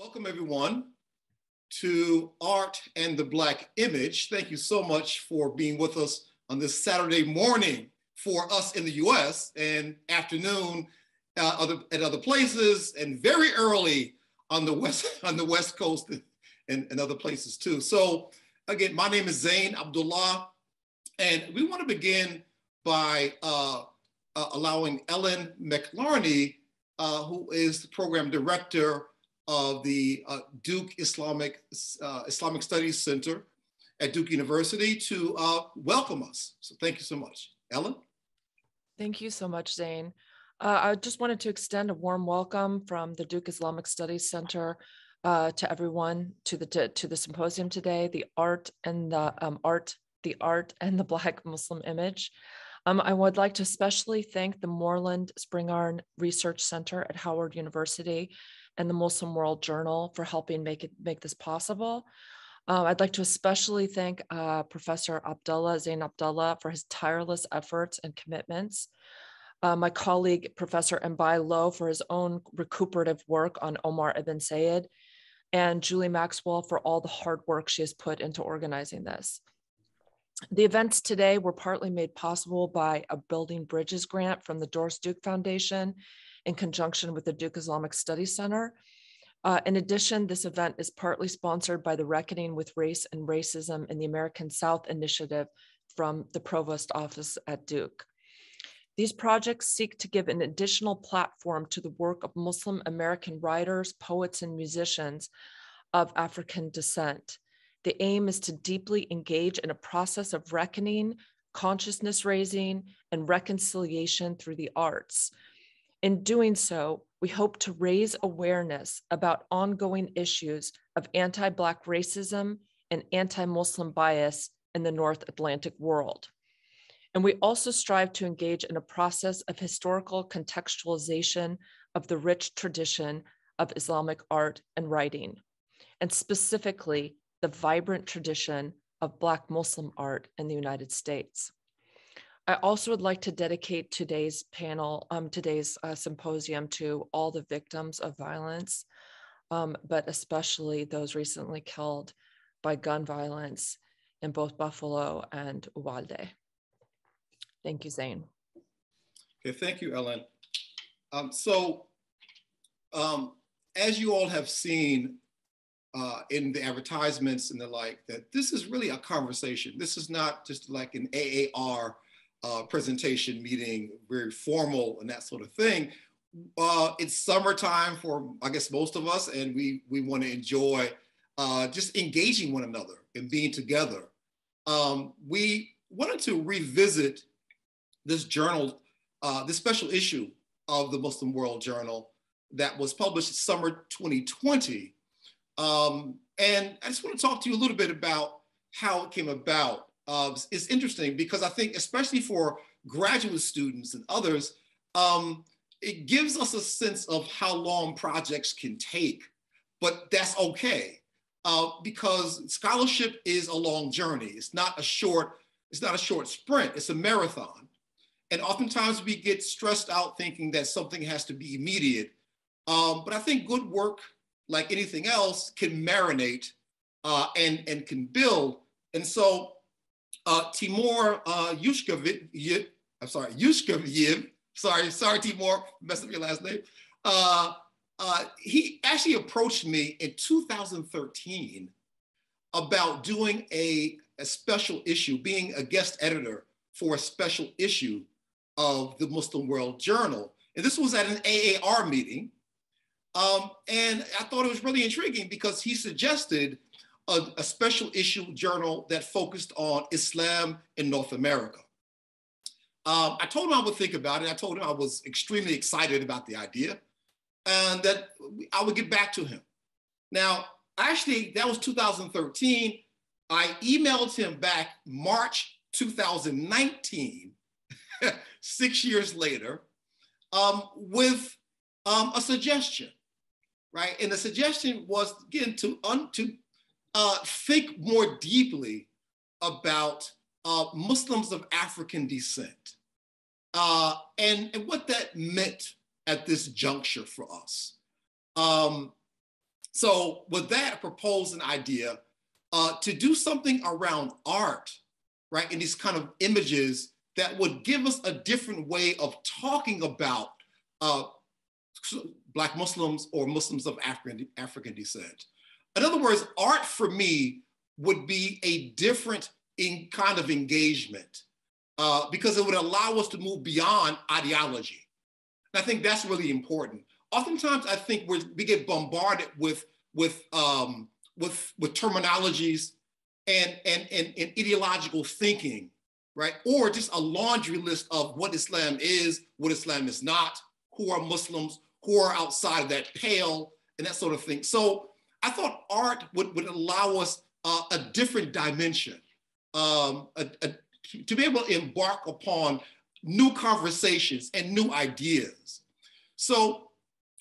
Welcome, everyone, to Art and the Black Image. Thank you so much for being with us on this Saturday morning for us in the US and afternoon uh, other, at other places and very early on the West, on the West Coast and, and other places too. So again, my name is Zain Abdullah, and we want to begin by uh, uh, allowing Ellen McLarney, uh, who is the program director of the uh, Duke Islamic, uh, Islamic Studies Center at Duke University to uh, welcome us. So thank you so much. Ellen? Thank you so much, Zain. Uh, I just wanted to extend a warm welcome from the Duke Islamic Studies Center uh, to everyone to the to, to, the symposium today, the art and the um, art, the art and the Black Muslim image. Um, I would like to especially thank the Moorland Spingarn Research Center at Howard University and the Muslim World Journal for helping make it make this possible. Uh, I'd like to especially thank uh, Professor Abdullah Zain Abdullah for his tireless efforts and commitments. Uh, my colleague, Professor Mbaye Lo, for his own recuperative work on Omar ibn Said, and Julie Maxwell for all the hard work she has put into organizing this. The events today were partly made possible by a Building Bridges grant from the Doris Duke Foundation in conjunction with the Duke Islamic Studies Center. Uh, in addition, this event is partly sponsored by the Reckoning with Race and Racism in the American South initiative from the Provost Office at Duke. These projects seek to give an additional platform to the work of Muslim American writers, poets, and musicians of African descent. The aim is to deeply engage in a process of reckoning, consciousness raising, and reconciliation through the arts. In doing so, we hope to raise awareness about ongoing issues of anti Black racism and anti Muslim bias in the North Atlantic world. And we also strive to engage in a process of historical contextualization of the rich tradition of Islamic art and writing, and specifically the vibrant tradition of Black Muslim art in the United States. I also would like to dedicate today's panel, um, today's uh, symposium to all the victims of violence, um, but especially those recently killed by gun violence in both Buffalo and Uvalde. Thank you, Zain. Okay, thank you, Ellen. Um, so, um, as you all have seen uh, in the advertisements and the like, that this is really a conversation. This is not just like an AAR uh, presentation meeting, very formal and that sort of thing. Uh, it's summertime for I guess most of us, and we we want to enjoy uh, just engaging one another and being together. Um, we wanted to revisit this journal, uh, this special issue of the Muslim World Journal that was published summer 2020. Um, and I just want to talk to you a little bit about how it came about uh, is interesting because I think, especially for graduate students and others, um, it gives us a sense of how long projects can take, but that's okay uh, because scholarship is a long journey. It's not a short, it's not a short sprint. It's a marathon, and oftentimes we get stressed out thinking that something has to be immediate. Um, but I think good work, like anything else, can marinate uh, and and can build. And so uh, Timur uh, Yushkevich, I'm sorry, Yushkevich, sorry, sorry, Timur, messed up your last name. Uh, uh, he actually approached me in 2013 about doing a, a special issue, being a guest editor for a special issue of the Muslim World Journal. And this was at an AAR meeting. Um, and I thought it was really intriguing because he suggested a, a special issue journal that focused on Islam in North America. Um, I told him I would think about it. I told him I was extremely excited about the idea and that I would get back to him. Now, actually, that was 2013. I emailed him back March 2019, six years later, um, with um, a suggestion, right? And the suggestion was again to, un, to uh, think more deeply about uh, Muslims of African descent uh, and, and what that meant at this juncture for us. Um, So with that, I proposed an idea uh, to do something around art, right? And these kind of images that would give us a different way of talking about uh, Black Muslims or Muslims of African, African descent. In other words, art for me would be a different in kind of engagement uh, because it would allow us to move beyond ideology. And I think that's really important. Oftentimes, I think we we get bombarded with with um, with with terminologies and, and and and ideological thinking, right? Or just a laundry list of what Islam is, what Islam is not, who are Muslims, who are outside of that pale, and that sort of thing. So I thought art would, would allow us uh, a different dimension, um, a, a, to be able to embark upon new conversations and new ideas. So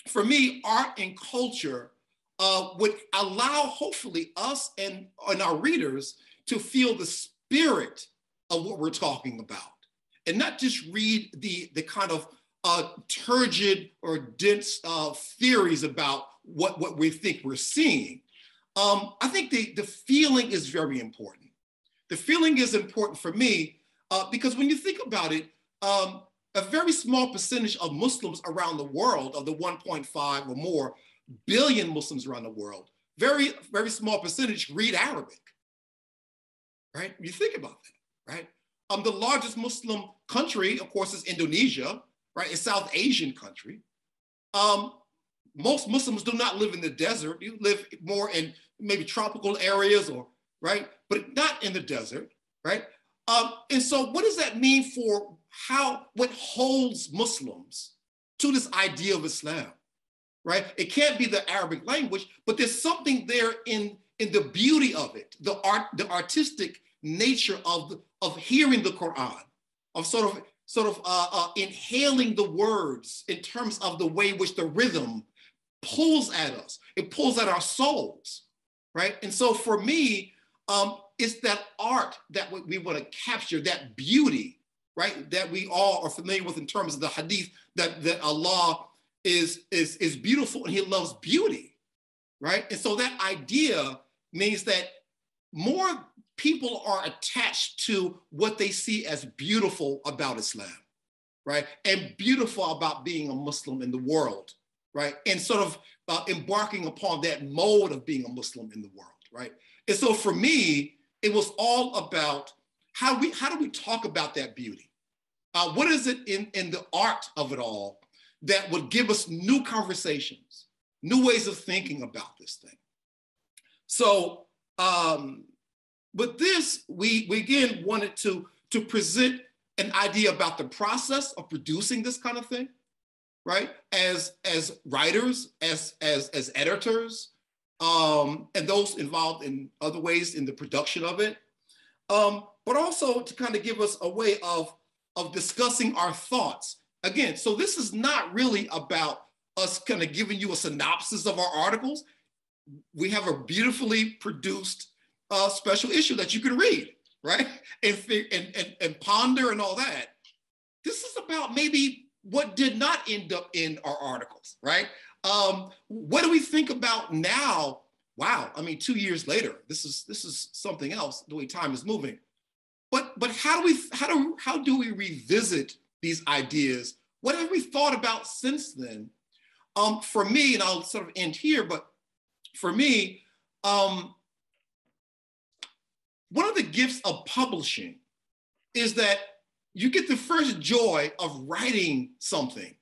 for me, art and culture uh, would allow hopefully us and, and our readers to feel the spirit of what we're talking about and not just read the, the kind of uh, turgid or dense uh, theories about what, what we think we're seeing. Um, I think the, the feeling is very important. The feeling is important for me uh, because when you think about it, um, a very small percentage of Muslims around the world, of the 1.5 or more billion Muslims around the world, very, very small percentage read Arabic, right? You think about that, right? Um, the largest Muslim country, of course, is Indonesia, right? A South Asian country. Um, most Muslims do not live in the desert. You live more in maybe tropical areas or, right? But not in the desert, right? Um, and so what does that mean for how, what holds Muslims to this idea of Islam, right? It can't be the Arabic language, but there's something there in, in the beauty of it, the art, the artistic nature of, of hearing the Quran, of sort of sort of uh, uh, inhaling the words in terms of the way which the rhythm pulls at us. It pulls at our souls, right? And so for me, um, it's that art that we want to capture, that beauty, right? That we all are familiar with in terms of the hadith, that, that Allah is, is, is beautiful and he loves beauty, right? And so that idea means that more people are attached to what they see as beautiful about Islam, right? And beautiful about being a Muslim in the world, right? And sort of uh, embarking upon that mode of being a Muslim in the world, right? And so for me, it was all about how we how do we talk about that beauty? Uh, what is it in, in the art of it all that would give us new conversations, new ways of thinking about this thing? So um, but this, we, we again wanted to, to present an idea about the process of producing this kind of thing, right? As, as writers, as, as, as editors, um, and those involved in other ways in the production of it, um, but also to kind of give us a way of, of discussing our thoughts. Again, so this is not really about us kind of giving you a synopsis of our articles. We have a beautifully produced uh, special issue that you can read, right? And, and, and, and ponder and all that. This is about maybe what did not end up in our articles, right? Um, what do we think about now? Wow, I mean, two years later, this is this is something else. The way time is moving, but but how do we how do how do we revisit these ideas? What have we thought about since then? Um, for me, and I'll sort of end here, but for me, um, one of the gifts of publishing is that you get the first joy of writing something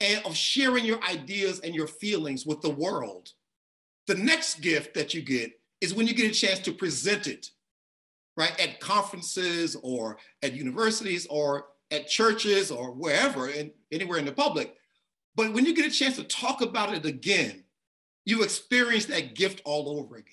and of sharing your ideas and your feelings with the world. The next gift that you get is when you get a chance to present it, right, at conferences or at universities or at churches or wherever, and anywhere in the public. But when you get a chance to talk about it again, you experience that gift all over again.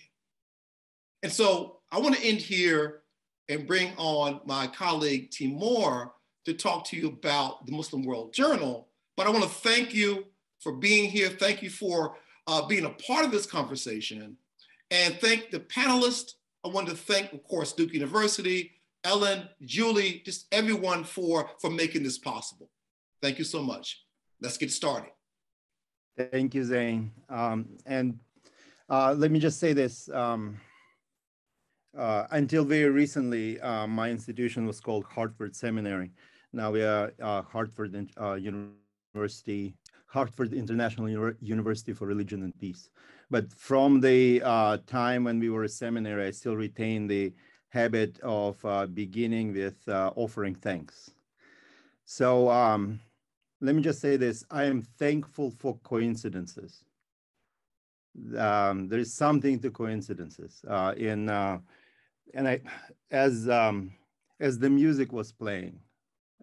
And so I want to end here and bring on my colleague Timur to talk to you about the Muslim World Journal. But I want to thank you for being here. Thank you for uh, being a part of this conversation. And thank the panelists. I want to thank, of course, Duke University, Ellen, Julie, just everyone for, for making this possible. Thank you so much. Let's get started. Thank you, Zain. Um, and Uh, let me just say this. Um, uh, until very recently, uh, my institution was called Hartford Seminary. Now we are uh, Hartford uh, University, Hartford International University for Religion and Peace. But from the uh, time when we were a seminary, I still retain the habit of uh, beginning with offering thanks. So um, let me just say this I am thankful for coincidences. Um, there is something to coincidences. In and I, as um, as the music was playing,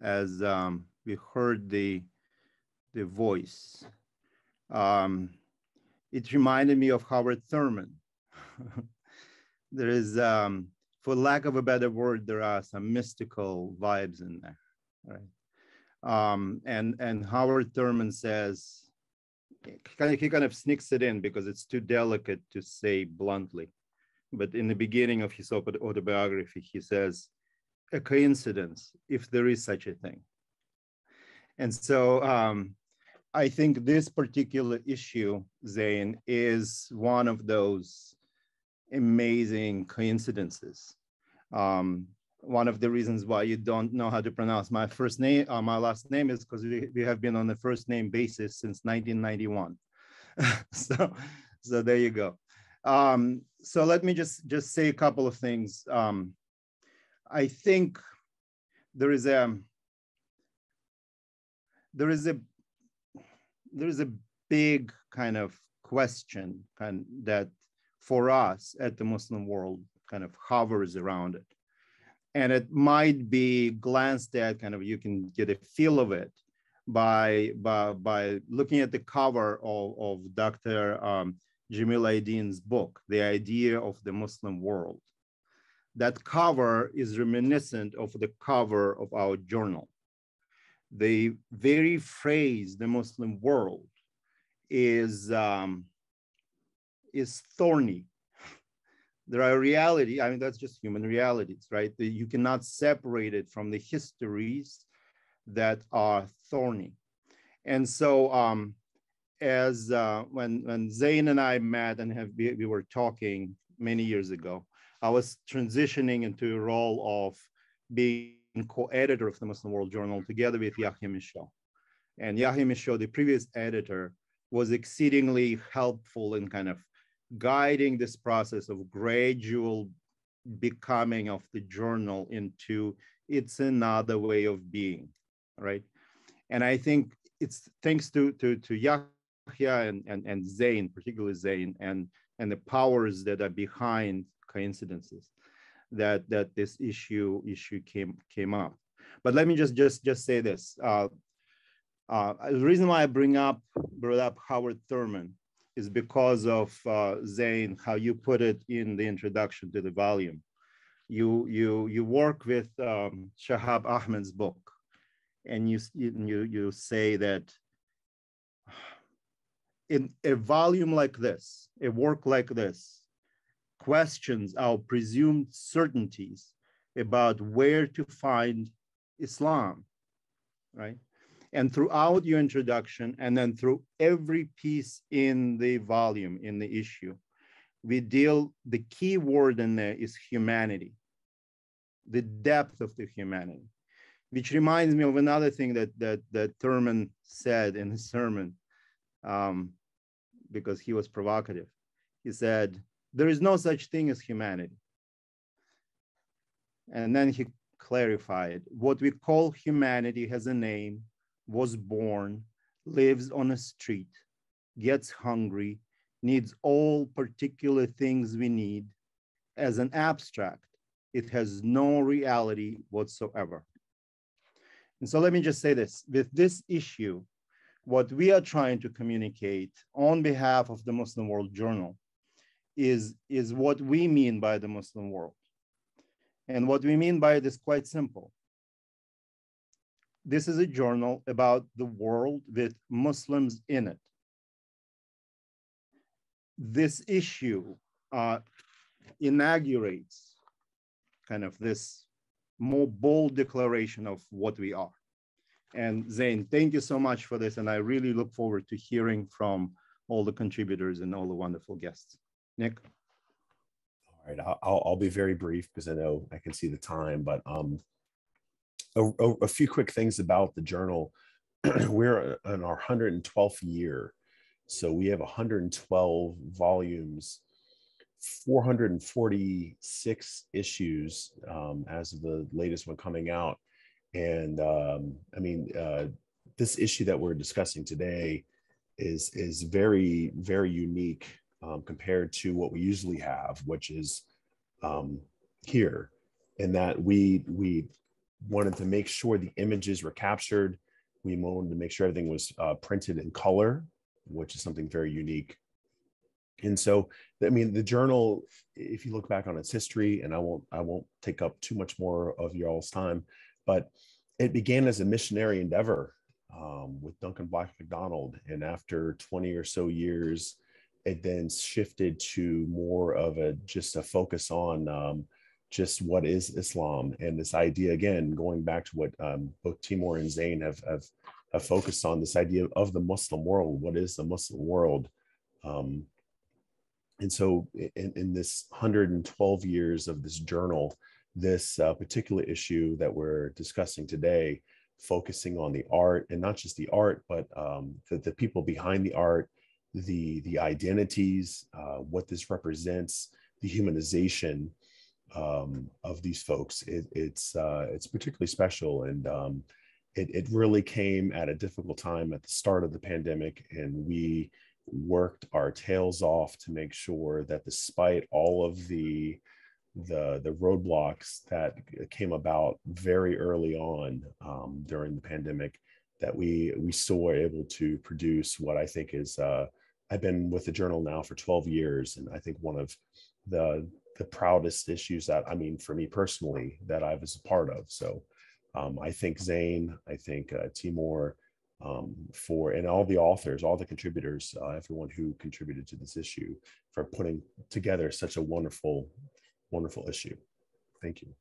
as um, we heard the the voice, um, it reminded me of Howard Thurman. there is, um, for lack of a better word, there are some mystical vibes in there, right? Um, and, and Howard Thurman says, he kind of sneaks it in because it's too delicate to say bluntly. But in the beginning of his autobiography, he says, a coincidence, if there is such a thing. And so um, I think this particular issue, Zain, is one of those amazing coincidences. Um, one of the reasons why you don't know how to pronounce my first name, uh, my last name is because we, we have been on a first name basis since 1991. so, so there you go. Um, so let me just, just say a couple of things. Um, I think there is a, there is a, there is a big kind of question kind that for us at the Muslim world kind of hovers around it and it might be glanced at kind of you can get a feel of it by by, by looking at the cover of, of dr um, Cemil Aydin's book the idea of the muslim world. That cover is reminiscent of the cover of our journal. The very phrase the muslim world is um, is thorny. There are reality i mean that's just human realities right? You cannot separate it from the histories that are thorny. And so um as uh, when when Zain and I met and have we, we were talking many years ago, I was transitioning into a role of being co-editor of the Muslim World Journal together with Yahya Michot. And Yahya Michot, the previous editor, was exceedingly helpful in kind of guiding this process of gradual becoming of the journal into it's another way of being, right? And I think it's thanks to to to Yahya and and and Zain, particularly Zain, and and the powers that are behind coincidences, that that this issue issue came came up. But let me just just just say this. Uh, uh, the reason why I bring up brought up Howard Thurman is because of uh, Zain, how you put it in the introduction to the volume. You, you, you work with um, Shahab Ahmed's book, and you, you, you say that in a volume like this, a work like this, questions our presumed certainties about where to find Islam, right? And throughout your introduction, and then through every piece in the volume, in the issue, we deal, the key word in there is humanity, the depth of the humanity, which reminds me of another thing that, that, that Thurman said in his sermon, um, because he was provocative. He said, there is no such thing as humanity. And then he clarified, what we call humanity has a name, was born, lives on a street, gets hungry, needs all particular things we need. As an abstract, it has no reality whatsoever. And so let me just say this with this issue, what we are trying to communicate on behalf of the Muslim World Journal is, is what we mean by the Muslim world. And what we mean by it is quite simple this is a journal about the world with Muslims in it. This issue uh, inaugurates kind of this more bold declaration of what we are. And Zain, thank you so much for this. And I really look forward to hearing from all the contributors and all the wonderful guests. Nick? All right, I'll, I'll be very brief because I know I can see the time, but um, a, a, a few quick things about the journal. We're in our 112th year. So we have 112 volumes, 446 issues um, as of the latest one coming out. And um, I mean, uh, this issue that we're discussing today is is very very unique um, compared to what we usually have, which is um, here, in that we we wanted to make sure the images were captured. We wanted to make sure everything was uh, printed in color, which is something very unique. And so, I mean, the journal, if you look back on its history, and I won't I won't take up too much more of y'all's time, but it began as a missionary endeavor um, with Duncan Black MacDonald. And after 20 or so years, it then shifted to more of a just a focus on um, just what is Islam and this idea again, going back to what um, both Timur and Zain have, have, have focused on this idea of the Muslim world. What is the Muslim world? Um, and so in, in, this 112 years of this journal, this uh, particular issue that we're discussing today focusing on the art and not just the art, but um, the, the people behind the art, the the identities, uh, what this represents, the humanization um, of these folks. It, it's uh, it's particularly special, and um, it it really came at a difficult time at the start of the pandemic, and we worked our tails off to make sure that despite all of the the the roadblocks that came about very early on um, during the pandemic that we we still were able to produce what I think is uh, I've been with the journal now for 12 years and I think one of the the proudest issues that I mean for me personally that I was a part of. So um, I think Zain I think uh, Timur um, for and all the authors all the contributors uh, everyone who contributed to this issue for putting together such a wonderful wonderful issue. Thank you.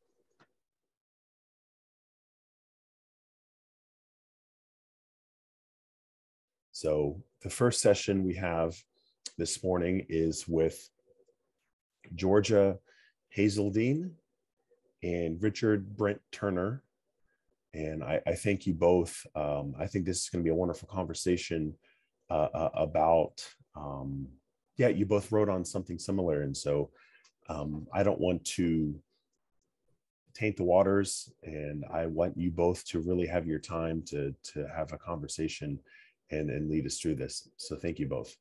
So the first session we have this morning is with Georgia Haseldine and Richard Brent Turner. And I, I thank you both. Um, I think this is going to be a wonderful conversation uh, uh, about, um, yeah, you both wrote on something similar. And so um, I don't want to taint the waters, and I want you both to really have your time to to have a conversation and and lead us through this. So thank you both.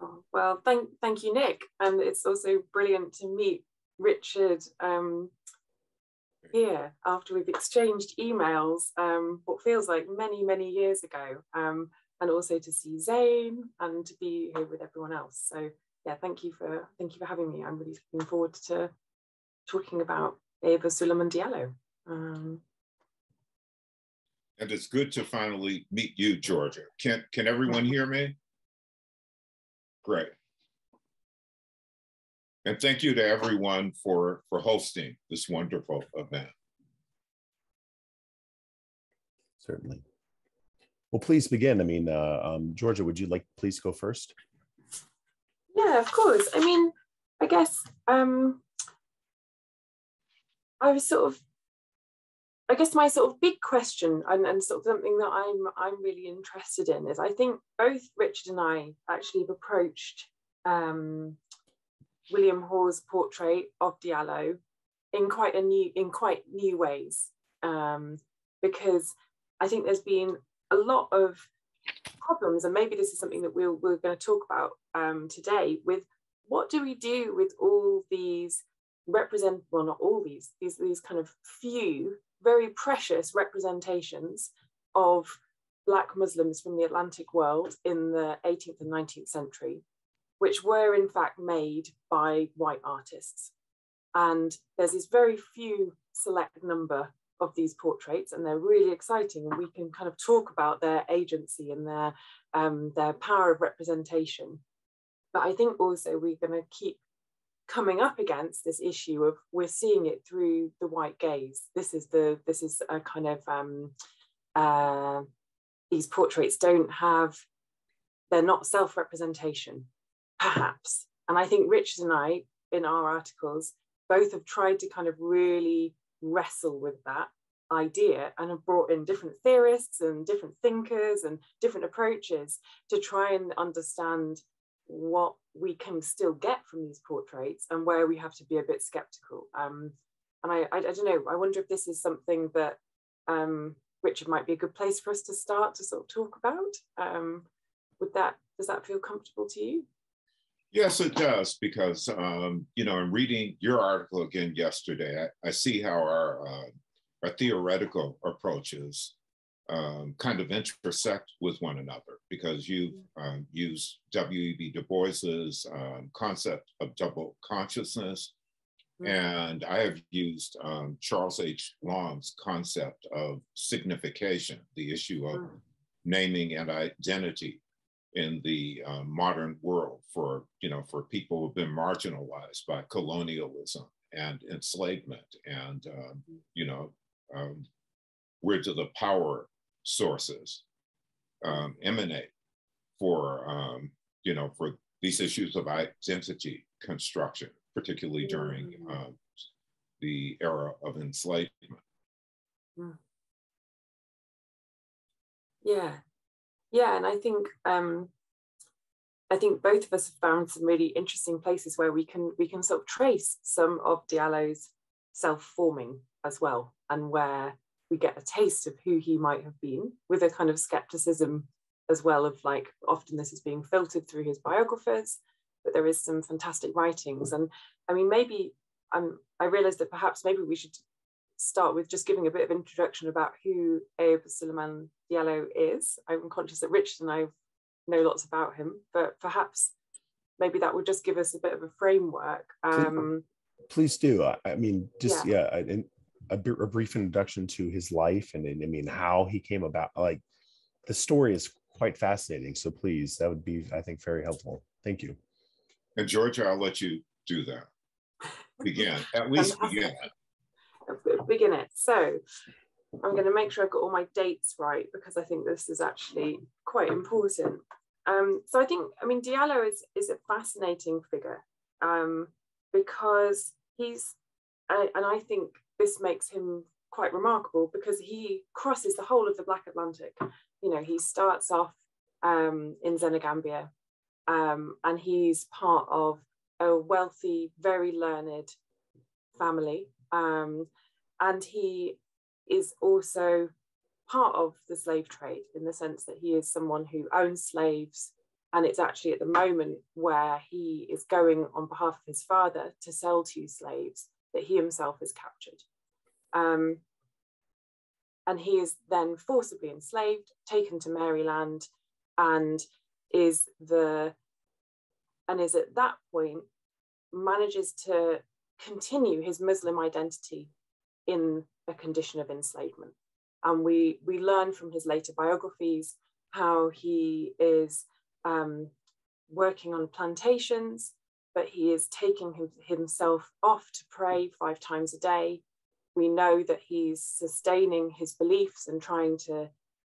Oh, well, thank thank you, Nick, and it's also brilliant to meet Richard um, here after we've exchanged emails. Um, what feels like many many years ago. Um, and also to see Zain and to be here with everyone else. So yeah, thank you for thank you for having me. I'm really looking forward to talking about Ayuba Suleiman Diallo. Um, and it's good to finally meet you, Georgia. Can can everyone hear me? Great. And thank you to everyone for, for hosting this wonderful event. Certainly. Well, please begin. I mean, uh, um, Georgia, would you like please go first? Yeah, of course. I mean, I guess um, I was sort of, I guess my sort of big question and, and sort of something that I'm I'm really interested in is I think both Richard and I actually have approached um, William Hoare's portrait of Diallo in quite a new in quite new ways um, because I think there's been a lot of problems, and maybe this is something that we'll, we're going to talk about um, today, with what do we do with all these represent, well, not all these, these, these kind of few very precious representations of Black Muslims from the Atlantic world in the 18th and 19th century, which were in fact made by white artists. And there's this very few select number of these portraits and they're really exciting and we can kind of talk about their agency and their um, their power of representation but i think also we're going to keep coming up against this issue of we're seeing it through the white gaze this is the this is a kind of um, uh, these portraits don't have they're not self-representation, perhaps. And I think Richard and I, in our articles, both have tried to kind of really wrestle with that idea and have brought in different theorists and different thinkers and different approaches to try and understand what we can still get from these portraits and where we have to be a bit skeptical. Um, and I, I, I, don't know, I wonder if this is something that um, Richard might be a good place for us to start to sort of talk about. Um, would that, does that feel comfortable to you? Yes, it does, because, um, you know, in reading your article again yesterday, I, I see how our, uh, our theoretical approaches um, kind of intersect with one another because you've um, used W.E.B. Du Bois's um, concept of double consciousness, mm-hmm. and I have used um, Charles H. Long's concept of signification, the issue of mm-hmm. naming and identity in the uh, modern world for you know for people who've been marginalized by colonialism and enslavement and um, you know um, where do the power sources um, emanate for um, you know for these issues of identity construction, particularly during mm-hmm. um, the era of enslavement. Hmm. Yeah, yeah, and I think um, I think both of us have found some really interesting places where we can we can sort of trace some of Diallo's self-forming as well, and where we get a taste of who he might have been with a kind of skepticism as well of like often this is being filtered through his biographers but there is some fantastic writings. And i mean maybe i'm i realized that perhaps maybe we should start with just giving a bit of introduction about who Ayuba Suleiman Diallo is. I'm conscious that richard and i know lots about him but perhaps maybe that would just give us a bit of a framework. Um, please do. I, mean just yeah, yeah and a, a brief introduction to his life and, and I mean how he came about. Like the story is quite fascinating. So please, that would be I think very helpful. Thank you. And Georgia, I'll let you do that. Begin at least begin. Begin it. So I'm going to make sure I've got all my dates right because I think this is actually quite important. Um, so I think, I mean, Diallo is, is a fascinating figure um, because he's, uh, and I think this makes him quite remarkable because he crosses the whole of the Black Atlantic. You know, he starts off um, in Senegambia um, and he's part of a wealthy, very learned family. Um, and he is also part of the slave trade in the sense that he is someone who owns slaves. And it's actually at the moment where he is going on behalf of his father to sell two slaves that he himself is captured. Um, and he is then forcibly enslaved, taken to Maryland, and is the and is at that point manages to continue his Muslim identity in a condition of enslavement. And we we learn from his later biographies how he is um, working on plantations, but he is taking him, himself off to pray five times a day. We know that he's sustaining his beliefs and trying to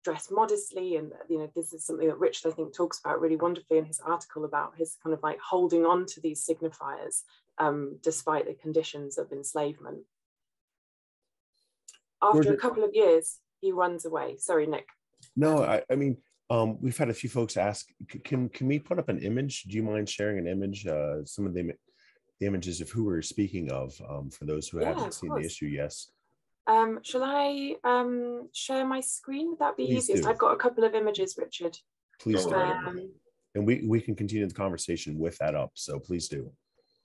dress modestly and you know this is something that richard i think talks about really wonderfully in his article about his kind of like holding on to these signifiers um, despite the conditions of enslavement. After a couple of years he runs away. Sorry nick. No i, I mean um, we've had a few folks ask can can we put up an image do you mind sharing an image uh, some of the the images of who we're speaking of um, for those who yeah, haven't seen the issue. Yes. Um, shall I um, share my screen? Would that be Please easiest? Do. I've got a couple of images, Richard. Please do. Um, and we, we can continue the conversation with that up. So please do.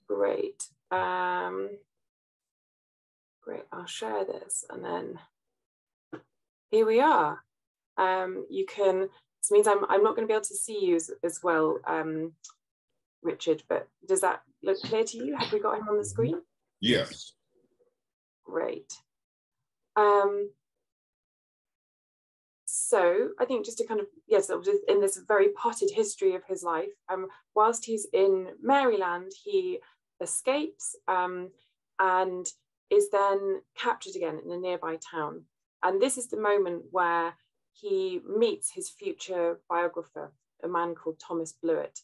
Great. Um, great. I'll share this and then here we are. Um, you can, this means I'm, I'm not going to be able to see you as, as well um, Richard, but does that look clear to you? Have we got him on the screen? Yes. Great. Um, so I think just to kind of, yes, in this very potted history of his life, um, whilst he's in Maryland, he escapes um, and is then captured again in a nearby town. And this is the moment where he meets his future biographer, a man called Thomas Bluett.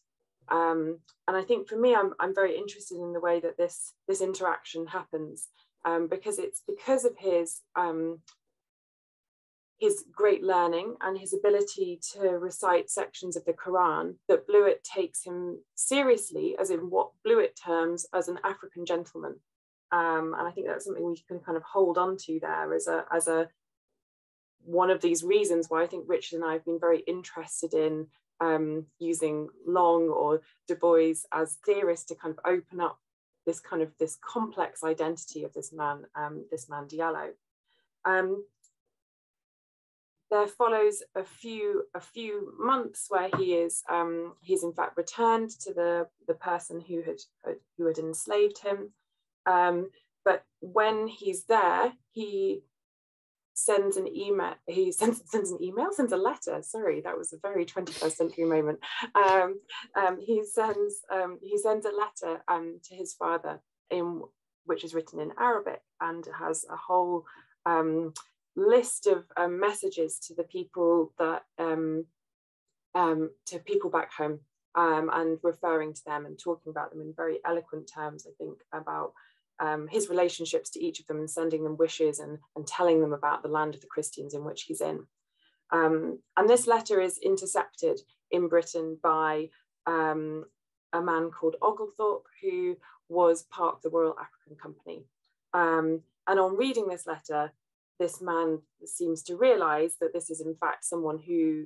Um, and I think for me, I'm, I'm very interested in the way that this, this interaction happens um, because it's because of his, um, his great learning and his ability to recite sections of the Quran that Bluett takes him seriously, as in what Bluett terms as an African gentleman. Um, and I think that's something we can kind of hold on to there as a, as a one of these reasons why I think Richard and I have been very interested in um, using Long or Du Bois as theorists to kind of open up this kind of this complex identity of this man, um, this man Diallo. Um, there follows a few a few months where he is um, he's in fact returned to the the person who had who had enslaved him. Um, but when he's there, he sends an email he sends, sends an email sends a letter sorry that was a very 21st century moment. Um, um, he sends um, he sends a letter um, to his father in which is written in arabic and has a whole um, list of um, messages to the people that to people back home and referring to them and talking about them in very eloquent terms i think about um, his relationships to each of them and sending them wishes and, and telling them about the land of the Christians in which he's in. Um, and this letter is intercepted in Britain by um, a man called Oglethorpe, who was part of the Royal African Company. Um, and on reading this letter, this man seems to realize that this is in fact someone who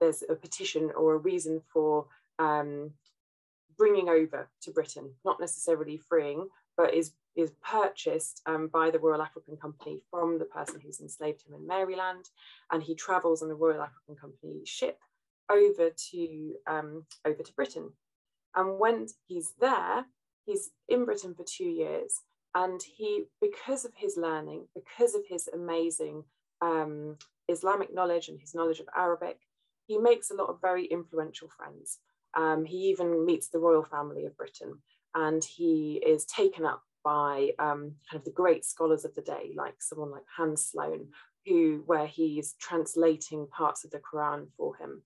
there's a petition or a reason for um, bringing over to Britain, not necessarily freeing, but is is purchased um, by the Royal African Company from the person who's enslaved him in Maryland, and he travels on the Royal African Company ship over to um, over to Britain. And when he's there, he's in Britain for two years, and he, because of his learning, because of his amazing um, Islamic knowledge and his knowledge of Arabic, he makes a lot of very influential friends. Um, he even meets the royal family of Britain, and he is taken up by um, kind of the great scholars of the day, like someone like Hans Sloane, who where he's translating parts of the Quran for him.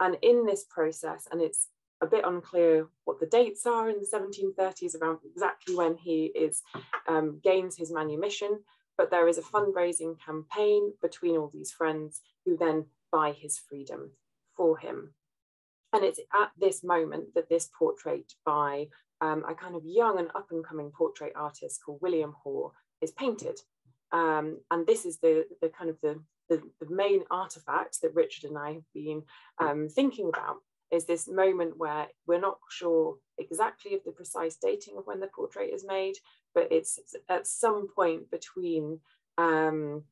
And in this process, and it's a bit unclear what the dates are in the 1730s around exactly when he is um, gains his manumission, but there is a fundraising campaign between all these friends who then buy his freedom for him. And it's at this moment that this portrait by um, a kind of young and up and coming portrait artist called William Hoare is painted. Um, and this is the, the kind of the, the, the, main artifact that Richard and I have been um, thinking about is this moment where we're not sure exactly of the precise dating of when the portrait is made, but it's at some point between um,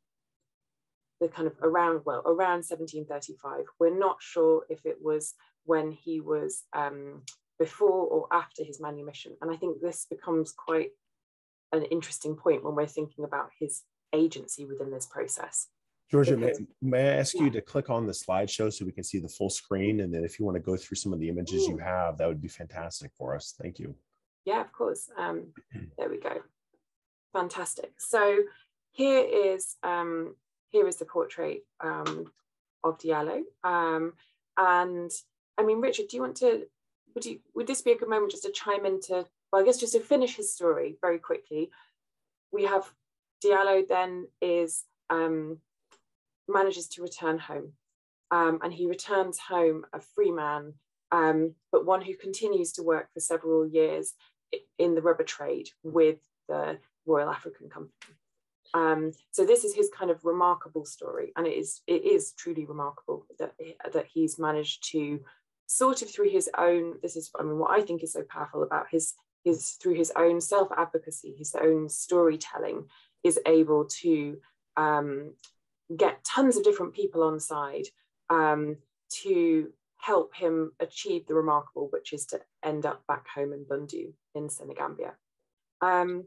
the kind of around, well, around 1735. We're not sure if it was when he was um, before or after his manumission. And I think this becomes quite an interesting point when we're thinking about his agency within this process. Georgia, may, may, I ask you to click on the slideshow so we can see the full screen? And then if you want to go through some of the images you have, that would be fantastic for us. Thank you. Yeah, of course. Um, there we go. Fantastic. So here is um, here is the portrait um, of Diallo. Um, and I mean, Richard, do you want to would you would this be a good moment just to chime into well i guess just to finish his story very quickly? We have diallo then is um, manages to return home. Um, and he returns home a free man um, but one who continues to work for several years in the rubber trade with the royal african company. Um, so this is his kind of remarkable story. And it is it is truly remarkable that, that he's managed to sort of through his own, this is, I mean, what I think is so powerful about his, his through his own self-advocacy, his own storytelling, is able to um, get tons of different people on side um, to help him achieve the remarkable, which is to end up back home in Bundu in Senegambia. Um,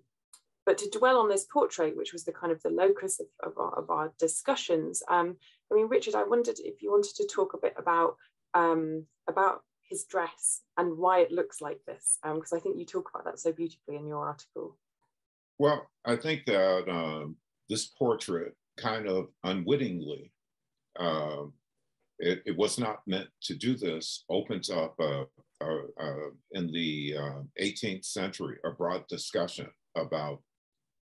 but to dwell on this portrait, which was the kind of the locus of, of, our, of our, discussions, um, I mean, Richard, I wondered if you wanted to talk a bit about um, about his dress and why it looks like this, because um, I think you talk about that so beautifully in your article. Well, I think that um, this portrait kind of unwittingly uh, it, it, was not meant to do this, opens up in the 18th uh, century a broad discussion about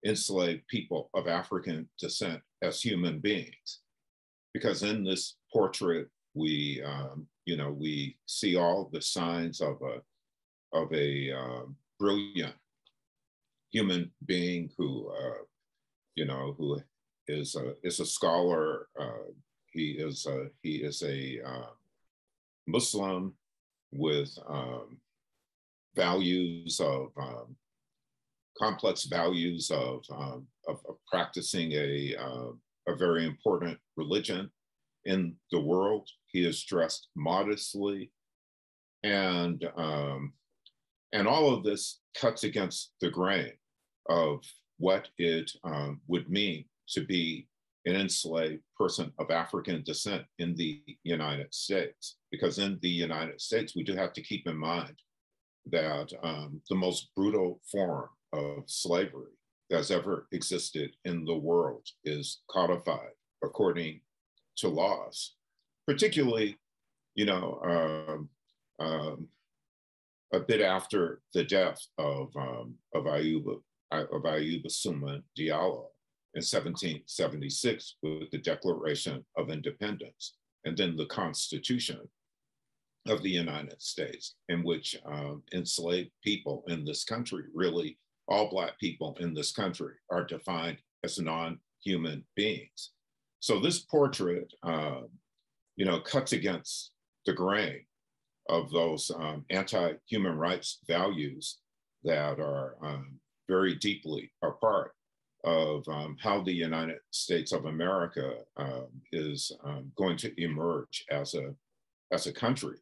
enslaved people of African descent as human beings. Because in this portrait, we, um, you know, we see all the signs of a, of a um, brilliant human being who, uh, you know, who is a, is a scholar. Uh, he is a, he is a uh, Muslim with um, values of um, complex values of, um, of, of, practicing a, uh, a very important religion in the world. He is dressed modestly, and um, and all of this cuts against the grain of what it um, would mean to be an enslaved person of African descent in the United States. Because in the United States, we do have to keep in mind that um, the most brutal form of slavery that's ever existed in the world is codified according to laws, particularly, you know, um, um, a bit after the death of, um, of Ayuba, of Ayuba Suleiman Diallo in 1776 with the Declaration of Independence, and then the Constitution of the United States, in which um, enslaved people in this country, really all Black people in this country, are defined as non-human beings. So this portrait, uh, you know, cuts against the grain of those um, anti-human rights values that are um, very deeply a part of um, how the United States of America um, is um, going to emerge as a, as a country,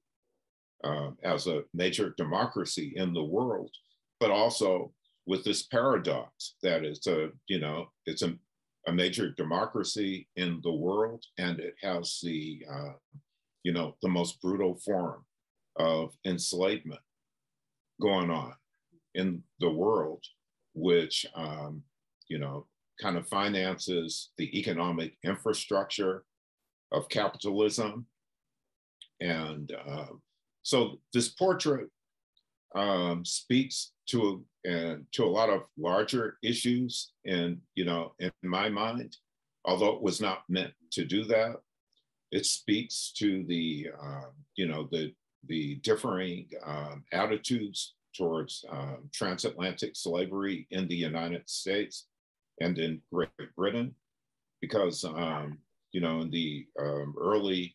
um, as a major democracy in the world, but also with this paradox that it's a, you know, it's a, a major democracy in the world and it has the, uh, you know, the most brutal form of enslavement going on in the world, which um, you know, kind of finances the economic infrastructure of capitalism. And uh, so this portrait um, speaks to uh, to a lot of larger issues, and you know, in my mind, although it was not meant to do that, it speaks to the uh, you know the the differing um, attitudes towards um, transatlantic slavery in the United States and in Great Britain, because um, you know in the um, early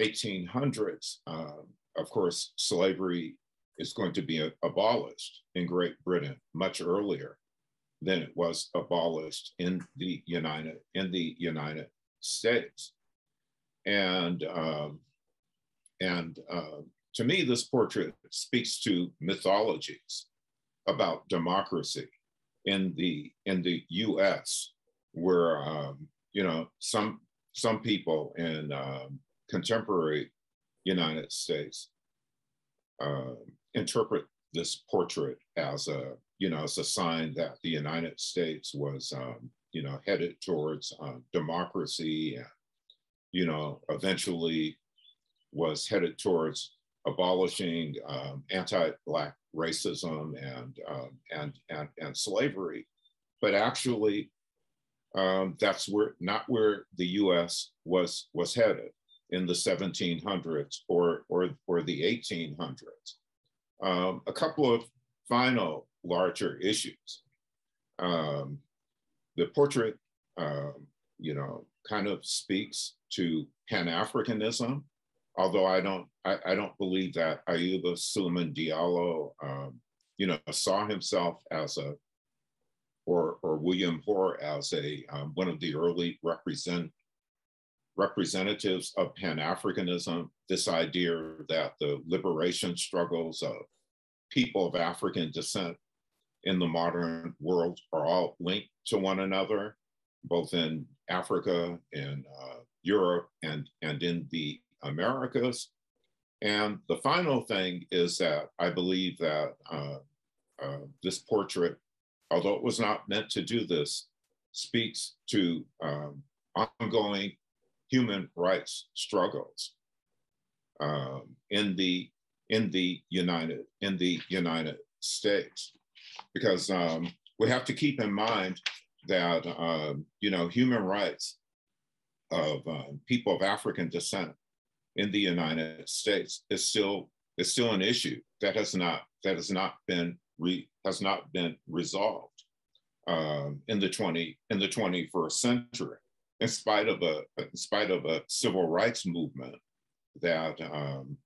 1800s, uh, of course, slavery is going to be abolished in Great Britain much earlier than it was abolished in the United in the United States, and um, and uh, to me, this portrait speaks to mythologies about democracy in the in the U.S., where um, you know some some people in um, contemporary United States uh, interpret this portrait as a you know as a sign that the United States was um, you know headed towards uh, democracy and you know eventually was headed towards abolishing um, anti-black racism and, um, and, and, and slavery, but actually um, that's where not where the U.S. was was headed in the 1700s or or, or the 1800s. Um, a couple of final larger issues. Um, the portrait, um, you know, kind of speaks to Pan Africanism although I don't, I, I don't believe that Ayuba Suleiman Diallo, um, you know, saw himself as a, or, or William Hoare as a, um, one of the early represent, representatives of Pan-Africanism, this idea that the liberation struggles of people of African descent in the modern world are all linked to one another, both in Africa, in uh, Europe, and, and in the Americas. And the final thing is that I believe that uh, uh, this portrait, although it was not meant to do this, speaks to um, ongoing human rights struggles um, in the in the United in the United States, because um, we have to keep in mind that um, you know human rights of um, people of African descent in the United States is still is still an issue that has not that has not been re, has not been resolved um, in the 20 in the 21st century in spite of a in spite of a civil rights movement that um,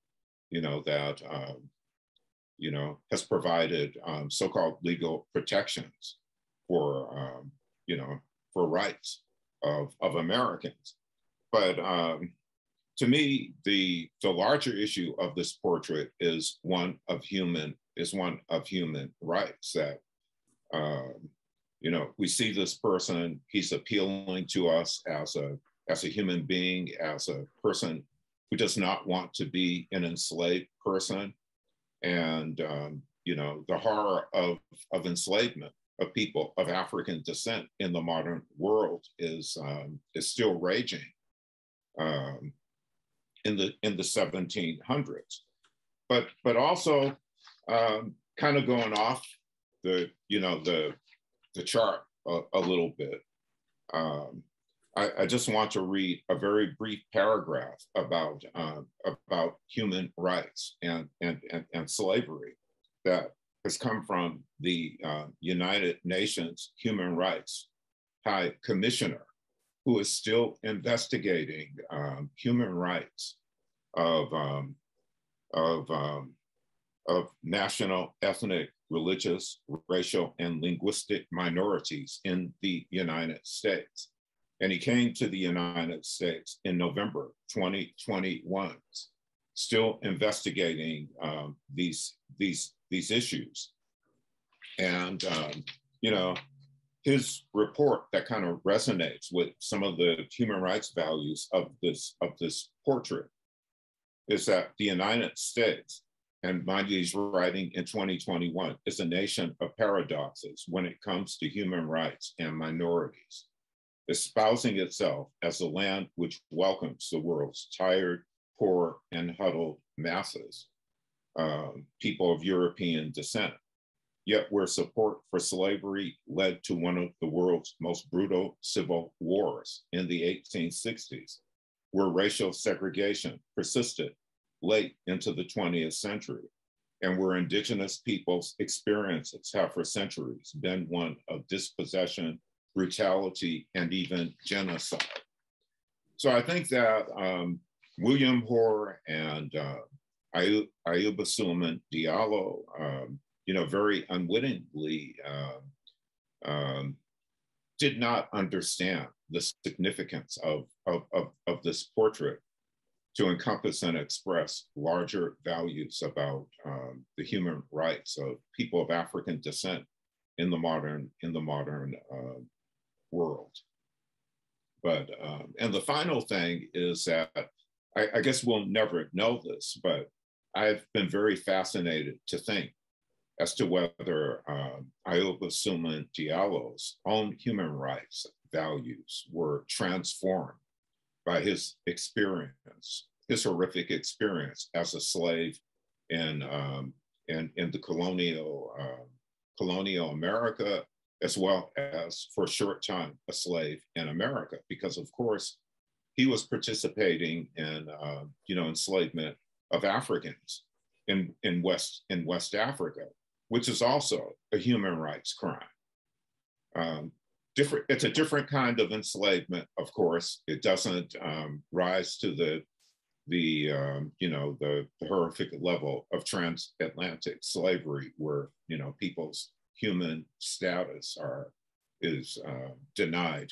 you know that um, you know has provided um, so-called legal protections for um, you know for rights of of Americans, but um, to me the the larger issue of this portrait is one of human is one of human rights that um, you know we see this person he's appealing to us as a as a human being as a person who does not want to be an enslaved person and um, you know the horror of of enslavement of people of african descent in the modern world is um, is still raging um, in the in the 1700s but but also um, kind of going off the you know the the chart a, a little bit. Um, I, I, just want to read a very brief paragraph about uh, about human rights and, and and and slavery that has come from the uh, United Nations Human Rights High Commissioner, who is still investigating um, human rights of um, of um, of national, ethnic, religious, racial, and linguistic minorities in the United States. And he came to the United States in November 2021, still investigating um, these, these, these issues. And, um, you know, his report that kind of resonates with some of the human rights values of this, of this portrait is that the United States and mind you, he's writing in 2021, is a nation of paradoxes when it comes to human rights and minorities, espousing itself as a land which welcomes the world's tired, poor, and huddled masses, um, people of European descent. Yet where support for slavery led to one of the world's most brutal civil wars in the 1860s, where racial segregation persisted late into the 20th century, and where indigenous peoples' experiences have for centuries been one of dispossession, brutality, and even genocide. So I think that um, William Hoare and uh, Ayuba Suleiman Diallo, um, you know, very unwittingly um, um, did not understand the significance of, of, of, of this portrait to encompass and express larger values about um, the human rights of people of African descent in the modern in the modern uh, world. But um, and the final thing is that I, I, guess we'll never know this, but I've been very fascinated to think as to whether um, Ayuba Suleiman Diallo's own human rights values were transformed by his experience, his horrific experience as a slave in um, in, in the colonial uh, colonial America, as well as for a short time a slave in America, because of course he was participating in uh, you know enslavement of Africans in in West in West Africa, which is also a human rights crime. Um, different it's a different kind of enslavement of course it doesn't um, rise to the the um, you know the, the, horrific level of transatlantic slavery where you know people's human status are is uh, denied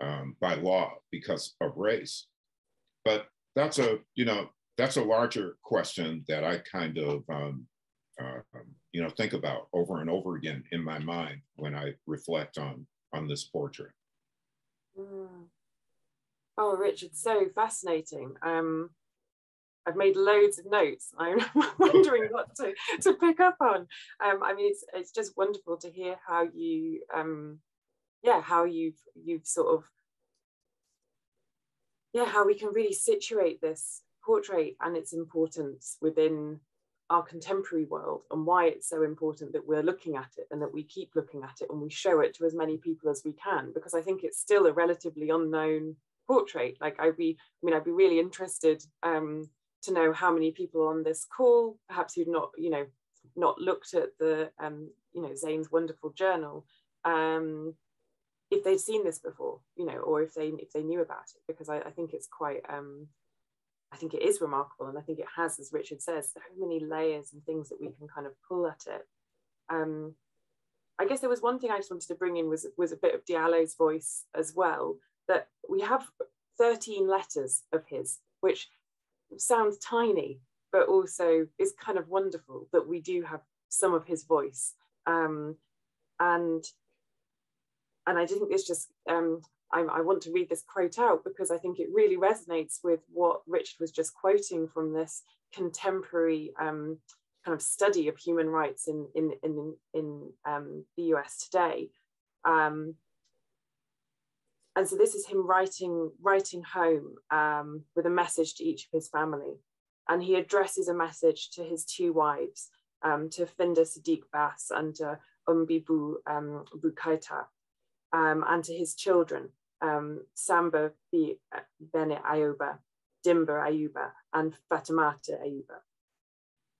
um, by law because of race but that's a you know that's a larger question that i kind of um, uh, you know think about over and over again in my mind when i reflect on on this portrait. Mm. Oh, Richard, so fascinating. Um, I've made loads of notes. I'm wondering what to, to pick up on. Um, I mean, it's it's just wonderful to hear how you, um, yeah, how you've you've sort of, yeah, how we can really situate this portrait and its importance within our contemporary world and why it's so important that we're looking at it and that we keep looking at it and we show it to as many people as we can because I think it's still a relatively unknown portrait. Like I'd be, I mean, I'd be really interested um, to know how many people on this call, perhaps who've not, you know, not looked at the, um, you know, Zain's wonderful journal, um, if they'd seen this before, you know, or if they if they knew about it, because I, I think it's quite, um, I think it is remarkable, and I think it has, as Richard says, so many layers and things that we can kind of pull at it. Um, I guess there was one thing I just wanted to bring in was was a bit of Diallo's voice as well. That we have 13 letters of his, which sounds tiny, but also is kind of wonderful that we do have some of his voice. Um, and and I think it's just um, I, I, want to read this quote out because I think it really resonates with what Richard was just quoting from this contemporary um, kind of study of human rights in in in, in um, the US today. Um, and so this is him writing writing home um, with a message to each of his family, and he addresses a message to his two wives, um, to Finda Sadiq Bass and to Umbi Bu um, Bukaita, um, and to his children, um, Samba Bene Ayuba, Dimba Ayuba, and Fatimata Ayuba.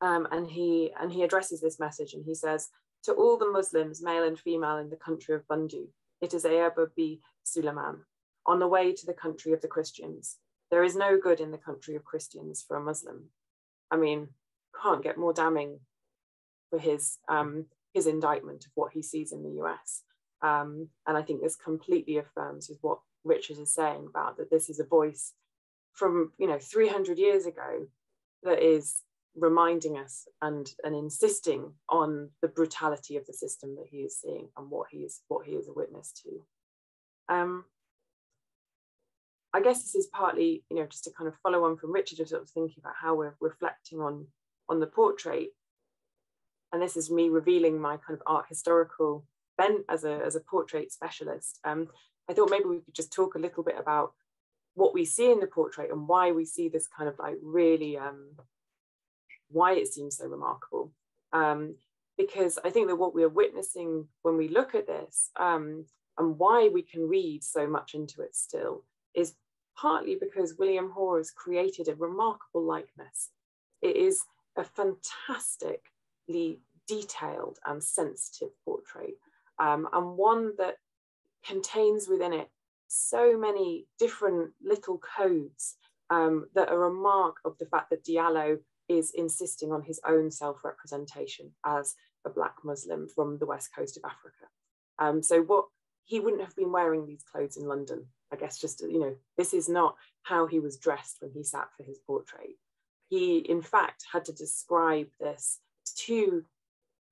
Um, and he and he addresses this message and he says, to all the Muslims, male and female in the country of Bundu, it is Ayuba B. Suleiman, on the way to the country of the Christians. There is no good in the country of Christians for a Muslim. I mean, can't get more damning for his um, his indictment of what he sees in the US. Um, and I think this completely affirms with what Richard is saying about that this is a voice from you know 300 years ago that is reminding us and and insisting on the brutality of the system that he is seeing and what he is what he is a witness to. Um, I guess this is partly you know just to kind of follow on from Richard of sort of thinking about how we're reflecting on on the portrait, and this is me revealing my kind of art historical bent as a, as a portrait specialist, um, I thought maybe we could just talk a little bit about what we see in the portrait and why we see this kind of like really, um, why it seems so remarkable. Um, because I think that what we are witnessing when we look at this um, and why we can read so much into it still is partly because William Hoare has created a remarkable likeness. It is a fantastically detailed and sensitive portrait um, and one that contains within it so many different little codes um, that are a mark of the fact that Diallo is insisting on his own self-representation as a Black Muslim from the west coast of Africa. Um, so what he wouldn't have been wearing these clothes in London. I guess just, you know, this is not how he was dressed when he sat for his portrait. He, in fact, had to describe this to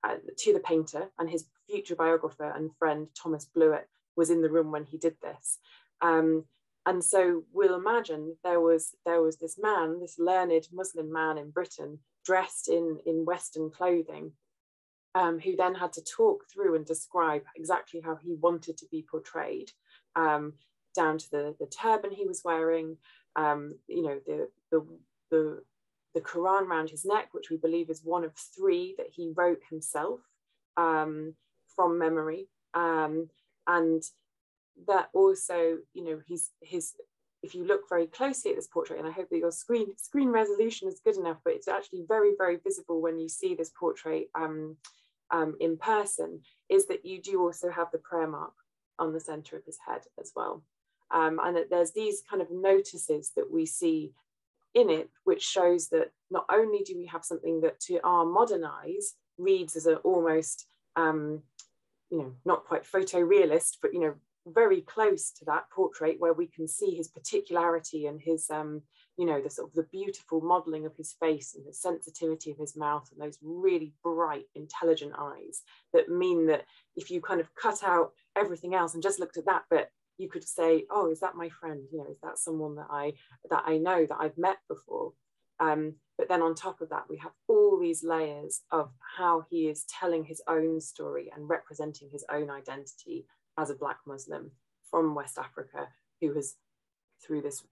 uh, to the painter and his future biographer and friend Thomas Bluett was in the room when he did this. Um, and so we'll imagine there was there was this man, this learned Muslim man in Britain, dressed in in Western clothing, um, who then had to talk through and describe exactly how he wanted to be portrayed, um, down to the the turban he was wearing, um, you know the the the the Quran around his neck, which we believe is one of three that he wrote himself um, from memory. Um, and that also, you know, he's his, if you look very closely at this portrait, and I hope that your screen screen resolution is good enough, but it's actually very, very visible when you see this portrait um, um in person, is that you do also have the prayer mark on the center of his head as well. Um, and that there's these kind of notices that we see in it, which shows that not only do we have something that to our modern eyes reads as an almost, um, you know, not quite photorealist, but, you know, very close to that portrait where we can see his particularity and his, um, you know, the sort of the beautiful modeling of his face and the sensitivity of his mouth and those really bright, intelligent eyes that mean that if you kind of cut out everything else and just looked at that bit, you could say, oh, is that my friend? You know, is that someone that I that I know that I've met before? Um, but then on top of that, we have all these layers of how he is telling his own story and representing his own identity as a Black Muslim from West Africa, who has, through this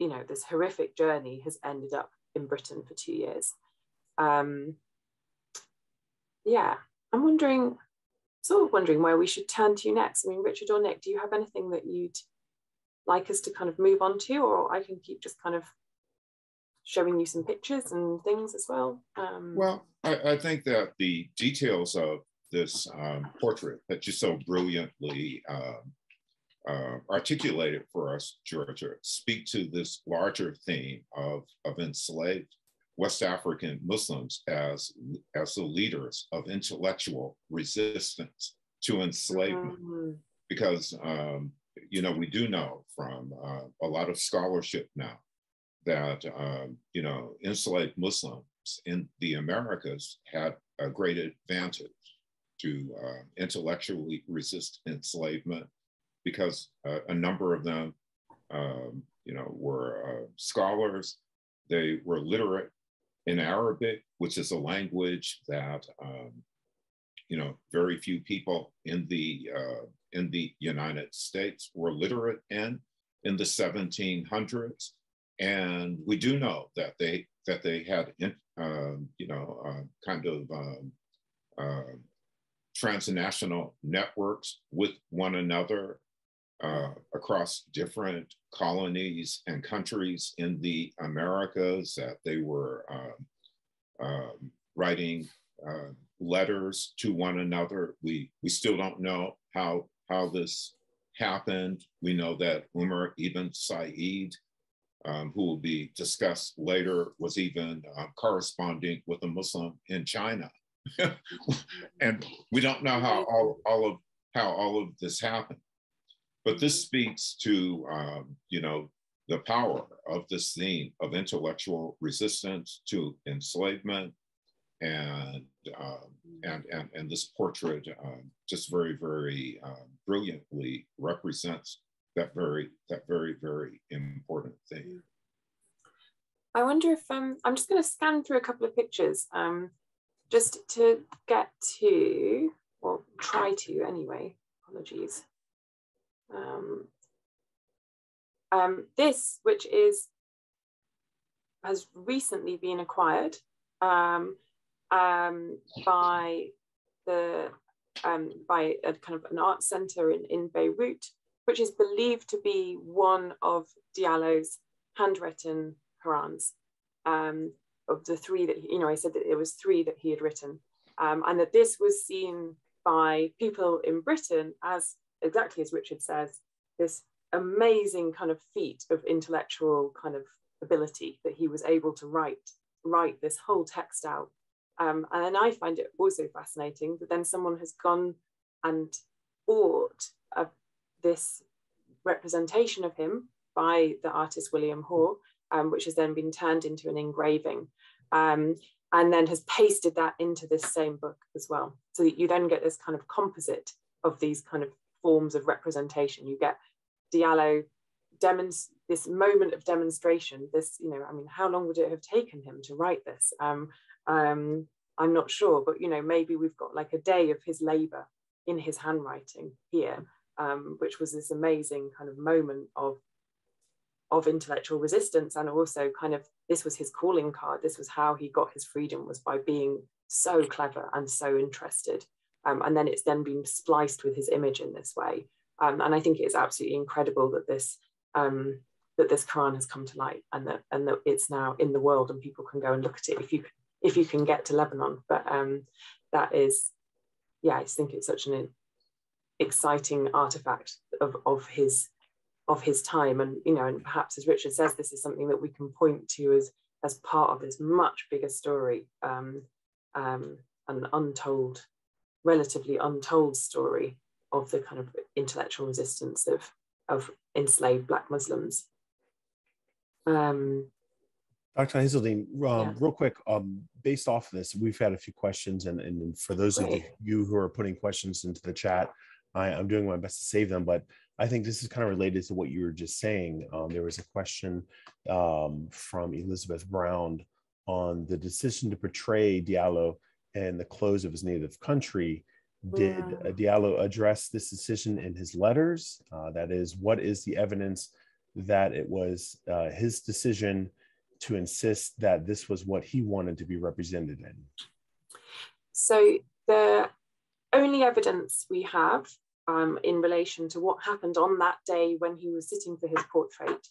you know, this horrific journey has ended up in Britain for two years. Um, yeah, I'm wondering, sort of wondering where we should turn to next. I mean, Richard or Nick, do you have anything that you'd like us to kind of move on to, or I can keep just kind of showing you some pictures and things as well? Um, well, I, I, think that the details of this um, portrait that you so brilliantly um, uh, articulated for us, Georgia, speak to this larger theme of, of enslaved West African Muslims as, as the leaders of intellectual resistance to enslavement. Mm-hmm. Because, um, you know, we do know from uh, a lot of scholarship now that, um, you know, enslaved Muslims in the Americas had a great advantage to uh, intellectually resist enslavement because uh, a number of them, um, you know, were uh, scholars. They were literate in Arabic, which is a language that, um, you know, very few people in the uh, in the United States were literate in in the 1700s. And we do know that they that they had, um, you know, uh, kind of um, uh, transnational networks with one another uh, across different colonies and countries in the Americas, that they were um, um, writing uh, letters to one another. We, we still don't know how, how this happened. We know that Umar ibn Said, um, who will be discussed later, was even uh, corresponding with a Muslim in China. and we don't know how all, all of how all of this happened. But this speaks to, um, you know, the power of this theme of intellectual resistance to enslavement, and um, and and and this portrait um, just very very um, brilliantly represents that very that very very important thing. I wonder if um, I'm just going to scan through a couple of pictures um, just to get to, or try to anyway. Apologies. Um, um, this, which is has recently been acquired um, um, by the um, by a kind of an art center in, in Beirut, which is believed to be one of Diallo's handwritten Qurans. Um, of the three that you know, I said that it was three that he had written, and that this was seen by people in Britain as exactly as Richard says, this amazing kind of feat of intellectual kind of ability that he was able to write write this whole text out. Um, and I find it also fascinating that then someone has gone and bought a, this representation of him by the artist William Hoare, um, which has then been turned into an engraving. Um, and then has pasted that into this same book as well. So that you then get this kind of composite of these kind of forms of representation. You get Diallo demonstrates this moment of demonstration. This, you know, I mean, how long would it have taken him to write this? Um, um, I'm not sure, but you know, maybe we've got like a day of his labor in his handwriting here, um, which was this amazing kind of moment of of intellectual resistance and also kind of this was his calling card this was how he got his freedom was by being so clever and so interested um, and then it's then been spliced with his image in this way. Um, and I think it's absolutely incredible that this um, that this Quran has come to light and that and that it's now in the world and people can go and look at it if you if you can get to Lebanon. But um, that is, yeah, I think it's such an exciting artifact of of his of his time and you know and perhaps as richard says this is something that we can point to as as part of this much bigger story um, um, untold relatively untold story of the kind of intellectual resistance of, of enslaved Black Muslims. Um, Dr. Haseldine, um, yeah. real quick, um, based off of this, we've had a few questions, and, and for those of you who are putting questions into the chat, I, am doing my best to save them, but I think this is kind of related to what you were just saying. Um, there was a question um, from Elizabeth Brown on the decision to portray Diallo and the close of his native country. Did. Diallo address this decision in his letters? Uh, that is, what is the evidence that it was uh, his decision to insist that this was what he wanted to be represented in? So the only evidence we have um, in relation to what happened on that day when he was sitting for his portrait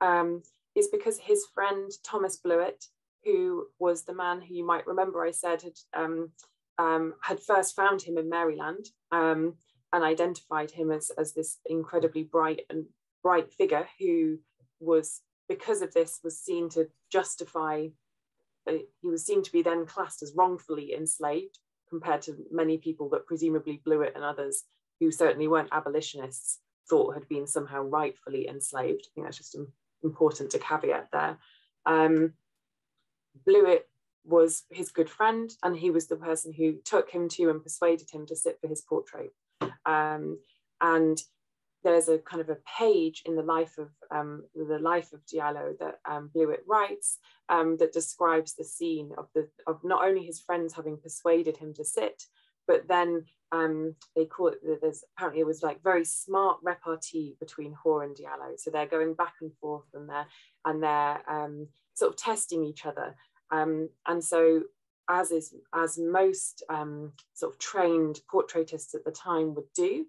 um, is because his friend Thomas Bluett, who was the man who you might remember I said had um, um had first found him in Maryland um, and identified him as, as this incredibly bright and bright figure who was because of this was seen to justify uh, he was seen to be then classed as wrongfully enslaved compared to many people that presumably Bluett and others who certainly weren't abolitionists thought had been somehow rightfully enslaved. I think that's just important to caveat there. Um, Bluett was his good friend, and he was the person who took him to and persuaded him to sit for his portrait. Um, and there's a kind of a page in the life of um, the life of Diallo that um, Bluett writes um, that describes the scene of the of not only his friends having persuaded him to sit, but then um, they call it there's apparently it was like very smart repartee between Hoare and Diallo. So they're going back and forth and they're and they're um, sort of testing each other. Um, and so as is as most sort of trained portraitists at the time would do,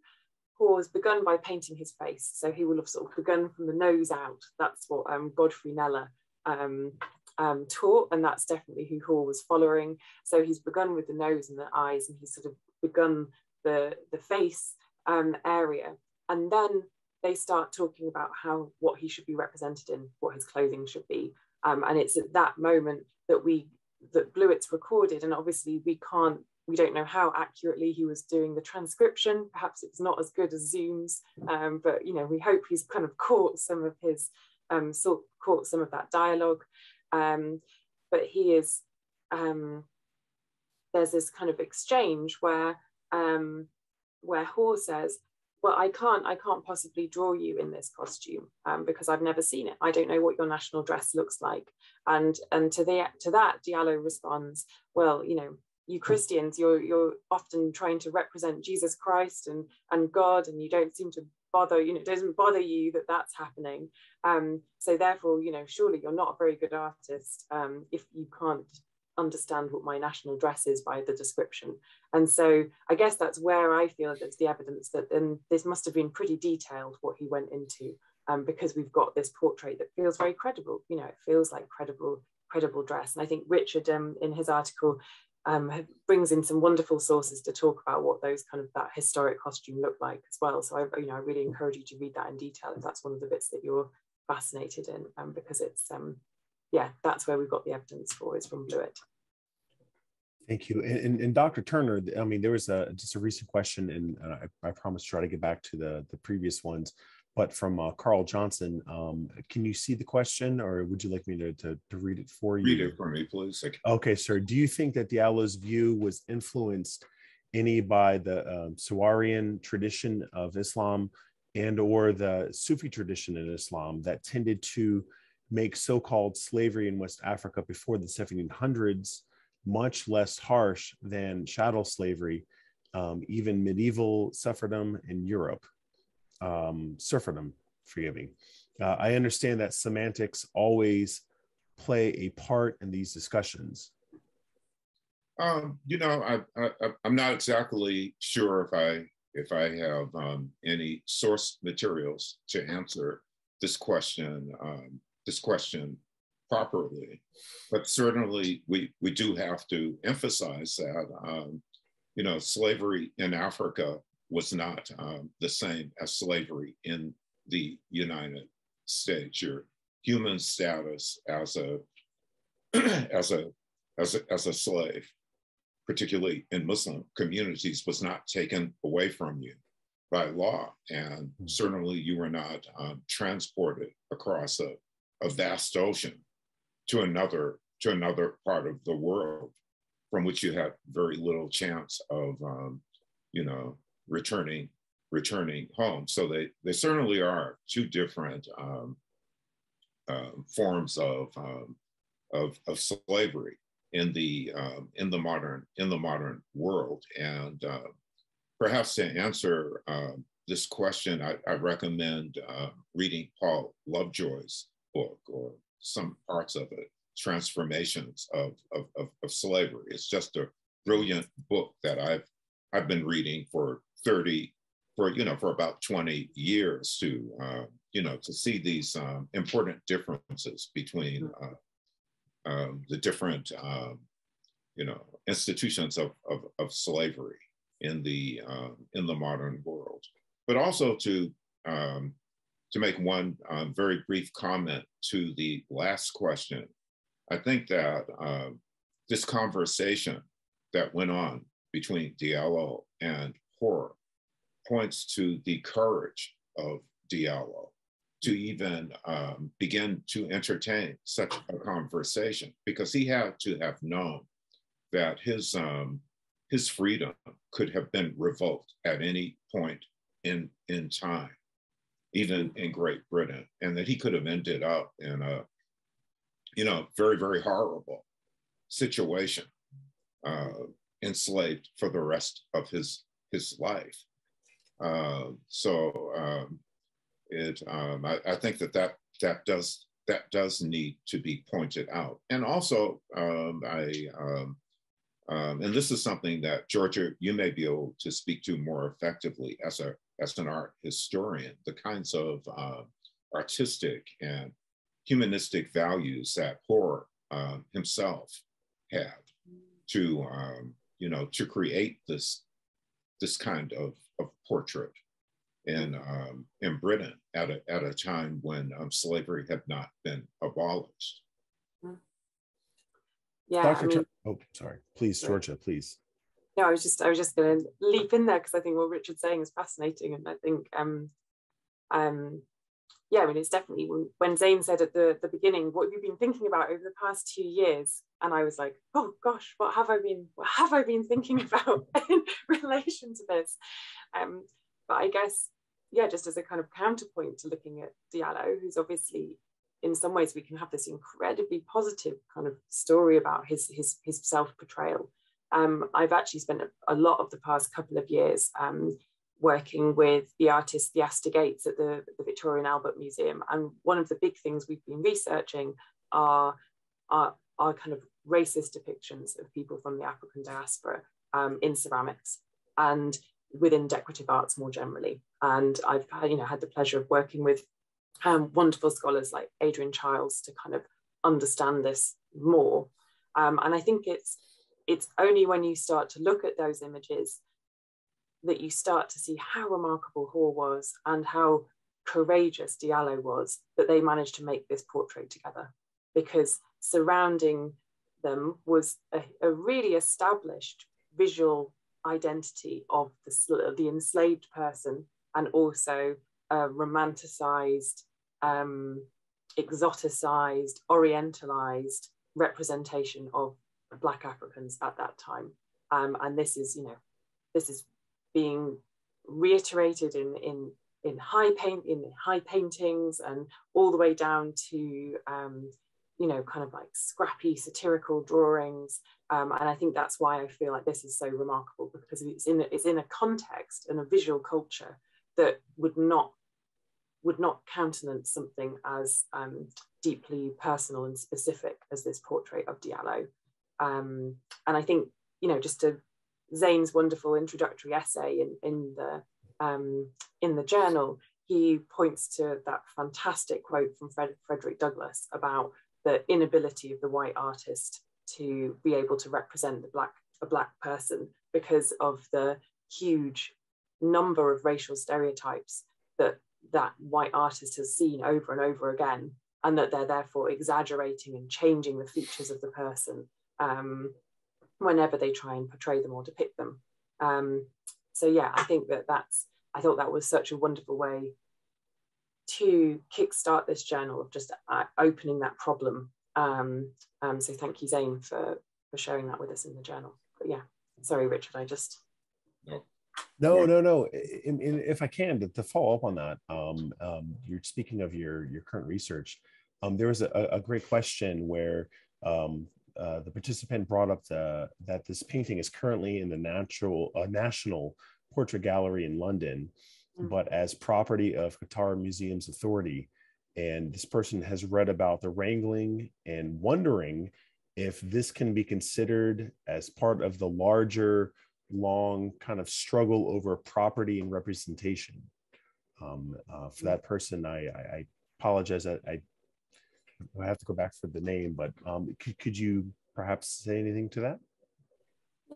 Hoare's begun by painting his face. So he will have sort of begun from the nose out. That's what um, Godfrey Kneller um, um, taught, and that's definitely who Hoare was following. So he's begun with the nose and the eyes, and he's sort of begun the, the face um, area. And then they start talking about how what he should be represented in, what his clothing should be. Um, and it's at that moment that we that Bluett's recorded, and obviously we can't we don't know how accurately he was doing the transcription. Perhaps it's not as good as Zoom's, um, but you know, we hope he's kind of caught some of his, um, sort caught some of that dialogue. Um, but he is, um, there's this kind of exchange where, um, where Hoare says, well, I can't, I can't possibly draw you in this costume um, because I've never seen it. I don't know what your national dress looks like. And, and to, the, to that, Diallo responds, well, you know, you Christians, you're you're often trying to represent Jesus Christ and and God, and you don't seem to bother. You know, it doesn't bother you that that's happening. Um, so therefore, you know, surely you're not a very good artist um, if you can't understand what my national dress is by the description. And so I guess that's where I feel that's the evidence that then this must have been pretty detailed what he went into um, because we've got this portrait that feels very credible. You know, it feels like credible credible dress. And I think Richard um, in his article um, brings in some wonderful sources to talk about what those kind of that historic costume looked like as well. So I, you know, I really encourage you to read that in detail if that's one of the bits that you're fascinated in, um, because it's, um, yeah, that's where we've got the evidence for is from Bluett. Thank you. And, and, and, Dr. Turner, I mean, there was a just a recent question, and I, I promise to try to get back to the, the previous ones but from uh, Carl Johnson. Um, can you see the question or would you like me to, to, to read it for you? Read it for me, please. Okay, sir. Do you think that Diallo's view was influenced any by the um, Suwarian tradition of Islam and or the Sufi tradition in Islam that tended to make so-called slavery in West Africa before the 1700s much less harsh than chattel slavery, um, even medieval sufferdom in Europe? um, serfdom, forgive me. Uh, I understand that semantics always play a part in these discussions. Um, you know, I, I'm not exactly sure if I if I have um, any source materials to answer this question um, this question properly, but certainly we we do have to emphasize that um, you know slavery in Africa was not um, the same as slavery in the United States. Your human status as a as a as a, as a slave, particularly in Muslim communities, was not taken away from you by law, and hmm. certainly you were not um, transported across a, a vast ocean to another to another part of the world from which you have very little chance of um, you know returning returning home. So they they certainly are two different um, uh, forms of, um, of of slavery in the um, in the modern in the modern world. And uh, perhaps to answer um, this question, I, I recommend uh, reading Paul Lovejoy's book or some parts of it, Transformations of, of, of, of Slavery. It's just a brilliant book that I've I've been reading for 30, for you know, for about 20 years to uh, you know to see these um, important differences between uh, um, the different um, you know institutions of, of, of slavery in the um, in the modern world, but also to um, to make one uh, very brief comment to the last question. I think that uh, this conversation that went on between Diallo and Hoare points to the courage of Diallo to even um, begin to entertain such a conversation because he had to have known that his um, his freedom could have been revoked at any point in in time, even in Great Britain, and that he could have ended up in a you know very very horrible situation, uh, enslaved for the rest of his his life. Uh, so um, it um, I, I, think that that that does that does need to be pointed out, and also um, I um, um, and this is something that Georgia, you may be able to speak to more effectively as a as an art historian, the kinds of uh, artistic and humanistic values that Hoare uh, himself had to um, you know to create this this kind of, of portrait in um, in Britain at a at a time when um, slavery had not been abolished. Yeah, Dr. I mean, oh, sorry. Please, Georgia, please. No, I was just I was just going to leap in there because I think what Richard's saying is fascinating, and I think um, um, yeah, I mean, it's definitely when, Zain said at the the beginning, what have you been thinking about over the past two years? And I was like, oh gosh, what have I been what have I been thinking about in relation to this? Um, but I guess yeah, just as a kind of counterpoint to looking at Diallo, who's obviously in some ways we can have this incredibly positive kind of story about his his, his self portrayal. Um, I've actually spent a, a, lot of the past couple of years um, working with the artist Theaster Gates at the, the Victoria and Albert Museum, and one of the big things we've been researching are are, are kind of racist depictions of people from the African diaspora um, in ceramics and within decorative arts more generally. And I've you know had the pleasure of working with um, wonderful scholars like Adrienne Childs to kind of understand this more. Um, and I think it's it's only when you start to look at those images that you start to see how remarkable Hoare was and how courageous Diallo was that they managed to make this portrait together. Because surrounding them was a, a really established visual identity of the, the enslaved person and also a romanticized, um, exoticized, orientalized representation of Black Africans at that time. Um, and this is, you know, this is being reiterated in, in, in high paint, in high paintings and all the way down to, um, you know, kind of like scrappy satirical drawings. Um, and I think that's why I feel like this is so remarkable because it's in, it's in a context and a visual culture that would not would not countenance something as um, deeply personal and specific as this portrait of Diallo. Um, and I think, you know, just to Zain's wonderful introductory essay in, in the um, in the journal, he points to that fantastic quote from Fred, Frederick Douglass about the inability of the white artist to be able to represent the black a black person because of the huge number of racial stereotypes that that white artist has seen over and over again, and that they're therefore exaggerating and changing the features of the person um, whenever they try and portray them or depict them. Um, so yeah, I think that that's I thought that was such a wonderful way to kickstart this journal of just uh, opening that problem. Um, um, so thank you, Zain, for for sharing that with us in the journal. But yeah, sorry, Richard, I just no, no, no. In, in, if I can, to, to, follow up on that, um, um, you're speaking of your your current research. Um, there was a, a, great question where um, uh, the participant brought up the, that this painting is currently in the natural uh, National Portrait Gallery in London, Mm. but as property of Qatar Museums Authority. And this person has read about the wrangling and wondering if this can be considered as part of the larger, long kind of struggle over property and representation. Um, uh, for that person, I, I, I apologize. I, I, I have to go back for the name, but um, could, could you perhaps say anything to that?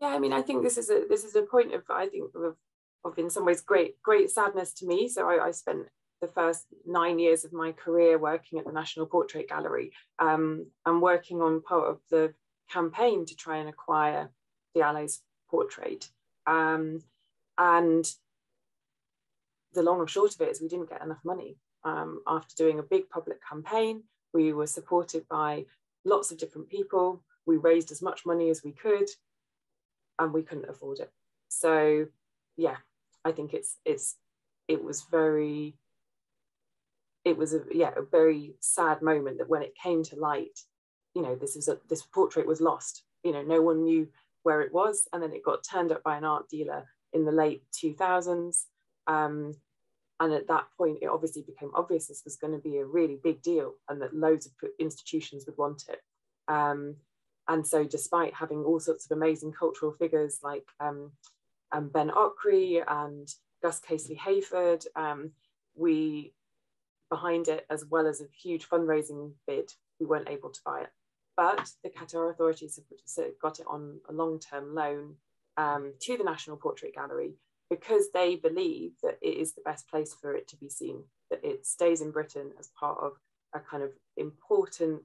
Yeah, I mean, I think this is a this is a point of I think of, of in some ways great great sadness to me. So I, I spent the first nine years of my career working at the National Portrait Gallery um, and working on part of the campaign to try and acquire Diallo's portrait. Um, and the long and short of it is we didn't get enough money. Um, after doing a big public campaign, we were supported by lots of different people. We raised as much money as we could and we couldn't afford it. So yeah, I think it's it's it was very it was a yeah a very sad moment that when it came to light, you know this is a this portrait was lost. You know no one knew where it was, and then it got turned up by an art dealer in the late 2000s. Um, and at that point, it obviously became obvious this was going to be a really big deal and that loads of institutions would want it. Um, and so, despite having all sorts of amazing cultural figures like um, um, Ben Okri and Gus Casely Hayford, um, we behind it, as well as a huge fundraising bid, we weren't able to buy it. But the Qatar authorities have got it on a long term loan um, to the National Portrait Gallery because they believe that it is the best place for it to be seen, that it stays in Britain as part of a kind of important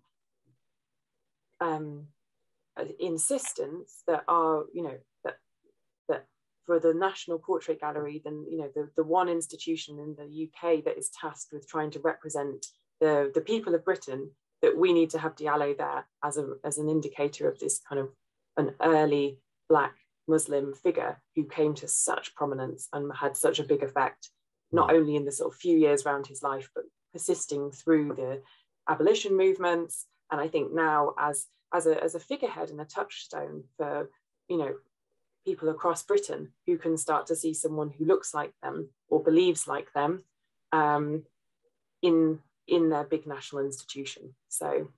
um, insistence that our, you know, that that for the National Portrait Gallery, then you know the, the one institution in the UK that is tasked with trying to represent the, the people of Britain, that we need to have Diallo there as a as an indicator of this kind of an early black Muslim figure who came to such prominence and had such a big effect, not only in the sort of few years around his life, but persisting through the abolition movements. And I think now as as a, as a figurehead and a touchstone for, you know, people across Britain who can start to see someone who looks like them or believes like them um, in in their big national institution. So,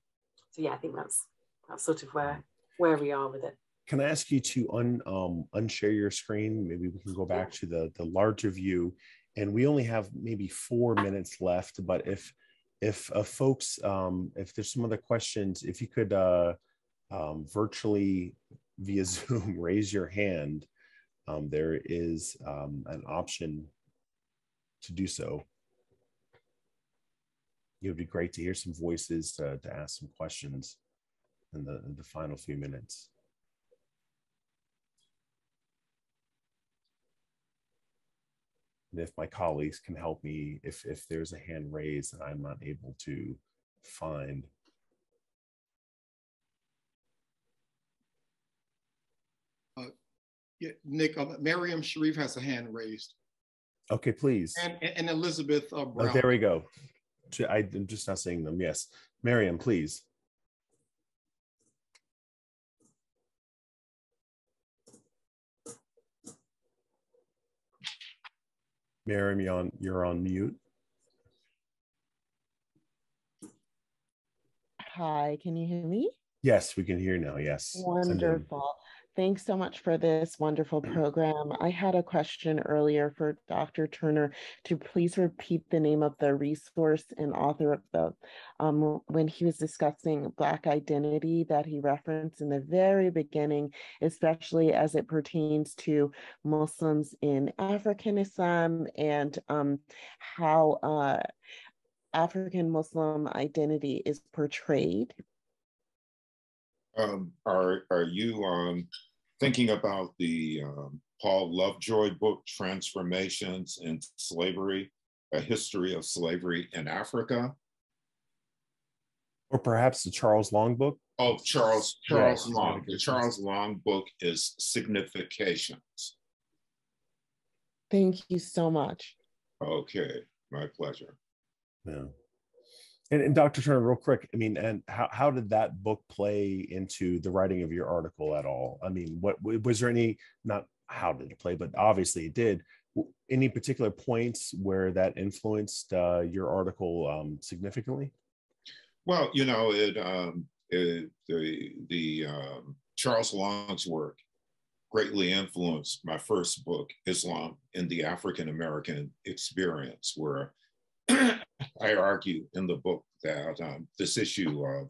so yeah, I think that's that's sort of where where we are with it. Can I ask you to un um, unshare your screen? Maybe we can go back to the the larger view, and we only have maybe four minutes left. But if if uh, folks, um, if there's some other questions, if you could uh, um, virtually via Zoom raise your hand, um, there is um, an option to do so. It would be great to hear some voices to, to ask some questions in the, in the final few minutes. And if my colleagues can help me, if, if there's a hand raised that I'm not able to find. Uh, yeah, Nick, uh, Miriam Sharif has a hand raised. Okay, please. And, and Elizabeth uh, Brown. Oh, there we go. I'm just not seeing them. Yes. Miriam, please. Miriam, you're on, you're on mute. Hi, can you hear me? Yes, we can hear now. Yes. Wonderful. Thanks so much for this wonderful program. I had a question earlier for Dr. Turner to please repeat the name of the resource and author of the, um, when he was discussing Black identity that he referenced in the very beginning, especially as it pertains to Muslims in African Islam and um, how uh, African Muslim identity is portrayed. Um, are are you um, thinking about the um, Paul Lovejoy book, Transformations in Slavery, A History of Slavery in Africa? Or perhaps the Charles Long book? Oh, Charles, Charles yes, Long. The Charles Long book is Significations. Thank you so much. Okay, my pleasure. Yeah. And, and, Dr. Turner, real quick, I mean, and how, how did that book play into the writing of your article at all? I mean, what was there any, not how did it play, but obviously it did. any particular points where that influenced uh, your article um, significantly? Well, you know, it, um, it the the um, Charles Long's work greatly influenced my first book, Islam in the African American Experience, where I argue in the book that um, this issue of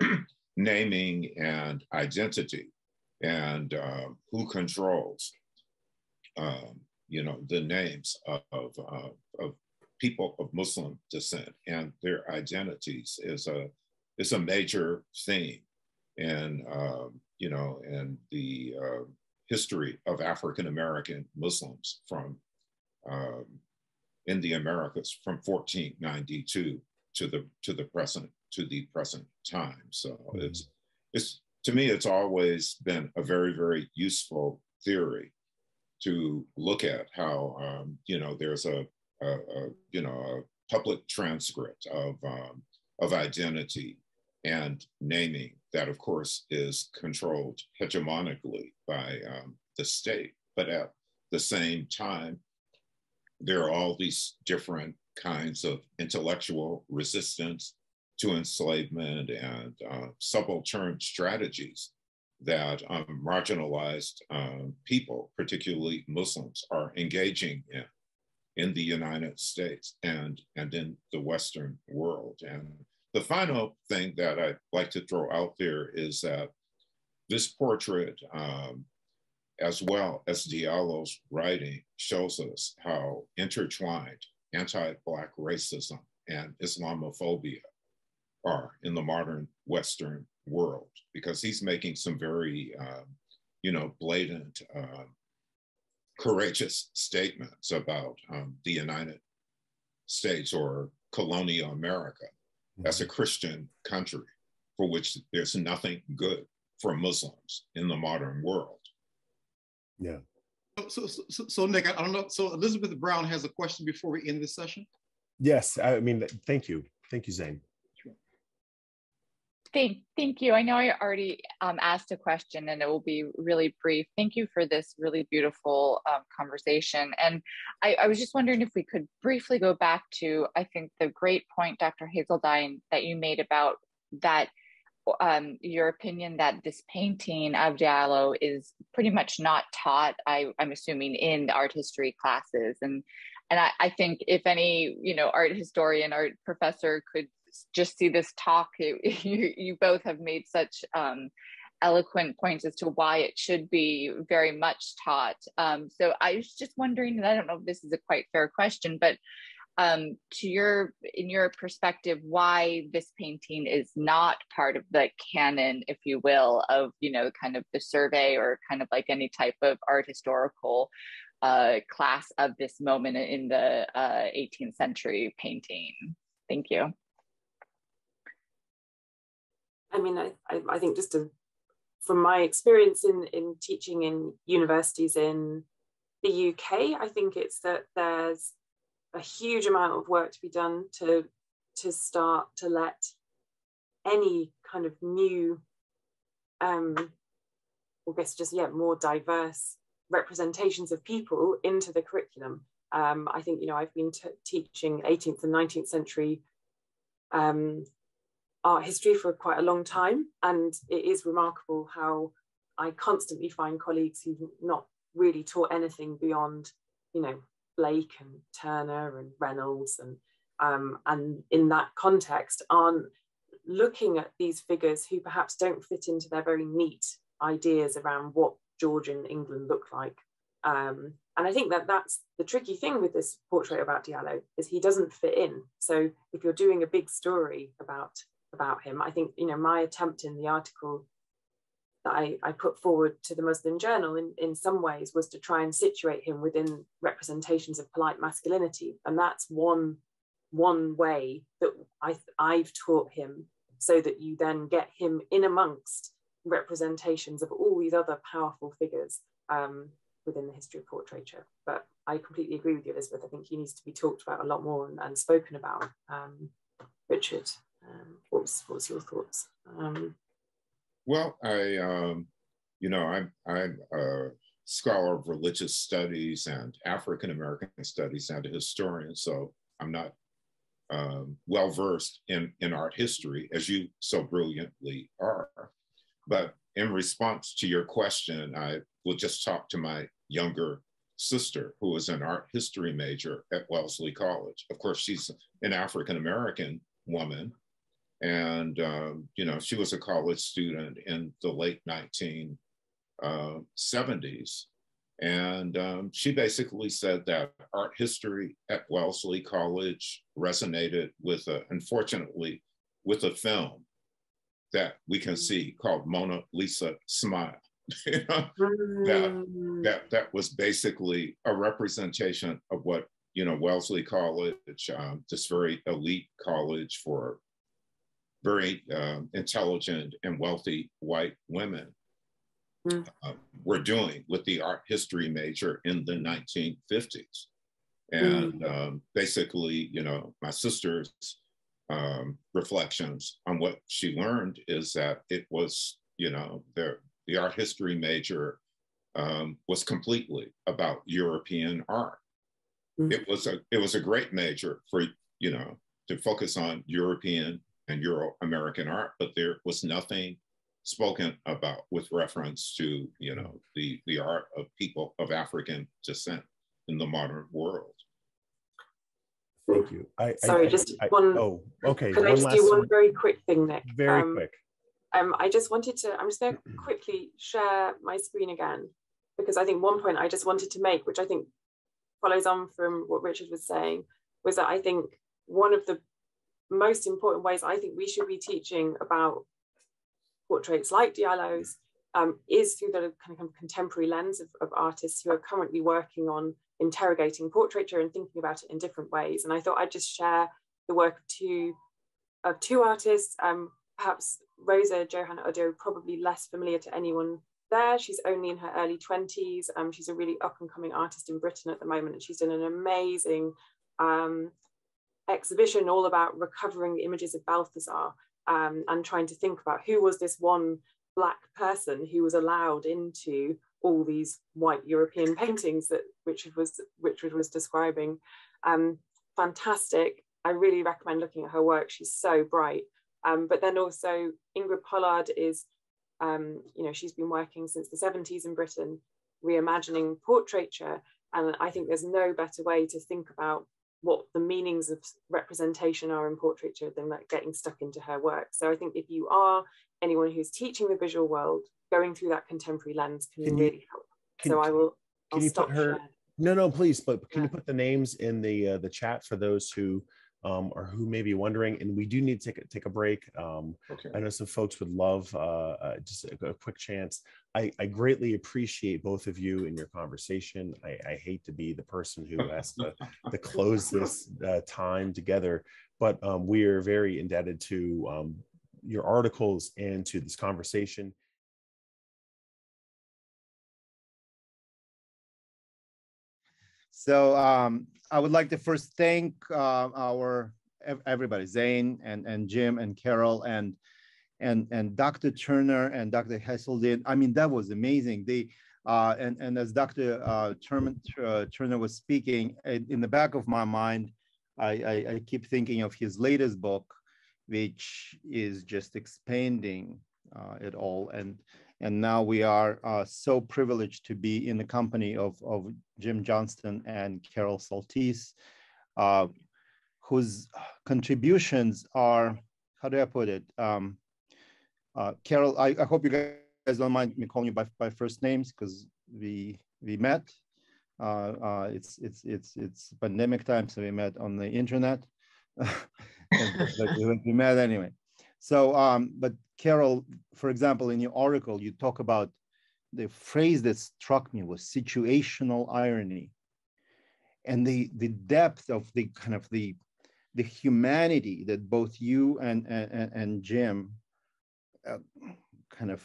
naming and identity and uh, who controls, um, you know, the names of, of, of people of Muslim descent and their identities is a is a major theme, and um, you know, and the uh, history of African American Muslims from um, in the Americas from 1492 to the to the present to the present time. So mm-hmm. it's it's to me it's always been a very very useful theory to look at how um, you know there's a, a, a, you know a public transcript of um, of identity and naming that of course is controlled hegemonically by um, the state but at the same time there are all these different kinds of intellectual resistance to enslavement and uh, subaltern strategies that um, marginalized um, people, particularly Muslims, are engaging in in the United States and, and in the Western world. And the final thing that I'd like to throw out there is that this portrait um, as well as Diallo's writing shows us how intertwined anti-Black racism and Islamophobia are in the modern Western world, because he's making some very, um, you know, blatant, um, courageous statements about um, the United States or colonial America mm-hmm. as a Christian country for which there's nothing good for Muslims in the modern world. Yeah. So, so, so, so, Nick, I don't know. So Elizabeth Brown has a question before we end this session. Yes, I mean, thank you, thank you, Zain. Thank, thank you. I know I already um, asked a question and it will be really brief. Thank you for this really beautiful um, conversation. And I, I, was just wondering if we could briefly go back to, I think, the great point, Dr. Haseldine, that you made about that um, your opinion that this painting of Diallo is pretty much not taught, I, am assuming, in art history classes. And and I, I, think if any, you know, art historian, art professor could just see this talk, it, you, you both have made such um, eloquent points as to why it should be very much taught. Um, so I was just wondering, and I don't know if this is a quite fair question, but um, to your in your perspective why this painting is not part of the canon if you will of you know kind of the survey or kind of like any type of art historical uh, class of this moment in the uh, 18th century painting? Thank you. I mean i, I think just to, from my experience in in teaching in universities in the uk i think it's that there's a huge amount of work to be done to to start to let any kind of new um I guess just yeah more diverse representations of people into the curriculum. Um, I think you know I've been teaching 18th and 19th century um, art history for quite a long time and it is remarkable how I constantly find colleagues who've not really taught anything beyond you know Blake and Turner and Reynolds and um, and in that context aren't looking at these figures who perhaps don't fit into their very neat ideas around what Georgian England looked like. Um, and I think that that's the tricky thing with this portrait about Diallo is he doesn't fit in. So if you're doing a big story about about him, I think you know my attempt in the article that I, I put forward to the Muslim Journal in, in some ways was to try and situate him within representations of polite masculinity. And that's one, one way that I, I've taught him so that you then get him in amongst representations of all these other powerful figures um, within the history of portraiture. But I completely agree with you, Elizabeth. I think he needs to be talked about a lot more and, and spoken about. Um, Richard, um, your thoughts? Um, well, I, um, you know, I'm, I'm uh, scholar of religious studies and African American studies and a historian, so I'm not um, well versed in, in art history as you so brilliantly are. But in response to your question, I will just talk to my younger sister, who is an art history major at Wellesley College. Of course, she's an African American woman. And, um, you know, she was a college student in the late 1970s. Uh, and um, she basically said that art history at Wellesley College resonated with, a, unfortunately, with a film that we can see called Mona Lisa Smile. you know, that, mm. that, that was basically a representation of what, you know, Wellesley College, um, this very elite college for very um, intelligent and wealthy white women mm. uh, were doing with the art history major in the 1950s. And mm. um, basically, you know, my sister's um, reflections on what she learned is that it was, you know, the, the art history major um, was completely about European art. Mm. It was a it was a great major for you know to focus on European and Euro American art, but there was nothing spoken about with reference to you know the the art of people of African descent in the modern world. Thank you. I, Sorry, I, just I, one. Oh, okay. Could I just do one, one very quick thing, Nick? Very um, quick. Um, I just wanted to. I'm just going to quickly share my screen again because I think one point I just wanted to make, which I think follows on from what Richard was saying, was that I think one of the most important ways I think we should be teaching about portraits like Diallo's um, is through the kind of contemporary lens of, of, artists who are currently working on interrogating portraiture and thinking about it in different ways. And I thought I'd just share the work of two, of two artists, um, perhaps Rosa-Johan Uddoh, probably less familiar to anyone there. She's only in her early 20s. Um, she's a really up and coming artist in Britain at the moment, and she's done an amazing um, exhibition all about recovering the images of Balthasar um, and trying to think about who was this one black person who was allowed into all these white European paintings that Richard was Richard was describing. Um, fantastic. I really recommend looking at her work. She's so bright. Um, but then also Ingrid Pollard is, um, you know, she's been working since the 70s in Britain, reimagining portraiture. And I think there's no better way to think about what the meanings of representation are in portraiture than like getting stuck into her work. So I think if you are anyone who's teaching the visual world, going through that contemporary lens can, can really you, help. Can, so I will. Can I'll you put her? Sharing. No, no, please. But can yeah. you put the names in the uh, the chat for those who um, or who may be wondering, and we do need to take a, take a break. Um, okay. I know some folks would love uh, uh, just a, a, quick chance. I, I, greatly appreciate both of you in your conversation. I, I hate to be the person who has to, to close this uh, time together, but um, we are very indebted to um, your articles and to this conversation. So um, I would like to first thank uh, our everybody, Zain and, and Jim and Carol and and and Dr. Turner and Dr. Haseldine. I mean, that was amazing. They uh, and and as Dr. Uh, Turner, uh, Turner was speaking, in the back of my mind, I, I, I keep thinking of his latest book, which is just expanding uh, it all and and now we are uh, so privileged to be in the company of, of Jim Johnson and Carol Soltis, uh, whose contributions are, how do I put it? Um, uh, Carol, I, I, hope you guys don't mind me calling you by, by first names because we we met. Uh, uh, it's it's it's it's pandemic time, so we met on the internet. we met anyway. So, um, but Carol, for example, in your article, you talk about the phrase that struck me was situational irony and the, the depth of the kind of the, the humanity that both you and, and, and Jim uh, kind of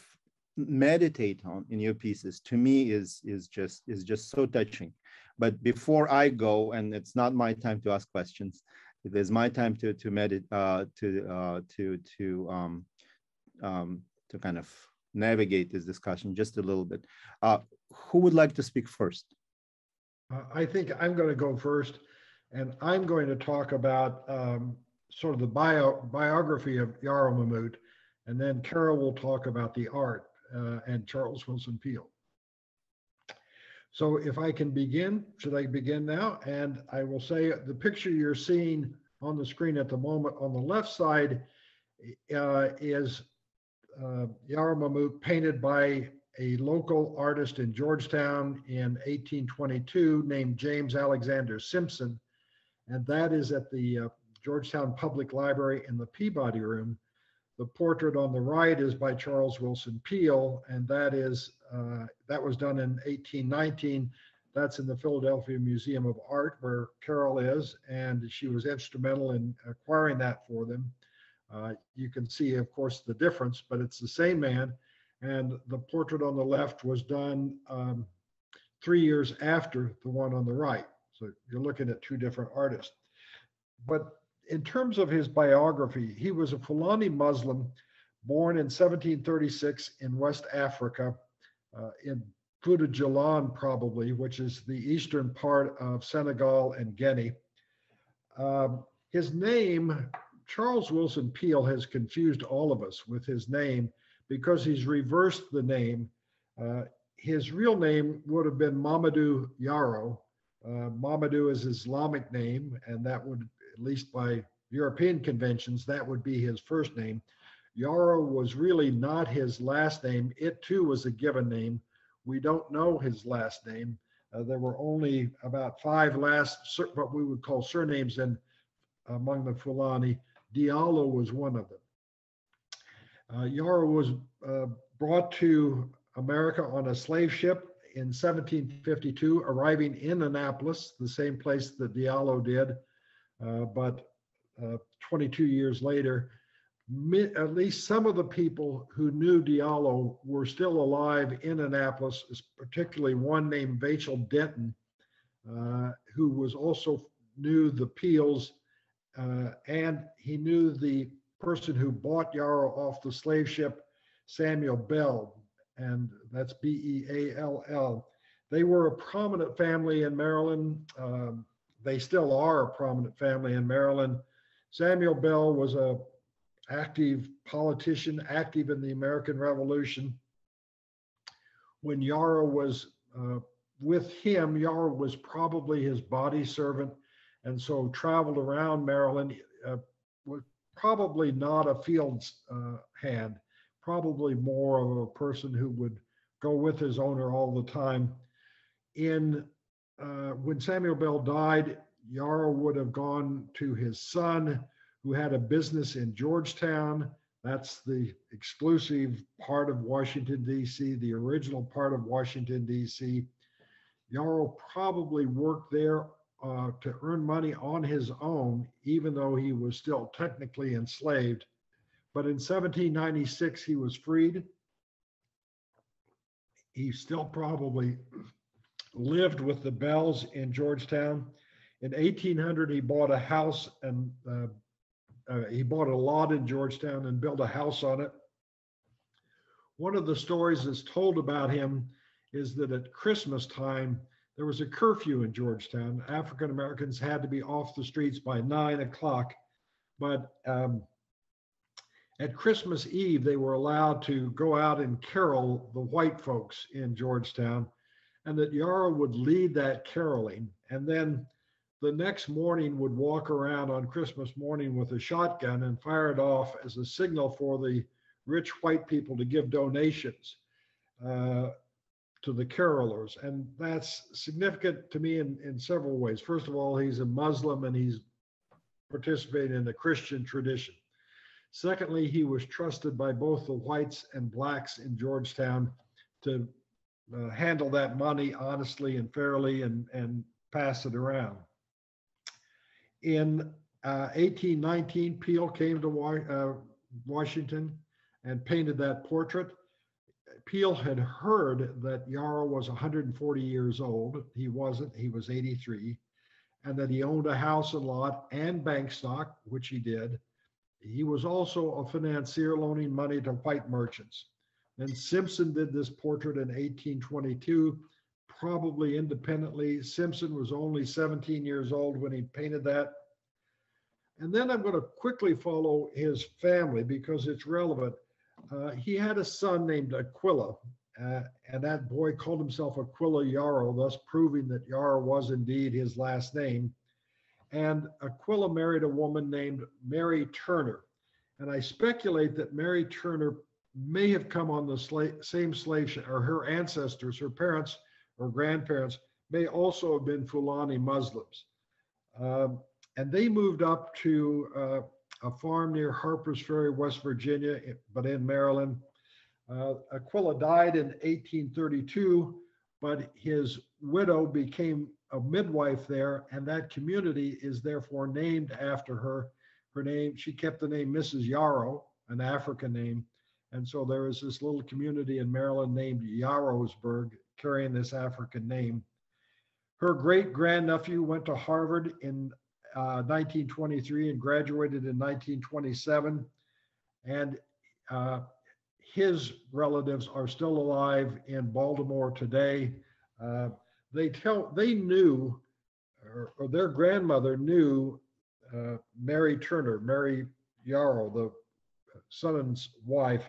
meditate on in your pieces to me is, is, just, is just so touching. But before I go, and it's not my time to ask questions, it is my time to to meditate uh, to uh, to to um, um, to kind of navigate this discussion just a little bit. Uh, who would like to speak first? Uh, I think I'm going to go first, and I'm going to talk about um, sort of the bio, biography of Yarrow Mamout, and then Carol will talk about the art uh, and Charles Wilson Peale. So if I can begin, should I begin now? And I will say the picture you're seeing on the screen at the moment on the left side uh, is uh, painted by a local artist in Georgetown in 1822 named James Alexander Simpson. And that is at the uh, Georgetown Public Library in the Peabody Room. The portrait on the right is by Charles Wilson Peale, and that is uh, that was done in 1819. That's in the Philadelphia Museum of Art, where Carol is, and she was instrumental in acquiring that for them. Uh, you can see, of course, the difference, but it's the same man. And the portrait on the left was done um, three years after the one on the right. So you're looking at two different artists. But in terms of his biography, he was a Fulani Muslim born in 1736 in West Africa, in Fouta Djallon, probably, which is the eastern part of Senegal and Guinea. Um, his name, Charles Wilson Peale, has confused all of us with his name because he's reversed the name. Uh, his real name would have been Mamadou Yarrow. Uh, Mamadou is Islamic name, and that would, at least by European conventions, that would be his first name. Yarrow was really not his last name. It too was a given name. We don't know his last name. Uh, there were only about five last, what we would call surnames in among the Fulani. Diallo was one of them. Uh, Yarrow was uh, brought to America on a slave ship in 1752, arriving in Annapolis, the same place that Diallo did. Uh, but uh, 22 years later, at least some of the people who knew Diallo were still alive in Annapolis, particularly one named Vachel Denton, uh, who was also knew the Peales, uh, and he knew the person who bought Yarrow off the slave ship, Samuel Beall, and that's B E A L L. They were a prominent family in Maryland. Um, they still are a prominent family in Maryland. Samuel Beall was a active politician, active in the American Revolution. When Yarrow was uh, with him, Yarrow was probably his body servant, and so traveled around Maryland. Uh, probably not a field uh, hand, probably more of a person who would go with his owner all the time. In uh, when Samuel Beall died, Yarrow would have gone to his son, who had a business in Georgetown. That's the exclusive part of Washington, D.C., the original part of Washington, D.C. Yarrow probably worked there uh, to earn money on his own, even though he was still technically enslaved. But in 1796, he was freed. He still probably lived with the Bealls in Georgetown. In 1800, he bought a house and uh, uh, he bought a lot in Georgetown and built a house on it. One of the stories that's told about him is that at Christmas time, there was a curfew in Georgetown. African Americans had to be off the streets by nine o'clock. But um, at Christmas Eve, they were allowed to go out and carol the white folks in Georgetown, and that Yarrow would lead that caroling. And then the next morning would walk around on Christmas morning with a shotgun and fire it off as a signal for the rich white people to give donations. Uh, to the carolers. And that's significant to me in, in several ways. First of all, he's a Muslim and he's participating in the Christian tradition. Secondly, he was trusted by both the whites and blacks in Georgetown to uh, handle that money honestly and fairly and, and pass it around. In uh, 1819, Peale came to wa- uh, Washington and painted that portrait. Peale had heard that Yarrow was 140 years old. He wasn't, he was 83, and that he owned a house and lot and bank stock, which he did. He was also a financier loaning money to white merchants. And Simpson did this portrait in 1822, probably independently. Simpson was only 17 years old when he painted that. And then I'm going to quickly follow his family because it's relevant. Uh, he had a son named Aquila, uh, and that boy called himself Aquila Yarrow, thus proving that Yarrow was indeed his last name. And Aquila married a woman named Mary Turner. And I speculate that Mary Turner may have come on the sla- same slave ship, or her ancestors, her parents or grandparents, may also have been Fulani Muslims. Um, and they moved up to uh, a farm near Harpers Ferry, West Virginia, but in Maryland. Uh, Aquila died in 1832, but his widow became a midwife there, and that community is therefore named after her. Her name, she kept the name Mrs. Yarrow, an African name. And so there is this little community in Maryland named Yarrowsburg carrying this African name. Her great grandnephew went to Harvard in uh, 1923 and graduated in 1927. And uh, his relatives are still alive in Baltimore today. Uh, they tell they knew, or, or their grandmother knew uh, Mary Turner, Mary Yarrow, the son's wife,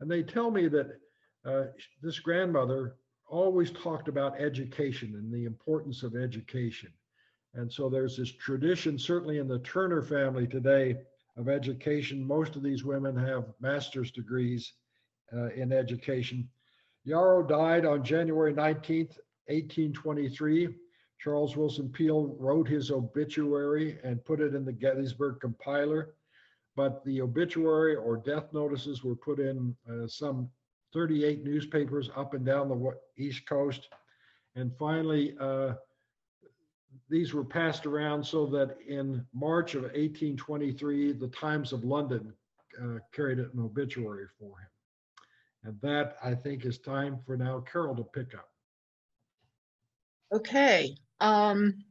and they tell me that uh, this grandmother always talked about education and the importance of education. And so there's this tradition, certainly in the Turner family today, of education. Most of these women have master's degrees uh, in education. Yarrow died on January 19th, 1823. Charles Wilson Peale wrote his obituary and put it in the Gettysburg compiler. But the obituary or death notices were put in uh, some 38 newspapers up and down the East Coast. And finally, uh, these were passed around so that in March of 1823, the Times of London uh, carried an obituary for him. And that, I think, is time for now Carol to pick up. Okay. Um,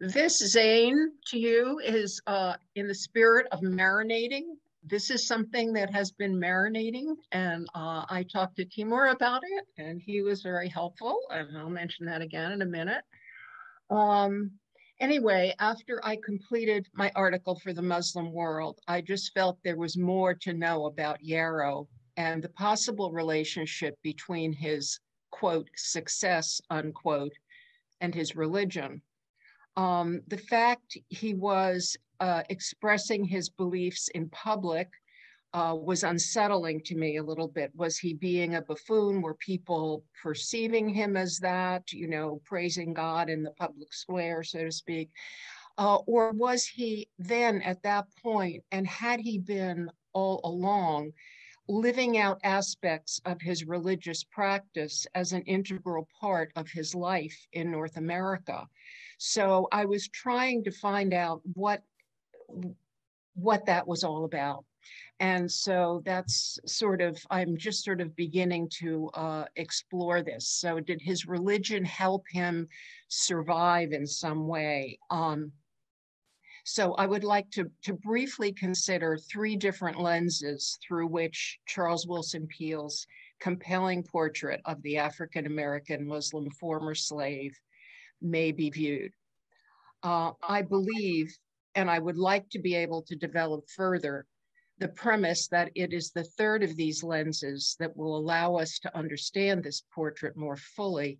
this Zain to you is uh, in the spirit of marinating. This is something that has been marinating, and uh, I talked to Timur about it, and he was very helpful. And I'll mention that again in a minute. Um, anyway, after I completed my article for the Muslim World, I just felt there was more to know about Yarrow and the possible relationship between his quote success unquote and his religion. Um, the fact he was uh, expressing his beliefs in public uh, was unsettling to me a little bit. Was he being a buffoon? Were people perceiving him as that, you know, praising God in the public square, so to speak? Uh, or was he then at that point, and had he been all along, living out aspects of his religious practice as an integral part of his life in North America? So I was trying to find out what what that was all about. And so that's sort of, I'm just sort of beginning to uh, explore this. So, did his religion help him survive in some way? Um, so, I would like to, to briefly consider three different lenses through which Charles Wilson Peale's compelling portrait of the African American Muslim former slave may be viewed. Uh, I believe, and I would like to be able to develop further, the premise that it is the third of these lenses that will allow us to understand this portrait more fully,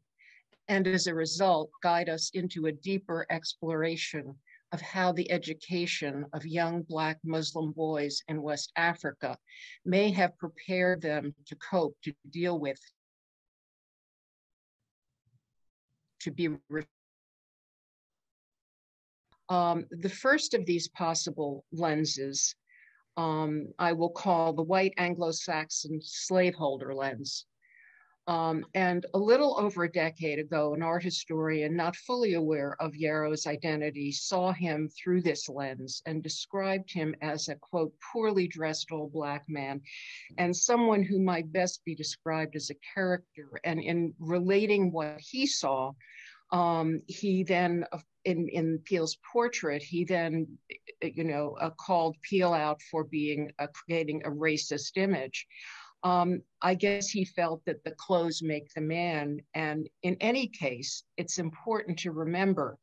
and as a result, guide us into a deeper exploration of how the education of young Black Muslim boys in West Africa may have prepared them to cope, to deal with, to be. Um, the first of these possible lenses um, I will call the white Anglo-Saxon slaveholder lens. Um, and a little over a decade ago, an art historian not fully aware of Yarrow's identity saw him through this lens and described him as a quote, poorly dressed old black man and someone who might best be described as a character. And in relating what he saw, um, he then, in, in Peale's portrait, he then, you know, uh, called Peale out for being uh, creating a racist image. Um, I guess he felt that the clothes make the man. And in any case, it's important to remember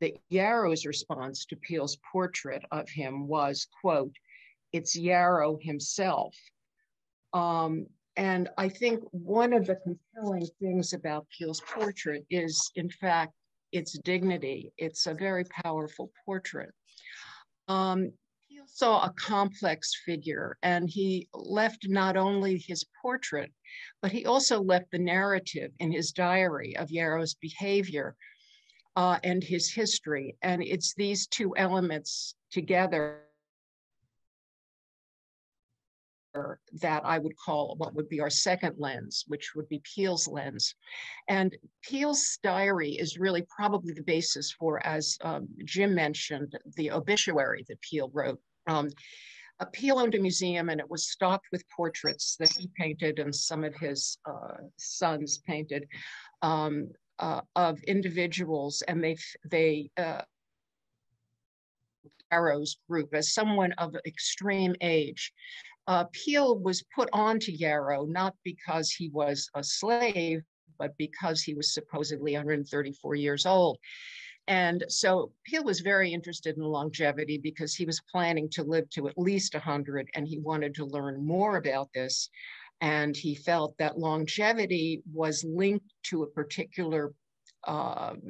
that Yarrow's response to Peale's portrait of him was, quote, it's Yarrow himself. Um, and I think one of the compelling things about Peale's portrait is, in fact, its dignity. It's a very powerful portrait. Um, Peale saw a complex figure, and he left not only his portrait, but he also left the narrative in his diary of Yarrow's behavior uh, and his history. And it's these two elements together that I would call what would be our second lens, which would be Peale's lens. And Peale's diary is really probably the basis for, as um, Jim mentioned, the obituary that Peale wrote. Um, uh, Peale owned a museum and it was stocked with portraits that he painted and some of his uh, sons painted um, uh, of individuals. And they, they uh, Yarrow's group as someone of extreme age uh, Peale was put onto Yarrow not because he was a slave, but because he was supposedly 134 years old. And so Peale was very interested in longevity because he was planning to live to at least 100 and he wanted to learn more about this. And he felt that longevity was linked to a particular um,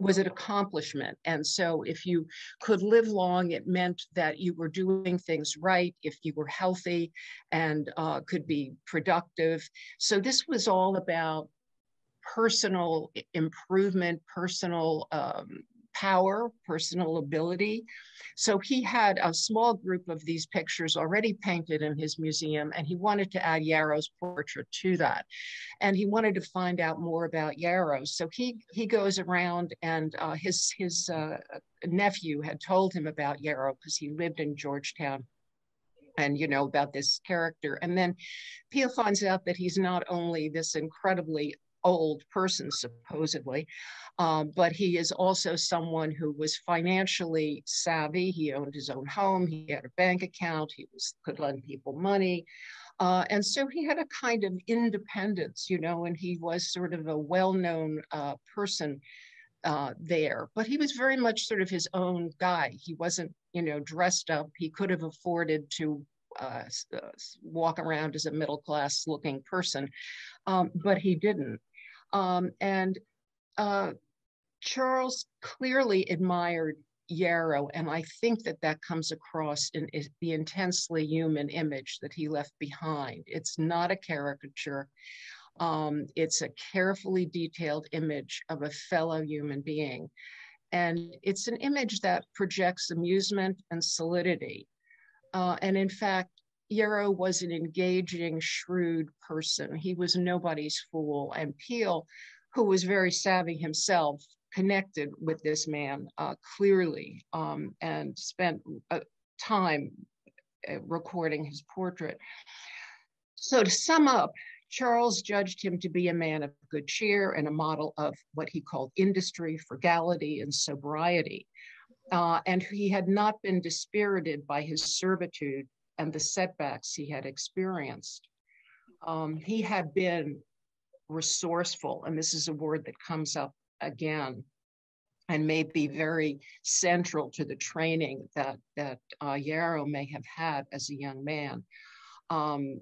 was an accomplishment. And so if you could live long, it meant that you were doing things right, if you were healthy and uh, could be productive. So this was all about personal improvement, personal um, power, personal ability. So he had a small group of these pictures already painted in his museum, and he wanted to add Yarrow's portrait to that. And he wanted to find out more about Yarrow. So he he goes around, and uh, his his uh, nephew had told him about Yarrow because he lived in Georgetown and you know about this character and then Peale finds out that he's not only this incredibly old person supposedly um, but he is also someone who was financially savvy. He owned his own home. He had a bank account. He was could lend people money. Uh, and so he had a kind of independence, you know, and he was sort of a well-known uh, person uh, there. But he was very much sort of his own guy. He wasn't, you know, dressed up. He could have afforded to uh, uh, walk around as a middle class looking person, um, but he didn't. Um, and uh, Charles clearly admired Yarrow, and I think that that comes across in, in the intensely human image that he left behind. It's not a caricature. Um, it's a carefully detailed image of a fellow human being. And it's an image that projects amusement and solidity. Uh, and in fact, Yarrow was an engaging, shrewd person. He was nobody's fool. And Peale, who was very savvy himself, connected with this man uh, clearly um, and spent uh, time uh, recording his portrait. So, to sum up, Charles judged him to be a man of good cheer and a model of what he called industry, frugality, and sobriety. Uh, and he had not been dispirited by his servitude and the setbacks he had experienced. Um, he had been resourceful, and this is a word that comes up again and may be very central to the training that that uh, Yarrow may have had as a young man. Um,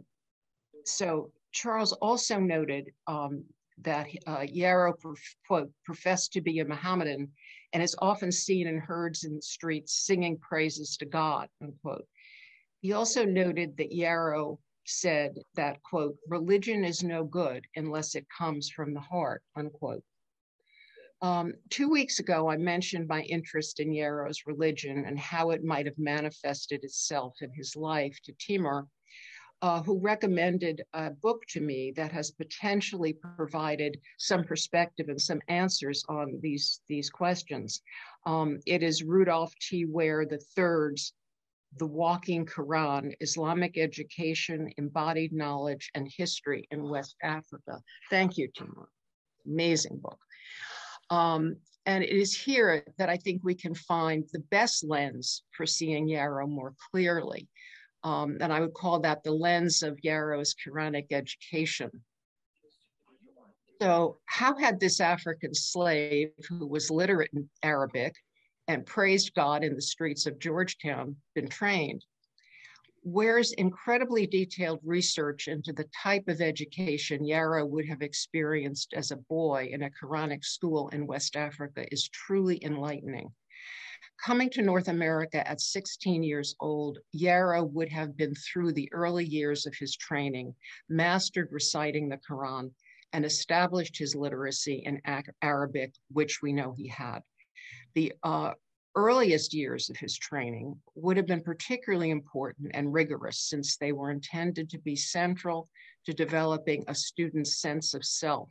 so Charles also noted um, that uh, Yarrow quote, professed to be a Mohammedan and is often seen in herds in the streets singing praises to God, unquote. He also noted that Yarrow said that, quote, religion is no good unless it comes from the heart, unquote. Um, two weeks ago, I mentioned my interest in Yarrow's religion and how it might have manifested itself in his life to Timur, uh, who recommended a book to me that has potentially provided some perspective and some answers on these, these questions. Um, it is Rudolph T. Ware III's The Walking Quran Islamic Education, Embodied Knowledge, and History in West Africa. Thank you, Timur. Amazing book. Um, and it is here that I think we can find the best lens for seeing Yarrow more clearly. Um, and I would call that the lens of Yarrow's Quranic education. So, how had this African slave who was literate in Arabic and praised God in the streets of Georgetown been trained? Ware's incredibly detailed research into the type of education Yarrow would have experienced as a boy in a Quranic school in West Africa is truly enlightening. Coming to North America at 16 years old, Yarrow would have been through the early years of his training, mastered reciting the Quran, and established his literacy in Arabic, which we know he had. The uh, earliest years of his training would have been particularly important and rigorous since they were intended to be central to developing a student's sense of self.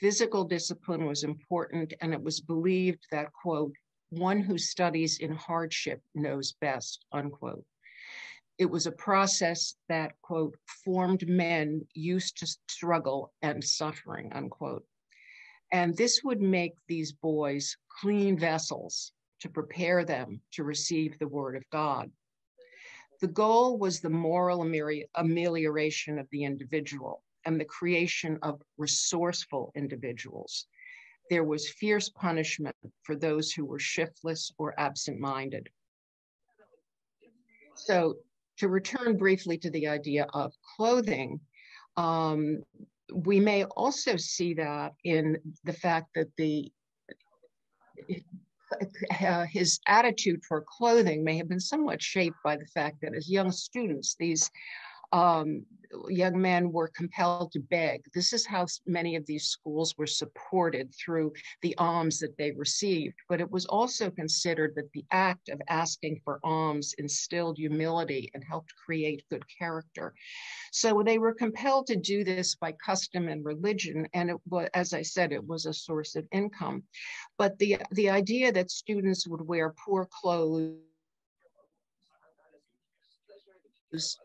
Physical discipline was important, and it was believed that, quote, one who studies in hardship knows best, unquote. It was a process that, quote, formed men used to struggle and suffering, unquote. And this would make these boys clean vessels to prepare them to receive the word of God. The goal was the moral amelioration of the individual and the creation of resourceful individuals there was fierce punishment for those who were shiftless or absent minded. So, to return briefly to the idea of clothing, um, we may also see that in the fact that the uh, his attitude for clothing may have been somewhat shaped by the fact that as young students, these um, young men were compelled to beg. This is how many of these schools were supported through the alms that they received. But it was also considered that the act of asking for alms instilled humility and helped create good character. So they were compelled to do this by custom and religion. And it was, as I said, it was a source of income. But the, the idea that students would wear poor clothes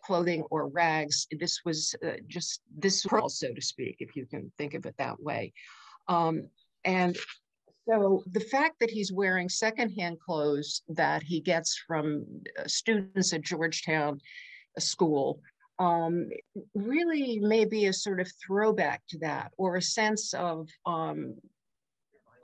clothing or rags. This was uh, just this world, so to speak, if you can think of it that way. Um, and so the fact that he's wearing secondhand clothes that he gets from uh, students at Georgetown School um, really may be a sort of throwback to that or a sense of um,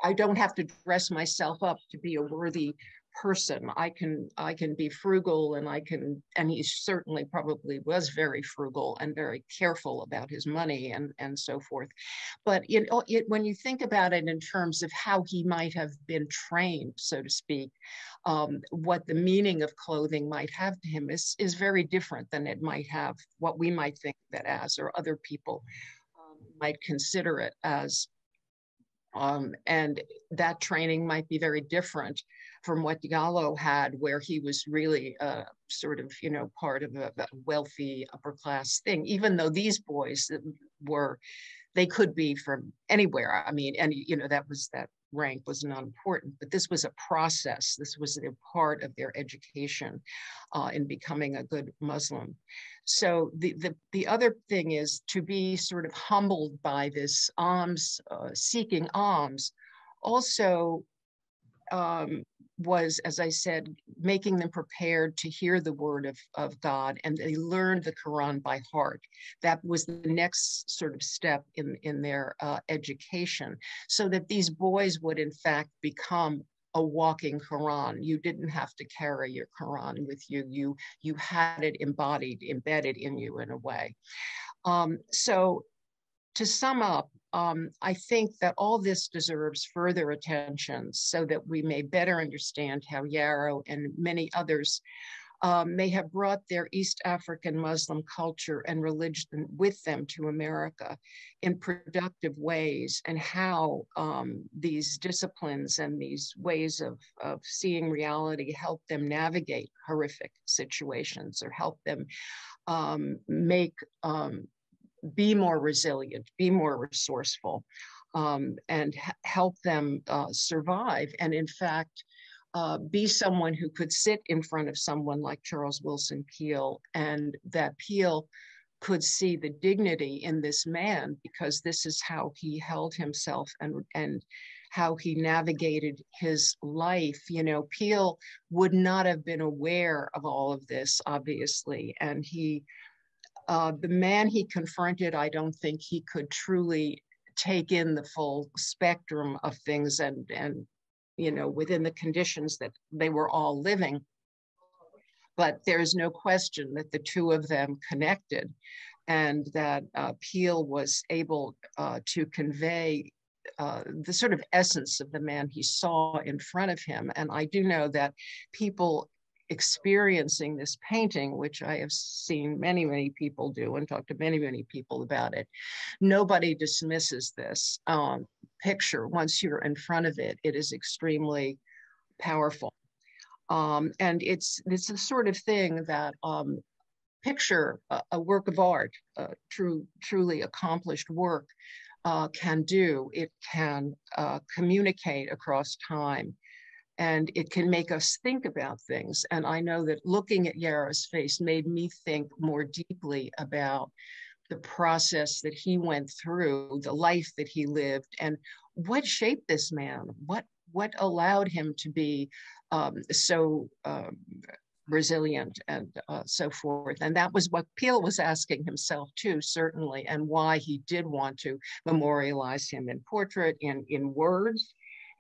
I don't have to dress myself up to be a worthy person. I can i can be frugal and i can and he certainly probably was very frugal and very careful about his money and and so forth. But it, it when you think about it in terms of how he might have been trained so to speak um, what the meaning of clothing might have to him is is very different than it might have what we might think that as or other people um, might consider it as. Um, and that training might be very different from what Diallo had, where he was really uh, sort of, you know, part of a, a wealthy upper class thing, even though these boys were, they could be from anywhere. I mean, and, you know, that was that rank was not important, but this was a process. This was a part of their education uh, in becoming a good Muslim. So the, the, the other thing is to be sort of humbled by this alms, uh, seeking alms, also um, was, as I said, making them prepared to hear the word of, of God, and they learned the Quran by heart. That was the next sort of step in, in their uh, education, so that these boys would, in fact, become a walking Quran. You didn't have to carry your Quran with you. You you had it embodied, embedded in you in a way. Um, so, to sum up, um, I think that all this deserves further attention so that we may better understand how Yarrow and many others um, may have brought their East African Muslim culture and religion with them to America in productive ways, and how um, these disciplines and these ways of, of seeing reality help them navigate horrific situations or help them um, make um, be more resilient, be more resourceful, um, and help them uh, survive. And in fact, uh, be someone who could sit in front of someone like Charles Wilson Peale, and that Peale could see the dignity in this man because this is how he held himself and and how he navigated his life. You know, Peale would not have been aware of all of this, obviously. And he, uh, the man he confronted, I don't think he could truly take in the full spectrum of things and, and you know, within the conditions that they were all living. But there's no question that the two of them connected and that uh, Peale was able uh, to convey uh, the sort of essence of the man he saw in front of him. And I do know that people experiencing this painting, which I have seen many, many people do and talked to many, many people about it, nobody dismisses this um, picture. Once you're in front of it, it is extremely powerful. Um, and it's it's the sort of thing that um, picture a, a, work of art, a true, truly accomplished work, uh, can do. It can uh, communicate across time and it can make us think about things. And I know that looking at Yarrow's face made me think more deeply about the process that he went through, the life that he lived, and what shaped this man, what what allowed him to be um, so um, resilient and uh, so forth. And that was what Peale was asking himself too, certainly, and why he did want to memorialize him in portrait, in, in words.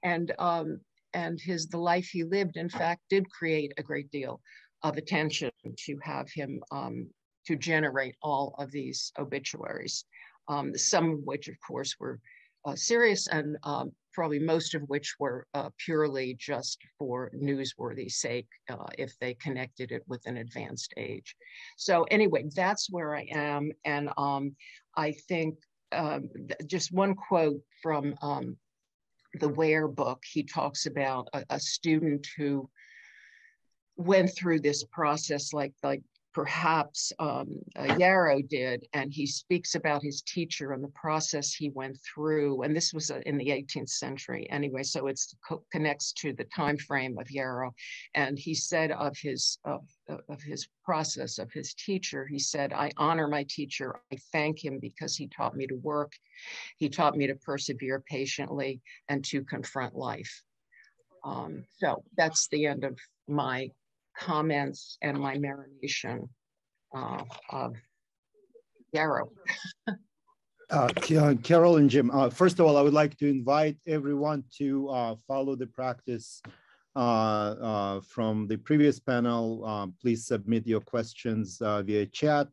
And, um, and his the life he lived, in fact, did create a great deal of attention to have him um, to generate all of these obituaries, um, some of which, of course, were uh, serious and um, probably most of which were uh, purely just for newsworthy sake uh, if they connected it with an advanced age. So anyway, that's where I am. And um, I think um, just one quote from um, the Ware book, he talks about a, a student who went through this process like like perhaps um, uh, Yarrow did, and he speaks about his teacher and the process he went through. And this was uh, in the 18th century, anyway. So it co- connects to the time frame of Yarrow. And he said of his of, of his process of his teacher, he said, "I honor my teacher. I thank him because he taught me to work. He taught me to persevere patiently and to confront life." Um, so that's the end of my comments and my marination uh, of Yarrow. Uh, uh, Carol and Jim, uh, first of all, I would like to invite everyone to uh, follow the practice uh, from the previous panel. please submit your questions via chat.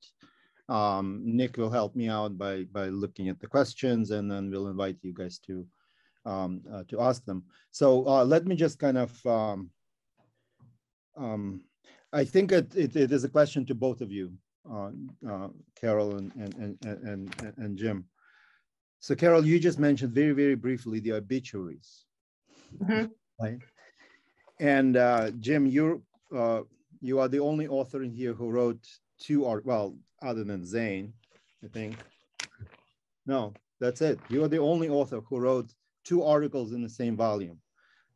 Um, Nick will help me out by, by looking at the questions and then we'll invite you guys to, um, to ask them. So let me just kind of um, um, I think it, it, it is a question to both of you, uh, uh, Carol and, and, and, and, and Jim. So Carol, you just mentioned very, very briefly the obituaries, mm -hmm. right? And uh, Jim, you're, uh, you are the only author in here who wrote two art, well, other than Zain, I think. No, that's it. You are the only author who wrote two articles in the same volume.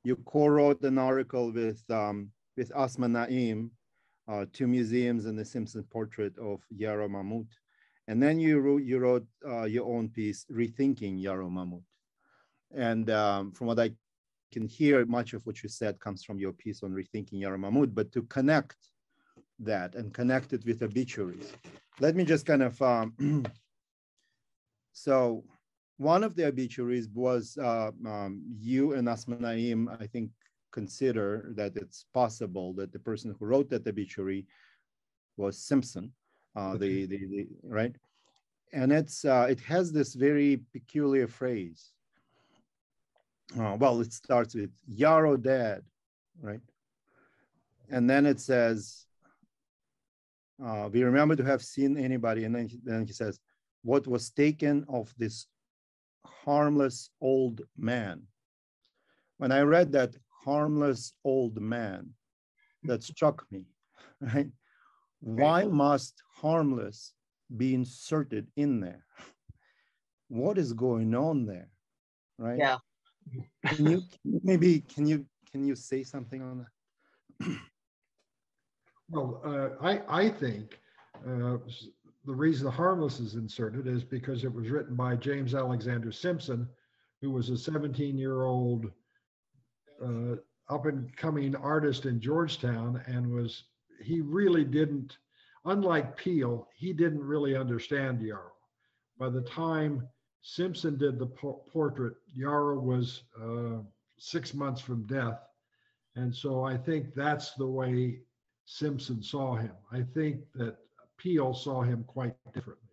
You co-wrote an article with um, with Asma Naeem, uh, two museums and the Simpson portrait of Yarrow Mamout. And then you wrote, you wrote uh, your own piece, Rethinking Yarrow Mamout. And um, from what I can hear, much of what you said comes from your piece on Rethinking Yarrow Mamout, but to connect that and connect it with obituaries. Let me just kind of, um, so one of the obituaries was uh, um, you and Asma Naeem, I think, consider that it's possible that the person who wrote that obituary was Simpson, uh, okay. the, the, the, right? And it's uh, it has this very peculiar phrase. Uh, well, it starts with Yarrow dead, right? And then it says, uh, we remember to have seen anybody, and then, then he says, what was taken of this harmless old man. When I read that, harmless old man that struck me, right? Why must harmless be inserted in there? What is going on there, right? Yeah. Can you maybe can you can you say something on that? well, uh, I I think uh, the reason the harmless is inserted is because it was written by James Alexander Simpson, who was a 17 year old uh, up and coming artist in Georgetown and was, he really didn't, unlike Peale, he didn't really understand Yarrow. By the time Simpson did the po- portrait, Yarrow was uh, six months from death. And so I think that's the way Simpson saw him. I think that Peale saw him quite differently.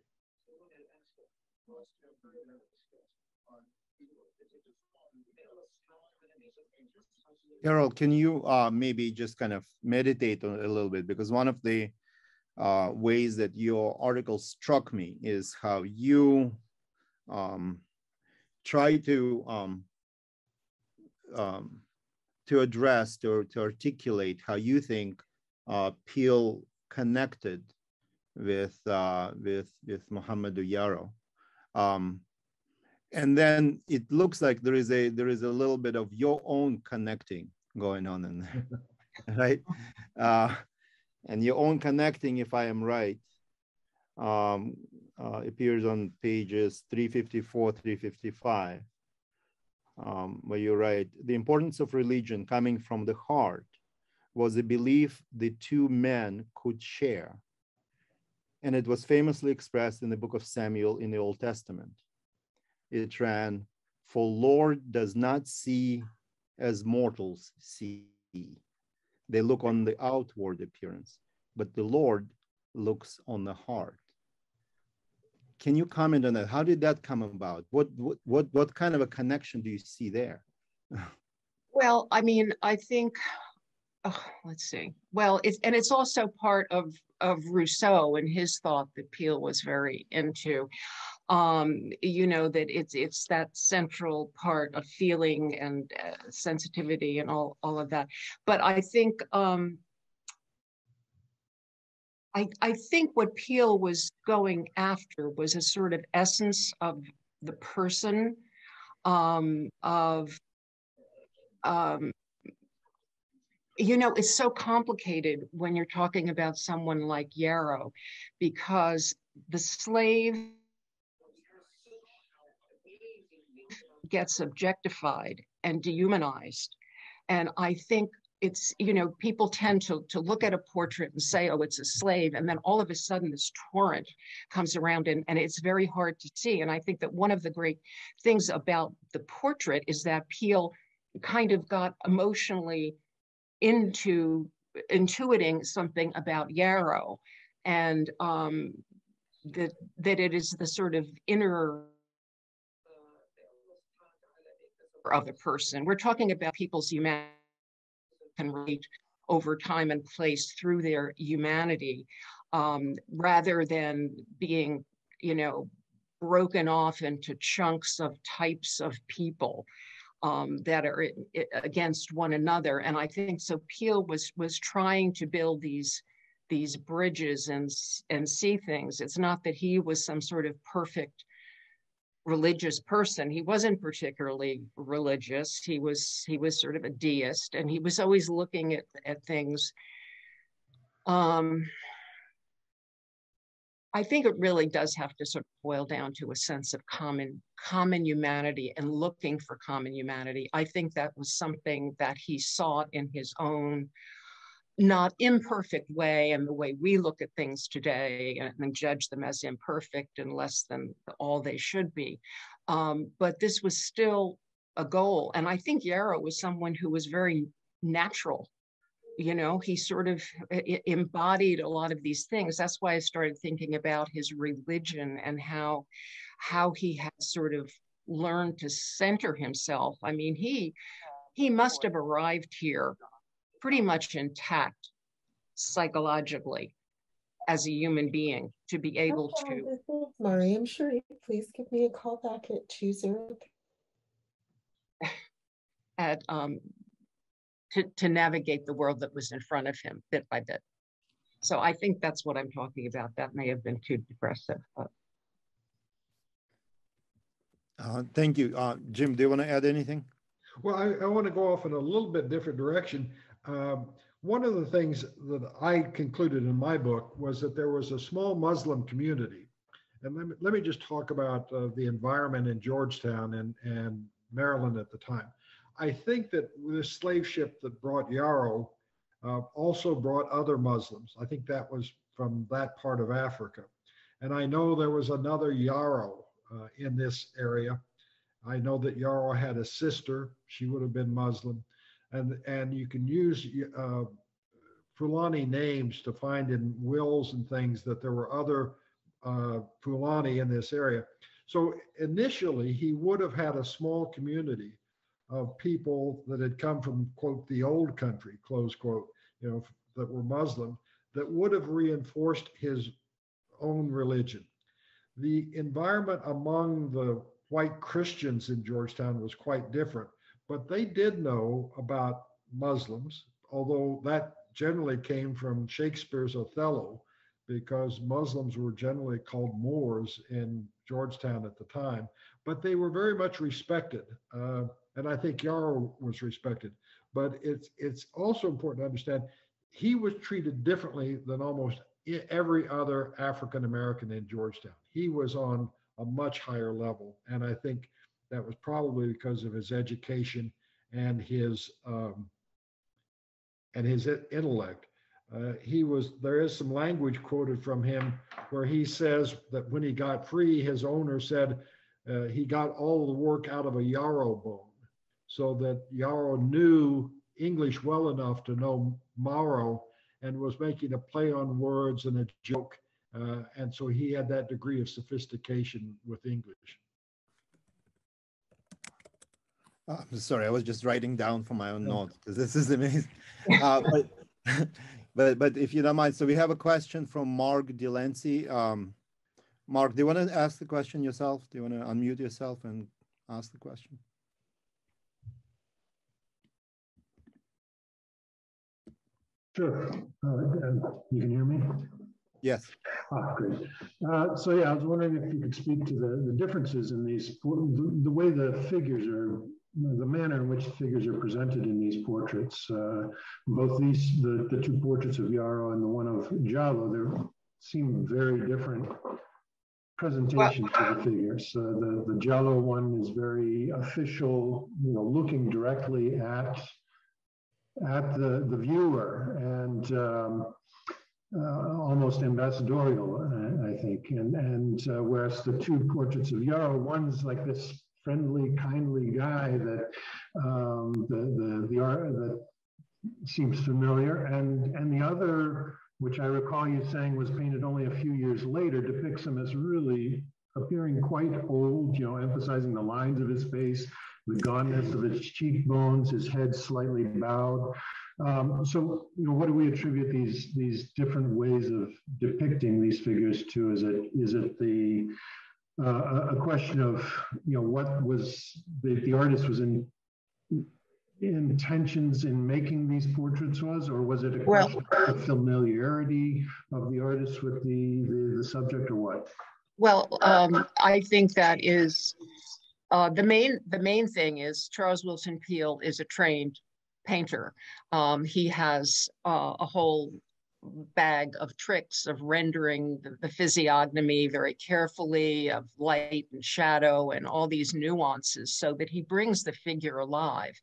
Carol, can you uh, maybe just kind of meditate on a little bit? Because one of the uh, ways that your article struck me is how you um, try to um, um, to address to, to articulate how you think uh, Peale connected with uh, with with Muhammadu Yarrow. Um, and then it looks like there is a there is a little bit of your own connecting going on in there, right? Uh, and your own connecting, if I am right, um, uh, appears on pages 354, 355, um, where you write, the importance of religion coming from the heart was a belief the two men could share. And it was famously expressed in the book of Samuel in the Old Testament. It ran, For Lord does not see as mortals see. They look on the outward appearance, but the Lord looks on the heart. Can you comment on that? How did that come about? What what what, what kind of a connection do you see there? Well, I mean, I think oh, let's see. Well, it's and it's also part of of Rousseau and his thought that Peale was very into. Um, you know that it's it's that central part of feeling and uh, sensitivity and all all of that. But I think um, I I think what Peale was going after was a sort of essence of the person um, of um, you know, it's so complicated when you're talking about someone like Yarrow because the slave gets objectified and dehumanized. And I think it's, you know, people tend to, to look at a portrait and say, oh, it's a slave. And then all of a sudden, this torrent comes around and, and it's very hard to see. And I think that one of the great things about the portrait is that Peale kind of got emotionally into intuiting something about yarrow and um, that that it is the sort of inner of a person we're talking about people's humanity can rate over time and place through their humanity um, rather than being you know broken off into chunks of types of people um, that are against one another. And I think so. Peale was was trying to build these these bridges and and see things. It's not that he was some sort of perfect religious person. He wasn't particularly religious. He was he was sort of a deist, and he was always looking at at things. Um, I think it really does have to sort of boil down to a sense of common common humanity and looking for common humanity. I think that was something that he sought in his own not imperfect way and the way we look at things today and, and judge them as imperfect and less than all they should be. Um, but this was still a goal. And I think Yarrow was someone who was very natural you know he sort of embodied a lot of these things that's why i started thinking about his religion and how how he has sort of learned to center himself i mean he he must have arrived here pretty much intact psychologically as a human being to be able to Mari, I'm sure please give me a call back at 20 at um to, to navigate the world that was in front of him bit by bit. So I think that's what I'm talking about. That may have been too depressive. But. Uh, thank you. Uh, Jim, do you want to add anything? Well, I, I want to go off in a little bit different direction. Um, one of the things that I concluded in my book was that there was a small Muslim community. And let me, let me just talk about uh, the environment in Georgetown and, and Maryland at the time. I think that this slave ship that brought yarrow uh, also brought other Muslims. I think that was from that part of Africa. And I know there was another yarrow uh, in this area. I know that yarrow had a sister. She would have been Muslim. And, and you can use uh, Fulani names to find in wills and things that there were other uh, Fulani in this area. So initially, he would have had a small community of people that had come from quote the old country close quote you know that were muslim that would have reinforced his own religion the environment among the white christians in georgetown was quite different but they did know about muslims although that generally came from shakespeare's othello because muslims were generally called moors in georgetown at the time but they were very much respected uh, and I think Yarrow was respected. But it's it's also important to understand he was treated differently than almost every other African American in Georgetown. He was on a much higher level, and I think that was probably because of his education and his um, and his intellect. Uh, he was there is some language quoted from him where he says that when he got free, his owner said uh, he got all the work out of a yarrow bone so that Yarrow knew English well enough to know Mauro and was making a play on words and a joke. Uh, and so he had that degree of sophistication with English. Oh, I'm sorry, I was just writing down for my own notes because this is amazing. Uh, but, but, but if you don't mind, so we have a question from Mark Delancey. Um, Mark, do you want to ask the question yourself? Do you want to unmute yourself and ask the question? Sure. Uh, you can hear me? Yes. Ah, great. Uh, so yeah, I was wondering if you could speak to the, the differences in these, the, the way the figures are, the manner in which figures are presented in these portraits. Uh, both these, the, the two portraits of Yarrow and the one of Diallo, they seem very different presentations well, of the figures. Uh, the, the Diallo one is very official, you know, looking directly at at the, the viewer and um, uh, almost ambassadorial, I, I, think. And, and uh, whereas the two portraits of Yarrow, one's like this friendly, kindly guy that um, the, the, the art that seems familiar, and, and the other, which I recall you saying was painted only a few years later, depicts him as really appearing quite old, you know, emphasizing the lines of his face, the gauntness of his cheekbones, his head slightly bowed. Um, so, you know, what do we attribute these these different ways of depicting these figures to? Is it is it the uh, a question of you know what was the, the artist was in intentions in making these portraits was, or was it a question well, of familiarity of the artist with the, the, the subject, or what? Well, um, I think that is uh, the main the main thing is Charles Wilson Peale is a trained painter. Um, he has uh, a whole bag of tricks of rendering the, the, physiognomy very carefully of light and shadow and all these nuances so that he brings the figure alive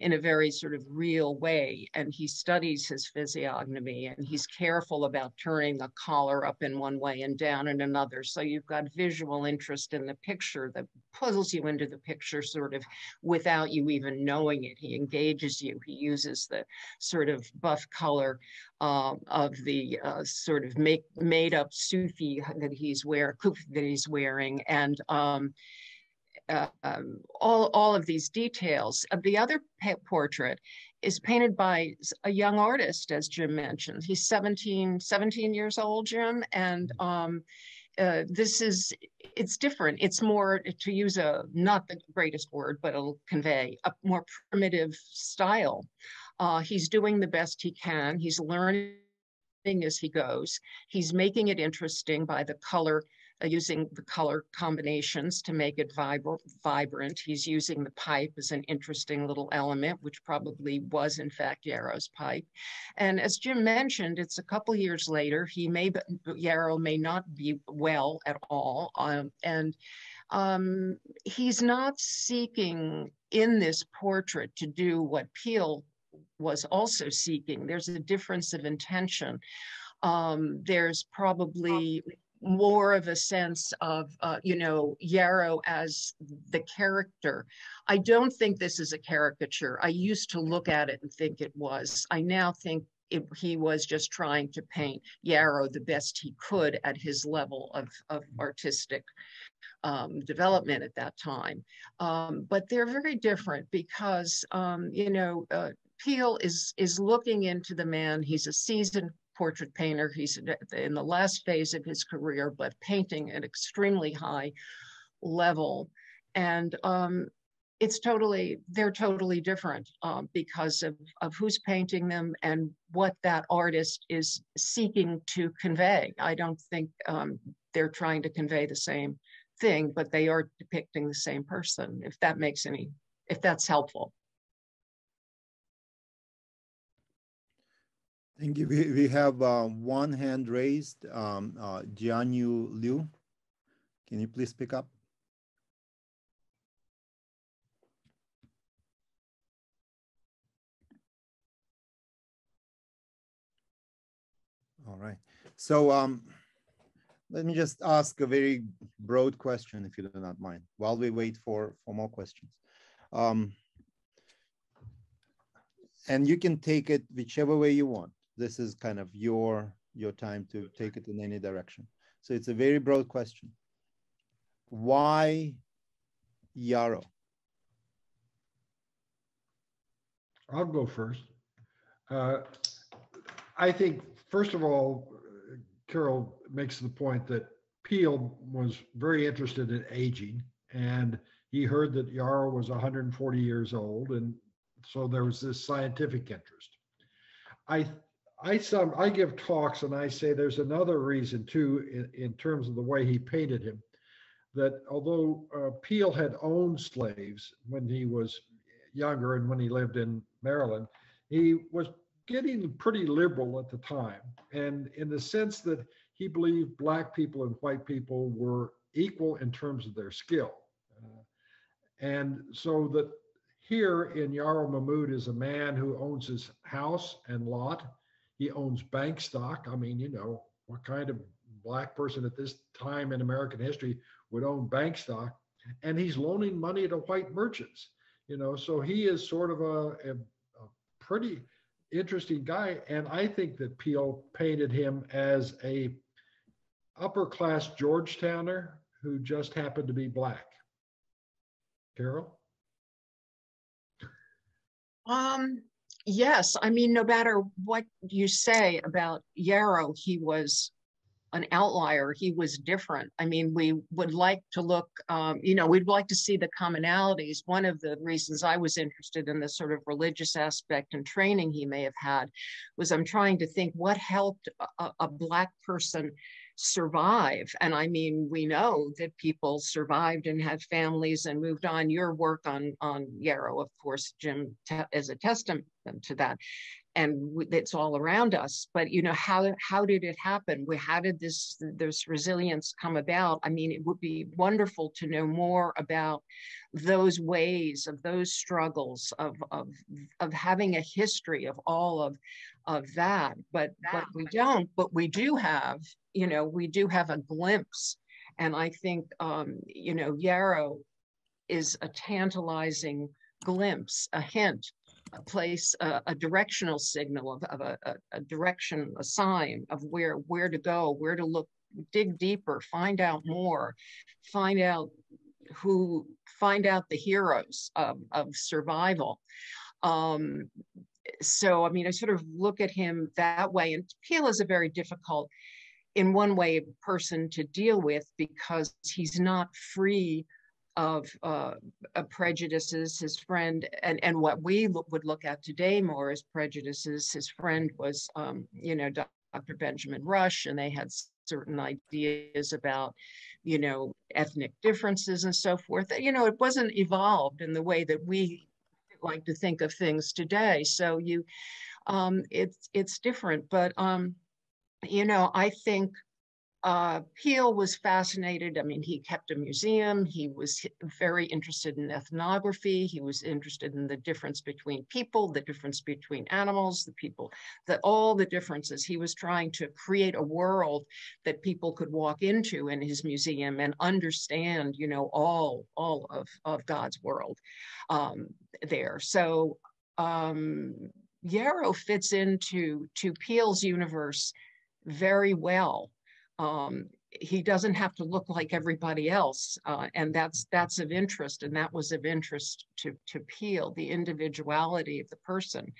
in a very sort of real way. And he studies his physiognomy and he's careful about turning the collar up in one way and down in another. So you've got visual interest in the picture that puzzles you into the picture sort of without you even knowing it. He engages you. He uses the sort of buff color uh, of the uh, sort of make, made up kufi that he's wear that he's wearing, and um, uh, um, all all of these details. Uh, the other portrait is painted by a young artist, as Jim mentioned. He's 17, 17 years old, Jim, and um, uh, this is it's different it's more to use a not the greatest word but it'll convey a more primitive style uh, he's doing the best he can. He's learning as he goes. He's making it interesting by the color, uh, using the color combinations to make it vibra- vibrant. He's using the pipe as an interesting little element, which probably was in fact Yarrow's pipe. And as Jim mentioned, it's a couple years later. He may, Yarrow may not be well at all, um, and um, he's not seeking in this portrait to do what Peale was also seeking. There's a difference of intention. Um, there's probably more of a sense of, uh, you know, Yarrow as the character. I don't think this is a caricature. I used to look at it and think it was. I now think it, he was just trying to paint Yarrow the best he could at his level of, of artistic um, development at that time. Um, but they're very different because, um, you know, uh, Peale is is looking into the man. He's a seasoned portrait painter. He's in the last phase of his career, but painting at extremely high level. And um, it's totally, they're totally different um, because of, of who's painting them and what that artist is seeking to convey. I don't think um, they're trying to convey the same thing, but they are depicting the same person, if that makes any, if that's helpful. Thank you. We, we have uh, one hand raised. Um, uh, Jianyu Liu, can you please pick up? All right. So um, let me just ask a very broad question, if you do not mind, while we wait for, for more questions. Um, and you can take it whichever way you want this is kind of your your time to take it in any direction. So it's a very broad question. Why Yarrow? I'll go first. Uh, I think, first of all, Carol makes the point that Peale was very interested in aging, and he heard that Yarrow was 140 years old, and so there was this scientific interest. I I some I give talks and I say there's another reason too in, in terms of the way he painted him. That although uh, Peale had owned slaves when he was younger and when he lived in Maryland, he was getting pretty liberal at the time, and in the sense that he believed black people and white people were equal in terms of their skill, uh, and so that here in Yarrow Mamout is a man who owns his house and lot he owns bank stock. I mean, you know, what kind of black person at this time in American history would own bank stock? And he's loaning money to white merchants, you know, so he is sort of a, a, a pretty interesting guy. And I think that Peale painted him as a upper class Georgetowner who just happened to be black. Carol? Um, Yes, I mean, no matter what you say about Yarrow, he was an outlier. He was different. I mean, we would like to look, um, you know, we'd like to see the commonalities. One of the reasons I was interested in the sort of religious aspect and training he may have had was I'm trying to think what helped a, a Black person survive. And I mean, we know that people survived and had families and moved on. Your work on on Yarrow, of course, Jim, is a testament to that. And it's all around us. But you know, how how did it happen? How did this this resilience come about? I mean, it would be wonderful to know more about those ways of those struggles of of of having a history of all of of that but but we don't but we do have you know we do have a glimpse and i think um you know yarrow is a tantalizing glimpse a hint place a, a directional signal of, of a, a, a direction a sign of where where to go where to look dig deeper find out more find out who find out the heroes of, of survival um, so I mean, I sort of look at him that way. And Peale is a very difficult, in one way, person to deal with because he's not free of, uh, prejudices. His friend, and, and what we would look at today more as prejudices, his friend was, um, you know, Dr. Benjamin Rush, and they had certain ideas about, you know, ethnic differences and so forth. You know, it wasn't evolved in the way that we like to think of things today. So you, um, it's it's different, but um, you know, I think uh, Peale was fascinated. I mean, he kept a museum. He was very interested in ethnography. He was interested in the difference between people, the difference between animals, the people, that all the differences. He was trying to create a world that people could walk into in his museum and understand, you know, all all of of God's world um, there. So um, Yarrow fits into to Peale's universe very well um, he doesn't have to look like everybody else uh, and that's that's of interest and that was of interest to to Peale the individuality of the person.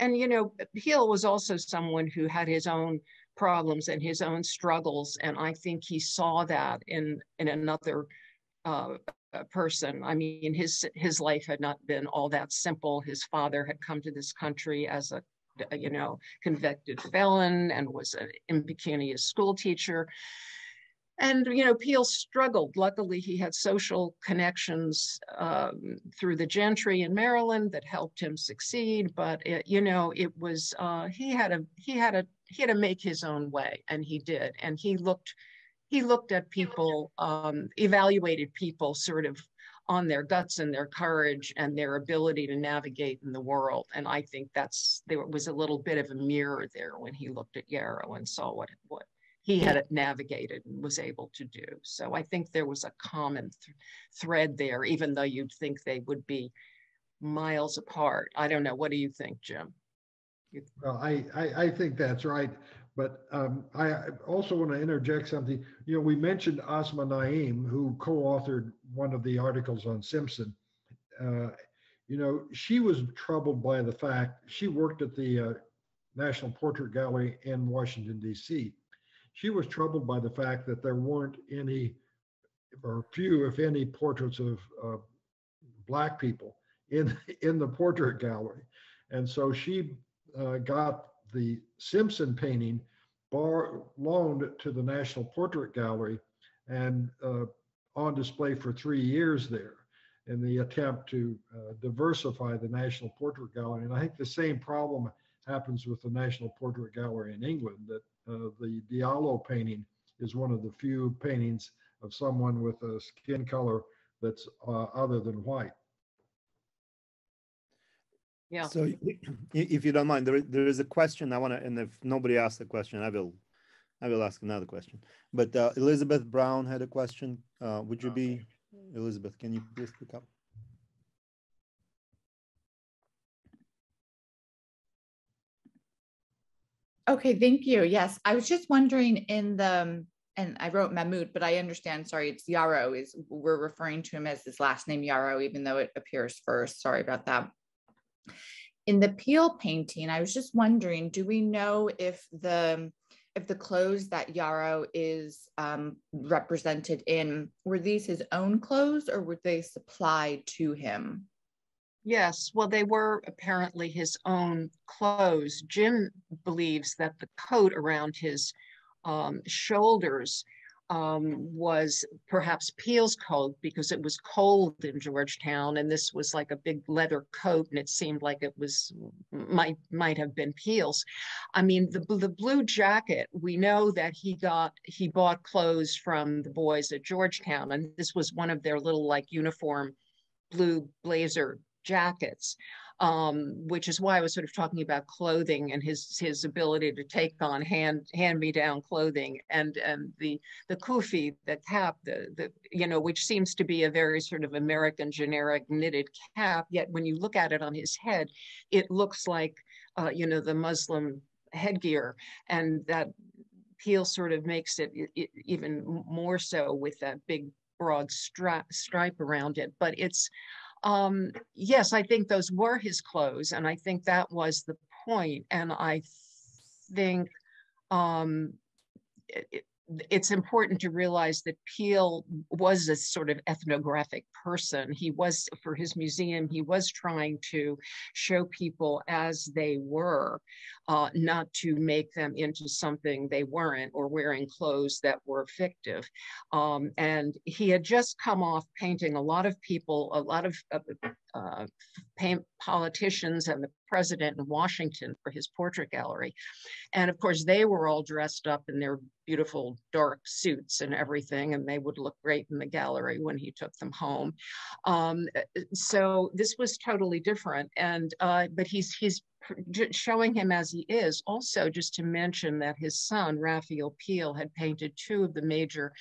And you know Peale was also someone who had his own problems and his own struggles and i think he saw that in in another uh, person. I mean his his life had not been all that simple. His father had come to this country as a you know, convicted felon and was an impecunious school teacher. And, you know, Peale struggled. Luckily, he had social connections um, through the gentry in Maryland that helped him succeed. But, it, you know, it was, uh, he had a, he had a, he had to make his own way and he did. And he looked, he looked at people, um, evaluated people sort of on their guts and their courage and their ability to navigate in the world. And I think that's there was a little bit of a mirror there when he looked at Yarrow and saw what what he had navigated and was able to do. So I think there was a common th thread there, even though you'd think they would be miles apart. I don't know. What do you think, Jim? Well, I, I, I think that's right. But um, I also want to interject something. You know, we mentioned Asma Naeem, who co-authored one of the articles on Simpson. Uh, you know, she was troubled by the fact she worked at the uh, National Portrait Gallery in Washington, D.C. She was troubled by the fact that there weren't any, or few, if any, portraits of uh, Black people in in the portrait gallery, and so she uh, got the Simpson painting bar, loaned to the National Portrait Gallery and uh, on display for three years there in the attempt to uh, diversify the National Portrait Gallery. And I think the same problem happens with the National Portrait Gallery in England, that uh, the Diallo painting is one of the few paintings of someone with a skin color that's uh, other than white. Yeah. So if you don't mind, there, there is a question I want to, and if nobody asks the question, I will, I will ask another question. But uh, Elizabeth Brown had a question. Uh, would you be, Elizabeth, can you please pick up? Okay, thank you. Yes, I was just wondering in the, and I wrote Mahmoud, but I understand, sorry, it's Yarrow is, we're referring to him as his last name Yarrow, even though it appears first. Sorry about that. In the Peale painting, I was just wondering, do we know if the if the clothes that Yarrow is um, represented in were these his own clothes or were they supplied to him? Yes, well, they were apparently his own clothes. Jim believes that the coat around his um, shoulders um, was perhaps Peale's coat because it was cold in Georgetown, and this was like a big leather coat, and it seemed like it was might might have been Peale's. I mean, the the blue jacket. We know that he got he bought clothes from the boys at Georgetown, and this was one of their little like uniform blue blazer jackets um, which is why I was sort of talking about clothing and his his ability to take on hand hand me down clothing and and the the kufi, the cap, the the you know, which seems to be a very sort of American generic knitted cap. Yet when you look at it on his head, it looks like uh, you know the Muslim headgear, and that Peale sort of makes it, it even more so with that big broad strap stripe around it. But it's um, yes, I think those were his clothes, and I think that was the point. And I think um, it, it's important to realize that Peale was a sort of ethnographic person. He was, for his museum, he was trying to show people as they were, uh, not to make them into something they weren't or wearing clothes that were fictive. Um, and he had just come off painting a lot of people, a lot of, uh, uh, politicians and the president in Washington for his portrait gallery. And of course, they were all dressed up in their beautiful dark suits and everything, and they would look great in the gallery when he took them home. Um, so this was totally different. And uh, but he's he's showing him as he is. Also, just to mention that his son, Raphael Peale, had painted two of the major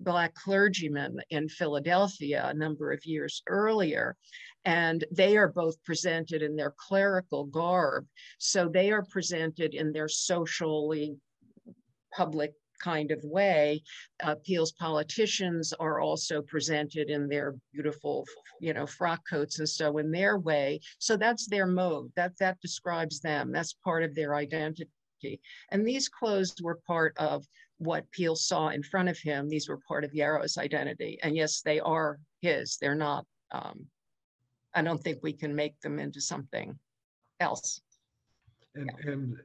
Black clergymen in Philadelphia a number of years earlier. And they are both presented in their clerical garb. So they are presented in their socially public kind of way. Uh, Peale's politicians are also presented in their beautiful, you know, frock coats and so in their way. So that's their mode. That that describes them. That's part of their identity. And these clothes were part of what Peale saw in front of him. These were part of Yarrow's identity. And yes, they are his. They're not. Um, I don't think we can make them into something else. And yeah. and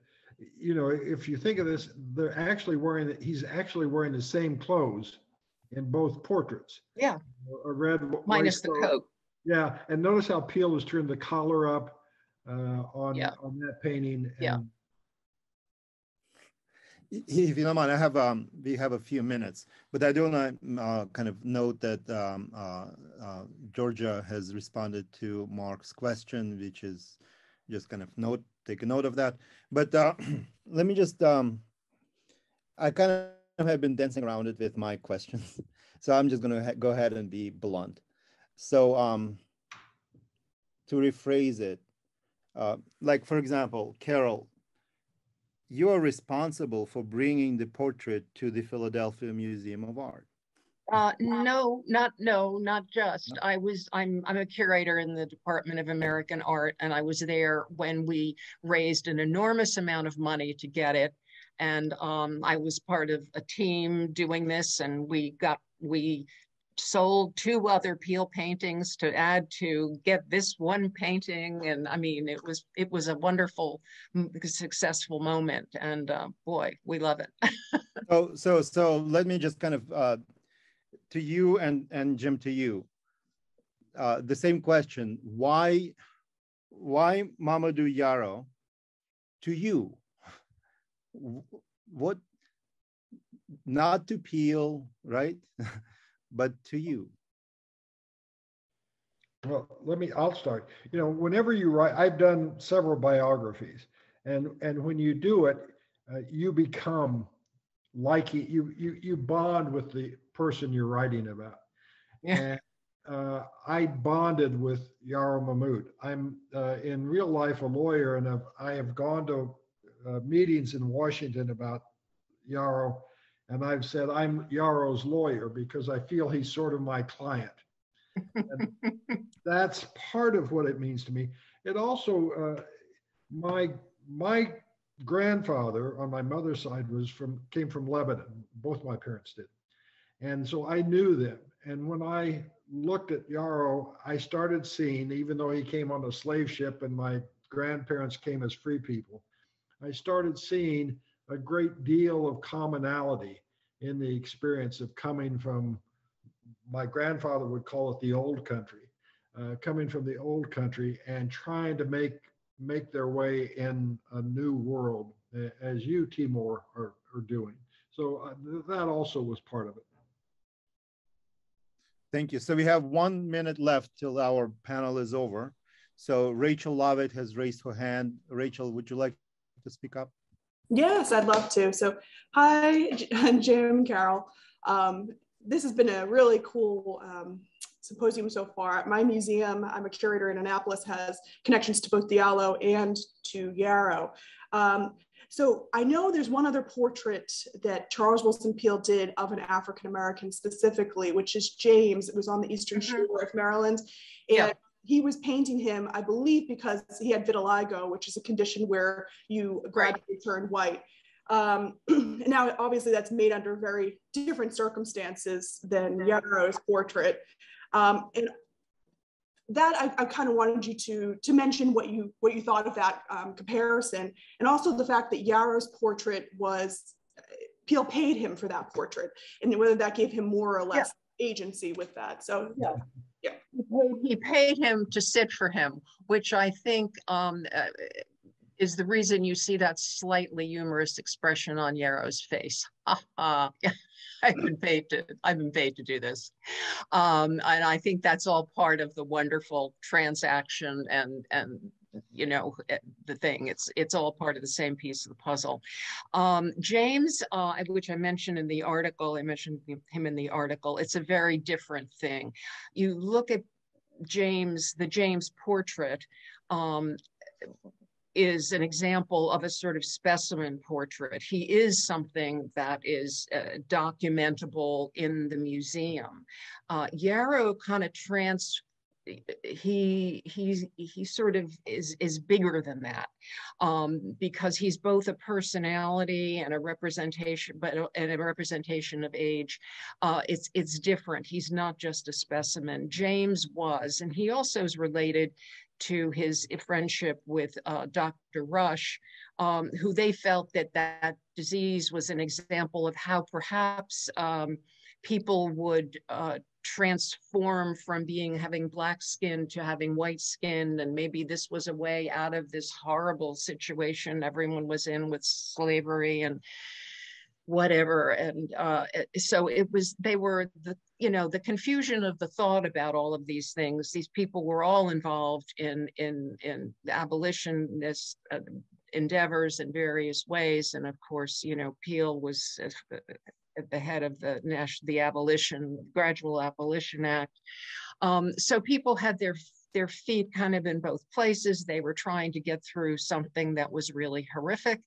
you know, if you think of this, they're actually wearing, he's actually wearing the same clothes in both portraits. Yeah. A red. Minus the coat. Yeah. And notice how Peale has turned the collar up uh, on, yeah. on that painting. And, yeah. If you don't mind, I have um, we have a few minutes, but I do want to uh, kind of note that um, uh, uh, Georgia has responded to Mark's question, which is just kind of note take a note of that. But uh, let me just, um, I kind of have been dancing around it with my questions. so I'm just going to go ahead and be blunt. So um, to rephrase it, uh, like for example, Carol, you are responsible for bringing the portrait to the Philadelphia Museum of Art. Uh, no, not no, not just. I was I'm I'm a curator in the Department of American Art, and I was there when we raised an enormous amount of money to get it, and um, I was part of a team doing this, and we got we sold two other Peale paintings to add to get this one painting. And i mean it was it was a wonderful successful moment. And uh, boy we love it. So so so let me just kind of uh, to you and, and Jim, to you, uh, the same question. Why, why Mamadou Yarrow to you? What, not to Peale, right? but to you. Well, let me, I'll start. You know, whenever you write, I've done several biographies and, and when you do it, uh, you become like you, you, you bond with the person you're writing about. Yeah. And uh, I bonded with Yarrow Mamout. I'm uh, in real life a lawyer, and I've, I have gone to uh, meetings in Washington about Yarrow, and I've said I'm Yarrow's lawyer because I feel he's sort of my client. that's part of what it means to me. It also, uh, my my grandfather on my mother's side was from came from Lebanon. Both my parents did. And so I knew them. And when I looked at Yarrow, I started seeing, even though he came on a slave ship and my grandparents came as free people, I started seeing a great deal of commonality in the experience of coming from, my grandfather would call it the old country, uh, coming from the old country and trying to make make their way in a new world, as you, Timur, are, are doing. So uh, that also was part of it. Thank you. So we have one minute left till our panel is over. So Rachel Lovett has raised her hand. Rachel, would you like to speak up? Yes, I'd love to. So hi, Jim, Carol. Um, this has been a really cool um, symposium so far. My museum, I'm a curator in Annapolis, has connections to both Diallo and to Yarrow. Um, so I know there's one other portrait that Charles Wilson Peale did of an African American specifically, which is James. It was on the eastern mm-hmm. shore of Maryland. And yeah. he was painting him, I believe, because he had vitiligo, which is a condition where you gradually turn white. Um, now, obviously, that's made under very different circumstances than Yarrow's portrait. Um, and that I, I kind of wanted you to to mention what you what you thought of that um, comparison, and also the fact that Yarrow's portrait was Peale paid him for that portrait, and whether that gave him more or less yeah. agency with that. So yeah, yeah. he paid him to sit for him, which I think um, uh, is the reason you see that slightly humorous expression on Yarrow's face. I've been paid to I've been paid to do this, um, and I think that's all part of the wonderful transaction and and you know eh, the thing. It's it's all part of the same piece of the puzzle. Um, james uh, which i mentioned in the article i mentioned him in the article it's a very different thing. You look at james the james portrait um, is an example of a sort of specimen portrait. He is something that is uh, documentable in the museum. Uh, Yarrow kind of trans he he's he sort of is is bigger than that um, because he's both a personality and a representation but and a representation of age uh, it's it's different he's not just a specimen james was and he also is related to his friendship with uh, Dr. Rush, um, who they felt that that disease was an example of how perhaps um, people would uh, transform from being having black skin to having white skin and maybe this was a way out of this horrible situation everyone was in with slavery and whatever and uh, so it was they were the you know the confusion of the thought about all of these things. These people were all involved in in in abolitionist uh, endeavors in various ways and of course you know Peale was at the head of the national the abolition gradual abolition act. Um, so people had their their feet kind of in both places. They were trying to get through something that was really horrific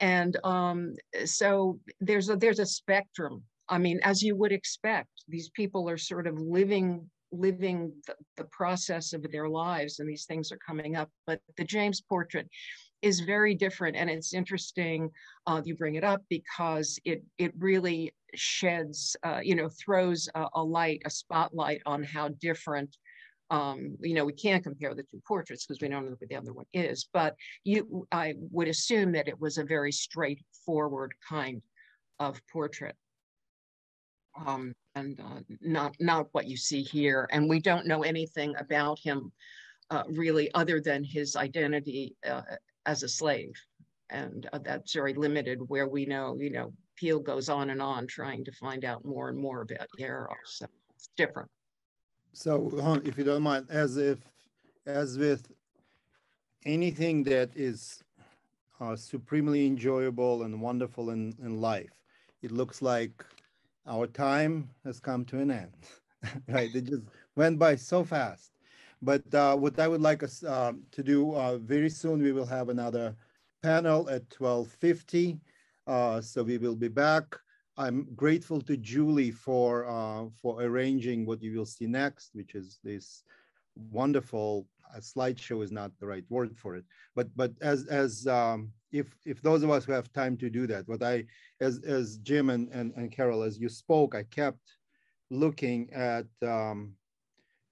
and um, so there's a there's a spectrum. I mean as you would expect these people are sort of living living the, the process of their lives and these things are coming up. But the james portrait is very different and it's interesting uh, you bring it up because it it really sheds uh, you know throws a, a, light a spotlight on how different um, you know we can't compare the two portraits because we don't know what the other one is but you i would assume that it was a very straightforward kind of portrait um, and uh, not not what you see here and we don't know anything about him uh, really other than his identity uh, as a slave. And uh, that's very limited where we know, you know, Peale goes on and on trying to find out more and more about Yarrow. So it's different. So if you don't mind, as if, as with anything that is uh, supremely enjoyable and wonderful in, in life, it looks like our time has come to an end, right? It just went by so fast. But uh, what I would like us uh, to do uh, very soon, we will have another panel at 1250. Uh, so we will be back. I'm grateful to Julie for uh, for arranging what you will see next, which is this wonderful slideshow is not the right word for it, but but as as um, if if those of us who have time to do that, what I as as Jim and and, and Carol as you spoke, I kept looking at um,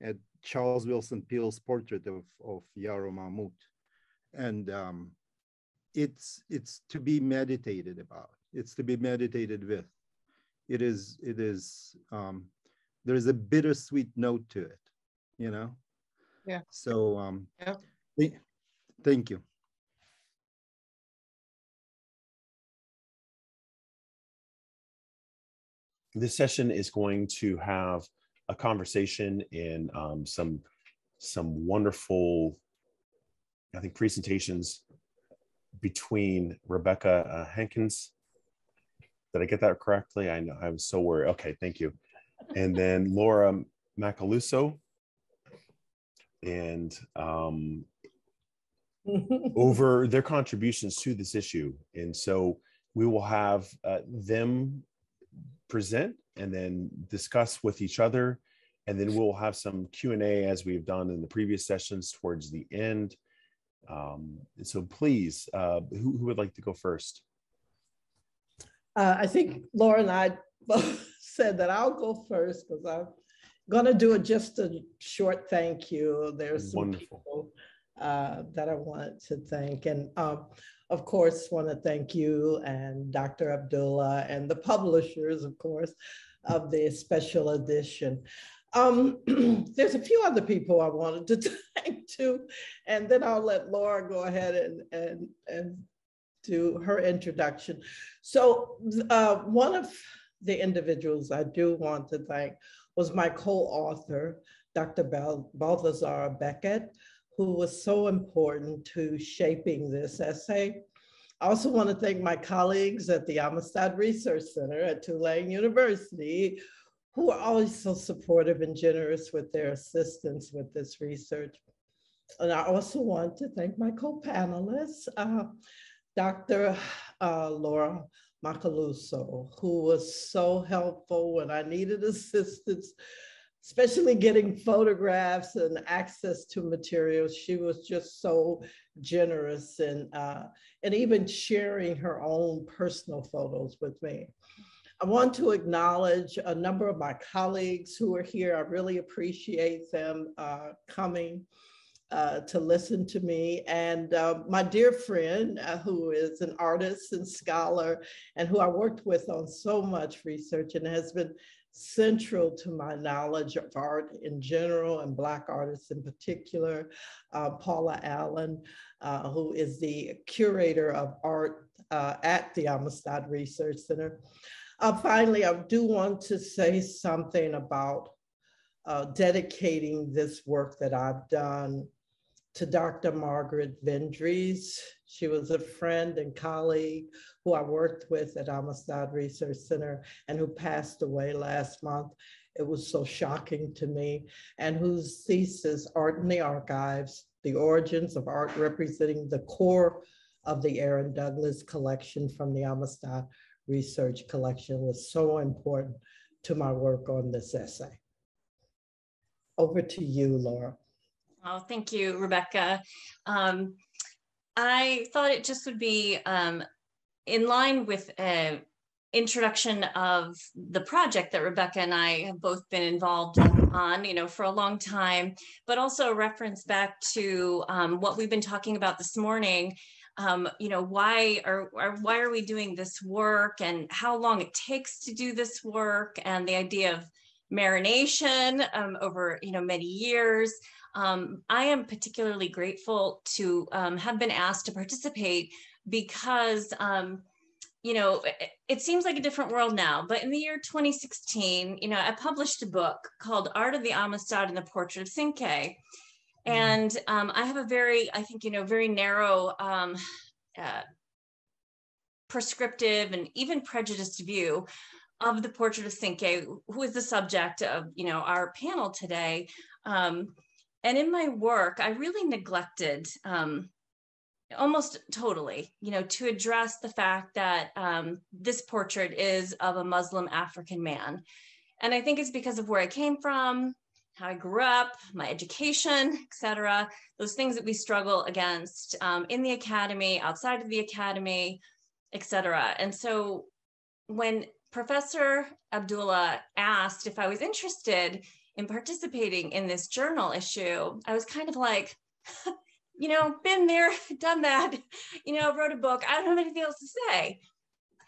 at Charles Wilson Peale's portrait of, of Yarrow Mamout. And um, it's, it's to be meditated about. It's to be meditated with. It is, it is, um, there's a bittersweet note to it, you know? Yeah. So um, yeah. Th thank you. This session is going to have a conversation in um, some some wonderful, I think, presentations between Rebecca uh, Hankins. Did I get that correctly? I know I was so worried. Okay, thank you. And then Laura Macaluso and um, over their contributions to this issue. And so we will have uh, them present and then discuss with each other and then we'll have some q&a as we've done in the previous sessions towards the end um, so please uh, who, who, would like to go first uh, i think laura and i both said that i'll go first because i'm going to do it just a short thank you there's some Wonderful. people uh, that i want to thank and um, of course want to thank you and dr abdullah and the publishers of course of the special edition. Um, there's a few other people I wanted to thank too, and then I'll let Laura go ahead and and and do her introduction. So uh, one of the individuals I do want to thank was my co-author, Dr. Bal Balthazar Beckett, who was so important to shaping this essay. I also want to thank my colleagues at the Amistad Research Center at Tulane University, who are always so supportive and generous with their assistance with this research. And I also want to thank my co-panelists, uh, Dr. Uh, Laura Macaluso, who was so helpful when I needed assistance, especially getting photographs and access to materials. She was just so generous and, uh, and even sharing her own personal photos with me. I want to acknowledge a number of my colleagues who are here. I really appreciate them uh, coming uh, to listen to me. And uh, my dear friend, uh, who is an artist and scholar, and who I worked with on so much research and has been central to my knowledge of art in general and Black artists in particular, uh, Paula Allen, uh, who is the curator of art uh, at the Amistad Research Center. finally, I do want to say something about dedicating this work that I've done to Dr. Margaret Vendryes. She was a friend and colleague who I worked with at Amistad Research Center and who passed away last month. It was so shocking to me, and whose thesis, Art in the Archives, The Origins of Art Representing the Core of the Aaron Douglas collection from the Amistad Research Collection was so important to my work on this essay. Over to you, Laura. Oh, thank you, Rebecca. Um, I thought it just would be um, in line with an introduction of the project that Rebecca and I have both been involved on, you know, for a long time, but also a reference back to um, what we've been talking about this morning. Um, you know, why are, are why are we doing this work, and how long it takes to do this work, and the idea of marination um, over you know many years. Um, I am particularly grateful to um, have been asked to participate because, um, you know, it, it, seems like a different world now, but in the year 2016, you know, I published a book called Art of the Amistad and the Portrait of Cinque. Mm-hmm. And um, I have a very, I think, you know, very narrow, um, uh, prescriptive and even prejudiced view of the portrait of Cinque, who is the subject of, you know, our panel today. Um, and in my work, I really neglected um, almost totally, you know, to address the fact that um, this portrait is of a Muslim African man. And I think it's because of where I came from, how I grew up, my education, etc. Those things that we struggle against um, in the academy, outside of the academy, etc. And so when Professor Abdullah asked if I was interested in participating in this journal issue, I was kind of like, you know, been there, done that, you know, wrote a book. I don't have anything else to say.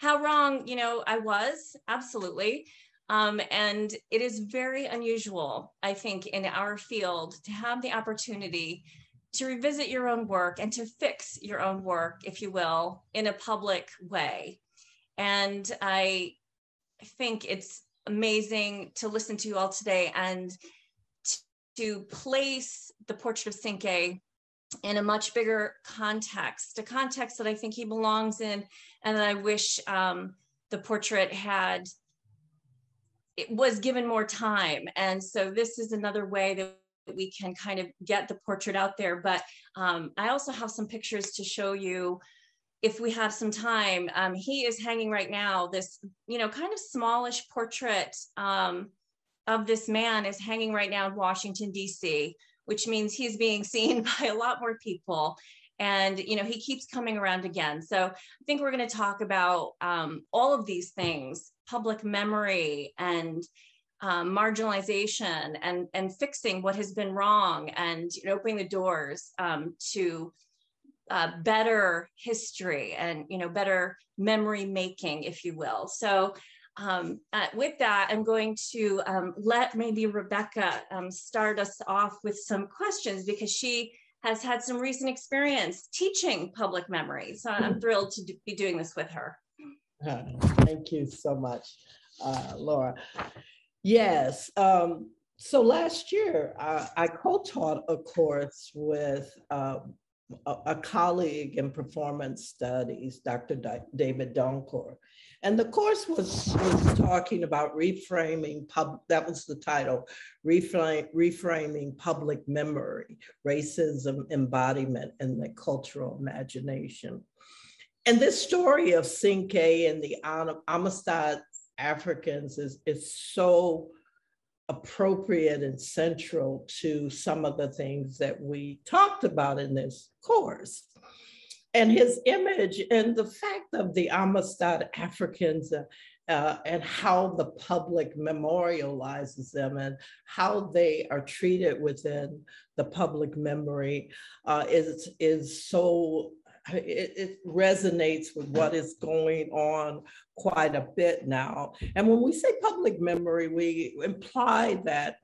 How wrong, you know, I was, absolutely. Um, and it is very unusual, I think, in our field to have the opportunity to revisit your own work and to fix your own work, if you will, in a public way. And I think it's amazing to listen to you all today and to place the portrait of Cinque in a much bigger context, a context that I think he belongs in, and I wish um, the portrait had it was given more time. And so this is another way that we can kind of get the portrait out there. But um, I also have some pictures to show you if we have some time, um, he is hanging right now. This, you know, kind of smallish portrait um, of this man is hanging right now in Washington, D.C., which means he's being seen by a lot more people. And, you know, he keeps coming around again. So I think we're going to talk about um, all of these things public memory and um, marginalization and, and fixing what has been wrong and you know, opening the doors um, to uh, better history and you know better memory making if you will so um, uh, with that, I'm going to um, let maybe Rebecca um, start us off with some questions because she has had some recent experience teaching public memory. So I'm thrilled to be doing this with her. Uh, thank you so much, uh, Laura. Yes, um, so last year uh, I co-taught a course with um, a, colleague in performance studies, Dr. David Donkor. And the course was, was talking about reframing, pub, that was the title, reframe, reframing public memory, racism embodiment and the cultural imagination. And this story of Cinque and the Amistad Africans is, is so appropriate and central to some of the things that we talked about in this course. And his image and the fact of the Amistad Africans uh, uh, and how the public memorializes them and how they are treated within the public memory uh, is, is so it, it, resonates with what is going on quite a bit now. And when we say public memory, we imply that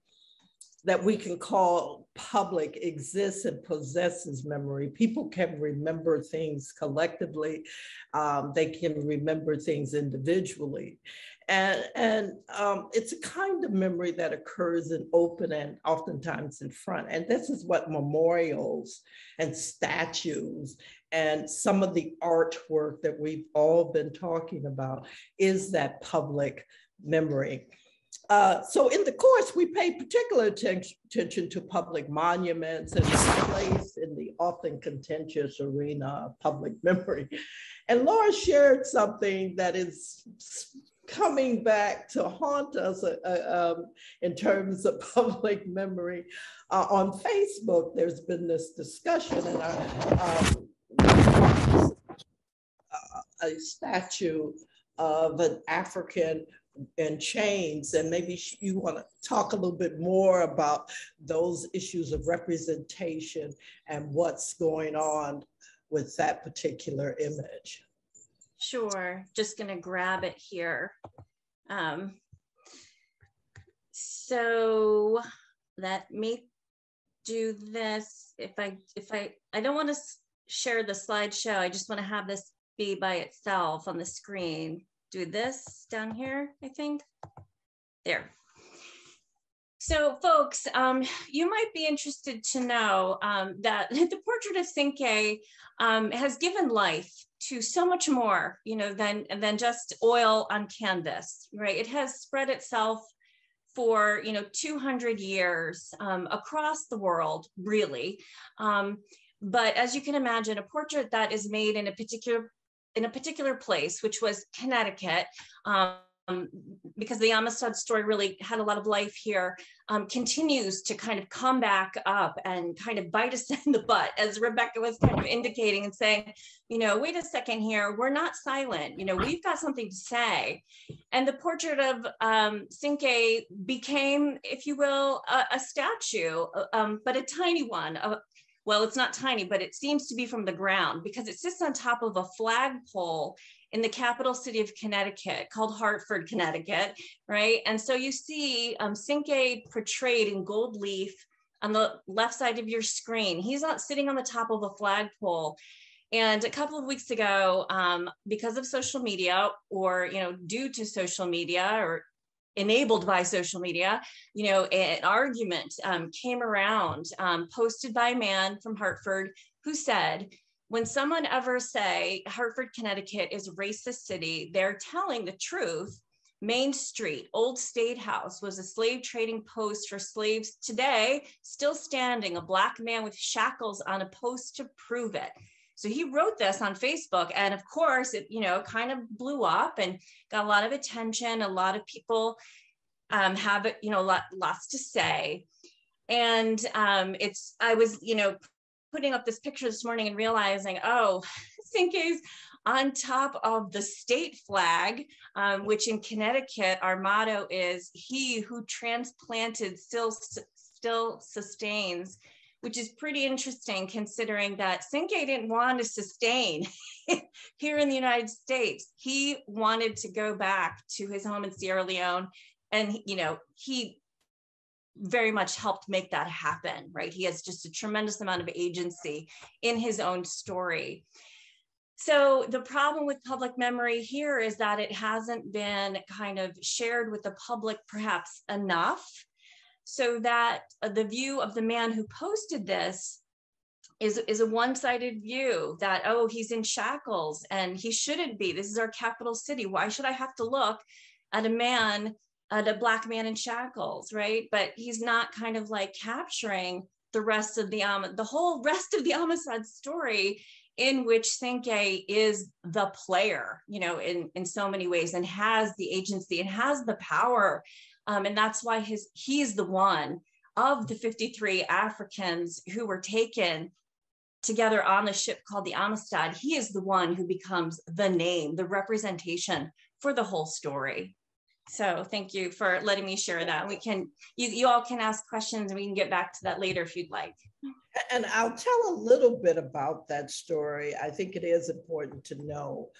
that we can call public exists and possesses memory. People can remember things collectively. Um, they can remember things individually. And, and um, it's a kind of memory that occurs in open and oftentimes in front. And this is what memorials and statues and some of the artwork that we've all been talking about is that public memory. Uh, so in the course, we pay particular attention to public monuments and place in the often contentious arena of public memory. And Laura shared something that is coming back to haunt us uh, uh um, in terms of public memory. Uh, on Facebook, there's been this discussion, and I, um, a statue of an African in chains and maybe you want to talk a little bit more about those issues of representation and what's going on with that particular image sure just going to grab it here um, so let me do this if i if i i don't want to share the slideshow. I just want to have this be by itself on the screen. Do this down here, I think. There. So folks, um, you might be interested to know um, that the portrait of Cinque um, has given life to so much more, you know, than, than just oil on canvas, right? It has spread itself for, you know, 200 years um, across the world, really. Um, but as you can imagine, a portrait that is made in a particular in a particular place, which was Connecticut, um, because the Amistad story really had a lot of life here, um, continues to kind of come back up and kind of bite us in the butt, as Rebecca was kind of indicating and saying, you know, wait a second here, we're not silent, you know, we've got something to say. And the portrait of um, Cinque became, if you will, a, a statue, uh, um, but a tiny one, a, well, it's not tiny, but it seems to be from the ground because it sits on top of a flagpole in the capital city of Connecticut called Hartford, Connecticut, right? And so you see um, Cinque portrayed in gold leaf on the left side of your screen. He's not sitting on the top of a flagpole. And a couple of weeks ago, um, because of social media or, you know, due to social media or enabled by social media, you know, an argument um, came around, um, posted by a man from Hartford who said, when someone ever say Hartford, Connecticut is a racist city, they're telling the truth. Main Street, Old State House, was a slave trading post for slaves. Today, still standing, a black man with shackles on a post to prove it. So he wrote this on Facebook, and of course, it you know kind of blew up and got a lot of attention. A lot of people um, have you know lot, lots to say, and um, it's I was you know putting up this picture this morning and realizing, oh, Cinque's on top of the state flag, um, which in Connecticut, our motto is "He who transplanted still still sustains." Which is pretty interesting considering that Cinque didn't want to sustain here in the United States. He wanted to go back to his home in Sierra Leone. And, you know, he very much helped make that happen, right? He has just a tremendous amount of agency in his own story. So the problem with public memory here is that it hasn't been kind of shared with the public perhaps enough so that uh, the view of the man who posted this is, is a one-sided view that, oh, he's in shackles and he shouldn't be. This is our capital city. Why should I have to look at a man, at a black man in shackles, right? But he's not kind of like capturing the rest of the, um, the whole rest of the Amistad story in which Cinque is the player, you know, in, in so many ways and has the agency and has the power. Um, and that's why his he's the one of the 53 Africans who were taken together on the ship called the Amistad. He is the one who becomes the name, the representation for the whole story. So thank you for letting me share that. We can, you, you all can ask questions and we can get back to that later if you'd like. And I'll tell a little bit about that story. I think it is important to know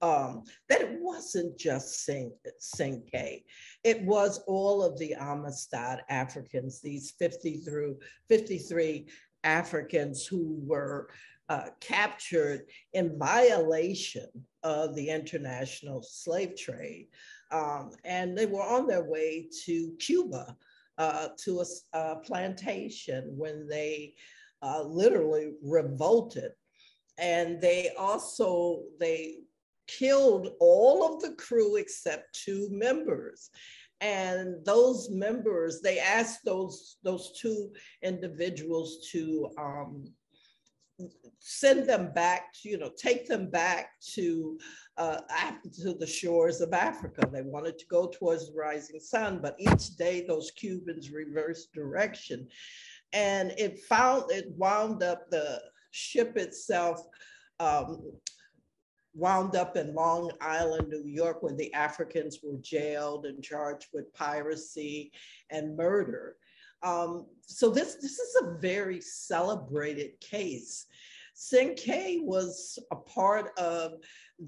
um, that it wasn't just Cinque. It was all of the Amistad Africans, these 50 through 53 Africans who were uh, captured in violation of the international slave trade. Um, and they were on their way to Cuba uh, to a, a, plantation when they uh, literally revolted. And they also, they killed all of the crew except two members and those members they asked those those two individuals to um, send them back to, you know, take them back to, uh, to the shores of Africa. They wanted to go towards the rising sun, but each day those Cubans reversed direction. And it found, it wound up, the ship itself um, wound up in Long Island, New York, when the Africans were jailed and charged with piracy and murder. Um, so this, this is a very celebrated case. Cinque was a part of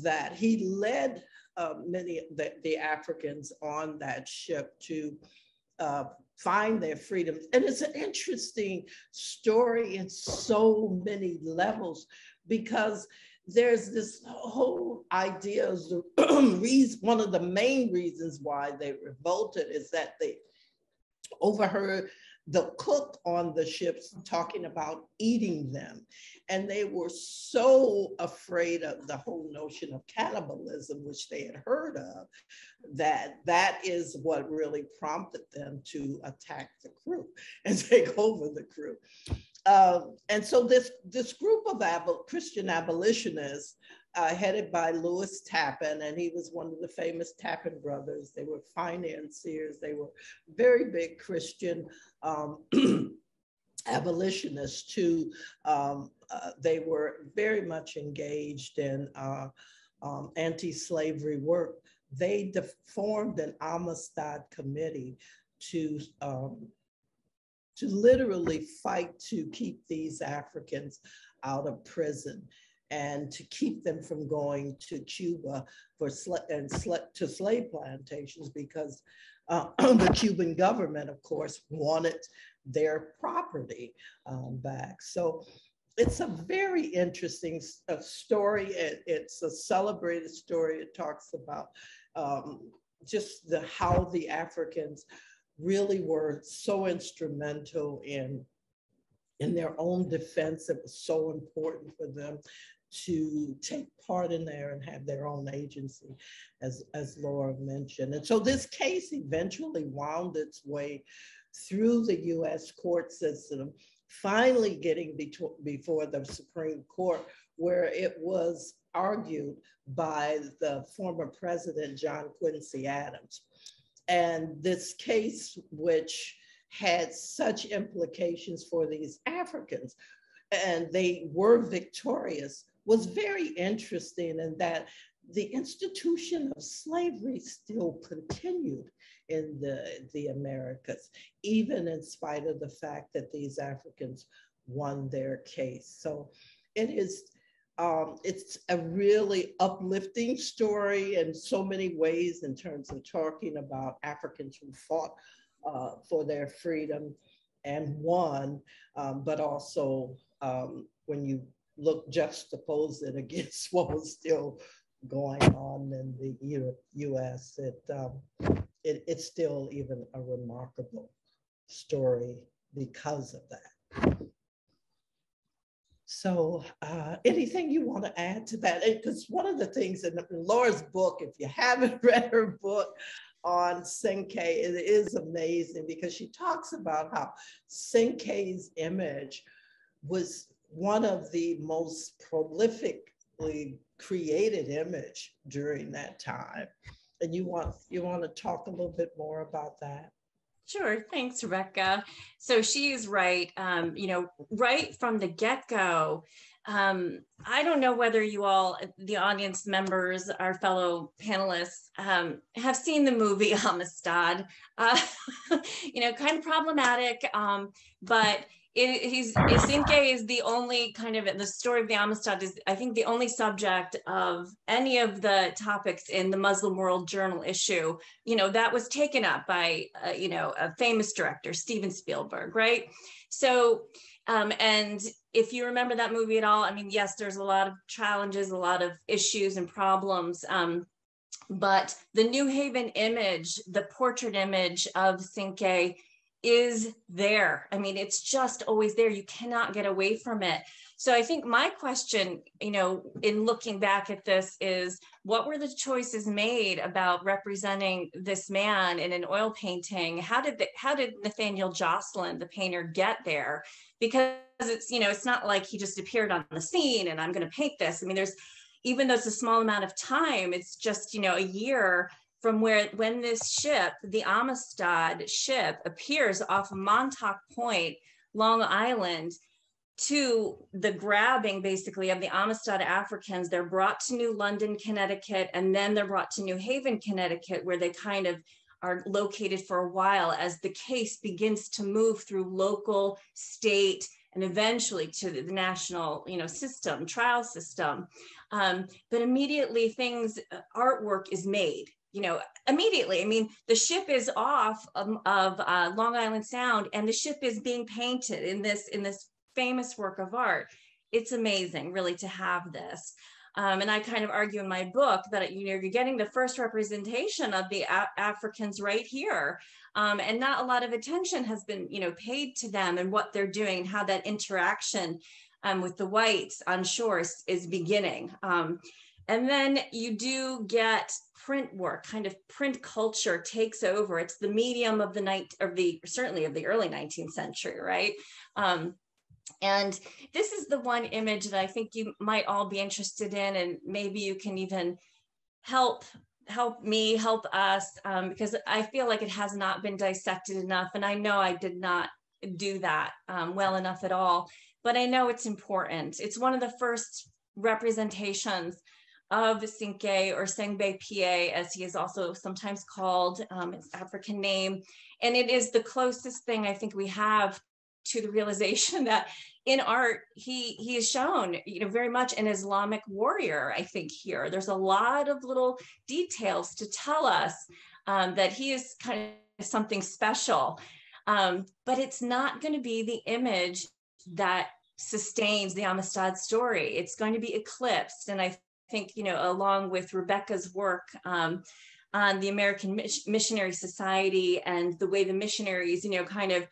that. He led uh, many of the, the, Africans on that ship to uh, find their freedom. And it's an interesting story in so many levels because there's this whole idea of the one of the main reasons why they revolted is that they overheard the cook on the ships talking about eating them. And they were so afraid of the whole notion of cannibalism, which they had heard of, that that is what really prompted them to attack the crew and take over the crew. Um, and so this, this group of Christian abolitionists uh, headed by Lewis Tappan, and he was one of the famous Tappan brothers. They were financiers, they were very big Christian um, abolitionists too. Um, uh, they were very much engaged in uh, um, anti-slavery work. They formed an Amistad committee to um, to literally fight to keep these Africans out of prison and to keep them from going to Cuba for sl- and sl- to slave plantations because uh, the Cuban government, of course, wanted their property um, back. So it's a very interesting uh, story. It, it's a celebrated story. It talks about um, just the how the Africans really were so instrumental in in their own defense. It was so important for them to take part in there and have their own agency, as, as Laura mentioned. And so this case eventually wound its way through the US court system, finally getting before the Supreme Court, where it was argued by the former president, John Quincy Adams. And this case, which had such implications for these Africans, and they were victorious, was very interesting in that the institution of slavery still continued in the, the Americas, even in spite of the fact that these Africans won their case. So it is um, it's a really uplifting story in so many ways in terms of talking about Africans who fought uh, for their freedom and won, um, but also um, when you look juxtapose it against what was still going on in the U.S., it, um, it it's still even a remarkable story because of that. So, uh, anything you want to add to that? Because one of the things in Laura's book, if you haven't read her book on Cinque, it is amazing because she talks about how Cinque's image was one of the most prolifically created image during that time. And you want you want to talk a little bit more about that? Sure. Thanks, Rebecca. So she's right. Um, you know, right from the get go, um, I don't know whether you all, the audience members, our fellow panelists, um, have seen the movie Amistad. Uh, you know, kind of problematic, um, but it, he's Cinque is the only kind of the story of the Amistad is I think the only subject of any of the topics in the Muslim World Journal issue. You know that was taken up by uh, you know a famous director Steven Spielberg, right? So um, and if you remember that movie at all, I mean, yes, there's a lot of challenges, a lot of issues and problems. Um, but the New Haven image, the portrait image of Cinque is there. I mean, it's just always there. You cannot get away from it. So I think my question, you know, in looking back at this is what were the choices made about representing this man in an oil painting? How did the, how did Nathaniel Jocelyn, the painter, get there? Because it's, you know, it's not like he just appeared on the scene and I'm going to paint this. I mean, there's even though it's a small amount of time, it's just, you know, a year from where when this ship, the Amistad ship, appears off Montauk Point, Long Island, to the grabbing basically of the Amistad Africans. They're brought to New London, Connecticut, and then they're brought to New Haven, Connecticut, where they kind of are located for a while as the case begins to move through local, state, and eventually to the national you know system trial system um, but immediately things uh, artwork is made you know, immediately. I mean, the ship is off of, uh, Long Island Sound, and the ship is being painted in this in this famous work of art. It's amazing, really, to have this. Um, and I kind of argue in my book that you know you're getting the first representation of the Africans right here, um, and not a lot of attention has been you know paid to them and what they're doing and how that interaction um, with the whites on shore is, is beginning. And then you do get print work, kind of print culture takes over. It's the medium of the night, of the certainly of the early 19th century, right? Um, and this is the one image that I think you might all be interested in, and maybe you can even help help me help us um, because I feel like it has not been dissected enough, and I know I did not do that um, well enough at all. But I know it's important. It's one of the first representations of Cinque or Sengbe Pieh, as he is also sometimes called, um, his African name. And it is the closest thing I think we have to the realization that in art, he, he is shown, you know, very much an Islamic warrior, I think here. There's a lot of little details to tell us um, that he is kind of something special. Um, but it's not going to be the image that sustains the Amistad story. It's going to be eclipsed. And I think, you know, along with Rebecca's work um, on the American Missionary Society and the way the missionaries, you know, kind of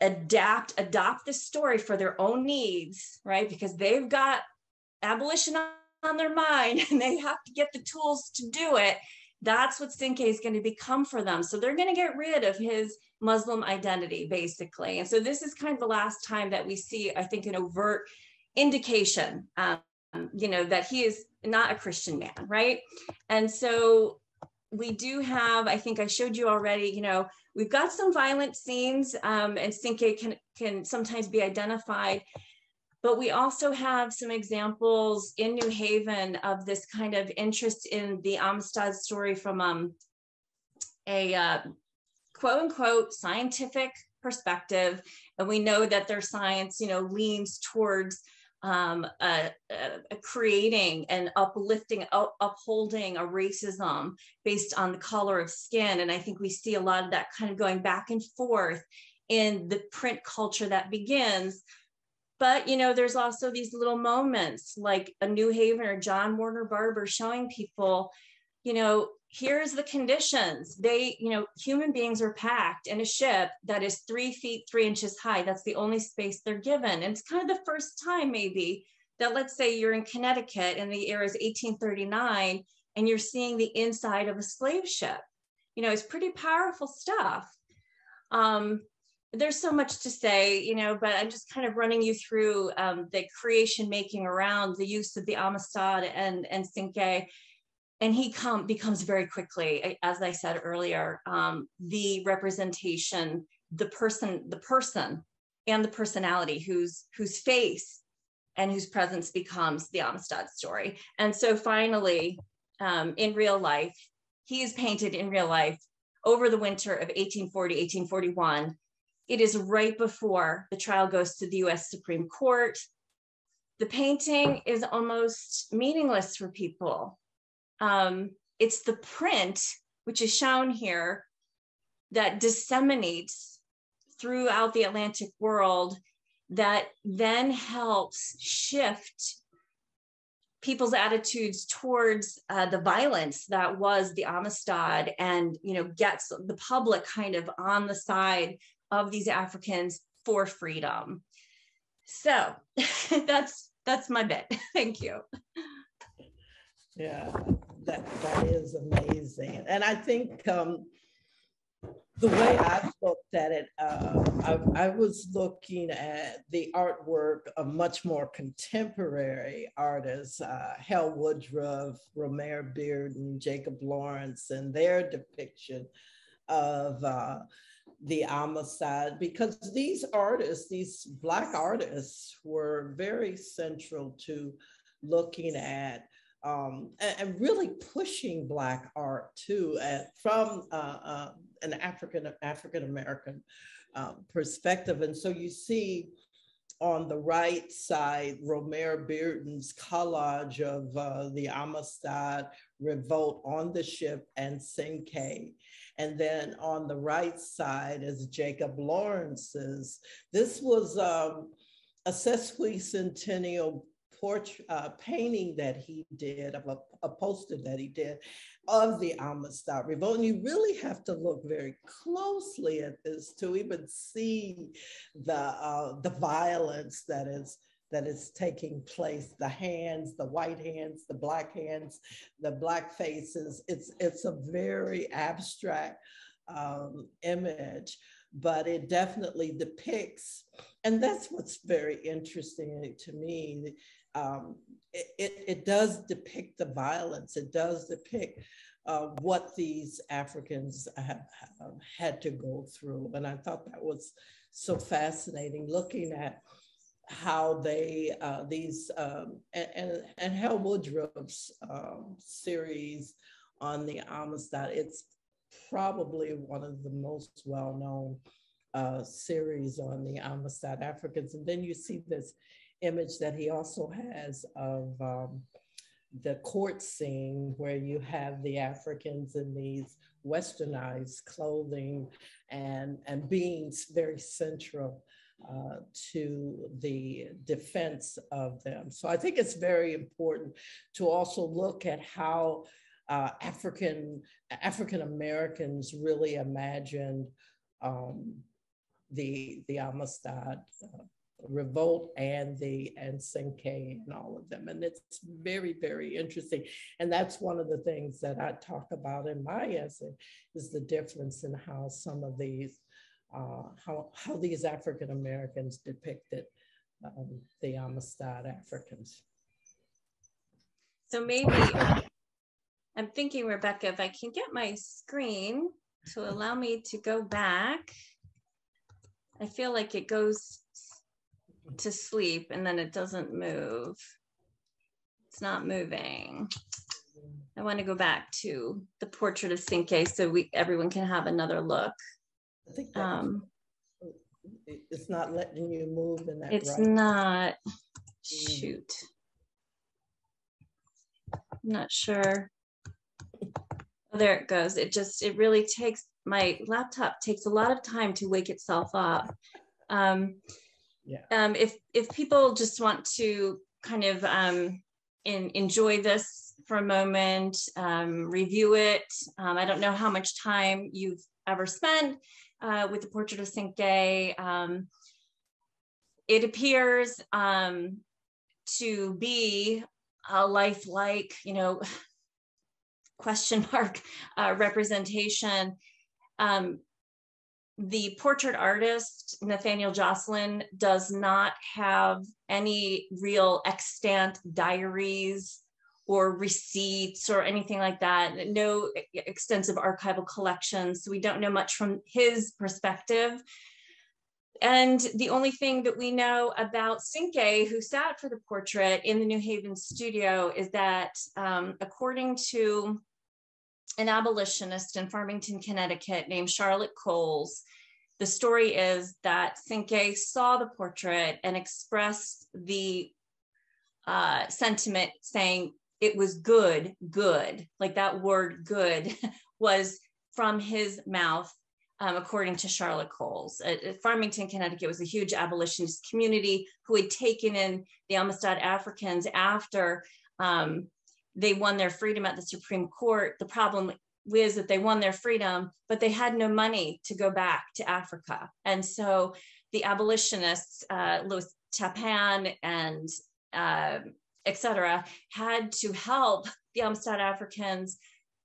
adapt, adopt the story for their own needs, right? Because they've got abolition on their mind and they have to get the tools to do it. That's what Cinque is going to become for them. So they're going to get rid of his Muslim identity, basically. And so this is kind of the last time that we see, I think, an overt indication um, you know, that he is not a Christian man, right? And so we do have, I think I showed you already, you know, we've got some violent scenes um, and Cinque can, can sometimes be identified, but we also have some examples in New Haven of this kind of interest in the Amistad story from um, a uh, quote unquote scientific perspective. And we know that their science, you know, leans towards um, uh, uh, creating and uplifting, up, upholding a racism based on the color of skin. And I think we see a lot of that kind of going back and forth in the print culture that begins. But you know, there's also these little moments like a New Haven or John Warner Barber showing people, you know, here's the conditions. They, you know, human beings are packed in a ship that is three feet, three inches high. That's the only space they're given. And it's kind of the first time, maybe, that let's say you're in Connecticut and the era is 1839 and you're seeing the inside of a slave ship. You know, it's pretty powerful stuff. Um, there's so much to say, you know, but I'm just kind of running you through um, the creation making around the use of the Amistad and, and Cinque and he come, becomes very quickly, as I said earlier, um, the representation, the person, the person, and the personality whose whose face and whose presence becomes the Amistad story. And so finally, um, in real life, he is painted in real life over the winter of 1840, 1841. It is right before the trial goes to the US Supreme Court. The painting is almost meaningless for people um, it's the print, which is shown here, that disseminates throughout the Atlantic world that then helps shift people's attitudes towards uh, the violence that was the Amistad and you know gets the public kind of on the side of these Africans for freedom. So that's that's my bit. Thank you. Yeah, that that is amazing, and I think um, the way I've looked at it, uh, I, I, was looking at the artwork of much more contemporary artists, uh, Hale Woodruff, Romare Bearden, Jacob Lawrence, and their depiction of uh, the Amistad, because these artists, these Black artists, were very central to looking at um, and, and, really pushing Black art too, uh, from uh, uh, an African African American um, perspective. And so you see on the right side, Romare Bearden's collage of uh, the Amistad revolt on the ship and Cinque. And then on the right side is Jacob Lawrence's. This was um, a sesquicentennial portrait uh, painting that he did of a, a, poster that he did of the Amistad revolt. And you really have to look very closely at this to even see the uh, the violence that is that is taking place the hands the white hands the black hands the black faces it's it's a very abstract um, image but it definitely depicts and that's what's very interesting to me um, it, it, it, does depict the violence. It does depict uh, what these Africans have, have, had to go through. And I thought that was so fascinating looking at how they, uh, these, um, and, and, and Hale Woodruff's um, series on the Amistad, it's probably one of the most well-known uh, series on the Amistad Africans. And then you see this image that he also has of um, the court scene where you have the Africans in these westernized clothing and, and being very central uh, to the defense of them. So I think it's very important to also look at how uh, African African Americans really imagined um, the the Amistad uh, revolt and the and Cinque and all of them. And it's very, very interesting. And that's one of the things that I talk about in my essay is the difference in how some of these, uh, how, how these African Americans depicted um, the Amistad Africans. So maybe I'm thinking, Rebecca, if I can get my screen to allow me to go back. I feel like it goes to sleep and then it doesn't move. It's not moving. I want to go back to the portrait of Cinque so we everyone can have another look. I think um, it's not letting you move in that. It's right. not. Shoot. I'm not sure. Oh, there it goes. It just, it really takes, my laptop takes a lot of time to wake itself up. Um, Um, if, if people just want to kind of um, in, enjoy this for a moment, um, review it. Um, I don't know how much time you've ever spent uh, with the portrait of Cinque. Um, it appears um, to be a lifelike, you know, question mark uh, representation. The portrait artist, Nathaniel Jocelyn, does not have any real extant diaries or receipts or anything like that, no extensive archival collections. So we don't know much from his perspective. And the only thing that we know about Cinque, who sat for the portrait in the New Haven studio, is that um, according to an abolitionist in Farmington, Connecticut named Charlotte Cowles, the story is that Cinque saw the portrait and expressed the uh, sentiment saying it was good, good, like that word good was from his mouth um, according to Charlotte Cowles. At, Farmington, Connecticut was a huge abolitionist community who had taken in the Amistad Africans after um, they won their freedom at the Supreme Court. The problem was that they won their freedom, but they had no money to go back to Africa. And so the abolitionists, uh, Lewis Tappan and uh, et cetera, had to help the Amistad Africans,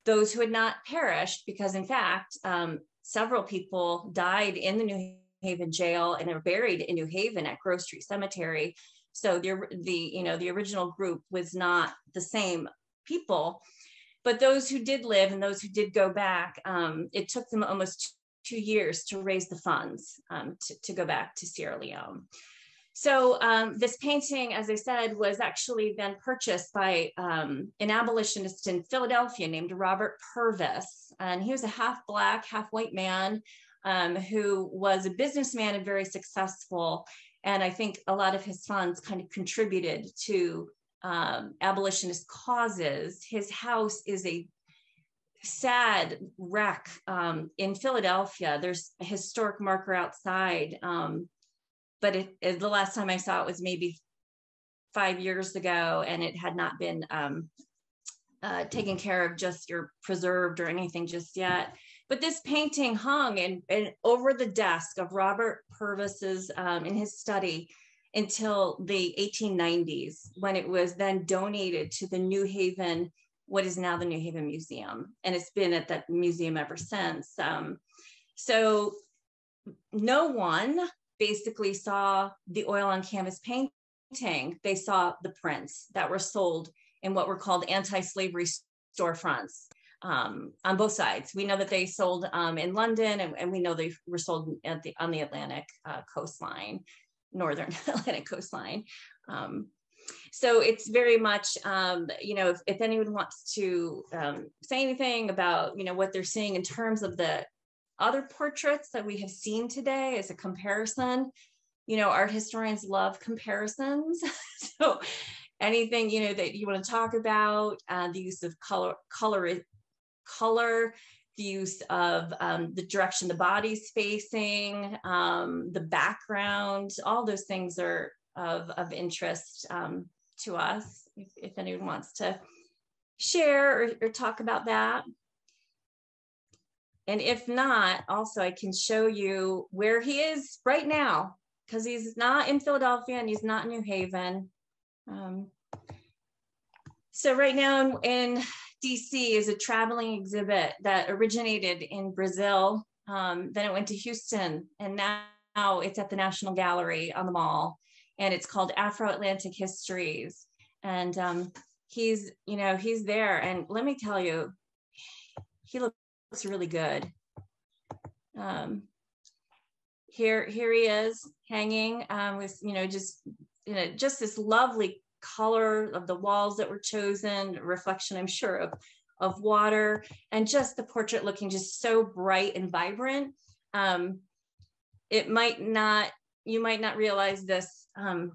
those who had not perished, because in fact, um, several people died in the New Haven jail and are buried in New Haven at Grove Street Cemetery. So the, the, you know, the original group was not the same people, but those who did live and those who did go back, um, it took them almost two years to raise the funds um, to, to go back to Sierra Leone. So um, this painting, as I said, was actually then purchased by um, an abolitionist in Philadelphia named Robert Purvis. And he was a half black, half white man um, who was a businessman and very successful. And I think a lot of his funds kind of contributed to um, abolitionist causes. His house is a sad wreck um, in Philadelphia. There's a historic marker outside um, but it, it, the last time I saw it was maybe five years ago, and it had not been um, uh, taken care of just or preserved or anything just yet. But this painting hung and, over the desk of Robert Purvis's um, in his study until the 1890s, when it was then donated to the New Haven, what is now the New Haven Museum, and it's been at that museum ever since. Um, so no one basically saw the oil on canvas painting, they saw the prints that were sold in what were called anti-slavery storefronts um, on both sides. We know that they sold um, in London and, and, we know they were sold the, on the Atlantic uh, coastline, Northern Atlantic coastline. Um, so it's very much, um, you know, if, if, anyone wants to um, say anything about, you know, what they're seeing in terms of the other portraits that we have seen today as a comparison. You know, art historians love comparisons. so anything, you know, that you want to talk about, uh, the use of color, color, color, the use of um, the direction the body's facing, um, the background, all those things are of, of interest um, to us if, if anyone wants to share or, or talk about that. And if not, also I can show you where he is right now because he's not in Philadelphia and he's not in New Haven. Um, so right now in, in, DC is a traveling exhibit that originated in Brazil. Um, then it went to Houston and now it's at the National Gallery on the mall and it's called Afro-Atlantic Histories. And um, he's, you know, he's there. And let me tell you, he looks looks really good. Um, here, here he is hanging um, with, you know, just, you know, just this lovely color of the walls that were chosen, reflection, I'm sure, of, of water, and just the portrait looking just so bright and vibrant. Um, it might not, you might not realize this, um,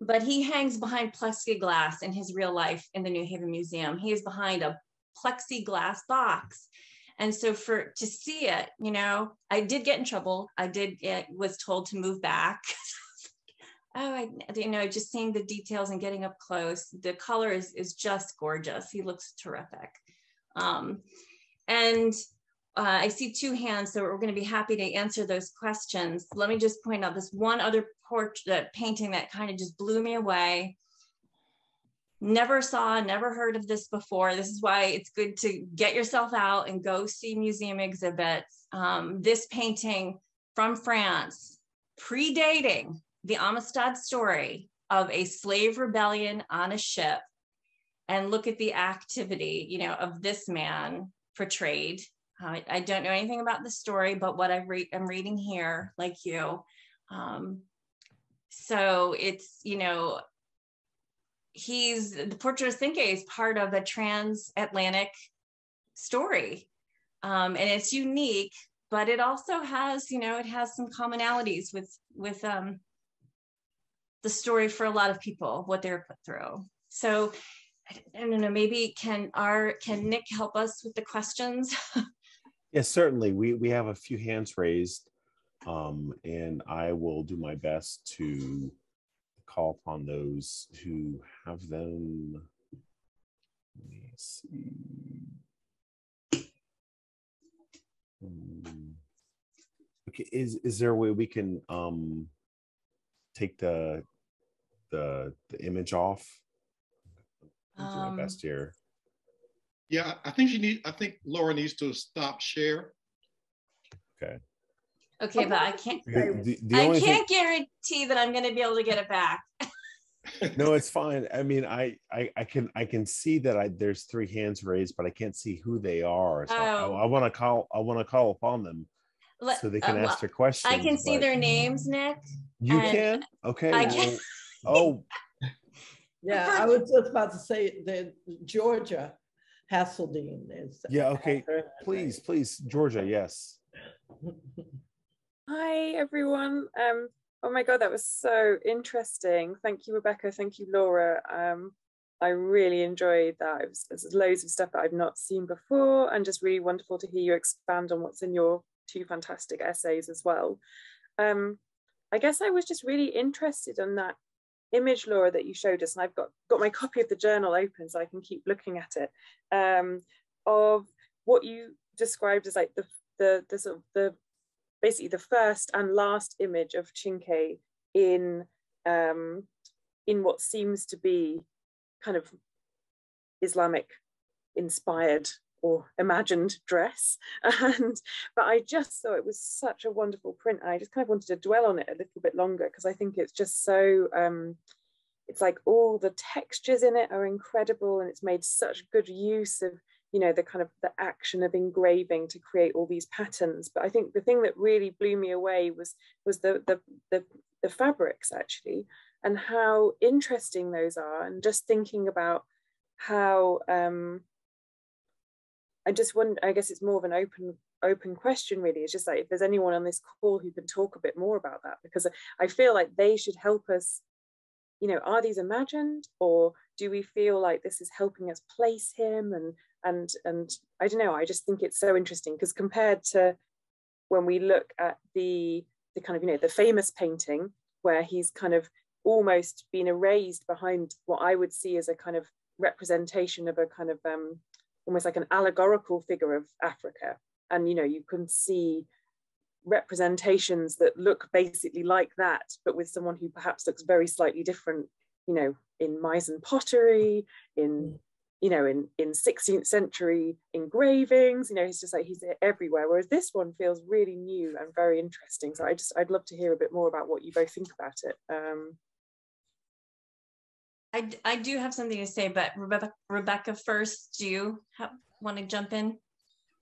but he hangs behind plexiglass in his real life in the New Haven Museum. He is behind a plexiglass box. And so for to see it, you know, I did get in trouble. I did get was told to move back. oh, I you know, just seeing the details and getting up close. The color is is just gorgeous. He looks terrific. Um, and uh, I see two hands, so we're going to be happy to answer those questions. Let me just point out this one other portrait painting that kind of just blew me away. Never saw, never heard of this before. This is why it's good to get yourself out and go see museum exhibits. Um, this painting from France, predating the Amistad story of a slave rebellion on a ship, and look at the activity, you know, of this man portrayed I, I don't know anything about the story, but what I re- I'm reading here, like you. Um, so it's, you know, he's the portrait of Cinque is part of a transatlantic story. Um, and it's unique, but it also has, you know, it has some commonalities with with um, the story for a lot of people, what they're put through. So I don't know, maybe can our can Nick help us with the questions? Yes, certainly. We we have a few hands raised, um, and I will do my best to call upon those who have them. Let me see. Um, okay, is is there a way we can um, take the the the image off? I'll do my Um, best here. Yeah, I think she need. I think Laura needs to stop share. Okay. Okay, but I can't. The- the- the I can't guarantee that I'm going to be able to get it back. no it's fine i mean I, I i can i can see that i there's three hands raised but i can't see who they are so Oh. i, want to call i want to call upon them Let- so they uh, can well, ask their questions I can see their names, Nick. you can okay I well- can. Oh Yeah, I was just about to say that Georgia Haseldine is. yeah okay please please georgia yes Hi everyone. Um, oh my god, that was so interesting. Thank you, Rebecca. Thank you, Laura. Um, I really enjoyed that. It was, there's loads of stuff that I've not seen before, and just really wonderful to hear you expand on what's in your two fantastic essays as well. Um, I guess I was just really interested in that image, Laura, that you showed us, and I've got got my copy of the journal open so I can keep looking at it. Um, of what you described as like the the the sort of the basically the first and last image of Chinke in um, in what seems to be kind of Islamic inspired or imagined dress. And but I just thought it was such a wonderful print I just kind of wanted to dwell on it a little bit longer because I think it's just so um, it's like all the textures in it are incredible and it's made such good use of you know the kind of the action of engraving to create all these patterns. But i think the thing that really blew me away was was the the the, the fabrics actually and how interesting those are and just thinking about how um i just wonder i guess it's more of an open open question really. It's just like if there's anyone on this call who can talk a bit more about that because i feel like they should help us you know are these imagined or do we feel like this is helping us place him? And and and i don't know i just think it's so interesting because compared to when we look at the the kind of you know the famous painting where he's kind of almost been erased behind what i would see as a kind of representation of a kind of um almost like an allegorical figure of africa. And you know you can see representations that look basically like that but with someone who perhaps looks very slightly different you know in Meissen pottery in you know in in 16th century engravings you know he's just like he's everywhere whereas this one feels really new and very interesting. So i just i'd love to hear a bit more about what you both think about it. Um I, I do have something to say, but Rebecca, Rebecca first, do you have, want to jump in?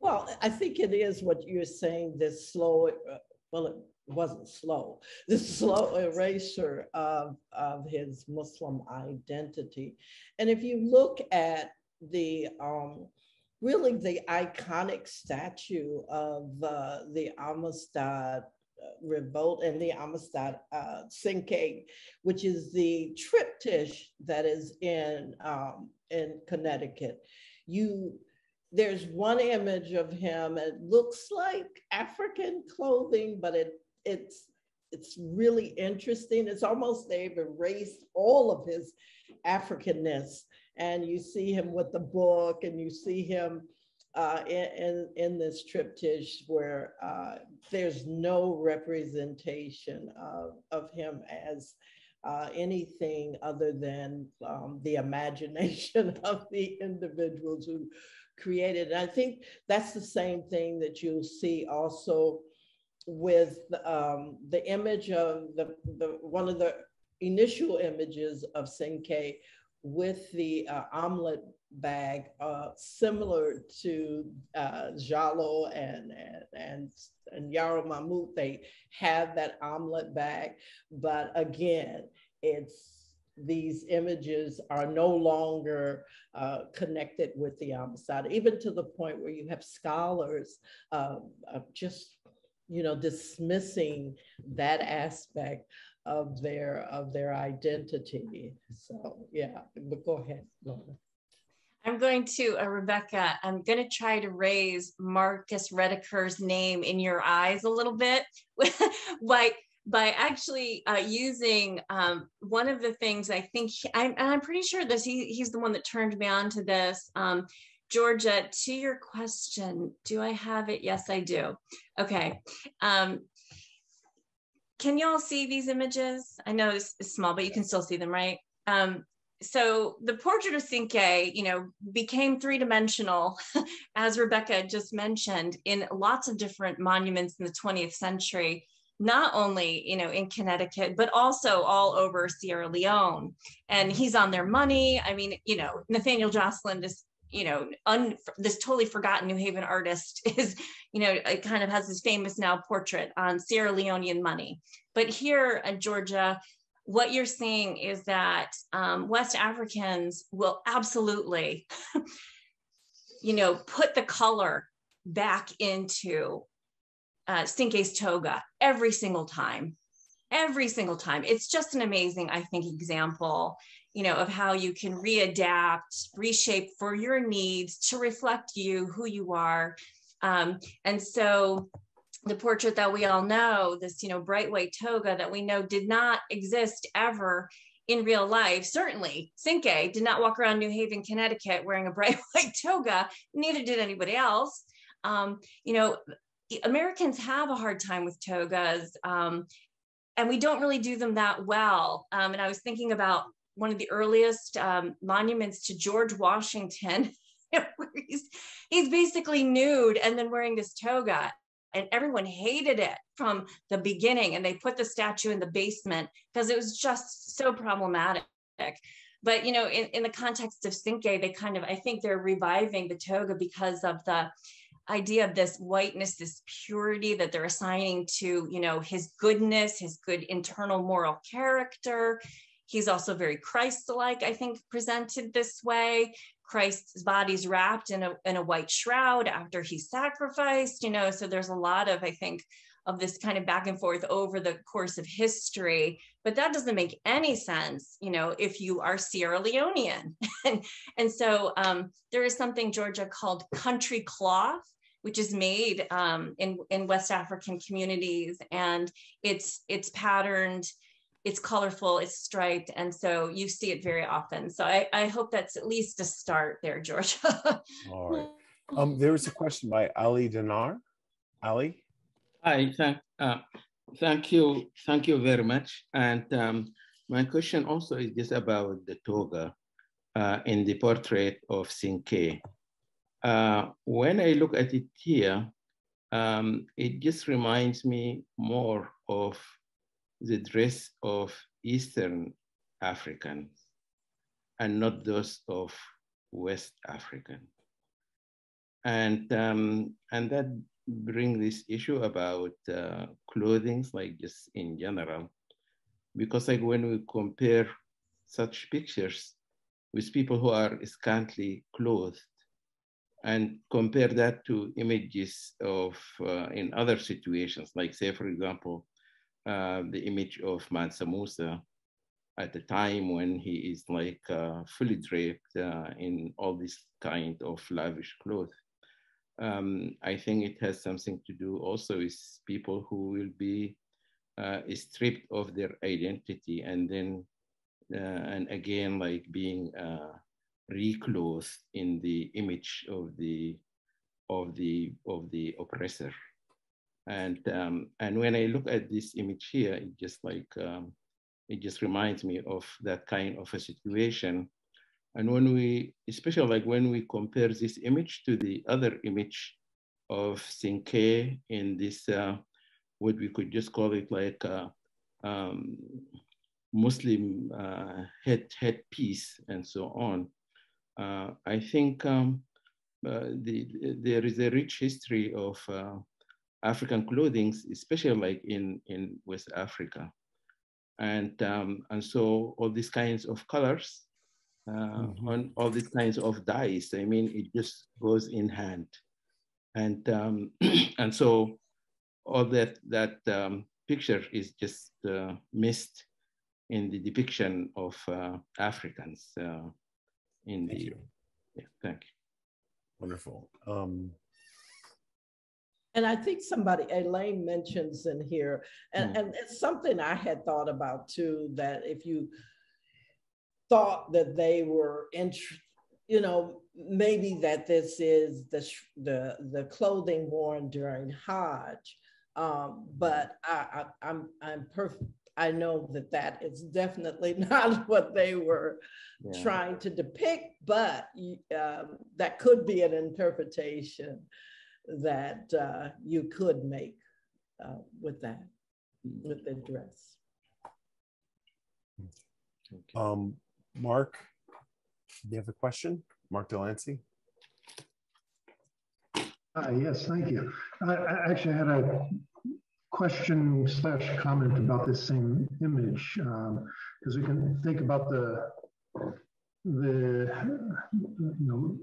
Well, I think it is what you're saying, this slow, uh, well, it wasn't slow, this slow erasure of, of his Muslim identity. And if you look at the, um, really the iconic statue of uh, the Amistad Revolt and the Amistad uh, Cinque, which is the triptych that is in um, in Connecticut. You there's one image of him. It looks like African clothing, but it it's it's really interesting. It's almost they've erased all of his Africanness, and you see him with the book, and you see him uh, in, in, this triptych where uh, there's no representation of, of him as uh, anything other than um, the imagination of the individuals who created. And I think that's the same thing that you'll see also with um, the image of the, the one of the initial images of Cinque with the uh, amulet bag, uh, similar to uh, Diallo and, and, and, and Yarrow Mamout. They have that amulet bag, but again, it's these images are no longer uh, connected with the Amistad, even to the point where you have scholars uh, just, you know, dismissing that aspect of their of their identity. So yeah, but go ahead, Laura. I'm going to, uh, Rebecca, I'm going to try to raise Marcus Rediker's name in your eyes a little bit by, by actually uh, using um, one of the things I think, he, I'm, I'm pretty sure this, he, he's the one that turned me on to this. Um, Georgia, to your question, do I have it? Yes, I do. Okay. Um, can you all see these images? I know it's, it's, small, but you can still see them, right? Um, so the portrait of Cinque, you know, became three-dimensional, as Rebecca just mentioned, in lots of different monuments in the 20th century, not only, you know, in Connecticut, but also all over Sierra Leone. And he's on their money. I mean, you know, Nathaniel Jocelyn, this, you know, un, this totally forgotten New Haven artist is, you know, it kind of has this famous now portrait on Sierra Leonean money. But here in Georgia, what you're seeing is that um, West Africans will absolutely, you know, put the color back into uh, Cinque's toga every single time, every single time. It's just an amazing, I think, example, you know, of how you can readapt, reshape for your needs to reflect you, who you are. Um, and so the portrait that we all know, this, you know, bright white toga that we know did not exist ever in real life. Certainly, Cinque did not walk around New Haven, Connecticut wearing a bright white toga, neither did anybody else. Um, you know, Americans have a hard time with togas, um, and we don't really do them that well. Um, and I was thinking about one of the earliest um, monuments to George Washington. he's, he's basically nude and then wearing this toga and everyone hated it from the beginning and they put the statue in the basement because it was just so problematic. But you know in, in the context of Cinque, they kind of i think they're reviving the toga because of the idea of this whiteness this purity that they're assigning to you know his goodness his good internal moral character. He's also very christ-like i think presented this way Christ's body's wrapped in a, in a white shroud after he's sacrificed, you know, so there's a lot of, I think, of this kind of back and forth over the course of history. But that doesn't make any sense, you know, if you are Sierra Leonean. and, and so um, there is something, Georgia, called country cloth, which is made um, in, in West African communities. And it's, it's patterned it's colorful, it's striped, and so you see it very often. So I, I hope that's at least a start there, Georgia. All right. Um, there was a question by Ali Dinar. Ali? Hi, thank, uh, thank you, thank you very much. And um, my question also is just about the toga uh, in the portrait of Cinque. Uh, when I look at it here, um, it just reminds me more of the dress of Eastern Africans and not those of West African. And, um, and that brings this issue about uh, clothing, like just in general, because like when we compare such pictures with people who are scantily clothed, and compare that to images of uh, in other situations, like say, for example, uh, the image of Mansa Musa at the time when he is like uh, fully draped uh, in all this kind of lavish clothes. Um, I think it has something to do also with people who will be uh, stripped of their identity and then uh, and again like being uh, reclothed in the image of the of the of the oppressor and um, and when I look at this image here it just like um, it just reminds me of that kind of a situation and when we especially like when we compare this image to the other image of Cinque in this uh, what we could just call it like a um, Muslim uh, head headpiece and so on. Uh, I think um, uh, the, there is a rich history of uh, African clothing, especially like in, in West Africa. And, um, and so all these kinds of colors, mm -hmm. all these kinds of dyes, I mean, it just goes in hand. And, um, and so all that, that um, picture is just uh, missed in the depiction of uh, Africans uh, in thank the, you. yeah, thank you. Wonderful. Um, and I think somebody, Elaine mentions in here, and, hmm. and it's something I had thought about too, that if you thought that they were, int- you know, maybe that this is the, the, the clothing worn during Hajj, um, but I, I, I'm, I'm perfect. I know that that is definitely not what they were yeah. trying to depict, but um, that could be an interpretation that uh, you could make uh, with that, with the dress. Um, Mark, do you have a question? Mark Delancey? Uh, yes, thank you. I, I actually had a question slash comment about this same image because um, we can think about the the you know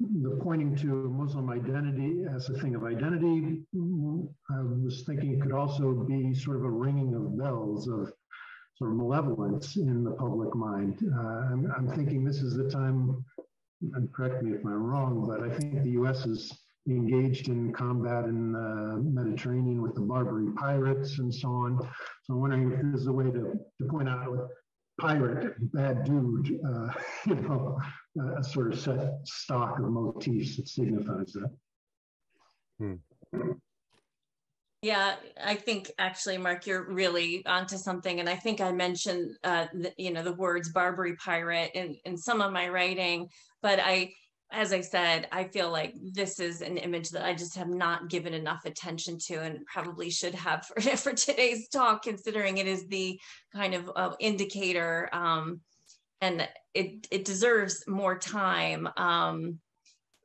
the pointing to Muslim identity as a thing of identity. I was thinking it could also be sort of a ringing of bells of sort of malevolence in the public mind. Uh, I'm, I'm thinking this is the time, and correct me if I'm wrong, but I think the U.S. is engaged in combat in the Mediterranean with the Barbary pirates and so on. So I'm wondering if this is a way to, to point out a pirate, bad dude, uh, you know, a sort of set stock of motifs that signifies that. Hmm. Yeah, I think actually, Mark, you're really onto something. And I think I mentioned, uh, the, you know, the words Barbary pirate in, in some of my writing, but I, as I said, I feel like this is an image that I just have not given enough attention to and probably should have for, for today's talk, considering it is the kind of uh, indicator um, and it, it deserves more time um,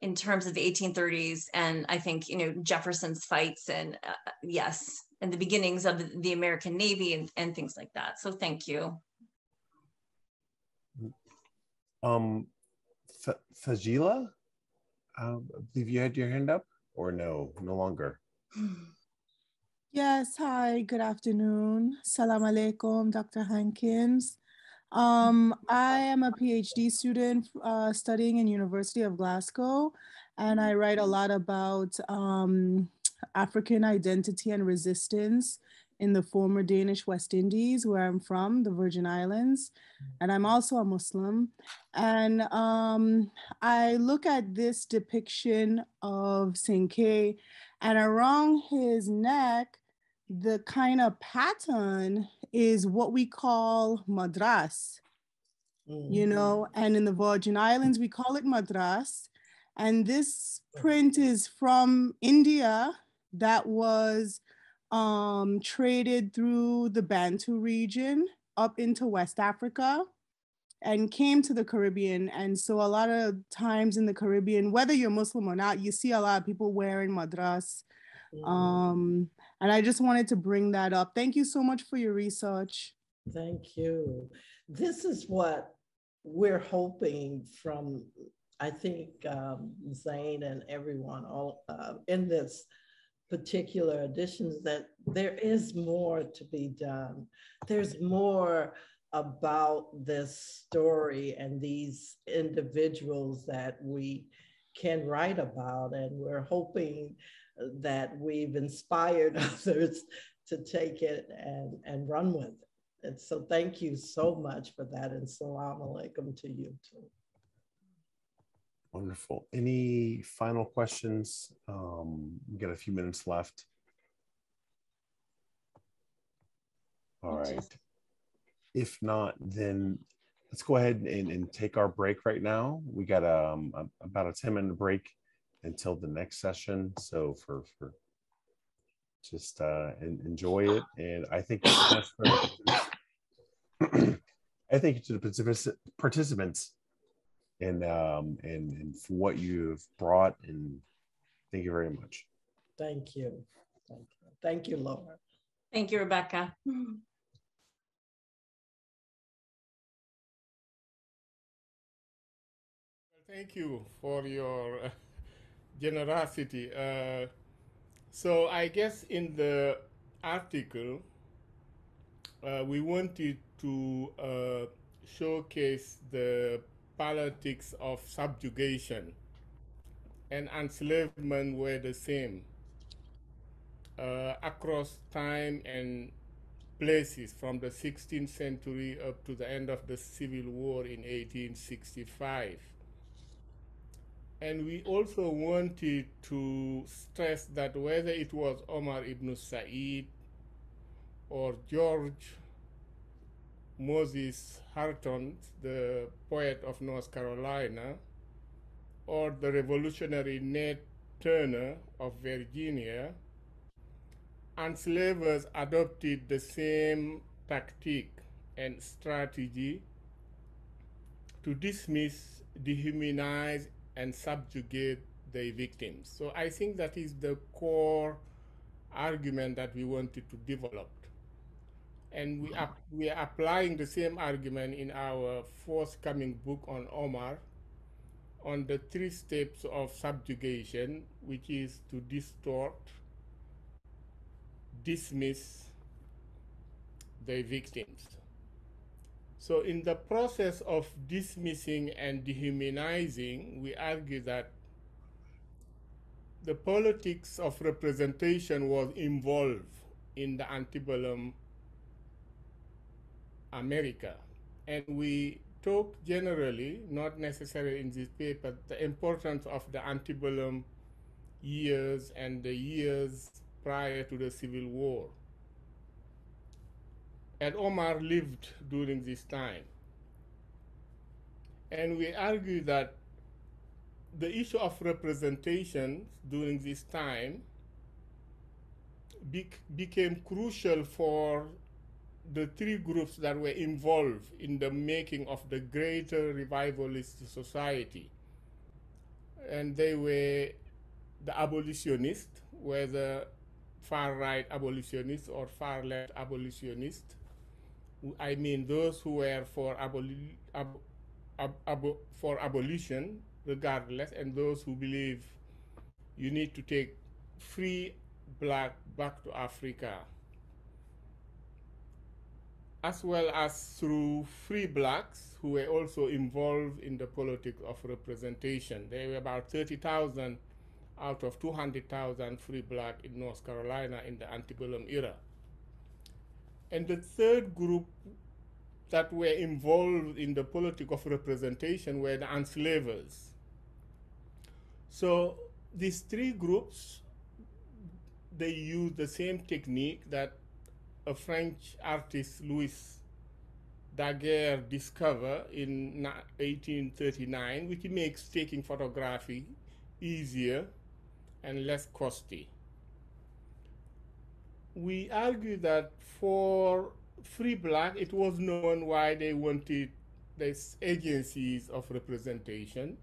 in terms of the 1830s. And I think, you know, Jefferson's fights and uh, yes, and the beginnings of the American Navy and, and things like that. So thank you. Um, F- Fajila, um, I believe you had your hand up, or no, no longer. Yes, hi, good afternoon. Salam alaikum, Dr. Hankins. Um, I am a PhD student uh, studying in University of Glasgow, and I write a lot about um, African identity and resistance in the former Danish West Indies, where I'm from, the Virgin Islands. And I'm also a Muslim. And um, I look at this depiction of Cinque, and around his neck, the kind of pattern is what we call madras. Mm-hmm. You know, and in the Virgin Islands, we call it madras. And this print is from India that was um, traded through the Bantu region up into West Africa and came to the Caribbean. And so a lot of times in the Caribbean, whether you're Muslim or not, you see a lot of people wearing madras. Mm-hmm. Um, and I just wanted to bring that up. Thank you so much for your research. Thank you. This is what we're hoping from I think um, Zain and everyone all uh, in this particular editions that there is more to be done. There's more about this story and these individuals that we can write about. And we're hoping that we've inspired others to take it and, and run with it. And so thank you so much for that. And salam alaikum to you too. Wonderful. Any final questions? Um, we got a few minutes left. All right. If not, then let's go ahead and, and take our break right now. We got um, a, about a 10 minute break until the next session. So for, for just uh, enjoy it. And I think I think to the participants and um, and and for what you've brought. And thank you very much. Thank you. Thank you. Thank you, Laura. Thank you, Rebecca. Thank you for your generosity. Uh, so I guess in the article, uh, we wanted to uh, showcase the politics of subjugation and enslavement were the same uh, across time and places from the 16th century up to the end of the Civil War in 1865. And we also wanted to stress that whether it was Omar ibn Said or George Moses Horton, the poet of North Carolina, or the revolutionary Nat Turner of Virginia, enslavers adopted the same tactic and strategy to dismiss, dehumanize, and subjugate the victims. So I think that is the core argument that we wanted to develop and we mm-hmm. are, we are applying the same argument in our forthcoming book on Omar on the three steps of subjugation, which is to distort, dismiss the victims. So in the process of dismissing and dehumanizing, we argue that the politics of representation was involved in the antebellum America. And we talk generally, not necessarily in this paper, the importance of the antebellum years and the years prior to the Civil War. And Omar lived during this time. And we argue that the issue of representation during this time be became crucial for the three groups that were involved in the making of the greater revivalist society. And they were the abolitionists, whether far right abolitionists or far left abolitionists. I mean those who were for, aboli ab ab ab for abolition regardless, and those who believe you need to take free black back to Africa as well as through free blacks who were also involved in the politics of representation. There were about 30,000 out of 200,000 free black in North Carolina in the antebellum era. And the third group that were involved in the politics of representation were the enslavers. So these three groups, they use the same technique that a French artist, Louis Daguerre, discovered in 1839, which makes taking photography easier and less costly. We argue that for free black, it was known why they wanted these agencies of representation.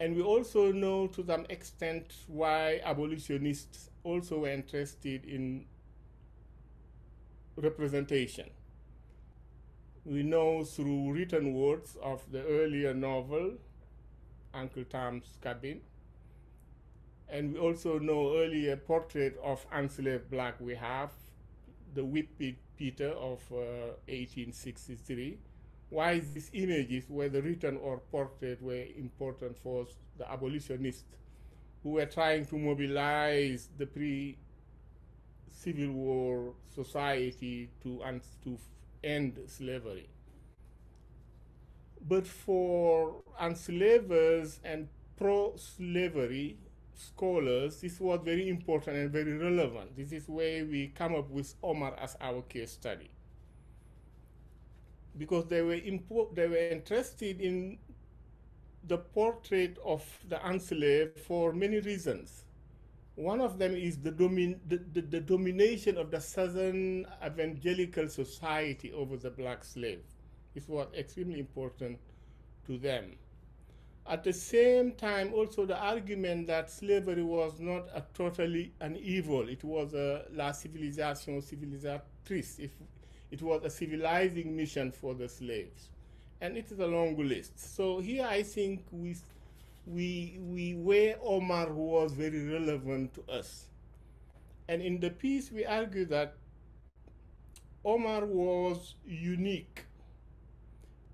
And we also know to some extent why abolitionists also were interested in representation. We know through written words of the earlier novel Uncle Tom's Cabin. And we also know earlier portrait of enslaved black we have, the Whipped Peter of uh, 1863. Why these images, whether written or portrait, were important for the abolitionists who were trying to mobilize the pre-Civil War society to, to end slavery. But for enslavers and pro-slavery scholars, this was very important and very relevant. This is where we come up with Omar as our case study. Because they were, they were interested in the portrait of the enslaved for many reasons. One of them is the, domin the, the, the domination of the Southern evangelical society over the black slave. It was extremely important to them. At the same time, also the argument that slavery was not a totally an evil, it was a la civilisation civilisatrice, if it was a civilizing mission for the slaves. And it is a long list. So here I think we, we, we where Omar was very relevant to us. And in the piece, we argue that Omar was unique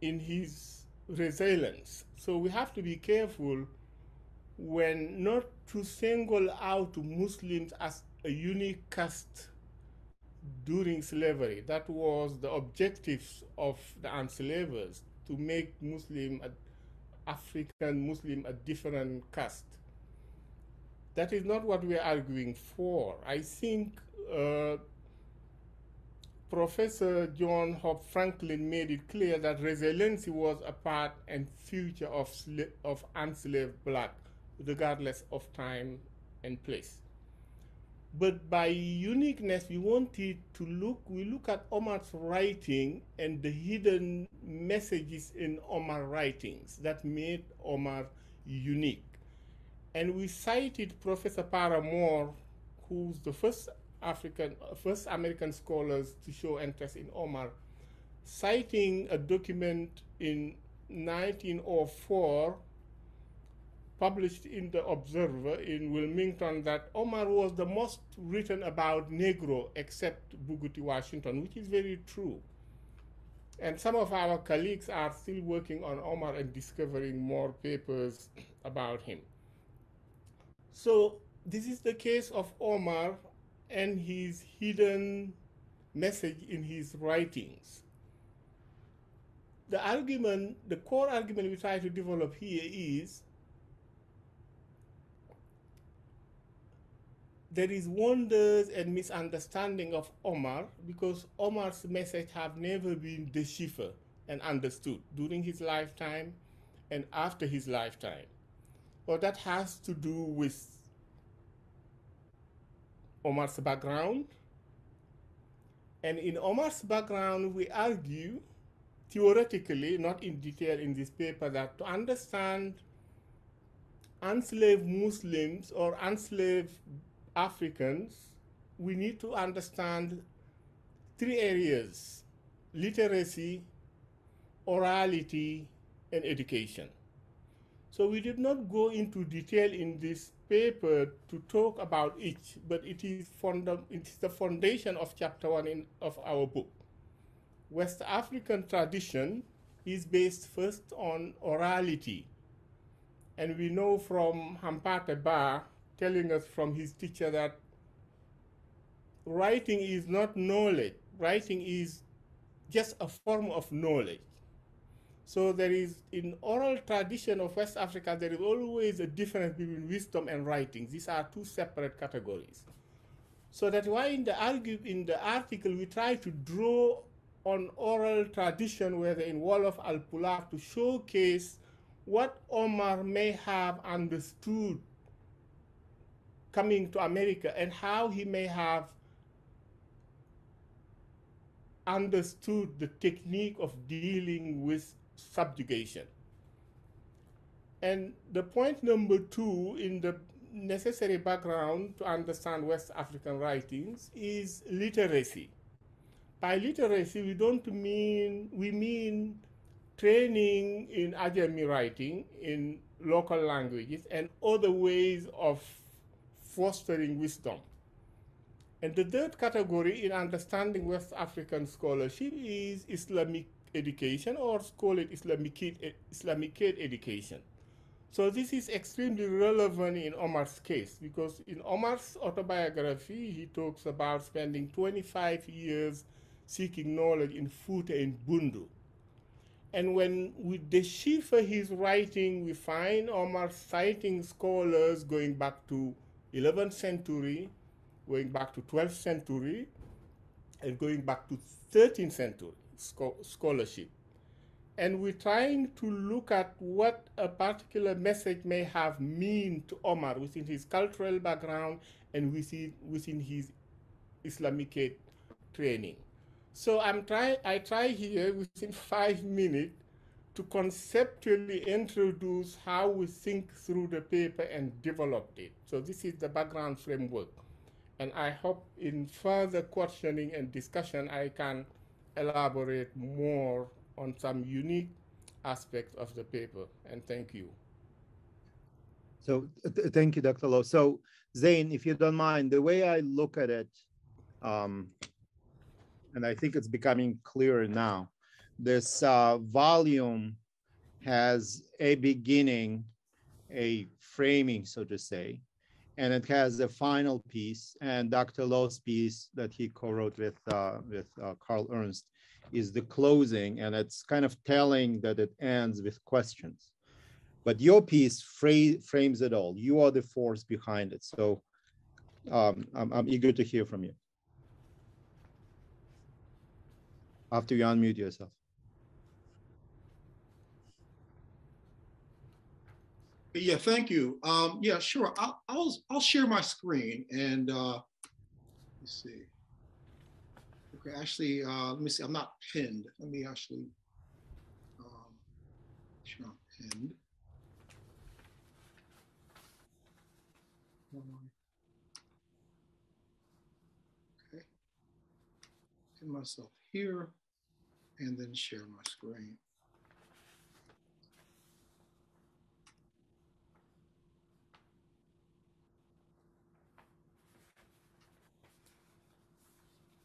in his resilience. So we have to be careful when not to single out Muslims as a unique caste during slavery. That was the objectives of the enslavers, to make Muslim, African Muslim a different caste. That is not what we are arguing for. I think uh, Professor John Hope Franklin made it clear that resiliency was a part and future of, of enslaved black, regardless of time and place. But by uniqueness, we wanted to look, we look at Omar's writing and the hidden messages in Omar writings that made Omar unique. And we cited Professor Parramore, who's the first African, uh, first American scholars to show interest in Omar, citing a document in 1904 published in the Observer in Wilmington that Omar was the most written about Negro except Booker Washington, which is very true. And some of our colleagues are still working on Omar and discovering more papers about him. So this is the case of Omar and his hidden message in his writings. The argument, the core argument we try to develop here is there is wonders and misunderstanding of Omar because Omar's message have never been deciphered and understood during his lifetime and after his lifetime. Well, that has to do with Omar's background. And in Omar's background, we argue theoretically, not in detail in this paper, that to understand enslaved Muslims or enslaved Africans, we need to understand three areas literacy, orality, and education. So we did not go into detail in this paper to talk about each, but it is, it is the foundation of chapter one in, of our book. West African tradition is based first on orality. And we know from Hampate Ba telling us from his teacher that writing is not knowledge. Writing is just a form of knowledge. So there is, in oral tradition of West Africa, there is always a difference between wisdom and writing. These are two separate categories. So that's why in the, argue, in the article we try to draw on oral tradition, whether in Wolof al-Pulaar, to showcase what Omar may have understood coming to America and how he may have understood the technique of dealing with subjugation. And the point number two in the necessary background to understand West African writings is literacy. By literacy, we don't mean, we mean training in Ajami writing in local languages and other ways of fostering wisdom. And the third category in understanding West African scholarship is Islamic education or call it Islamic, Islamic education. So this is extremely relevant in Omar's case because in Omar's autobiography, he talks about spending 25 years seeking knowledge in Futa and Bundu. And when we decipher his writing, we find Omar citing scholars going back to 11th century, going back to 12th century, and going back to 13th century scholarship. And we're trying to look at what a particular message may have mean to Omar within his cultural background and within, within his Islamic training. So I'm trying, I try here within five minutes to conceptually introduce how we think through the paper and develop it. So this is the background framework. And I hope in further questioning and discussion, I can elaborate more on some unique aspects of the paper. And thank you. So th thank you, Dr. Lo. So Zain, if you don't mind, the way I look at it, um, and I think it's becoming clearer now, this uh, volume has a beginning, a framing, so to say, and it has a final piece. And Dr. Lo's piece that he co-wrote with uh, with uh, Carl Ernst is the closing, and it's kind of telling that it ends with questions. But your piece fra- frames it all. You are the force behind it. So um, I'm, I'm eager to hear from you. After you unmute yourself. Yeah, thank you. Um, yeah, sure. I'll, I'll, I'll share my screen and uh, let's see. Okay, actually, uh, let me see. I'm not pinned. Let me actually um, sure I'm pinned. Okay, pin myself here and then share my screen.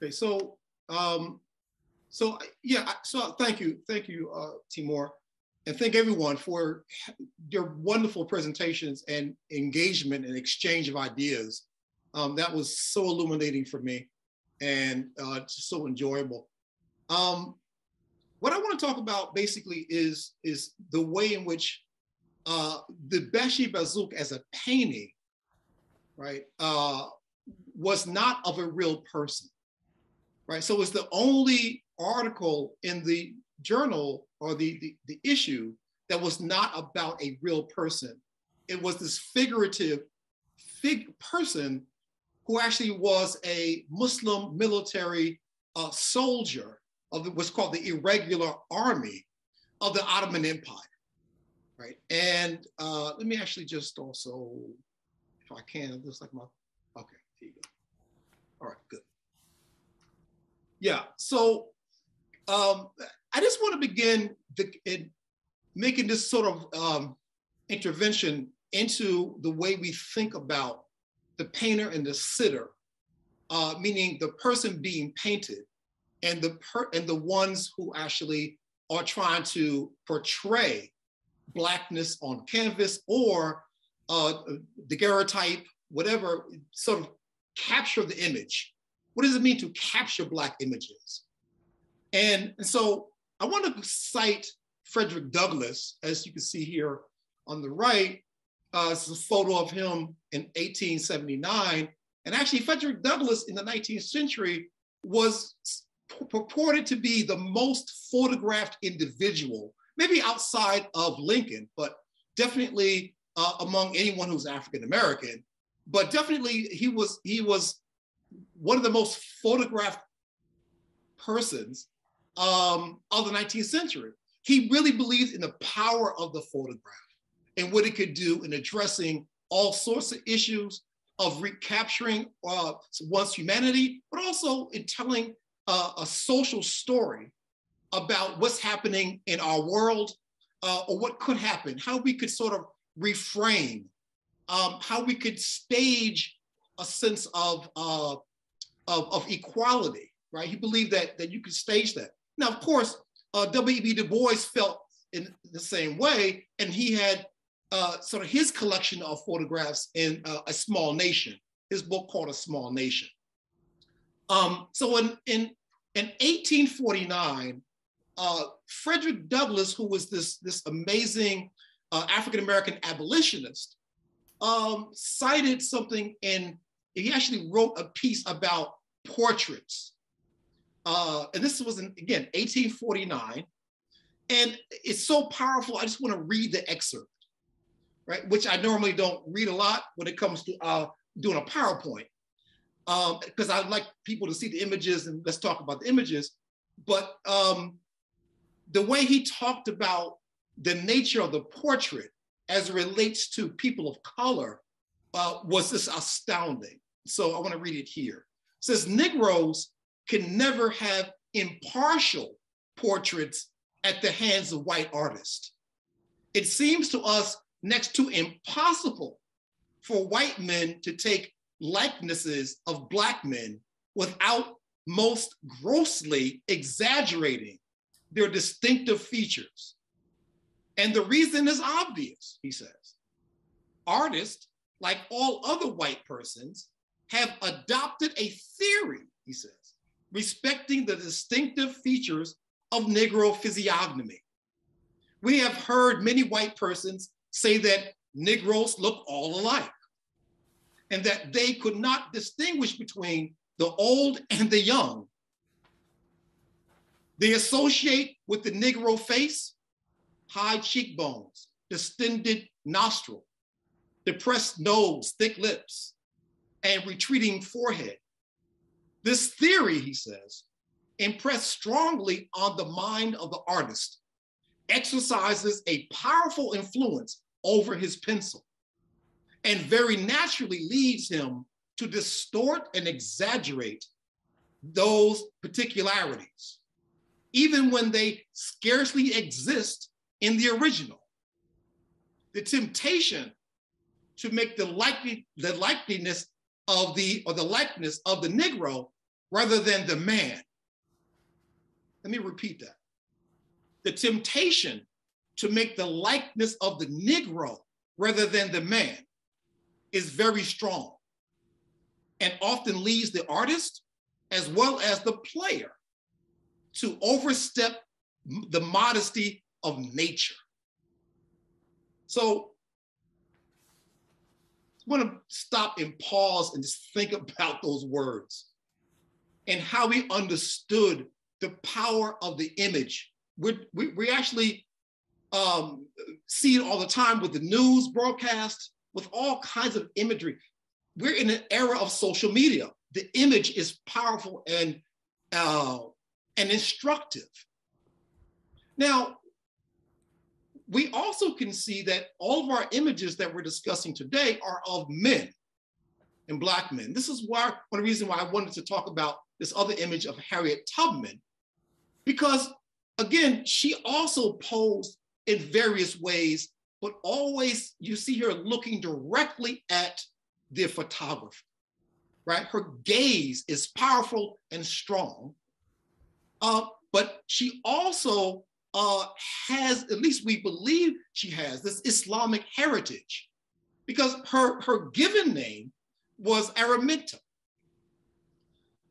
Okay, so um, so yeah, so thank you, thank you, uh, Timur, and thank everyone for your wonderful presentations and engagement and exchange of ideas. Um, that was so illuminating for me and uh, just so enjoyable. Um, what I want to talk about basically is, is the way in which uh, the Beshi Bazouk as a painting, right, uh, was not of a real person right? So it's the only article in the journal or the, the, the issue that was not about a real person. It was this figurative fig person who actually was a Muslim military uh, soldier of what's called the irregular army of the Ottoman Empire, right? And uh, let me actually just also, if I can, it looks like my, okay, here you go. All right, good. Yeah. So um, I just want to begin the, in making this sort of um, intervention into the way we think about the painter and the sitter, uh, meaning the person being painted and the per- and the ones who actually are trying to portray blackness on canvas or uh, daguerreotype, whatever, sort of capture the image what does it mean to capture Black images? And, and so I want to cite Frederick Douglass, as you can see here on the right. Uh, it's a photo of him in 1879. And actually, Frederick Douglass in the 19th century was purported to be the most photographed individual, maybe outside of Lincoln, but definitely uh, among anyone who's African American. But definitely, he was he was one of the most photographed persons um, of the 19th century. He really believed in the power of the photograph and what it could do in addressing all sorts of issues of recapturing uh, one's humanity, but also in telling uh, a social story about what's happening in our world uh, or what could happen, how we could sort of reframe, um, how we could stage a sense of, uh, of, of, equality, right? He believed that, that you could stage that. Now, of course, uh, W.E.B. Du Bois felt in the same way, and he had uh, sort of his collection of photographs in uh, A Small Nation, his book called A Small Nation. Um, so in, in, in 1849, uh, Frederick Douglass, who was this, this amazing uh, African-American abolitionist, um, cited something in, he actually wrote a piece about portraits. Uh, and this was, in, again, 1849. And it's so powerful, I just wanna read the excerpt, right? Which I normally don't read a lot when it comes to uh, doing a PowerPoint because um, I'd like people to see the images and let's talk about the images. But um, the way he talked about the nature of the portrait as it relates to people of color uh, was this astounding. So I want to read it here. It says Negroes can never have impartial portraits at the hands of white artists. It seems to us next to impossible for white men to take likenesses of Black men without most grossly exaggerating their distinctive features. And the reason is obvious, he says. Artists, like all other white persons, have adopted a theory, he says, respecting the distinctive features of Negro physiognomy. We have heard many white persons say that Negroes look all alike and that they could not distinguish between the old and the young. They associate with the Negro face high cheekbones, distended nostril, depressed nose, thick lips, and retreating forehead. This theory, he says, impressed strongly on the mind of the artist, exercises a powerful influence over his pencil and very naturally leads him to distort and exaggerate those particularities, even when they scarcely exist in the original. The temptation to make the likely the likeliness of the or the likeness of the Negro rather than the man. Let me repeat that. The temptation to make the likeness of the Negro rather than the man is very strong and often leads the artist as well as the player to overstep the modesty of nature. So I want to stop and pause and just think about those words and how we understood the power of the image. we we, we actually um, see it all the time with the news broadcast with all kinds of imagery. We're in an era of social media. The image is powerful and, uh, and instructive. Now, we also can see that all of our images that we're discussing today are of men and Black men. This is why one reason why I wanted to talk about this other image of Harriet Tubman, because again, she also posed in various ways but always you see her looking directly at the photographer, right? Her gaze is powerful and strong, uh, but she also uh, has, at least we believe she has, this Islamic heritage because her, her given name was Araminta.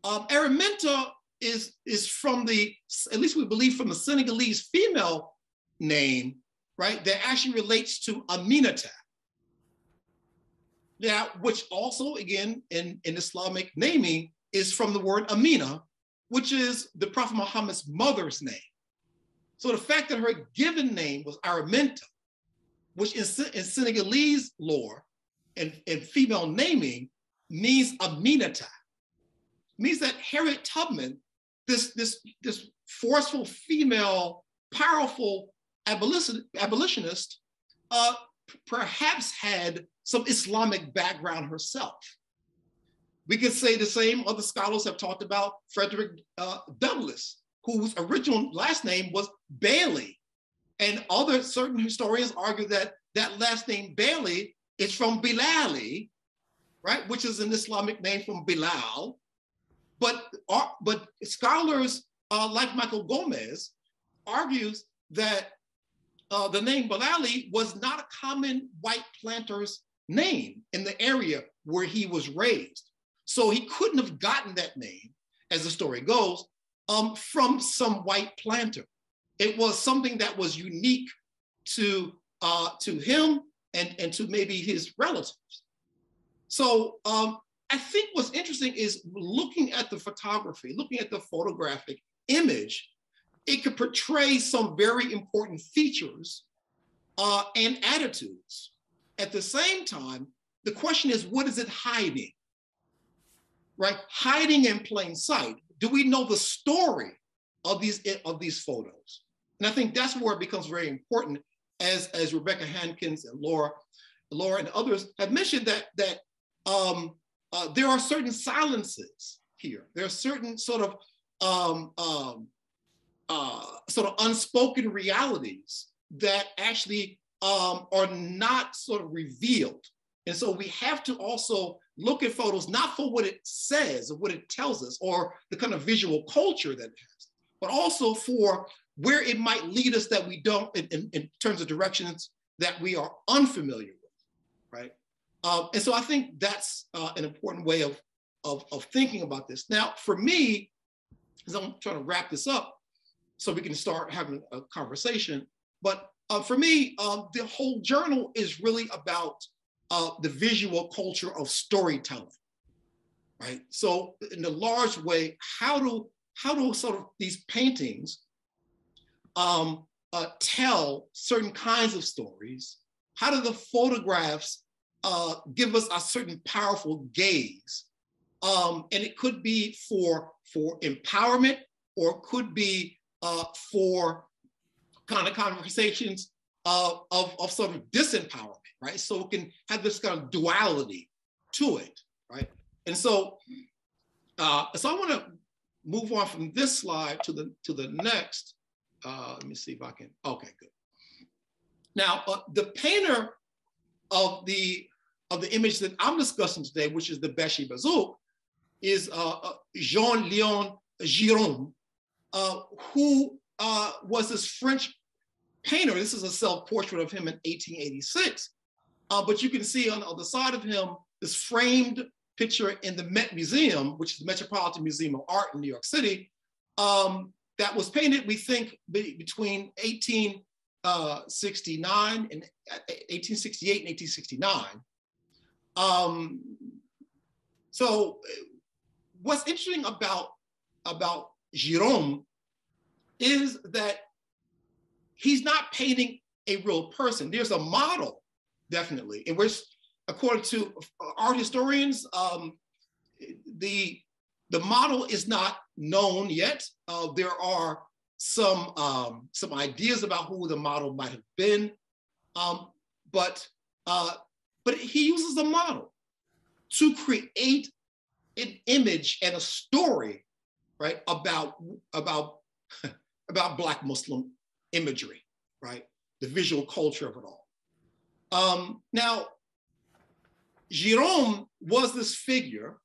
Um, Araminta is, is from the, at least we believe from the Senegalese female name right, that actually relates to Aminata. Now, which also, again, in, in Islamic naming is from the word Amina, which is the Prophet Muhammad's mother's name. So the fact that her given name was Araminta, which in, in Senegalese lore and, and female naming means Aminata, means that Harriet Tubman, this, this, this forceful female, powerful abolition, abolitionist uh, perhaps had some Islamic background herself. We could say the same other scholars have talked about Frederick uh, Douglass whose original last name was Bailey. And other certain historians argue that that last name Bailey is from Bilali, right, which is an Islamic name from Bilal. But, uh, but scholars uh, like Michael Gomez argues that uh, the name Bilali was not a common white planter's name in the area where he was raised. So he couldn't have gotten that name, as the story goes, um, from some white planter. It was something that was unique to, uh, to him and, and to maybe his relatives. So um, I think what's interesting is looking at the photography, looking at the photographic image, it could portray some very important features uh, and attitudes. At the same time, the question is, what is it hiding? Right? Hiding in plain sight. Do we know the story of these, of these photos? And I think that's where it becomes very important, as, as Rebecca Hankins and Laura, Laura and others have mentioned that, that um, uh, there are certain silences here. There are certain sort of um, um, uh, sort of unspoken realities that actually um, are not sort of revealed. And so we have to also look at photos not for what it says or what it tells us or the kind of visual culture that it has, but also for where it might lead us that we don't, in, in, terms of directions that we are unfamiliar with, right? Uh, and so I think that's uh, an important way of, of, of thinking about this. Now, for me, as I'm trying to wrap this up, so we can start having a conversation. But uh, for me, um, the whole journal is really about uh, the visual culture of storytelling, right? So in a large way, how do how do sort of these paintings um, uh, tell certain kinds of stories? How do the photographs uh, give us a certain powerful gaze? Um, and it could be for for empowerment, or it could be uh, for kind of conversations of, of, of sort of disempowerment, right? So it can have this kind of duality to it, right? And so, uh, so I want to move on from this slide to the to the next. Uh, let me see if I can. Okay, good. Now, uh, the painter of the of the image that I'm discussing today, which is the Beshi Bazouk, is uh, uh Jean-Léon Gérôme, uh, who uh, was this French painter. This is a self-portrait of him in 1886. Uh, but you can see on, the side of him, this framed picture in the Met Museum, which is the Metropolitan Museum of Art in New York City, um, that was painted, we think, be, between 1869 and 1868 and 1869. Um, so what's interesting about, about Gérôme is that he's not painting a real person. There's a model, definitely, in which, according to art historians, um, the the model is not known yet. Uh, there are some um, some ideas about who the model might have been, um, but uh, but he uses a model to create an image and a story right, about, about, about Black Muslim imagery, right? The visual culture of it all. Um, now, Gérôme was this figure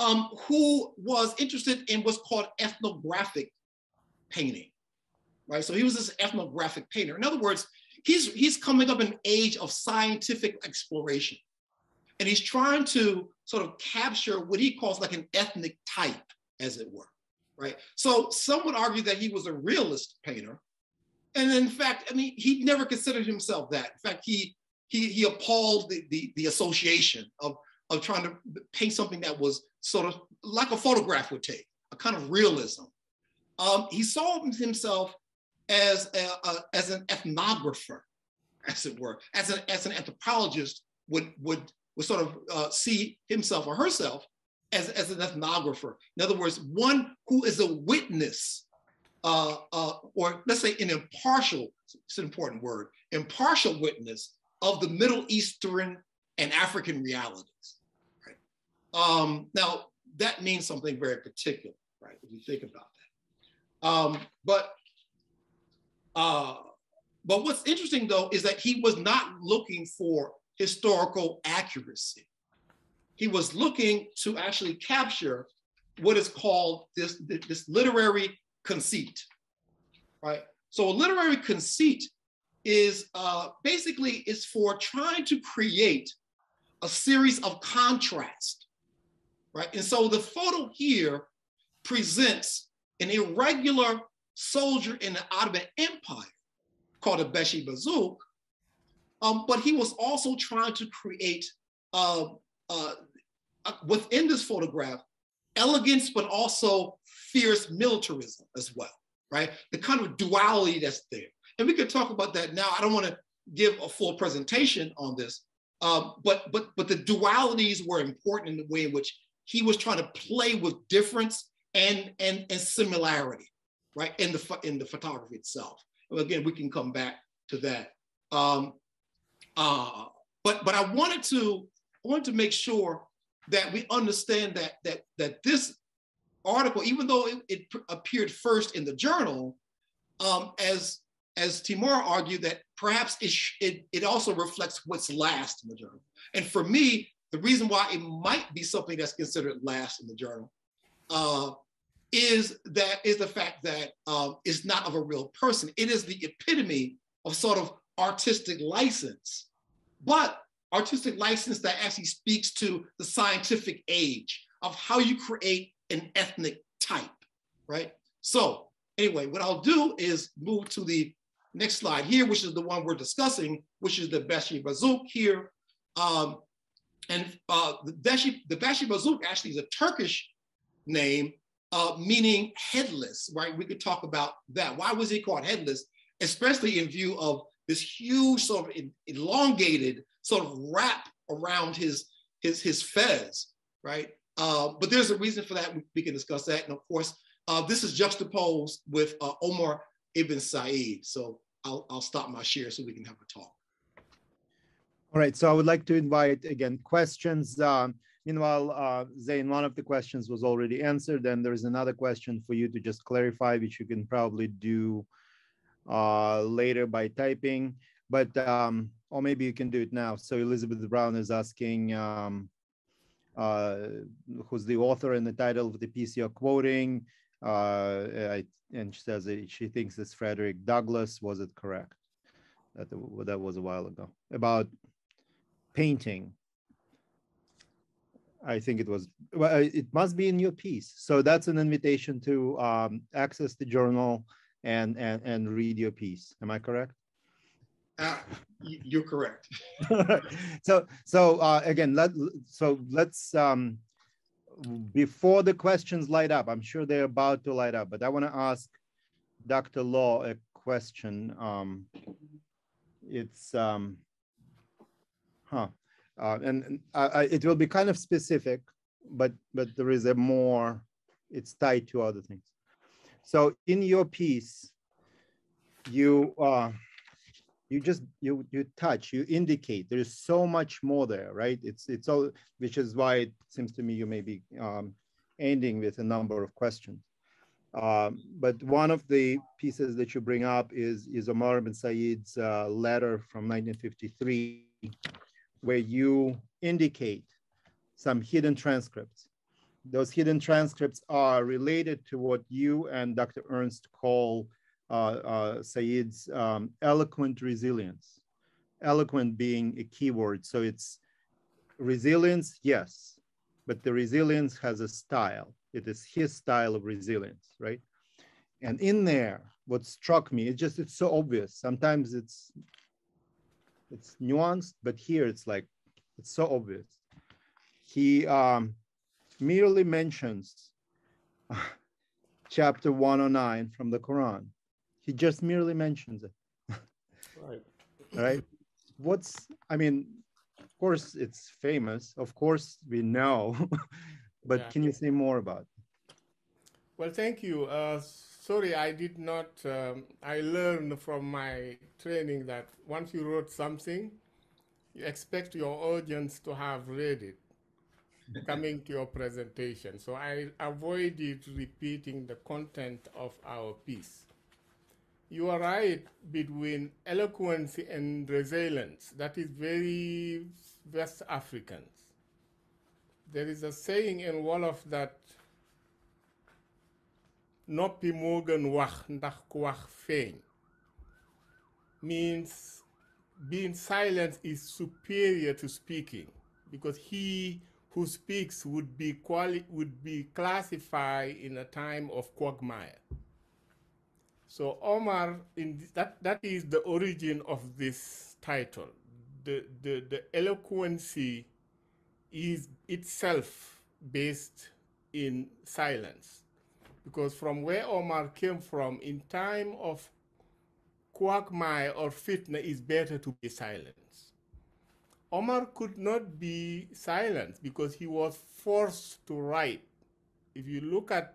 um, who was interested in what's called ethnographic painting, right? So he was this ethnographic painter. In other words, he's, he's coming up in an age of scientific exploration. And he's trying to sort of capture what he calls like an ethnic type as it were, right? So some would argue that he was a realist painter. And in fact, I mean, he never considered himself that. In fact, he he, he appalled the, the, the association of, of trying to paint something that was sort of like a photograph would take, a kind of realism. Um, he saw himself as, a, a, as an ethnographer, as it were, as an, as an anthropologist would, would, would sort of uh, see himself or herself as, as an ethnographer. In other words, one who is a witness, uh, uh, or let's say an impartial, it's an important word, impartial witness of the Middle Eastern and African realities. Right? Um, now, that means something very particular, right, if you think about that. Um, but uh, but what's interesting though is that he was not looking for historical accuracy. He was looking to actually capture what is called this, this literary conceit, right? So a literary conceit is uh, basically is for trying to create a series of contrast, right? And so the photo here presents an irregular soldier in the Ottoman Empire called a Bazouk, um, but he was also trying to create uh, uh, uh, within this photograph elegance, but also fierce militarism as well, right? The kind of duality that's there. And we could talk about that now. I don't want to give a full presentation on this, um, but but but the dualities were important in the way in which he was trying to play with difference and and and similarity, right? In the in the photography itself. And again, we can come back to that. Um, uh, but but I wanted to I wanted to make sure that we understand that that that this article, even though it, it appeared first in the journal, um, as as Timur argued that perhaps it, it, it also reflects what's last in the journal. And for me, the reason why it might be something that's considered last in the journal uh, is that is the fact that uh, it's not of a real person. It is the epitome of sort of artistic license, but artistic license that actually speaks to the scientific age of how you create an ethnic type, right? So anyway, what I'll do is move to the next slide here, which is the one we're discussing, which is the Beshi Bazouk here. Um, and uh, the Beshi, the Beshi Bazouk actually is a Turkish name uh, meaning headless, right? We could talk about that. Why was he called headless? Especially in view of this huge sort of elongated sort of wrap around his his his fez, right? Uh, but there's a reason for that. We can discuss that. And of course, uh, this is juxtaposed with uh, Omar ibn Said. So I'll, I'll stop my share so we can have a talk. All right. So I would like to invite again questions. Um, meanwhile, uh, Zain, one of the questions was already answered. And there's another question for you to just clarify, which you can probably do uh, later by typing. But um, or maybe you can do it now. So Elizabeth Brown is asking um, who's the author and the title of the piece you're quoting. Uh, I, and she says she thinks it's Frederick Douglass. Was it correct? That, that was a while ago. About painting. I think it was, well, it must be in your piece. So that's an invitation to um, access the journal and, and, and read your piece. Am I correct? Uh, you're correct. so so uh, again, let so let's um, before the questions light up. I'm sure they're about to light up, but I want to ask Dr. Lo a question. Um, it's um, huh, uh, and uh, it will be kind of specific, but but there is a more. It's tied to other things. So in your piece, you. Uh, you just you you touch you indicate. There's so much more there right? It's it's all which is why it seems to me you may be um, ending with a number of questions. Um, but one of the pieces that you bring up is is Omar bin Said's uh, letter from 1953 where you indicate some hidden transcripts. Those hidden transcripts are related to what you and Dr. Ernst call uh, uh, Said's um, eloquent resilience. Eloquent being a keyword. So it's resilience, yes, but the resilience has a style. It is his style of resilience, right? And in there, what struck me, it's just, it's so obvious. Sometimes it's, it's nuanced, but here it's like, it's so obvious. He um, merely mentions chapter 109 from the Quran he just merely mentions it. right. Right. What's, I mean, of course it's famous. Of course we know, but yeah. can you say more about it? Well, thank you. Uh, sorry, I did not, um, I learned from my training that once you wrote something, you expect your audience to have read it. coming to your presentation. So I avoided repeating the content of our piece. You are right between eloquence and resilience. That is very West Africans. There is a saying in Wolof that noppi moo gën wax ndax ku means being silent is superior to speaking because he who speaks would be quali- would be classified in a time of quagmire. So Omar, in that that is the origin of this title. The the the eloquency is itself based in silence, because from where Omar came from, in time of quagmire or fitna, is better to be silent. Omar could not be silent because he was forced to write. If you look at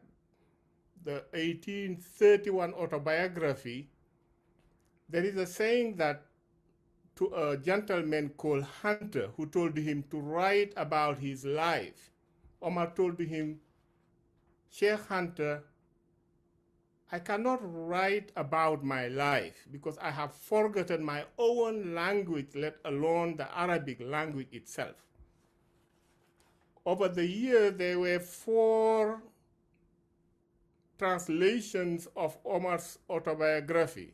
the 1831 autobiography, there is a saying that to a gentleman called Hunter who told him to write about his life. Omar told him, Sheikh Hunter, I cannot write about my life because I have forgotten my own language, let alone the Arabic language itself. Over the years, there were four translations of Omar's autobiography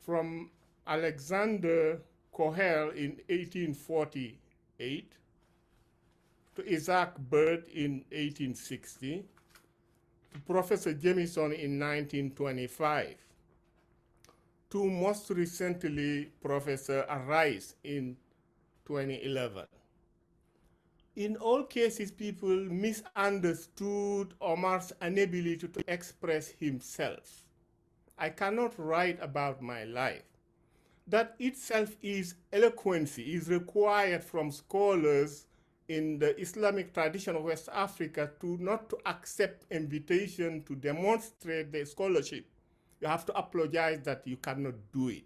from Alexander Cotheal in 1848 to Isaac Bird in 1860 to Professor Jameson in 1925 to most recently Professor Alryyes in 2011. In all cases, people misunderstood Omar's inability to express himself. I cannot write about my life. That itself is eloquency, is required from scholars in the Islamic tradition of West Africa to not to accept invitation to demonstrate their scholarship. You have to apologize that you cannot do it.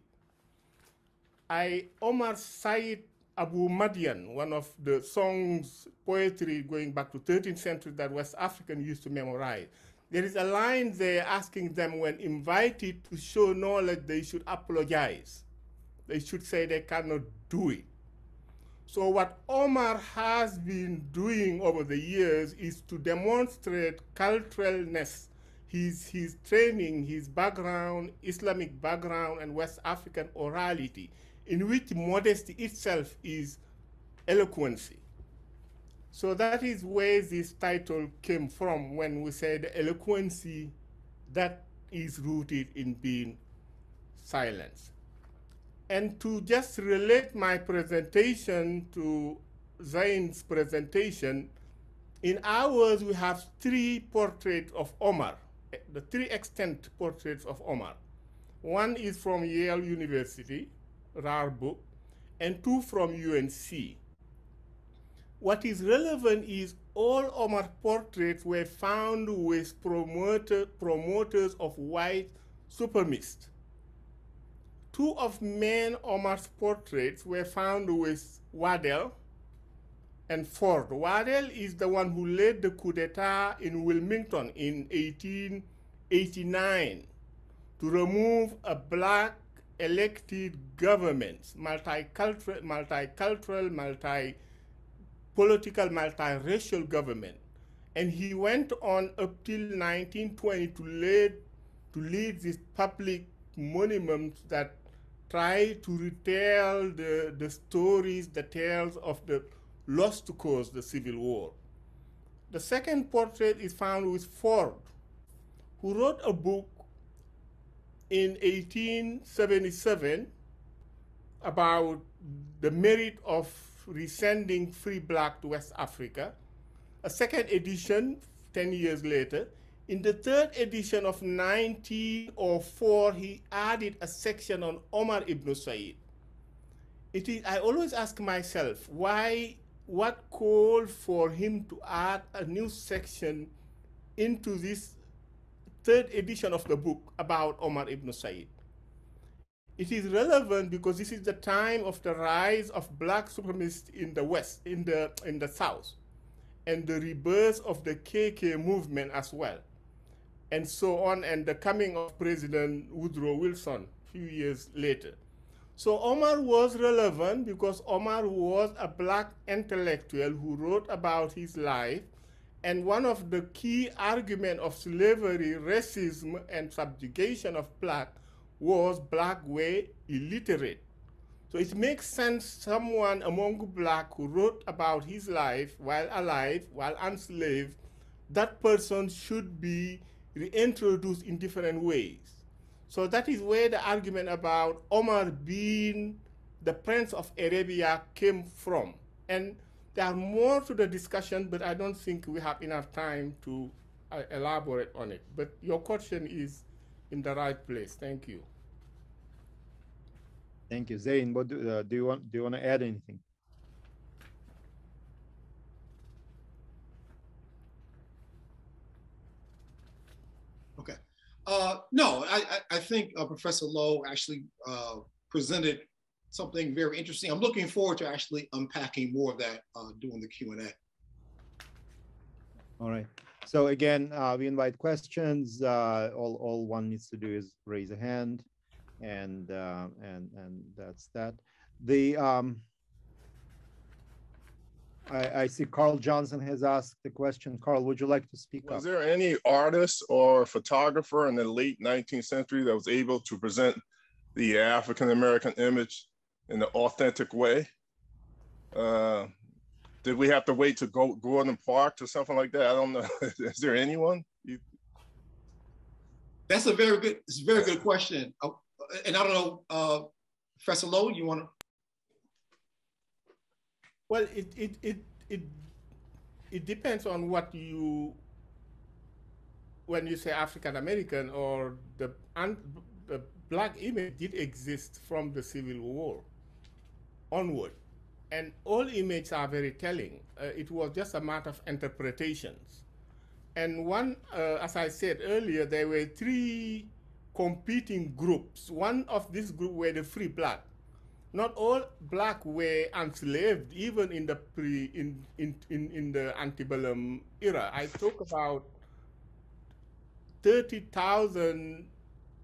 I Omar Said Abu Madian, one of the songs, poetry going back to 13th century that West African used to memorize. There is a line there asking them when invited to show knowledge, they should apologize. They should say they cannot do it. So what Omar has been doing over the years is to demonstrate culturalness, his, his training, his background, Islamic background, and West African orality, in which modesty itself is eloquency. So that is where this title came from when we said eloquency that is rooted in being silence. And to just relate my presentation to Zain's presentation, in ours we have three portraits of Omar, eh, the three extant portraits of Omar. One is from Yale University, rare book, and two from UNC. What is relevant is all Omar portraits were found with promoter, promoters of white supremacists. Two of men Omar's portraits were found with Waddell and Ford. Waddell is the one who led the coup d'etat in Wilmington in 1889 to remove a black elected governments, multicultural, multicultural, multi-political, multiracial government. And he went on up till 1920 to lead, to lead this public monument that try to retell the, the stories, the tales of the lost cause, the Civil War. The second portrait is found with Ford, who wrote a book in 1877 about the merit of resending free black to West Africa. A second edition, 10 years later, in the third edition of 1904, he added a section on Omar ibn Said. It is, I always ask myself, why, what called for him to add a new section into this third edition of the book about Omar ibn Said? it is relevant because this is the time of the rise of black supremacists in the West, in the, in the South, and the rebirth of the KK movement as well, and so on, and the coming of President Woodrow Wilson a few years later. So Omar was relevant because Omar was a black intellectual who wrote about his life. And one of the key arguments of slavery, racism, and subjugation of black was black were illiterate. So it makes sense someone among black who wrote about his life while alive, while enslaved, that person should be reintroduced in different ways. So that is where the argument about Omar being the Prince of Arabia came from. And there are more to the discussion, but I don't think we have enough time to uh, elaborate on it. But your question is in the right place. Thank you. Thank you, Zain. What do, uh, do you want? Do you want to add anything? Okay. Uh, no, I, I, I think uh, Professor Lo actually uh, presented something very interesting. I'm looking forward to actually unpacking more of that uh, during the Q&A. All right. So again, uh, we invite questions. Uh, all, all one needs to do is raise a hand and, uh, and, and that's that. The, um, I, I see Carl Johnson has asked the question. Carl, would you like to speak Was up? there any artist or photographer in the late 19th century that was able to present the African American image in an authentic way? Uh, did we have to wait to go Gordon Park or something like that? I don't know. Is there anyone? You... That's a very good, it's a very good question. Uh, and I don't know, uh, Professor Lo, you want to? Well, it, it, it, it, it depends on what you, when you say African American or the, and the black image did exist from the Civil War onward. And all images are very telling. Uh, it was just a matter of interpretations. And one, uh, as I said earlier, there were three competing groups. One of this group were the free black. Not all black were enslaved, even in the pre in in in, in the antebellum era. I talk about thirty thousand.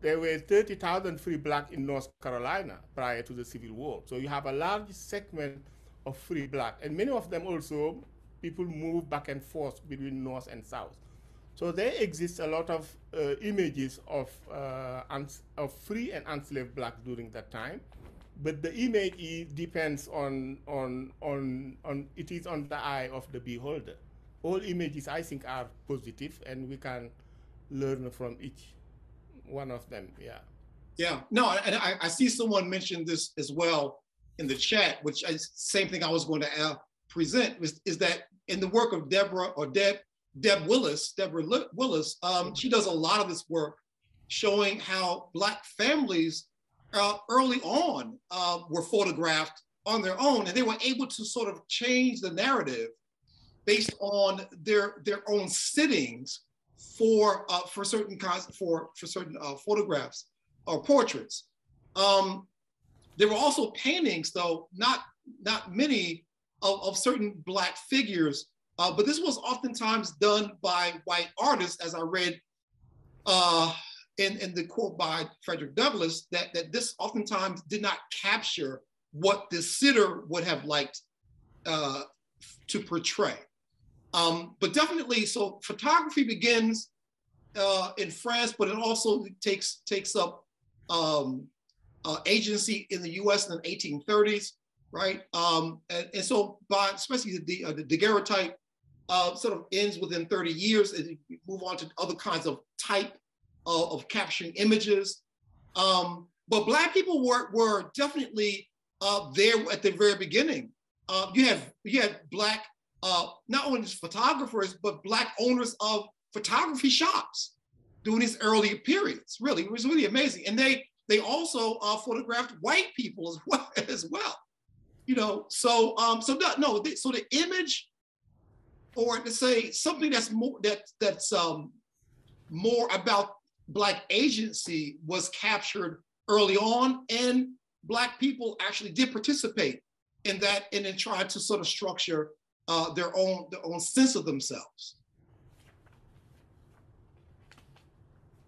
There were thirty thousand free black in North Carolina prior to the Civil War. So you have a large segment of free black, and many of them also people move back and forth between North and South. So there exists a lot of uh, images of, uh, of free and enslaved blacks during that time. But the image is, depends on, on, on, on, it is on the eye of the beholder. All images, I think, are positive and we can learn from each one of them, yeah. Yeah, no, and I, I see someone mentioned this as well in the chat, which is same thing I was going to uh, present, is, is that in the work of Deborah or Deb Deb Willis, Deborah Willis, um, she does a lot of this work showing how Black families uh, early on uh, were photographed on their own, and they were able to sort of change the narrative based on their their own sittings for uh, for certain kinds for for certain uh, photographs or portraits. Um, there were also paintings, though not not many, of, of certain black figures uh, but this was oftentimes done by white artists, as I read uh, in, in the quote by Frederick Douglass, that, that this oftentimes did not capture what the sitter would have liked uh, to portray. Um, but definitely, so photography begins uh, in France, but it also takes takes up um, uh, agency in the U.S. in the 1830s, right? Um, and, and, so, by especially the uh, the daguerreotype uh, sort of ends within 30 years and you move on to other kinds of type of, of capturing images. Um, but Black people were, were definitely uh, there at the very beginning. Uh, you had you had Black, uh, not only photographers, but Black owners of photography shops during these early periods. Really, it was really amazing. And they they also uh, photographed white people as well as well. You know, so um, so no, no, so the image or to say something that's more that that's um, more about black agency was captured early on, and Black people actually did participate in that and then tried to sort of structure uh, their own their own sense of themselves.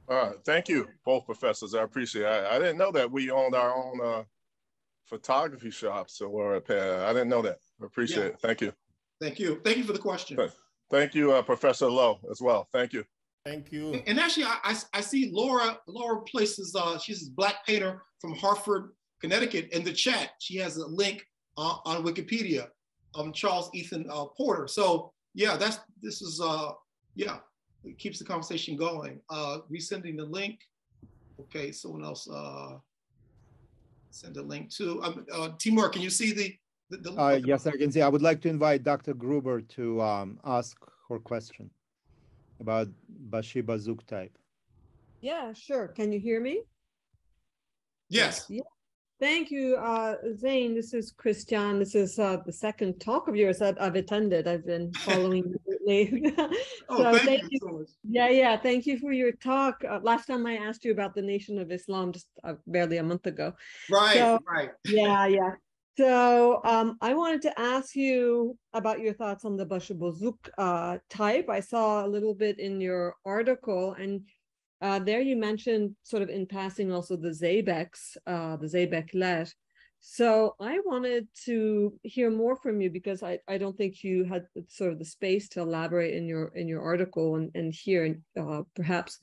All right, thank you, both professors. I appreciate it. I, I didn't know that we owned our own uh, photography shops or I didn't know that. I appreciate yeah. it. Thank you. Thank you. Thank you for the question. Thank you, uh, Professor Lo, as well. Thank you. Thank you. And actually, I, I, I see Laura, Laura places, uh, she's a black painter from Hartford, Connecticut in the chat. She has a link uh, on Wikipedia, um, Charles Ethan uh, Porter. So yeah, that's, this is, uh, yeah, it keeps the conversation going. Uh, resending the link. Okay, someone else uh, send a link to. Um, uh, Timur, can you see the? the, the uh, yes, I can see. I would like to invite Dr. Gruber to um, ask her question about Bashi Bazouk type. Yeah, sure. Can you hear me? Yes. Yeah. Thank you, uh, Zain. This is Christian. This is uh, the second talk of yours that I've attended. I've been following you. oh, so thank, thank you. you. yeah, yeah. Thank you for your talk. Uh, last time I asked you about the Nation of Islam, just uh, barely a month ago. Right, so, right. yeah, yeah. So um, I wanted to ask you about your thoughts on the Bashi Bazouk uh, type. I saw a little bit in your article, and uh, there you mentioned sort of in passing also the Zeybeks, uh, the Zeybekler. So I wanted to hear more from you because I, I don't think you had sort of the space to elaborate in your in your article and, and here uh, perhaps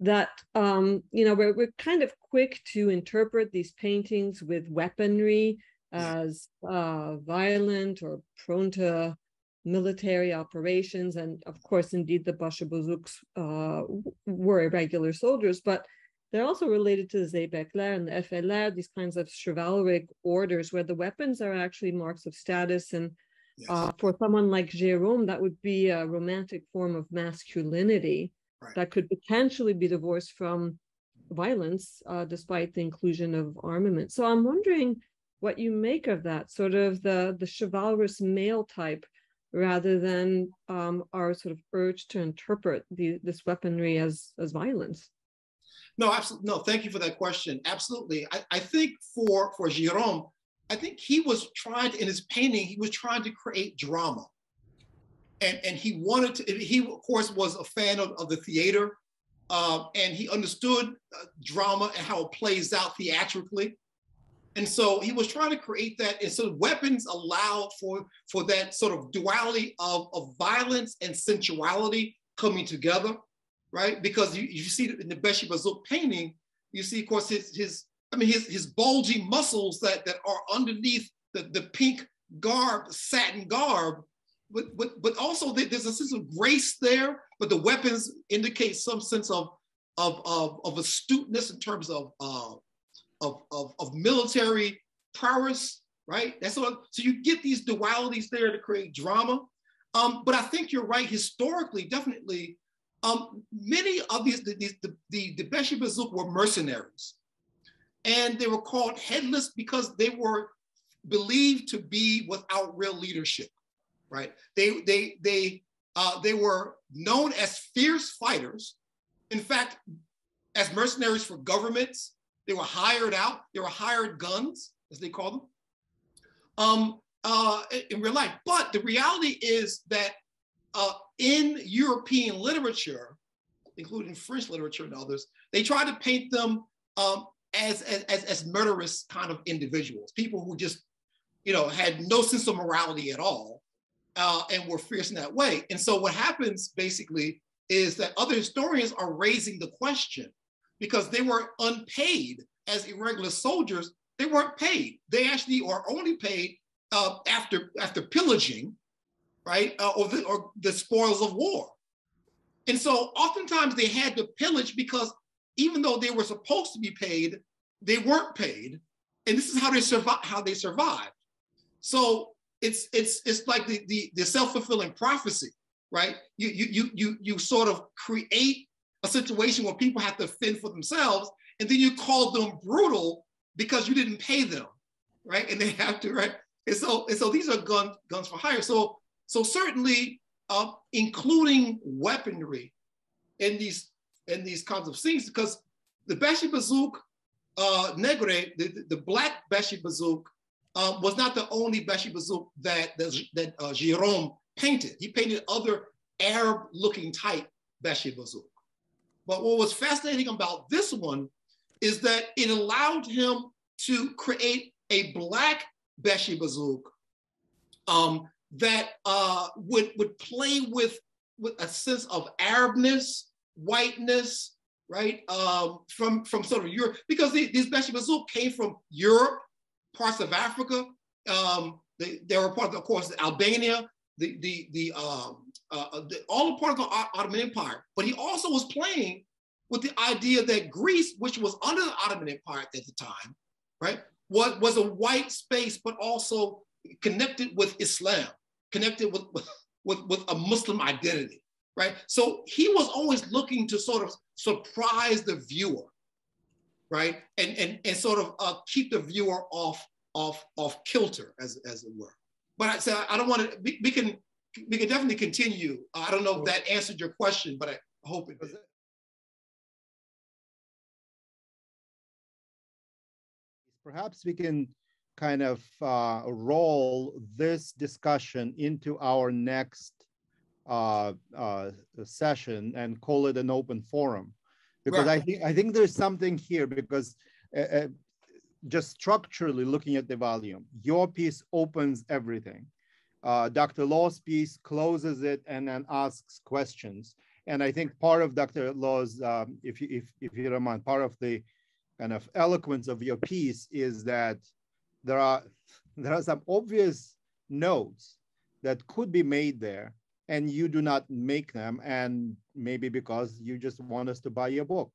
that um, you know we're, we're kind of quick to interpret these paintings with weaponry as uh, violent or prone to military operations. And of course, indeed, the Bashi Bazouks uh, were irregular soldiers, but they're also related to the Zeybekler and the Efeler, these kinds of chivalric orders where the weapons are actually marks of status. And yes. uh, for someone like Gérôme, that would be a romantic form of masculinity right. that could potentially be divorced from violence uh, despite the inclusion of armament. So I'm wondering what you make of that sort of the the chivalrous male type rather than um, our sort of urge to interpret the, this weaponry as, as violence? No, absolutely. No, thank you for that question. Absolutely. I, I think for, for Gérôme, I think he was trying to, in his painting, he was trying to create drama. And, and he wanted to, he of course was a fan of, of the theater uh, and he understood uh, drama and how it plays out theatrically. And so he was trying to create that. And so weapons allowed for, for that sort of duality of, of violence and sensuality coming together, right? Because you, you see in the Bashi Bazouk painting, you see, of course, his, his I mean, his, his bulgy muscles that, that are underneath the, the pink garb, satin garb, but, but, but also there's a sense of grace there, but the weapons indicate some sense of, of, of, of astuteness in terms of uh, of, of, of military prowess, right? That's what, so you get these dualities there to create drama. Um, but I think you're right, historically, definitely, um, many of these, the, the, the, the Bashi Bazouk were mercenaries. And they were called headless because they were believed to be without real leadership, right? They, they, they, uh, they were known as fierce fighters. In fact, as mercenaries for governments, they were hired out. They were hired guns, as they call them, um, uh, in real life. But the reality is that uh, in European literature, including French literature and others, they try to paint them um, as, as, as murderous kind of individuals, people who just, you know, had no sense of morality at all uh, and were fierce in that way. And so what happens basically is that other historians are raising the question because they were unpaid as irregular soldiers. They weren't paid. They actually are only paid uh, after after pillaging, right, uh, or the or the spoils of war. And so oftentimes they had to pillage because even though they were supposed to be paid, they weren't paid, and this is how they survive. How they survived. So it's it's it's like the the, the self fulfilling prophecy, right? You you you you you sort of create a situation where people have to fend for themselves, and then you call them brutal because you didn't pay them, right? And they have to, right? And so, and so these are guns guns for hire. So, so certainly, uh, including weaponry in these in these kinds of scenes, because the Bashi Bazouk uh, Negre, the, the black Bashi Bazouk, um, was not the only Bashi Bazouk that, that, that uh, Gérôme painted. He painted other Arab-looking type Bashi Bazouk. But what was fascinating about this one is that it allowed him to create a black Bashi Bazouk um, that uh, would, would play with, with a sense of Arabness, whiteness, right? Um, from, from sort of Europe, because the, these Bashi Bazouk came from Europe, parts of Africa. Um, they, they were part of, of course, Albania, the, the, the, um, uh, uh the, all part of the Ottoman Empire. But he also was playing with the idea that Greece, which was under the Ottoman Empire at the time, right, was, was a white space, but also connected with Islam, connected with, with, with a Muslim identity right? So he was always looking to sort of surprise the viewer, right? And and and sort of uh, keep the viewer off off off kilter, as as it were. But I said I don't want to. We, we, can we can definitely continue. I don't know if that answered your question, but I hope it did. Perhaps we can kind of uh, roll this discussion into our next uh, uh, session and call it an open forum because right. I think I think there's something here because uh, uh, just structurally looking at the volume, your piece opens everything. Uh, Dr. Lo's piece closes it and then asks questions. And I think part of Dr. Lo's, um, if, you, if, if you don't mind, part of the kind of eloquence of your piece is that there are there are some obvious notes that could be made there and you do not make them and maybe because you just want us to buy your book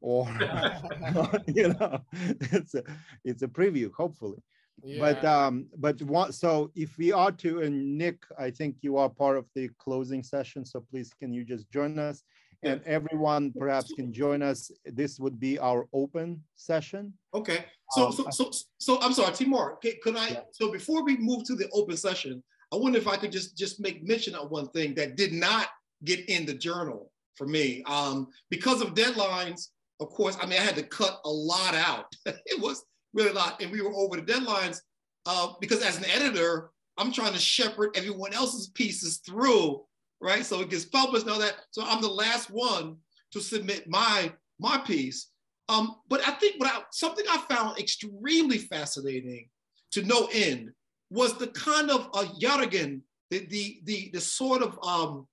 or you know it's a it's a preview hopefully yeah. but um but what so if we are to and nick i think you are part of the closing session so please can you just join us and everyone perhaps can join us this would be our open session okay so um, so, so so i'm sorry timur could i yeah. so before we move to the open session I wonder if I could just just make mention of one thing that did not get in the journal for me um, because of deadlines. Of course, I mean I had to cut a lot out. it was really a lot, and we were over the deadlines uh, because as an editor, I'm trying to shepherd everyone else's pieces through, right? So it gets published and all that. So I'm the last one to submit my my piece. Um, but I think what I, something I found extremely fascinating to no end was the kind of a yataghan, the, the, the, the sort of um,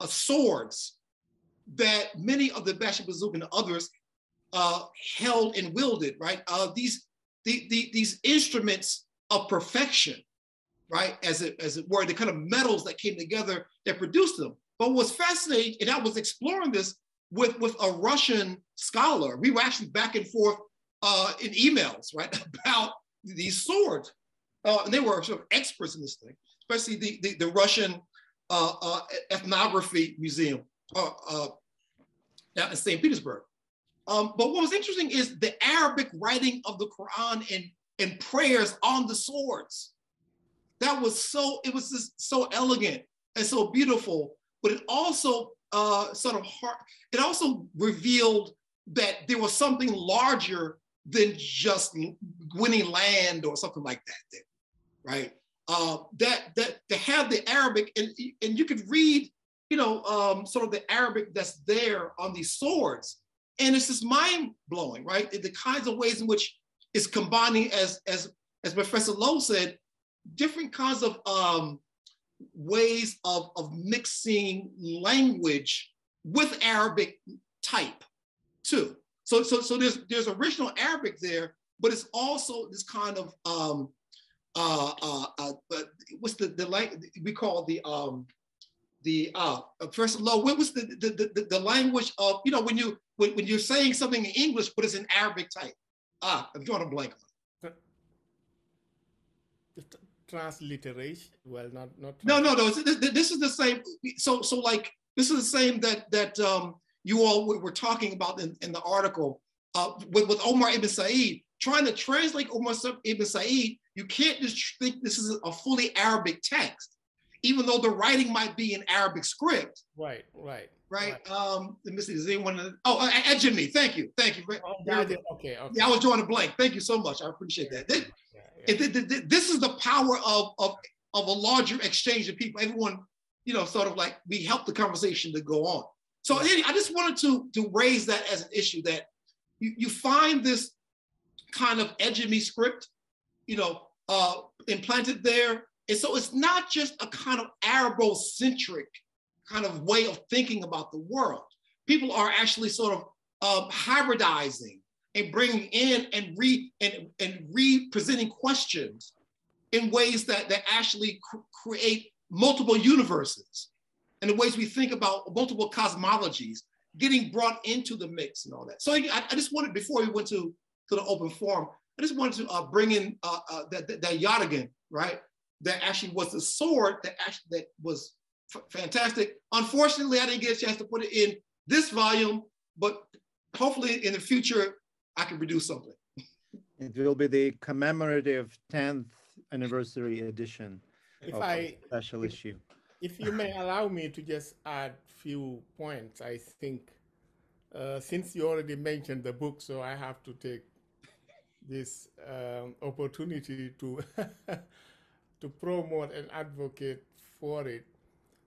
uh, swords that many of the Bashi Bazouk and others uh, held and wielded, right? Uh, these, the, the, these instruments of perfection, right? As it, as it were, the kind of metals that came together that produced them. But what's fascinating, and I was exploring this with, with a Russian scholar. We were actually back and forth uh, in emails, right, about these swords uh, and they were sort of experts in this thing, especially the, the, the Russian uh, uh, ethnography museum uh, uh, out in St. Petersburg. Um, but what was interesting is the Arabic writing of the Quran and, and prayers on the swords. That was so, it was just so elegant and so beautiful, but it also uh, sort of hard, it also revealed that there was something larger than just winning land or something like that right? Uh, that that to have the Arabic and and you could read, you know, um, sort of the Arabic that's there on these swords, and it's just mind blowing, right? The kinds of ways in which it's combining, as as as Professor Lo said, different kinds of um, ways of of mixing language with Arabic type too. So so so there's there's original Arabic there, but it's also this kind of um, uh, uh, uh, what's the the language we call the um, the uh, first law? What was the, the the, the language of you know when you when, when you're saying something in English but it's in Arabic type? Ah, I'm drawing a blank. Transliteration. Well, not not. No, no, no. This is the same. So so like this is the same that that um, you all were talking about in, in the article uh, with, with Omar Ibn Sayyid, trying to translate Omar Ibn Sayyid you can't just think this is a fully Arabic text. Even though the writing might be in Arabic script. Right, right. Right. right. Um, let me see. Is anyone? Oh, uh, Ajami. Thank you. Thank you. Oh, okay, okay. Yeah, I was drawing a blank. Thank you so much. I appreciate that. This, yeah, yeah. this is the power of, of, of a larger exchange of people. Everyone, you know, sort of like we help the conversation to go on. So I just wanted to, to raise that as an issue that you, you find this kind of Ajami script, you know, uh, implanted there. And so it's not just a kind of Arabo-centric kind of way of thinking about the world. People are actually sort of um, hybridizing and bringing in and re and, and representing questions in ways that, that actually cr create multiple universes and the ways we think about multiple cosmologies getting brought into the mix and all that. So I, I just wanted, before we went to, to the open forum, I just wanted to uh, bring in uh, uh, that, that, that yataghan, right? That actually was the sword that actually that was fantastic. Unfortunately, I didn't get a chance to put it in this volume, but hopefully in the future, I can produce something. It will be the commemorative 10th anniversary edition if I, special if, issue. If you may allow me to just add few points, I think, uh, since you already mentioned the book, so I have to take this um, opportunity to to promote and advocate for it.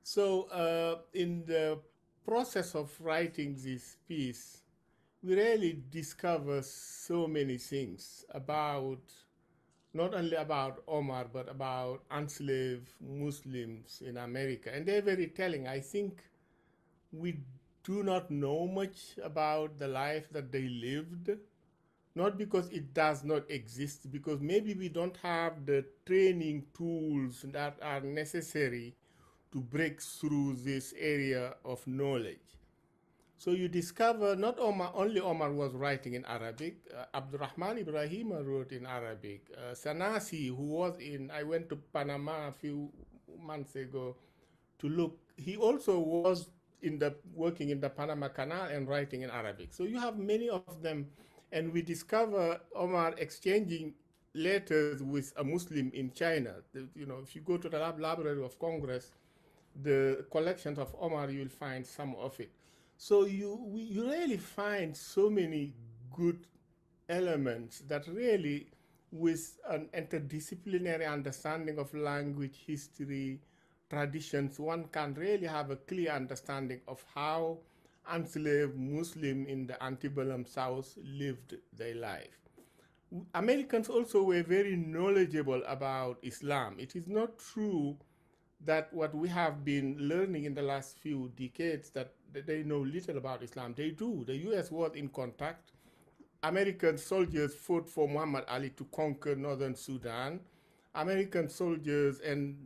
So uh, in the process of writing this piece, we really discover so many things about not only about Omar, but about enslaved Muslims in America. And they're very telling. I think we do not know much about the life that they lived, not because it does not exist, because maybe we don't have the training tools that are necessary to break through this area of knowledge. So you discover not Omar, only Omar was writing in Arabic, uh, Abdurrahman Ibrahim wrote in Arabic, uh, Sanasi, who was in, I went to Panama a few months ago to look, he also was in the working in the Panama Canal and writing in Arabic. So you have many of them, and we discover Omar exchanging letters with a Muslim in China. You know, if you go to the Library of Congress, the collections of Omar, you will find some of it. So you, we, you really find so many good elements that really, with an interdisciplinary understanding of language, history, traditions, one can really have a clear understanding of how enslaved Muslim in the antebellum South lived their life. Americans also were very knowledgeable about Islam. It is not true that what we have been learning in the last few decades that they know little about Islam. They do. The U.S. was in contact. American soldiers fought for Muhammad Ali to conquer northern Sudan. American soldiers and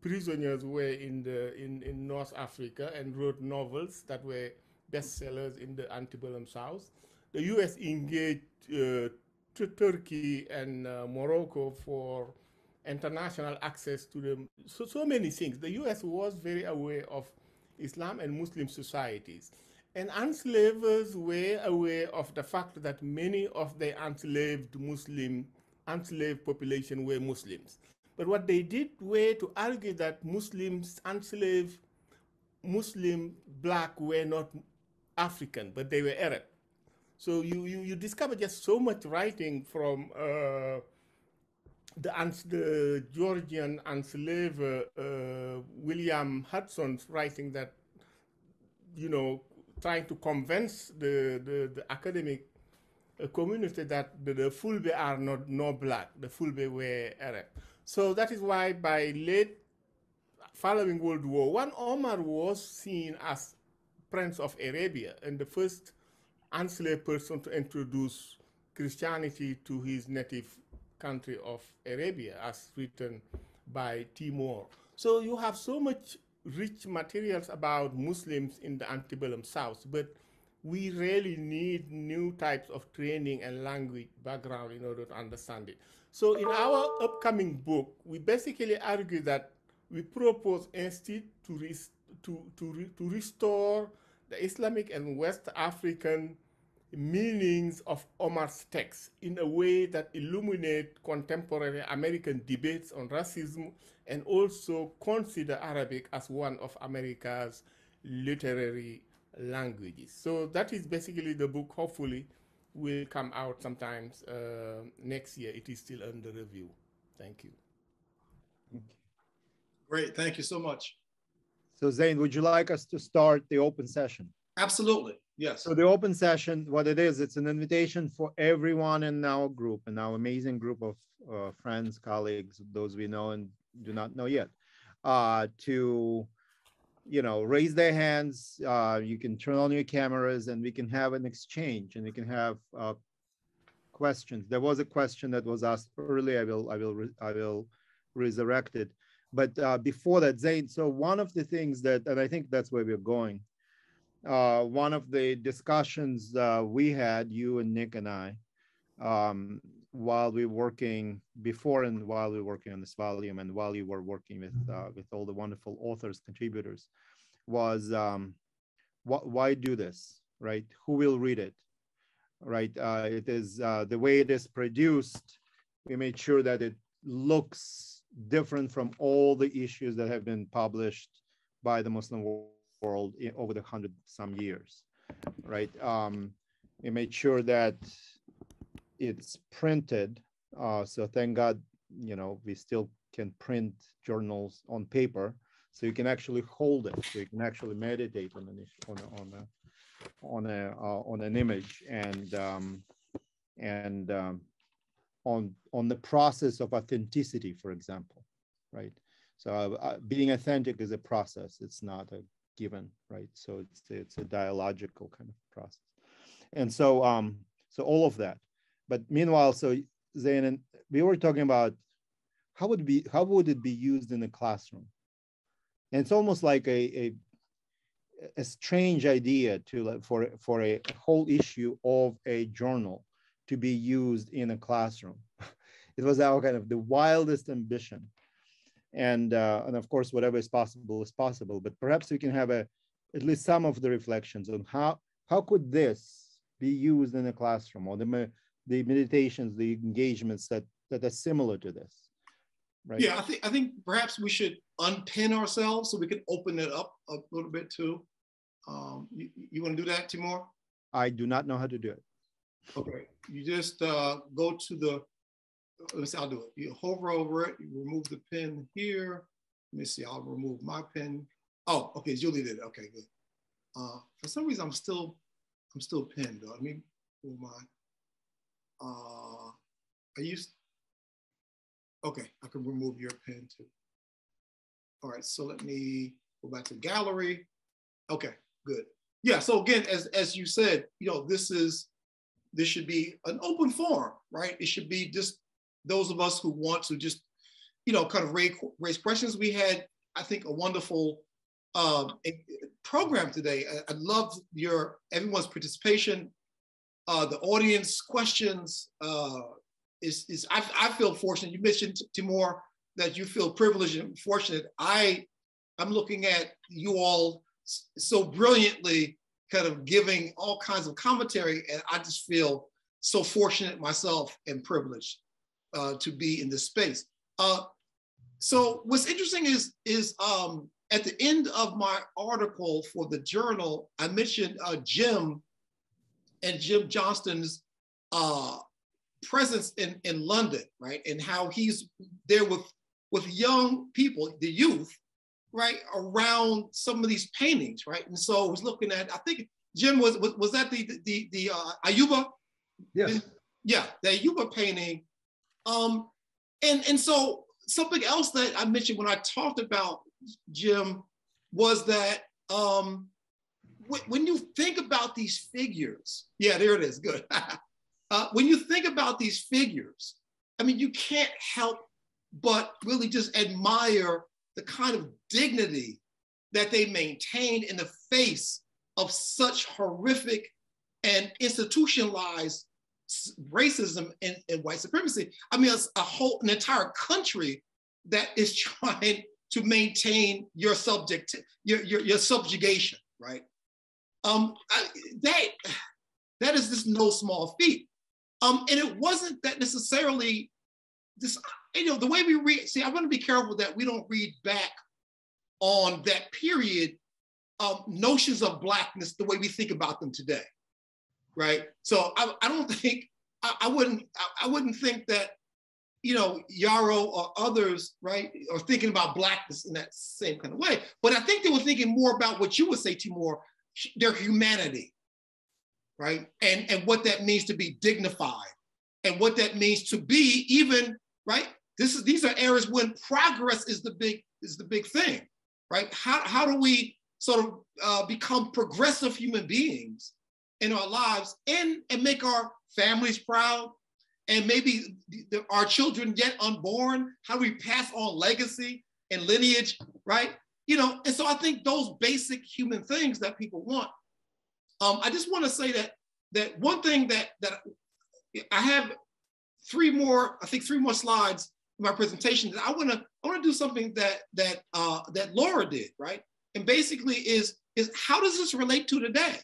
prisoners were in the in, in North Africa and wrote novels that were bestsellers in the antebellum South. The U.S. engaged uh, Turkey and uh, Morocco for international access to them. So, so many things. The US was very aware of Islam and Muslim societies. And enslavers were aware of the fact that many of the enslaved Muslim, enslaved population were Muslims. But what they did were to argue that Muslims, enslaved Muslim black were not African, but they were Arab. So you, you, you discover just so much writing from uh, the, the Georgian enslaver uh, William Hodgson's writing that, you know, trying to convince the, the, the academic uh, community that the, the Fulbe are not no black, the Fulbe were Arab. So that is why by late following World War One, Omar was seen as Prince of Arabia and the first enslaved person to introduce Christianity to his native country of Arabia as written by Timur. So you have so much rich materials about Muslims in the antebellum South, but we really need new types of training and language background in order to understand it. So in our upcoming book, we basically argue that we propose instead to, to, to, to restore the Islamic and West African meanings of Omar's text in a way that illuminate contemporary American debates on racism and also consider Arabic as one of America's literary languages. So that is basically the book. Hopefully, will come out sometimes uh, next year. It is still under review. Thank you. Great, thank you so much. So Zain, would you like us to start the open session? Absolutely, yes. So the open session, what it is, it's an invitation for everyone in our group, in our amazing group of uh, friends, colleagues, those we know and do not know yet, uh, to you know, raise their hands. Uh, you can turn on your cameras and we can have an exchange and we can have uh, questions. There was a question that was asked earlier. I will, I will, I will resurrect it. But uh, before that, Zain, so one of the things that, and I think that's where we're going, uh, one of the discussions uh, we had, you and Nick and I, um, while we were working before and while we were working on this volume and while you were working with uh, with all the wonderful authors contributors was um, wh- why do this right? Who will read it right? Uh, it is uh, the way it is produced we made sure that it looks different from all the issues that have been published by the muslim world over the hundred some years right um, we made sure that it's printed. Uh, so thank God, you know, we still can print journals on paper, so you can actually hold it. So you can actually meditate on an on a, on a on a uh, on an image and um, and um, on on the process of authenticity, for example, right? So uh, being authentic is a process; it's not a given, right? So it's it's a dialogical kind of process, and so um, so all of that. But meanwhile, so Zain, and we were talking about how would be how would it be used in the classroom? And it's almost like a, a a strange idea to for for a whole issue of a journal to be used in a classroom. it was our kind of the wildest ambition, and uh, and of course whatever is possible is possible. But perhaps we can have a at least some of the reflections on how how could this be used in a classroom or the the meditations, the engagements that that are similar to this. Right? Yeah, I think I think perhaps we should unpin ourselves so we can open it up a little bit too. Um, you, you want to do that, Timur? I do not know how to do it. Okay, you just uh, go to the. Let's see, I'll do it. You hover over it. You remove the pin here. Let me see. I'll remove my pin. Oh, okay. Julie did it. Okay, good. Uh, for some reason, I'm still, I'm still pinned. Though. Let me move my uh, I used, okay, I can remove your pin too. All right, so let me go back to gallery. Okay, good. Yeah, so again, as, as you said, you know, this is, this should be an open forum, right? It should be just those of us who want to just, you know, kind of raise, raise questions. We had, I think, a wonderful um, program today. I, I loved your everyone's participation uh, the audience questions uh, is, is I, I feel fortunate. You mentioned, Timur that you feel privileged and fortunate. I, I'm looking at you all so brilliantly kind of giving all kinds of commentary, and I just feel so fortunate myself and privileged uh, to be in this space. Uh, so what's interesting is, is um, at the end of my article for the journal, I mentioned uh, Jim and Jim Johnson's uh, presence in, in London, right? And how he's there with, with young people, the youth, right, around some of these paintings, right? And so I was looking at, I think Jim was was, was that the the the uh, Ayuba? Yes. Yeah, the Ayuba painting. Um, and and so something else that I mentioned when I talked about Jim was that um, when you think about these figures, yeah, there it is, good. uh, when you think about these figures, I mean, you can't help but really just admire the kind of dignity that they maintained in the face of such horrific and institutionalized racism and, and white supremacy. I mean, it's a whole, an entire country that is trying to maintain your subject, your, your, your subjugation, right? Um, I, that that is just no small feat. Um, and it wasn't that necessarily this, you know, the way we read, see, I want to be careful that we don't read back on that period of notions of blackness the way we think about them today. Right. So I, I don't think I, I wouldn't I, I wouldn't think that you know, Yarrow or others, right, are thinking about blackness in that same kind of way. But I think they were thinking more about what you would say, Timur, their humanity, right? And, and what that means to be dignified and what that means to be even, right? This is these are areas when progress is the big is the big thing, right? How, how do we sort of uh, become progressive human beings in our lives and, and make our families proud, and maybe the, our children yet unborn, how do we pass on legacy and lineage, right? You know, and so I think those basic human things that people want. Um, I just want to say that that one thing that that I have three more, I think three more slides my presentation. That I want to I want to do something that that uh, that Laura did, right? And basically is is how does this relate to today,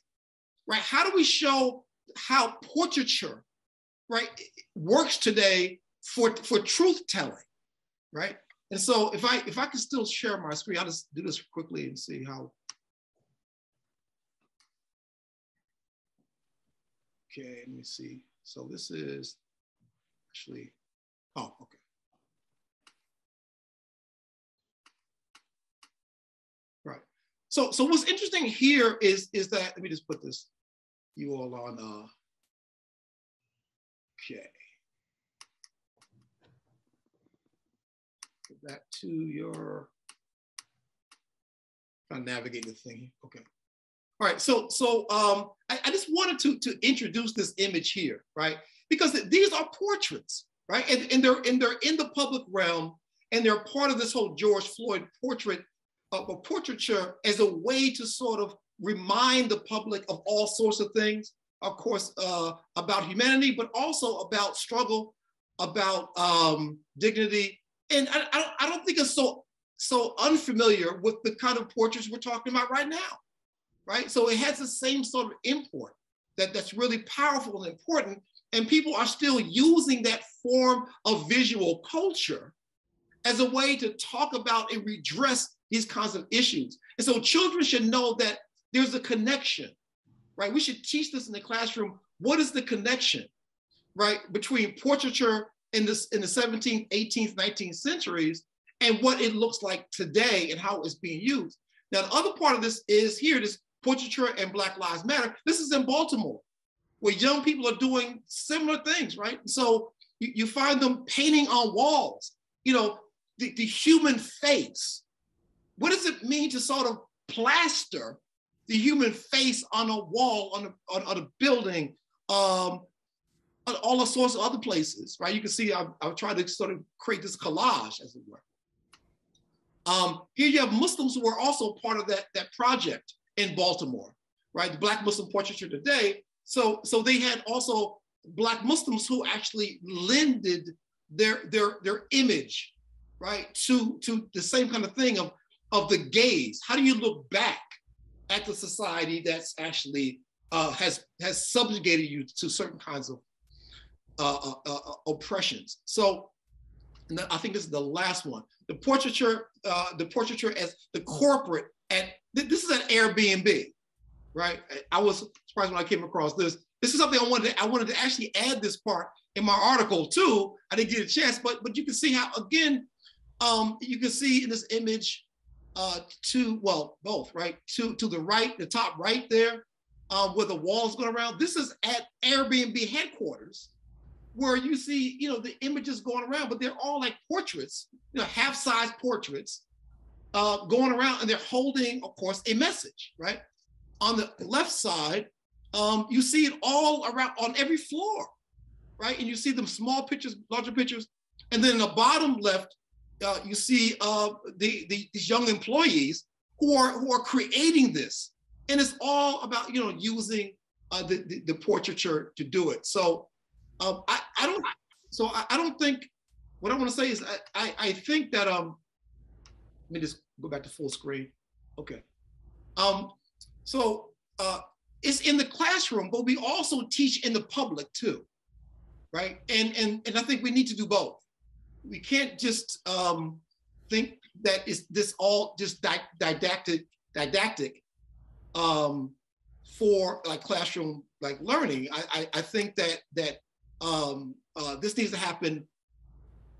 right? How do we show how portraiture right, works today for, for truth telling, right? And so if I if I can still share my screen, I'll just do this quickly and see how. Okay, let me see. So this is actually, oh, okay. Right. So so what's interesting here is is that let me just put this you all on uh Okay. Get back to your, trying to navigate the thing. Okay. All right, so so um, I, I, just wanted to, to introduce this image here, right? Because these are portraits, right? And, and, they're, and they're in the public realm and they're part of this whole George Floyd portrait of a portraiture as a way to sort of remind the public of all sorts of things of course, uh, about humanity, but also about struggle, about um, dignity. And I, I, don't, I don't think it's so, so unfamiliar with the kind of portraits we're talking about right now, right? So it has the same sort of import that, that's really powerful and important. And people are still using that form of visual culture as a way to talk about and redress these kinds of issues. And so children should know that there's a connection right? We should teach this in the classroom. What is the connection, right, between portraiture in this in the 17th, 18th, 19th centuries and what it looks like today and how it's being used. Now, the other part of this is here, this portraiture and Black Lives Matter. This is in Baltimore, where young people are doing similar things, right? So you, you find them painting on walls, you know, the, the human face. What does it mean to sort of plaster the human face on a wall, on a, on, on a building, um, all the sorts of other places, right? You can see I've, I've tried to sort of create this collage, as it were. Um, here you have Muslims who are also part of that, that project in Baltimore, right? The Black Muslim Portraiture Today. So, so they had also Black Muslims who actually lended their, their, their image, right, to, to the same kind of thing of, of the gaze. How do you look back? at the society that's actually uh, has has subjugated you to certain kinds of uh, uh, uh, uh oppressions. So I think this is the last one. The portraiture, uh, the portraiture as the corporate, and th this is an Airbnb, right? I was surprised when I came across this. This is something I wanted. To, I wanted to actually add this part in my article too. I didn't get a chance, but but you can see how again, um, you can see in this image uh, to, well, both, right? To, to the right, the top right there, um, where the walls going around. This is at Airbnb headquarters, where you see, you know, the images going around, but they're all like portraits, you know, half-size portraits uh, going around, and they're holding, of course, a message, right? On the left side, um, you see it all around on every floor, right? And you see them small pictures, larger pictures, and then in the bottom left, uh, you see uh, the, the, these young employees who are who are creating this, and it's all about you know using uh, the, the, the portraiture to do it. So um, I I don't so I, I don't think what I want to say is I, I, I think that um let me just go back to full screen. Okay. Um so uh is in the classroom, but we also teach in the public too, right? And and and I think we need to do both. We can't just um, think that is this all just didactic didactic um, for like classroom like learning. I, I, I think that that um, uh, this needs to happen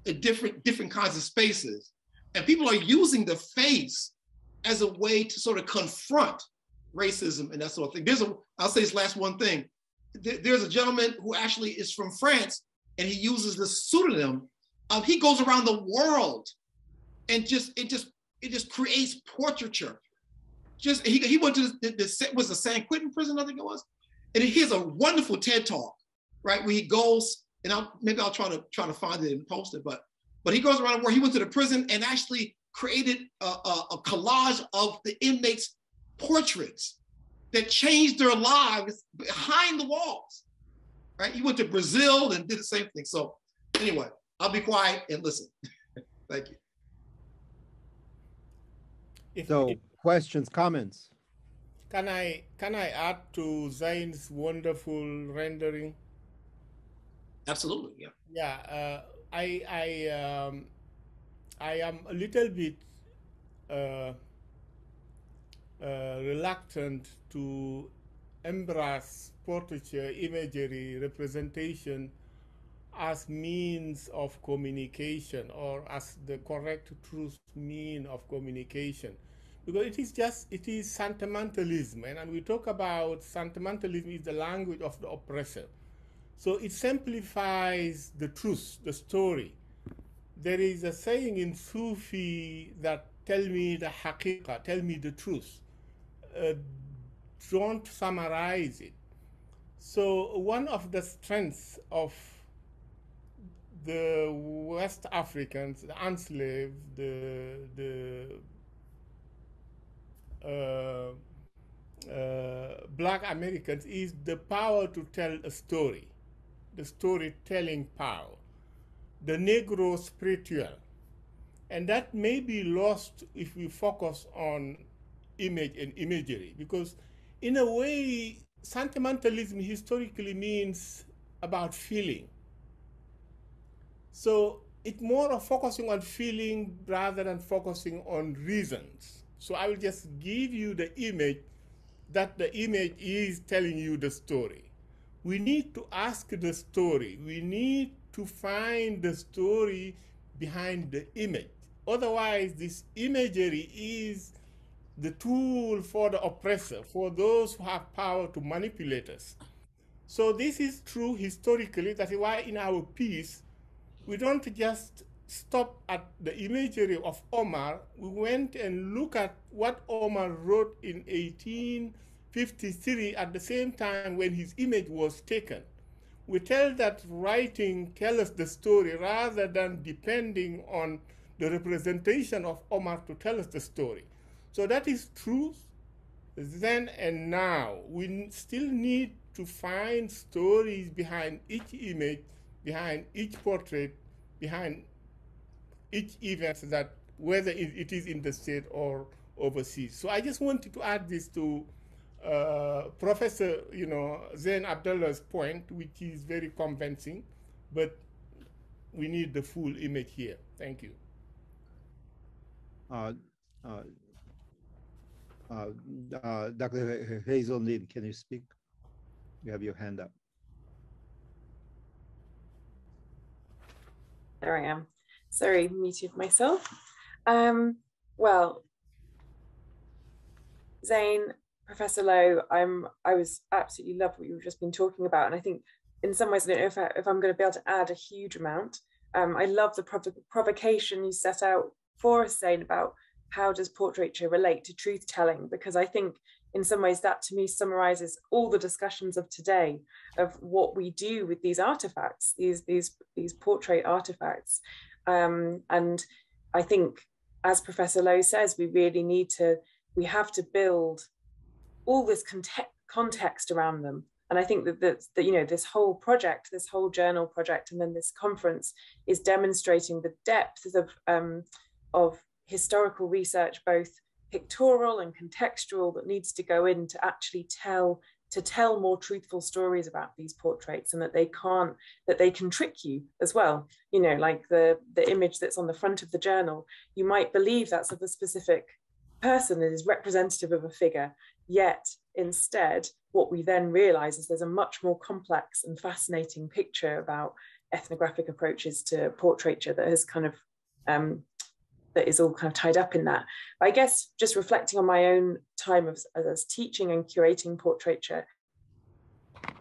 in different different kinds of spaces, and people are using the face as a way to sort of confront racism and that sort of thing. There's a I'll say this last one thing. There's a gentleman who actually is from France, and he uses the pseudonym. Of, he goes around the world, and just it just it just creates portraiture just he, he went to the, the, the was the San Quentin prison, I think it was, and he has a wonderful TED talk, right, where he goes and I'll maybe I'll try to try to find it and post it, but but he goes around where he went to the prison and actually created a, a, a collage of the inmates' portraits that changed their lives behind the walls. Right? He went to Brazil and did the same thing. So anyway, I'll be quiet and listen. Thank you. So questions, comments? Can I can I add to Zain's wonderful rendering? Absolutely, yeah. Yeah, uh, I I um, I am a little bit uh, uh, reluctant to embrace portraiture, imagery, representation as means of communication or as the correct truth mean of communication. Because it is just it is sentimentalism and, and we talk about sentimentalism is the language of the oppressor so it simplifies the truth the story. There is a saying in sufi that tell me the haqiqa tell me the truth. Uh, don't summarize it. So one of the strengths of the West Africans, the enslaved, the, the uh, uh, black Americans is the power to tell a story, the storytelling power, the Negro spiritual. And that may be lost if we focus on image and imagery, because in a way, sentimentalism historically means about feeling. So it's more of focusing on feeling rather than focusing on reasons. So I will just give you the image that the image is telling you the story. We need to ask the story. We need to find the story behind the image. Otherwise, this imagery is the tool for the oppressor, for those who have power to manipulate us. So this is true historically. That is why in our piece, we don't just stop at the imagery of Omar, we went and looked at what Omar wrote in 1853 at the same time when his image was taken. We tell that writing tells us the story rather than depending on the representation of Omar to tell us the story. So that is truth then and now. We still need to find stories behind each image, behind each portrait, behind each event that whether it is in the state or overseas. So I just wanted to add this to uh, Professor, you know, Zain Abdullah's point, which is very convincing, but we need the full image here. Thank you. Uh, uh, uh, uh Dr. Haseldine, can you speak? You have your hand up. There I am sorry, muted myself. Um, well, Zain, Professor Lo, I'm I was absolutely love what you've just been talking about, and I think in some ways I don't know if, I, I'm going to be able to add a huge amount. Um, I love the prov provocation you set out for us, Zain, about how does portraiture relate to truth telling, because I think in some ways that to me summarizes all the discussions of today of what we do with these artifacts, these these these portrait artifacts, um, and I think, as Professor Lo says, we really need to, we have to build all this context, context around them. And I think that, that, that, you know, this whole project, this whole journal project, and then this conference is demonstrating the depth of, um, of historical research, both pictorial and contextual, that needs to go in to actually tell to tell more truthful stories about these portraits and that they can't that they can trick you as well. You know like the the image that's on the front of the journal you might believe that's of a specific person that is representative of a figure yet instead what we then realize is there's a much more complex and fascinating picture about ethnographic approaches to portraiture that has kind of um, that is all kind of tied up in that. But I guess just reflecting on my own time of, as teaching and curating portraiture, I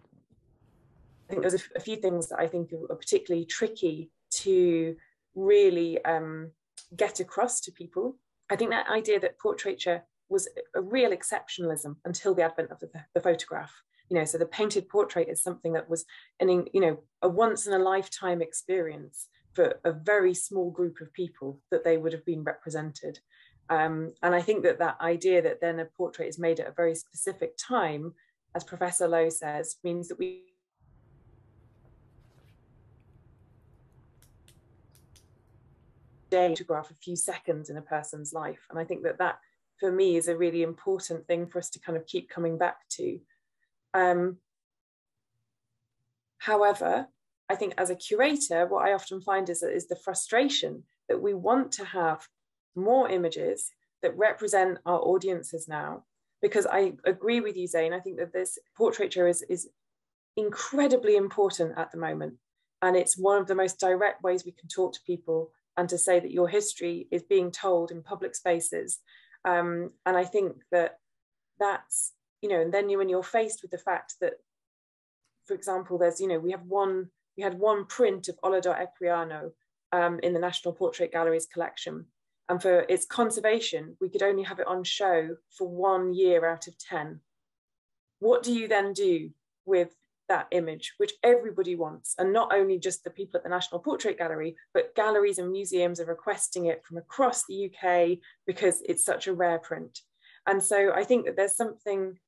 think there's a, a, few things that I think are particularly tricky to really um, get across to people. I think that idea that portraiture was a real exceptionalism until the advent of the, the photograph. You know, so the painted portrait is something that was an, you know, a once in a lifetime experience for a very small group of people that they would have been represented. Um, and I think that that idea that then a portrait is made at a very specific time, as Professor Lo says, means that we photograph a few seconds in a person's life. And I think that that, for me, is a really important thing for us to kind of keep coming back to. Um, however, I think as a curator, what I often find is, is the frustration that we want to have more images that represent our audiences now. Because I agree with you, Zain. I think that this portraiture is, is incredibly important at the moment. And it's one of the most direct ways we can talk to people and to say that your history is being told in public spaces. Um, and I think that that's, you know, and then you, when you're faced with the fact that, for example, there's, you know, we have one we had one print of Olaudah Equiano um, in the National Portrait Gallery's collection. And for its conservation, we could only have it on show for one year out of 10. What do you then do with that image, which everybody wants, and not only just the people at the National Portrait Gallery, but galleries and museums are requesting it from across the UK because it's such a rare print. And so I think that there's something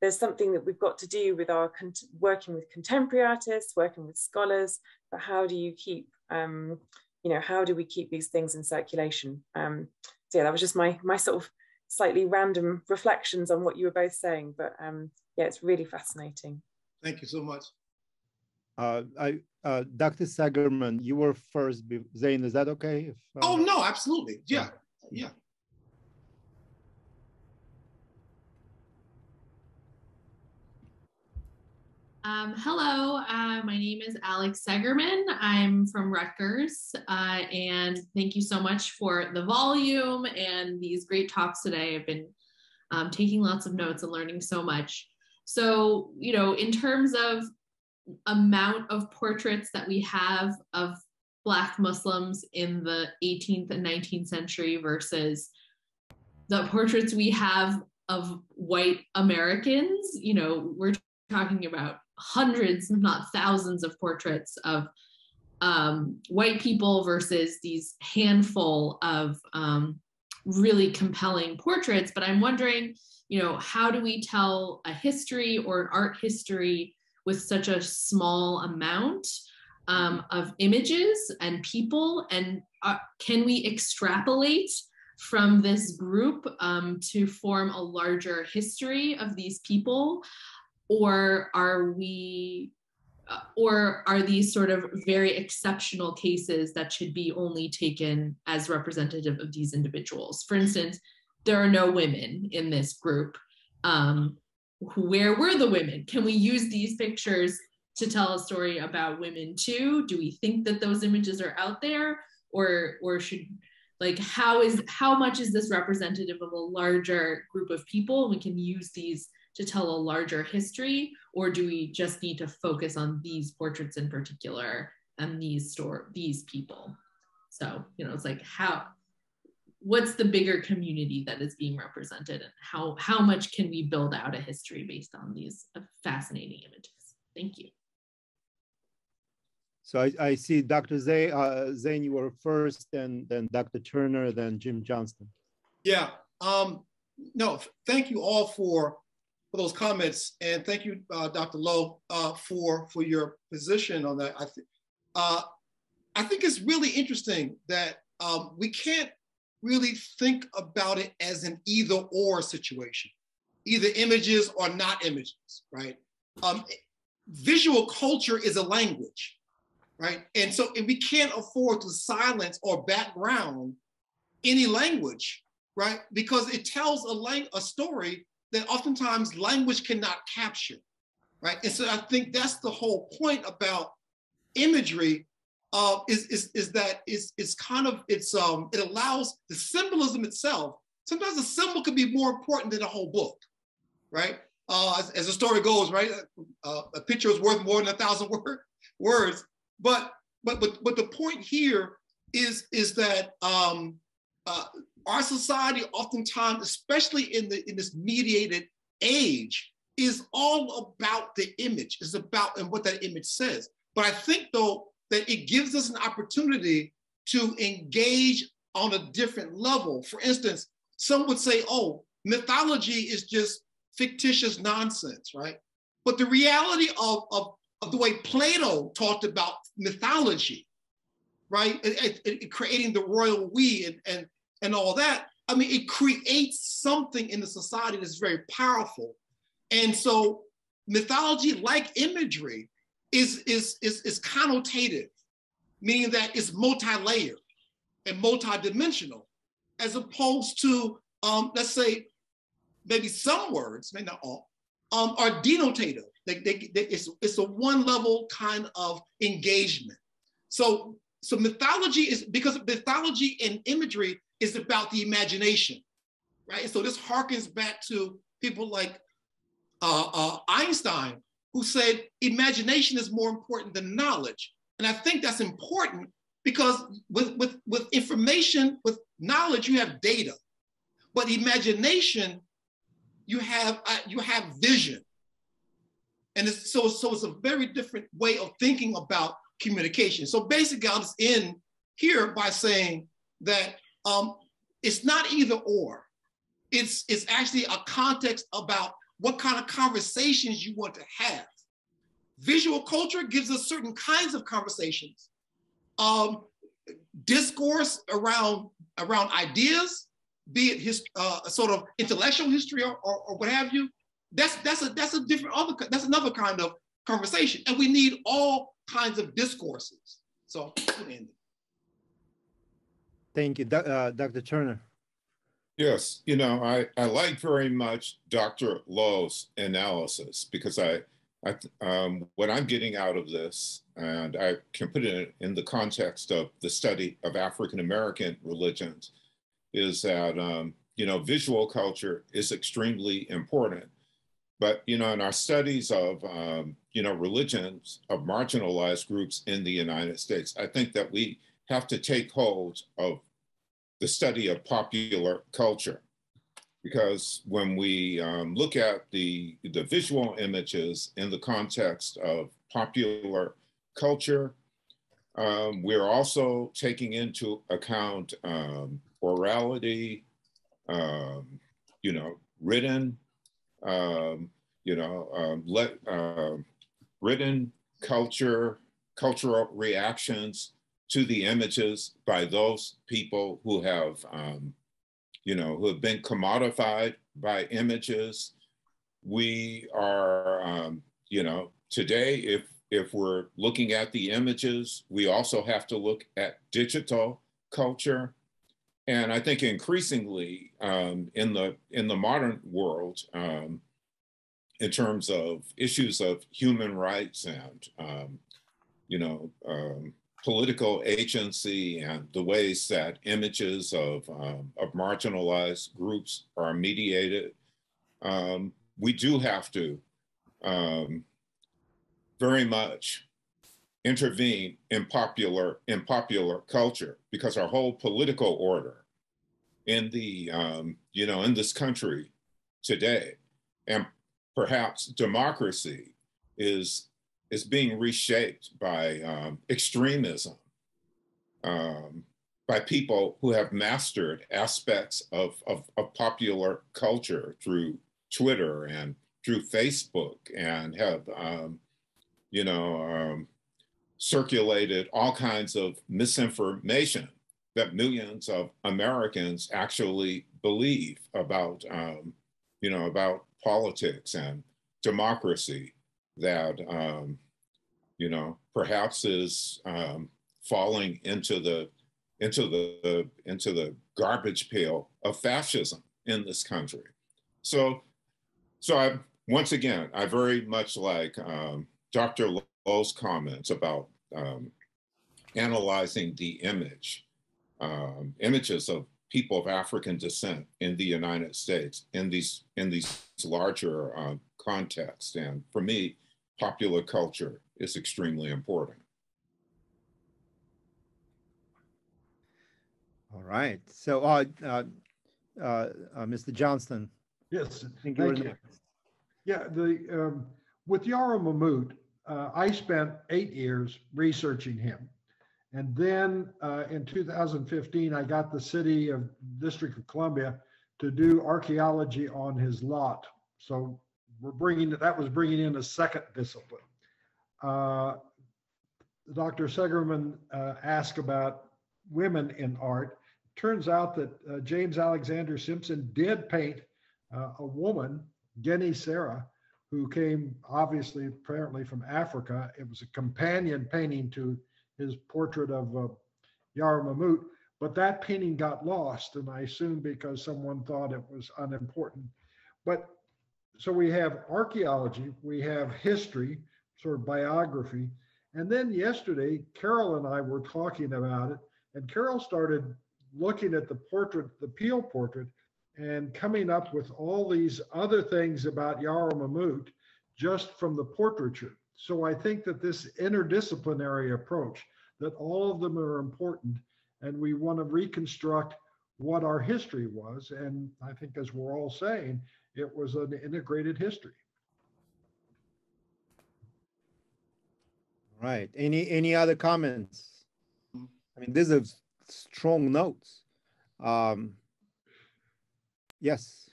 there's something that we've got to do with our working with contemporary artists, working with scholars, but how do you keep, um, you know, how do we keep these things in circulation? Um, so yeah, that was just my, my sort of slightly random reflections on what you were both saying, but um, yeah, it's really fascinating. Thank you so much. Uh, I, uh, Dr. Seggerman, you were first. Zain, is that okay? If, uh... Oh no, absolutely. Yeah, yeah. Um, hello, uh, my name is Alex Seggerman. I'm from Rutgers, uh, and thank you so much for the volume and these great talks today. I've been um, taking lots of notes and learning so much. So, you know, in terms of amount of portraits that we have of Black Muslims in the 18th and 19th century versus the portraits we have of white Americans, you know, we're talking about hundreds, if not thousands, of portraits of um, white people versus these handful of um, really compelling portraits. But I'm wondering, you know, how do we tell a history or an art history with such a small amount um, of images and people? And uh, can we extrapolate? From this group um, to form a larger history of these people or are we uh, or are these sort of very exceptional cases that should be only taken as representative of these individuals? For instance there are no women in this group. Um, where were the women? Can we use these pictures to tell a story about women too? Do we think that those images are out there? Or or should like how is how much is this representative of a larger group of people? We can use these to tell a larger history, or do we just need to focus on these portraits in particular and these store these people? So, you know, it's like how what's the bigger community that is being represented and how how much can we build out a history based on these fascinating images? Thank you. So I, I see Dr. Zay, uh, Zain, you were first, and then Dr. Turner, then Jim Johnson. Yeah. Um, no, thank you all for for those comments, and thank you, uh, Dr. Lo, uh, for for your position on that. I think uh, I think it's really interesting that um, we can't really think about it as an either or situation. either images or not images, right? Um, visual culture is a language, right? And so and we can't afford to silence or background any language, right? Because it tells a, a story that oftentimes language cannot capture, right? And so I think that's the whole point about imagery uh, is, is, is that it's, it's kind of, it's, um, it allows the symbolism itself. Sometimes a symbol can be more important than a whole book, right? Uh, as, as the story goes, right? Uh, a picture is worth more than a thousand word, words. But, but, but, but the point here is, is that um, uh, our society oftentimes, especially in, the, in this mediated age, is all about the image, is about and what that image says. But I think though that it gives us an opportunity to engage on a different level. For instance, some would say, oh, mythology is just fictitious nonsense, right? But the reality of, of, of the way Plato talked about mythology, right? It, it, it creating the royal we and, and, and all that, I mean, it creates something in the society that's very powerful. And so mythology, like imagery, is, is, is, is connotative, meaning that it's multi-layered and multi-dimensional, as opposed to, um, let's say, maybe some words, maybe not all, um, are denotative. They, they, they, it's, it's a one level kind of engagement. So, so mythology is, because mythology and imagery is about the imagination, right? And so this harkens back to people like uh, uh, Einstein, who said imagination is more important than knowledge. And I think that's important because with, with, with information, with knowledge, you have data. But imagination, you have, uh, you have vision. And it's, so, so it's a very different way of thinking about communication. So basically, I'll just end here by saying that um, it's not either or. It's, it's actually a context about what kind of conversations you want to have. Visual culture gives us certain kinds of conversations. Um, discourse around, around ideas, be it his uh, sort of intellectual history or, or, or, what have you, that's that's a that's a different other that's another kind of conversation, and we need all kinds of discourses. So, thank you, uh, Dr. Turner. Yes, you know, I, I like very much Dr. Lo's analysis because I, I um, what I'm getting out of this, and I can put it in the context of the study of African American religions, is that um, you know visual culture is extremely important. But you know, in our studies of um, you know religions of marginalized groups in the United States, I think that we have to take hold of the study of popular culture. Because when we um, look at the, the visual images in the context of popular culture, um, we're also taking into account um, orality, um, you know, written, um, you know, um, let, uh, written culture, cultural reactions, to the images by those people who have, um, you know, who have been commodified by images. We are, um, you know, today, if if we're looking at the images, we also have to look at digital culture. And I think increasingly um, in the in the modern world, um, in terms of issues of human rights and um, you know um, political agency and the ways that images of, um, of marginalized groups are mediated, um, we do have to very much intervene in popular in popular culture because our whole political order in the um, you know in this country today and perhaps democracy is is being reshaped by um, extremism, um, by people who have mastered aspects of, of, of, popular culture through Twitter and through Facebook and have, um, you know, um, circulated all kinds of misinformation that millions of Americans actually believe about, um, you know, about politics and democracy that, um, you know, perhaps is um, falling into the into the into the garbage pail of fascism in this country. So, so I once again, I very much like um, Dr. Lo's comments about um, analyzing the image, um, images of people of African descent in the United States in these in these larger uh, contexts. And for me, popular culture is extremely important. All right. So, uh, uh, uh, uh Mr. Johnson. Yes. Thank you. Yeah. The um, with Yarrow Mamout, uh, I spent eight years researching him. And then uh, in 2015, I got the city of District of Columbia to do archaeology on his lot. So we're bringing that was bringing in a second discipline. Uh, Dr. Seggerman uh, asked about women in art. Turns out that uh, James Alexander Simpson did paint uh, a woman, Geni Sarah, who came obviously apparently from Africa. It was a companion painting to his portrait of uh, Yarrow Mamout, but that painting got lost, and I assume because someone thought it was unimportant. But so we have archaeology, we have history, sort of biography, and then yesterday, Carol and I were talking about it, and Carol started looking at the portrait, the Peale portrait, and coming up with all these other things about Yarrow Mamout just from the portraiture. So I think that this interdisciplinary approach, that all of them are important, and we want to reconstruct what our history was. And I think, as we're all saying, it was an integrated history. Right. Any any other comments? I mean, these are strong notes. Um, yes.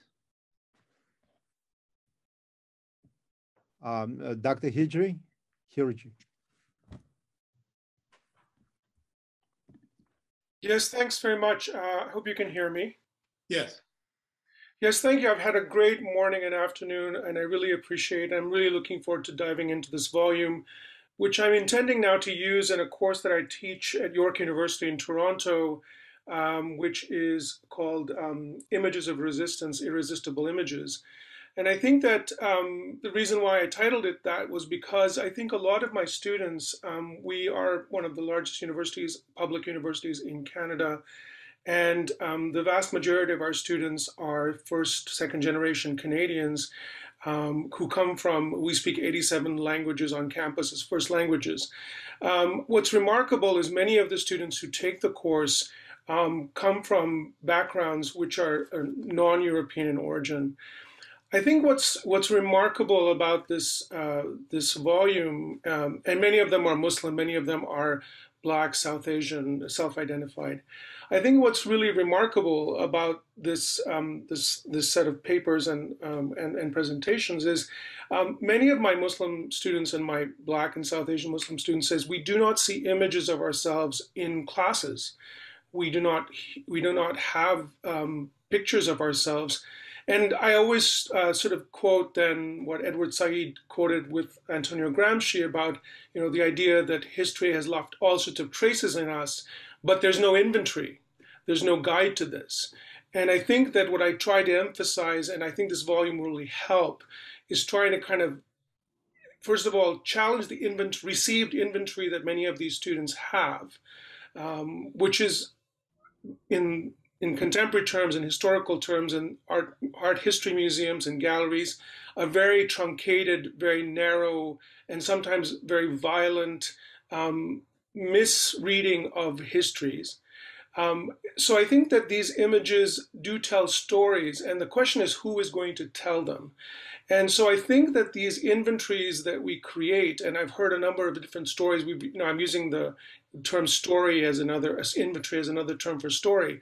Um, uh, Dr. Hijri? Hijri. Yes, thanks very much. Uh, I hope you can hear me. Yes. Yes, thank you. I've had a great morning and afternoon, and I really appreciate. I'm really looking forward to diving into this volume, which I'm intending now to use in a course that I teach at York University in Toronto, um, which is called um, Images of Resistance, Irresistible Images. And I think that um, the reason why I titled it that was because I think a lot of my students, um, we are one of the largest universities, public universities in Canada, and um, the vast majority of our students are first, second generation Canadians um, who come from, we speak 87 languages on campus as first languages. Um, what's remarkable is many of the students who take the course um, come from backgrounds which are, are non European in origin. I think what's what's remarkable about this uh, this volume, um, and many of them are Muslim, many of them are Black, South Asian, self-identified. I think what's really remarkable about this um, this this set of papers and um, and, and, presentations is um, many of my Muslim students and my Black and South Asian Muslim students says we do not see images of ourselves in classes. We do not we do not have um, pictures of ourselves and I always uh, sort of quote then what Edward Said quoted with Antonio Gramsci about, you know, the idea that history has left all sorts of traces in us, but there's no inventory, there's no guide to this. And I think that what I try to emphasize, and I think this volume will really help, is trying to kind of, first of all, challenge the invent- received inventory that many of these students have, um, which is in in contemporary terms and historical terms and art, art history museums and galleries, a very truncated, very narrow, and sometimes very violent um, misreading of histories. Um, so I think that these images do tell stories, and the question is who is going to tell them. And so I think that these inventories that we create, and I've heard a number of different stories. We, you know, I'm using the term story as another, as inventory as another term for story.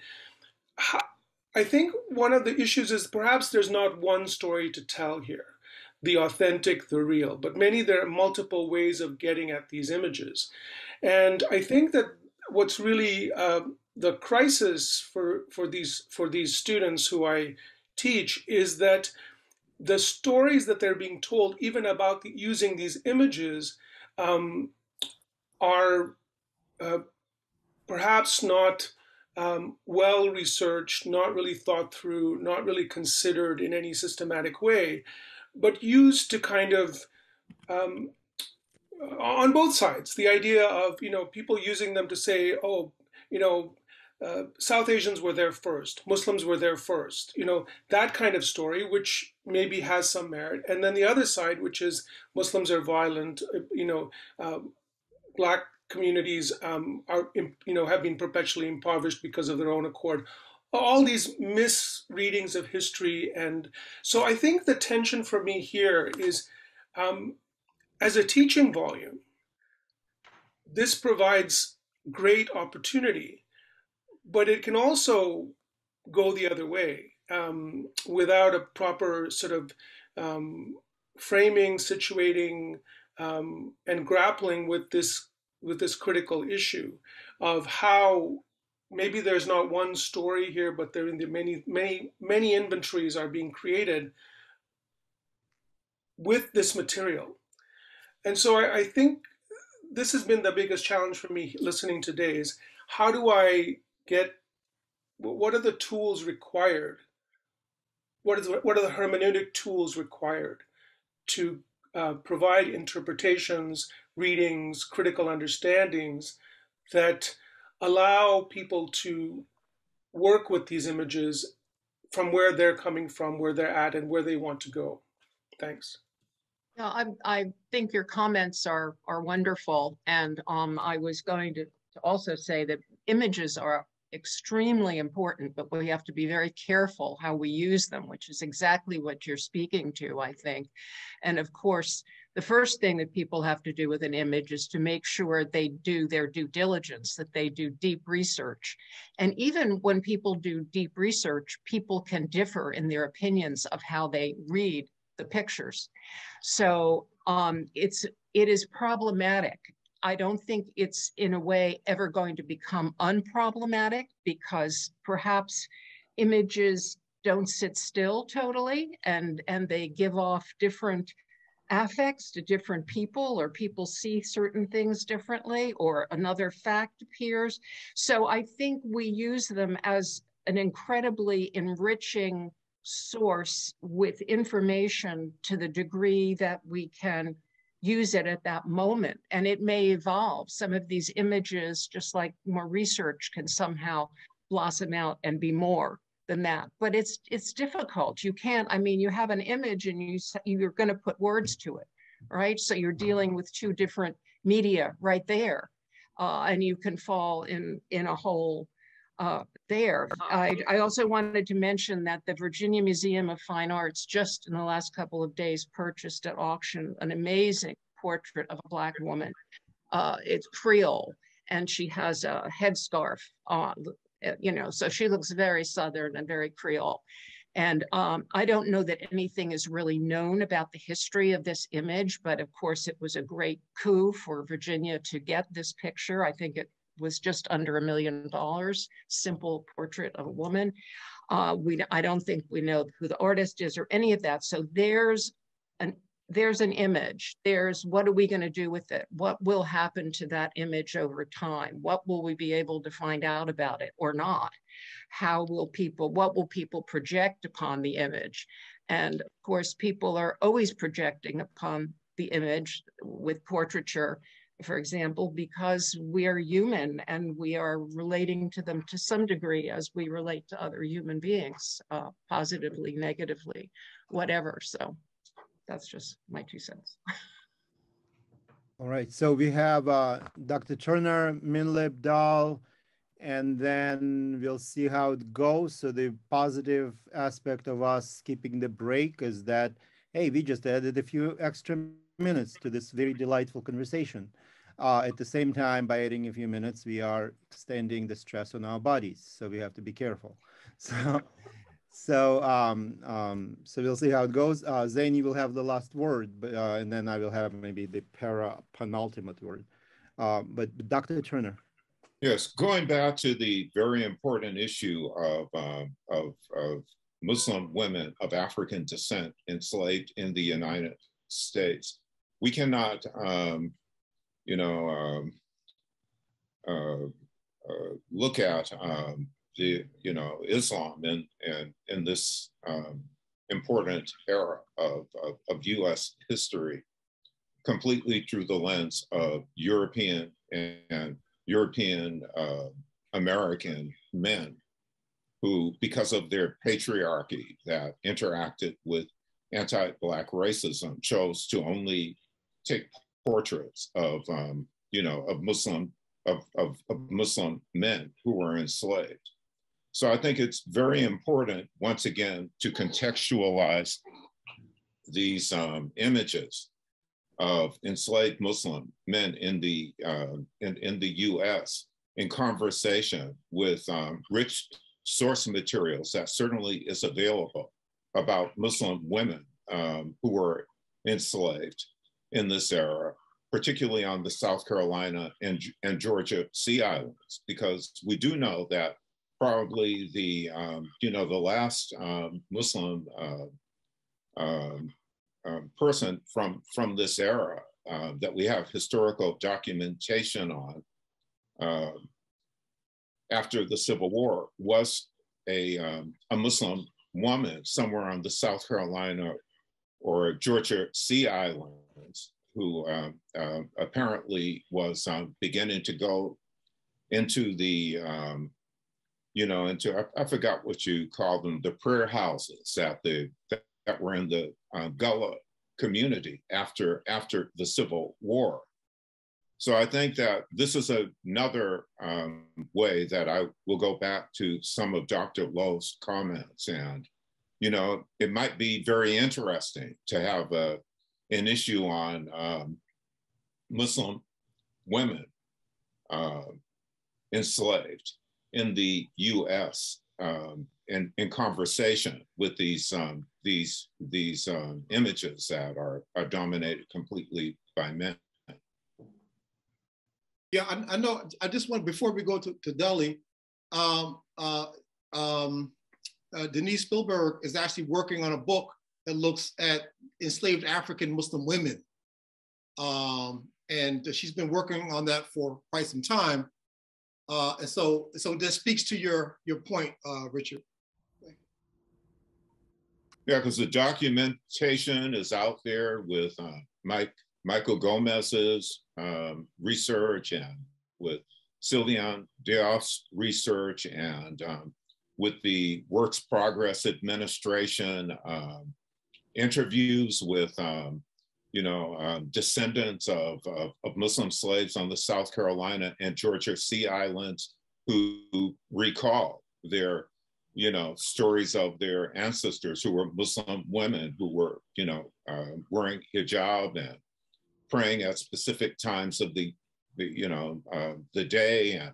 I think one of the issues is perhaps there's not one story to tell here the authentic, the real, but many there are multiple ways of getting at these images. And I think that what's really uh, the crisis for, for, these, for these students who I teach is that the stories that they're being told, even about using these images, um, are uh, perhaps not um, well researched, not really thought through, not really considered in any systematic way, but used to kind of um, on both sides. The idea of you know people using them to say, oh, you know, uh, South Asians were there first, Muslims were there first, you know, that kind of story, which maybe has some merit. And then the other side, which is Muslims are violent, uh, you know, uh, black communities um, are, you know, have been perpetually impoverished because of their own accord. All these misreadings of history. And so I think the tension for me here is um, as a teaching volume, this provides great opportunity but it can also go the other way um, without a proper sort of um, framing, situating, um, and grappling with this with this critical issue of how maybe there's not one story here, but there in the many many many inventories are being created with this material, and so I, I think this has been the biggest challenge for me listening today is how do I get what are the tools required? What, is, what are the hermeneutic tools required to uh, provide interpretations, readings, critical understandings that allow people to work with these images from where they're coming from, where they're at, and where they want to go? Thanks. Yeah, I, I think your comments are are wonderful, and um, I was going to, to also say that images are extremely important, but we have to be very careful how we use them, which is exactly what you're speaking to, I think. And of course, the first thing that people have to do with an image is to make sure they do their due diligence, that they do deep research. And even when people do deep research, people can differ in their opinions of how they read the pictures. So um, it's it is problematic I don't think it's in a way ever going to become unproblematic because perhaps images don't sit still totally and, and they give off different affects to different people or people see certain things differently or another fact appears. So I think we use them as an incredibly enriching source with information to the degree that we can use it at that moment. And it may evolve. Some of these images, just like more research, can somehow blossom out and be more than that. But it's it's difficult. You can't. I mean, you have an image and you you're going to put words to it, right? So you're dealing with two different media right there, uh, and you can fall in in a hole uh, there. I, I, also wanted to mention that the Virginia Museum of Fine Arts just in the last couple of days purchased at auction an amazing portrait of a Black woman. Uh, it's Creole, and she has a headscarf on, you know, so she looks very Southern and very Creole. And um, I don't know that anything is really known about the history of this image, but of course it was a great coup for Virginia to get this picture. I think it was just under a million dollars, simple portrait of a woman. Uh, we, I don't think we know who the artist is or any of that. So there's an there's an image. There's what are we going to do with it? What will happen to that image over time? What will we be able to find out about it or not? How will people, what will people project upon the image? And of course, people are always projecting upon the image with portraiture for example, because we are human and we are relating to them to some degree as we relate to other human beings, uh, positively, negatively, whatever. So that's just my two cents. All right, so we have uh, Dr. Turner, Minlib Dallh, and then we'll see how it goes. So the positive aspect of us skipping the break is that, hey, we just added a few extra minutes to this very delightful conversation. Uh, at the same time, by adding a few minutes, we are extending the stress on our bodies. So we have to be careful. So, so, um, um, so we'll see how it goes. Uh, Zain, you will have the last word, but, uh, and then I will have maybe the para penultimate word. Uh, but Dr. Turner. Yes, going back to the very important issue of, um, of, of Muslim women of African descent enslaved in the United States. We cannot, um, you know, um, uh, uh, look at um, the, you know, Islam in, in, in this um, important era of, of, of, US history completely through the lens of European and, European uh, American men who, because of their patriarchy that interacted with anti-Black racism, chose to only take portraits of, um, you know, of Muslim of, of, of Muslim men who were enslaved. So I think it's very important, once again, to contextualize these um, images of enslaved Muslim men in the, uh, in, in the US in conversation with um, rich source materials that certainly is available about Muslim women um, who were enslaved in this era particularly on the South Carolina and, and Georgia Sea Islands, because we do know that probably the, um, you know, the last um, Muslim uh, um, um person from, from this era uh, that we have historical documentation on uh, after the Civil War was a, um, a Muslim woman somewhere on the South Carolina or Georgia Sea Islands who uh, uh, apparently was um, beginning to go into the, um, you know, into, I, I, forgot what you call them, the prayer houses that, the, that were in the uh, Gullah community after, after the Civil War. So I think that this is another um, way that I will go back to some of Dr. Lo's comments. And, you know, it might be very interesting to have a, an issue on um, Muslim women uh, enslaved in the U.S. Um, in, in conversation with these um, these these um, images that are, are dominated completely by men. Yeah, I, I know. I just want before we go to, to Dallh, um, uh, um, uh, Denise Spellberg is actually working on a book that looks at enslaved African Muslim women. Um, and she's been working on that for quite some time. Uh, and so, so this speaks to your your point, uh, Richard. Yeah, because the documentation is out there with uh, Mike Michael Gomez's um, research and with Sylviane Diouf's research and um, with the Works Progress Administration um, interviews with, um, you know, um, descendants of, of, of, Muslim slaves on the South Carolina and Georgia Sea Islands who, who recall their, you know, stories of their ancestors who were Muslim women who were, you know, uh, wearing hijab and praying at specific times of the, the you know, uh, the day and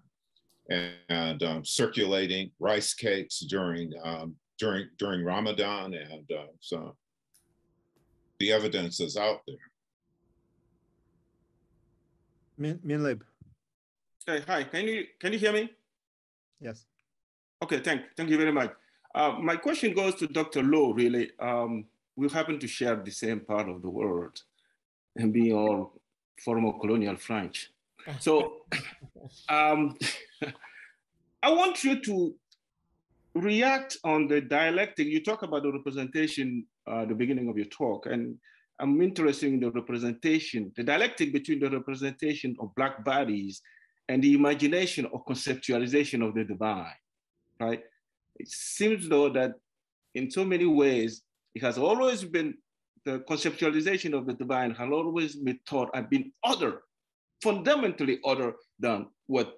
and, um, circulating rice cakes during um, during during Ramadan, and uh, so the evidence is out there. Min, Minlib. Hey, hi, can you can you hear me? Yes. Okay, thank thank you very much. Uh, my question goes to Dr. Lo. Really, um, we happen to share the same part of the world, and being all former colonial French. So, um, I want you to react on the dialectic. You talk about the representation uh, the beginning of your talk. And I'm interested in the representation, the dialectic between the representation of Black bodies and the imagination or conceptualization of the divine, right? It seems though that in so many ways, it has always been, the conceptualization of the divine has always been thought and been other, fundamentally other than what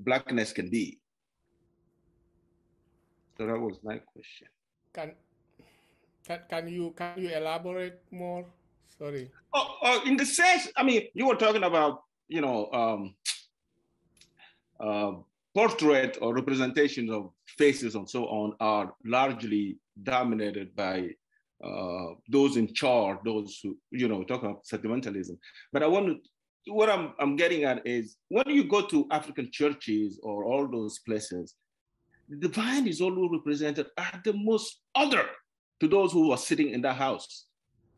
Blackness can be. So that was my question. Can can, can you can you elaborate more? Sorry. Oh, oh, in the sense, I mean, you were talking about, you know, um, uh, portrait or representations of faces and so on are largely dominated by uh, those in charge, those who, you know, talk about sentimentalism. But I want to, what I'm, I'm getting at is when you go to African churches or all those places, the divine is always represented at the most other to those who are sitting in the house.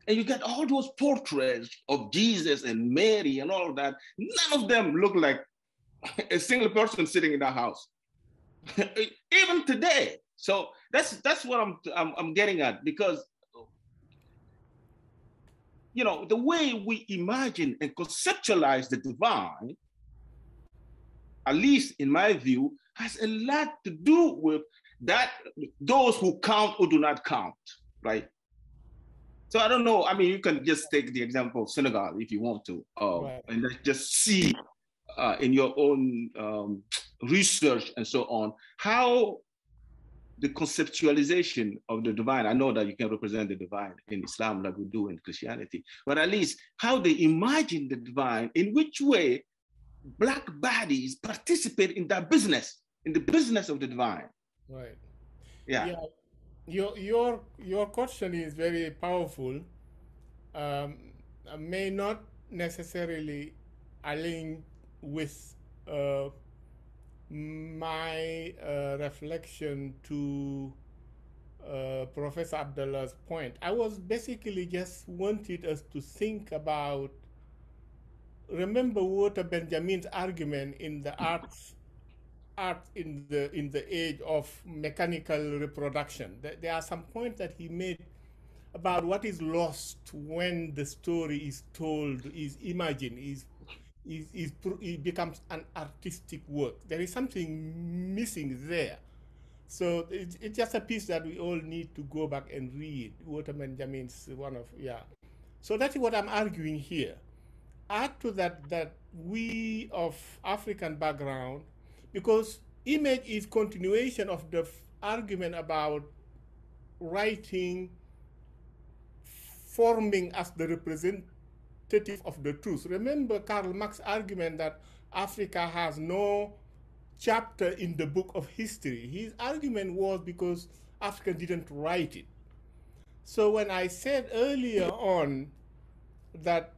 And you get all those portraits of Jesus and Mary and all of that. None of them look like a single person sitting in the house. Even today. So that's that's what I'm, I'm I'm getting at because you know the way we imagine and conceptualize the divine at least in my view, has a lot to do with that those who count or do not count, right? So I don't know. I mean, you can just take the example of Senegal if you want to, uh, right. and just see uh, in your own um, research and so on how the conceptualization of the divine. I know that you can represent the divine in Islam like we do in Christianity, but at least how they imagine the divine, in which way black bodies participate in that business, in the business of the divine. Right. Yeah. yeah. Your your your question is very powerful. Um, may not necessarily align with uh, my uh, reflection to uh, Professor Abdullah's point. I was basically just wanted us to think about remember Walter Benjamin's argument in the arts art in the in the age of mechanical reproduction. There are some points that he made about what is lost when the story is told, is imagined, is is, is it becomes an artistic work. There is something missing there. So it's, it's just a piece that we all need to go back and read. Walter Benjamin's one of yeah. So that's what I'm arguing here add to that that we of African background, because image is continuation of the argument about writing forming as the representative of the truth. Remember Karl Marx's argument that Africa has no chapter in the book of history. His argument was because Africa didn't write it. So when I said earlier on that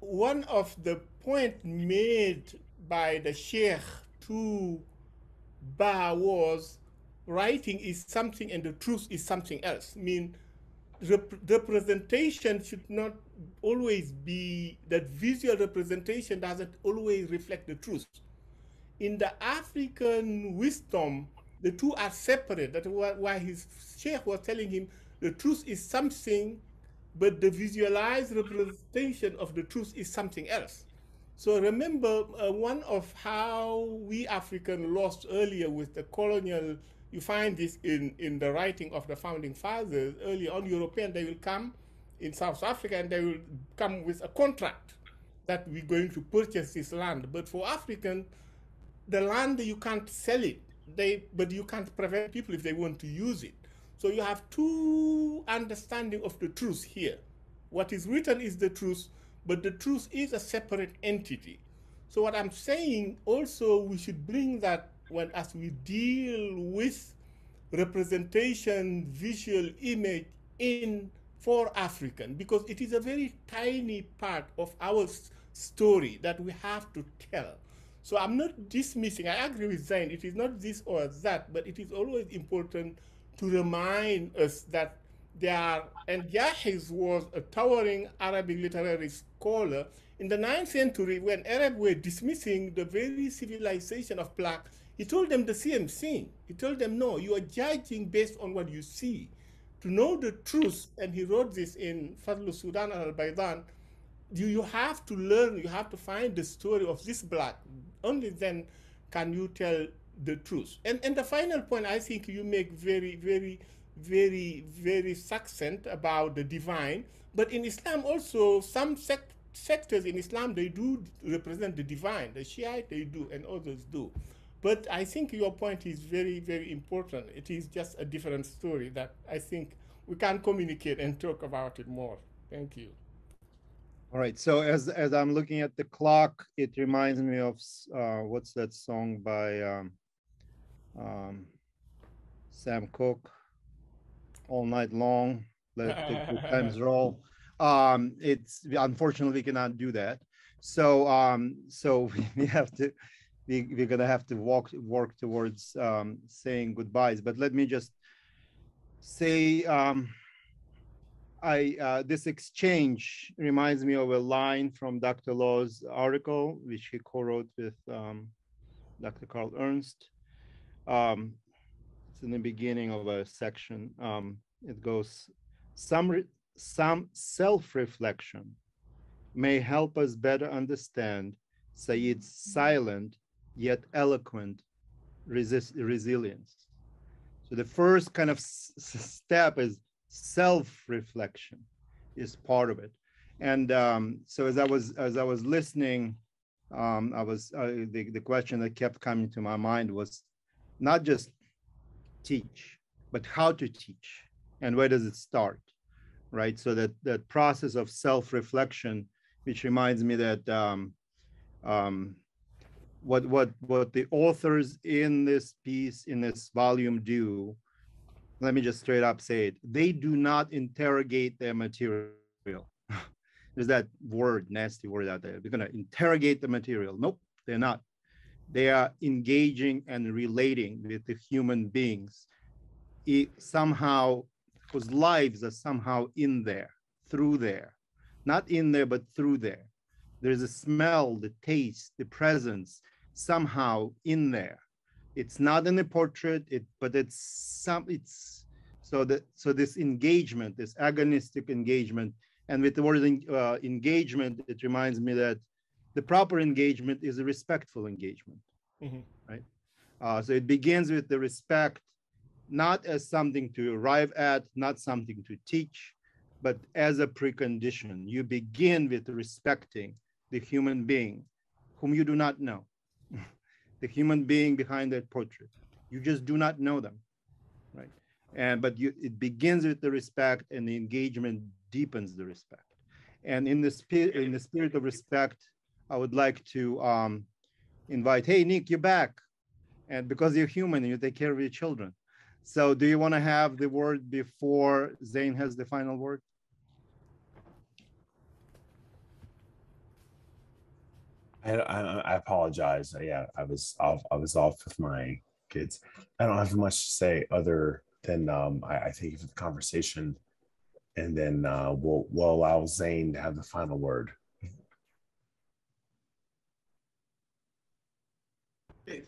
one of the point made by the sheikh to bar was writing is something and the truth is something else. I mean, rep representation should not always be that visual representation doesn't always reflect the truth. In the African wisdom, the two are separate. That's why his sheikh was telling him the truth is something but the visualized representation of the truth is something else. So remember, uh, one of how we African lost earlier with the colonial, you find this in, in the writing of the founding fathers, early on European, they will come in South Africa and they will come with a contract that we're going to purchase this land. But for African, the land, you can't sell it, they, but you can't prevent people if they want to use it. So you have two understanding of the truth here. What is written is the truth, but the truth is a separate entity. So what I'm saying also we should bring that when as we deal with representation, visual image in for African, because it is a very tiny part of our story that we have to tell. So I'm not dismissing, I agree with Zain, it is not this or that, but it is always important to remind us that there and Jahiz was a towering Arabic literary scholar in the 9th century when Arabs were dismissing the very civilization of black, he told them the same thing. He told them, no, you are judging based on what you see. To know the truth, and he wrote this in Fadl Sudan al-Baydan, you, you have to learn, you have to find the story of this black. Only then can you tell the truth. And, and the final point I think you make very, very, very, very succinct about the divine. But in Islam also, some sect, sectors in Islam, they do represent the divine. The Shiite, they do, and others do. But I think your point is very, very important. It is just a different story that I think we can communicate and talk about it more. Thank you. All right. So as as I'm looking at the clock, it reminds me of uh, what's that song by um, um, Sam Cooke, all night long. Let the good times roll. Um, it's unfortunately we cannot do that. So um, so we have to we, we're gonna have to walk work towards um, saying goodbyes. But let me just say, um, I uh, this exchange reminds me of a line from Dr. Lo's article, which he co-wrote with um, Dr. Carl Ernst. Um, it's in the beginning of a section. Um, it goes, some some self-reflection may help us better understand Said's silent yet eloquent resist, resilience. So the first kind of step is self-reflection is part of it. And um, so as I was as I was listening, um, I was uh, the, the question that kept coming to my mind was not just teach, but how to teach and where does it start, right? So that that process of self-reflection, which reminds me that um, um, what what what the authors in this piece in this volume do let me just straight up say it they do not interrogate their material. There's that word nasty word out there. They're going to interrogate the material. Nope they're not. They are engaging and relating with the human beings. It somehow whose lives are somehow in there through there. Not in there but through there. There's a smell the taste the presence somehow in there. It's not in the portrait it but it's some it's so that so this engagement this agonistic engagement and with the word uh, engagement it reminds me that the proper engagement is a respectful engagement. Mm-hmm. right? Uh, so it begins with the respect not as something to arrive at not something to teach but as a precondition you begin with respecting the human being whom you do not know the human being behind that portrait. You just do not know them, right? And but you, it begins with the respect, and the engagement deepens the respect. And in the spirit, in the spirit of respect, I would like to um, invite. Hey, Nick, you're back, and because you're human, and you take care of your children. So, do you want to have the word before Zain has the final word? I, I, I apologize. Yeah, I was off. I was off with my kids. I don't have much to say other than um, I, I thank you for the conversation, and then uh, we'll we'll allow Zain to have the final word.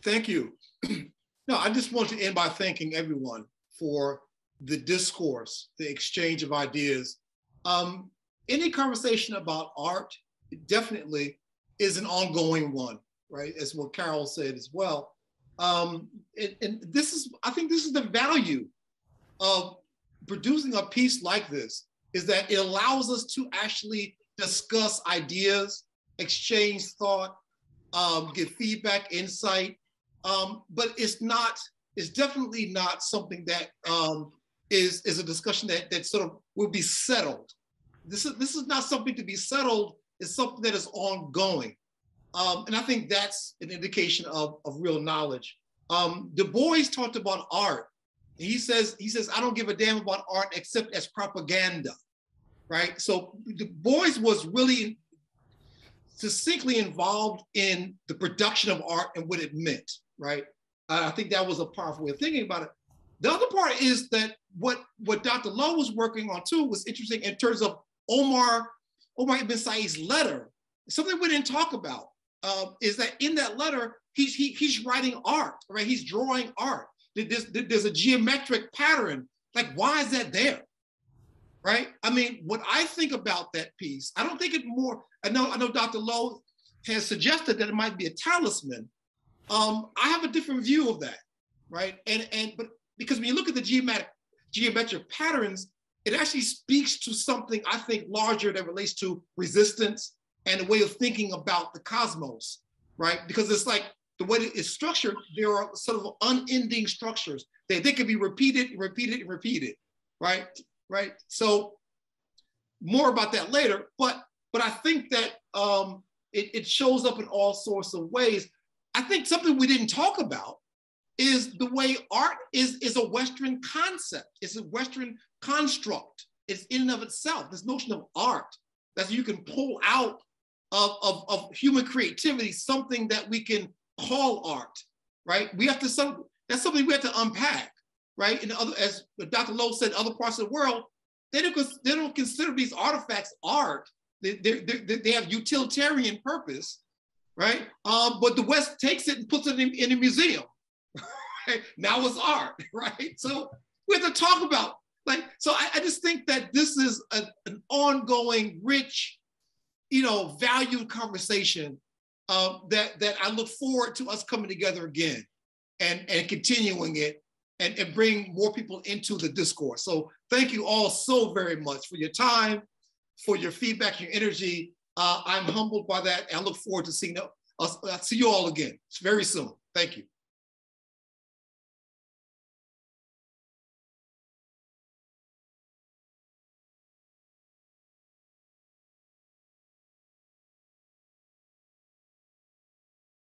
Thank you. no, I just want to end by thanking everyone for the discourse, the exchange of ideas. Um, any conversation about art definitely is an ongoing one, right? As what Carol said as well. Um, and, and this is, I think this is the value of producing a piece like this, is that it allows us to actually discuss ideas, exchange thought, um, get feedback, insight. Um, but it's not, it's definitely not something that um, is is a discussion that, that sort of will be settled. This is, this is not something to be settled it's something that is ongoing. Um, and I think that's an indication of, of real knowledge. Um, Du Bois talked about art. He says, he says, I don't give a damn about art except as propaganda, right? So Du Bois was really succinctly involved in the production of art and what it meant, right? I think that was a powerful way of thinking about it. The other part is that what, what Dr. Lo was working on too was interesting in terms of Omar Omar ibn Said's letter, something we didn't talk about uh, is that in that letter, he's, he, he's writing art, right? He's drawing art. There's, there's a geometric pattern. Like, why is that there? Right? I mean, what I think about that piece, I don't think it more, I know, I know Dr. Lo has suggested that it might be a talisman. Um, I have a different view of that, right? And and but because when you look at the geometric geometric patterns, it actually speaks to something I think larger that relates to resistance and a way of thinking about the cosmos, right? Because it's like the way it is structured, there are sort of unending structures. They, they can be repeated repeated and repeated, right? Right. So more about that later, but but I think that um, it, it shows up in all sorts of ways. I think something we didn't talk about is the way art is, is a Western concept. It's a Western construct. It's in and of itself. This notion of art that you can pull out of, of, of human creativity, something that we can call art, right? We have to some that's something we have to unpack, right? And other, as Dr. Lo said, other parts of the world, they don't, they don't consider these artifacts art. They, they, they, they have utilitarian purpose, right? Um, but the West takes it and puts it in, in a museum. Right? Now it's art, right? So we have to talk about like, so I, I just think that this is a, an ongoing, rich, you know, valued conversation uh, that that I look forward to us coming together again and, and continuing it and, and bring more people into the discourse. So thank you all so very much for your time, for your feedback, your energy. Uh, I'm humbled by that. I look forward to seeing uh, see you all again very soon. Thank you.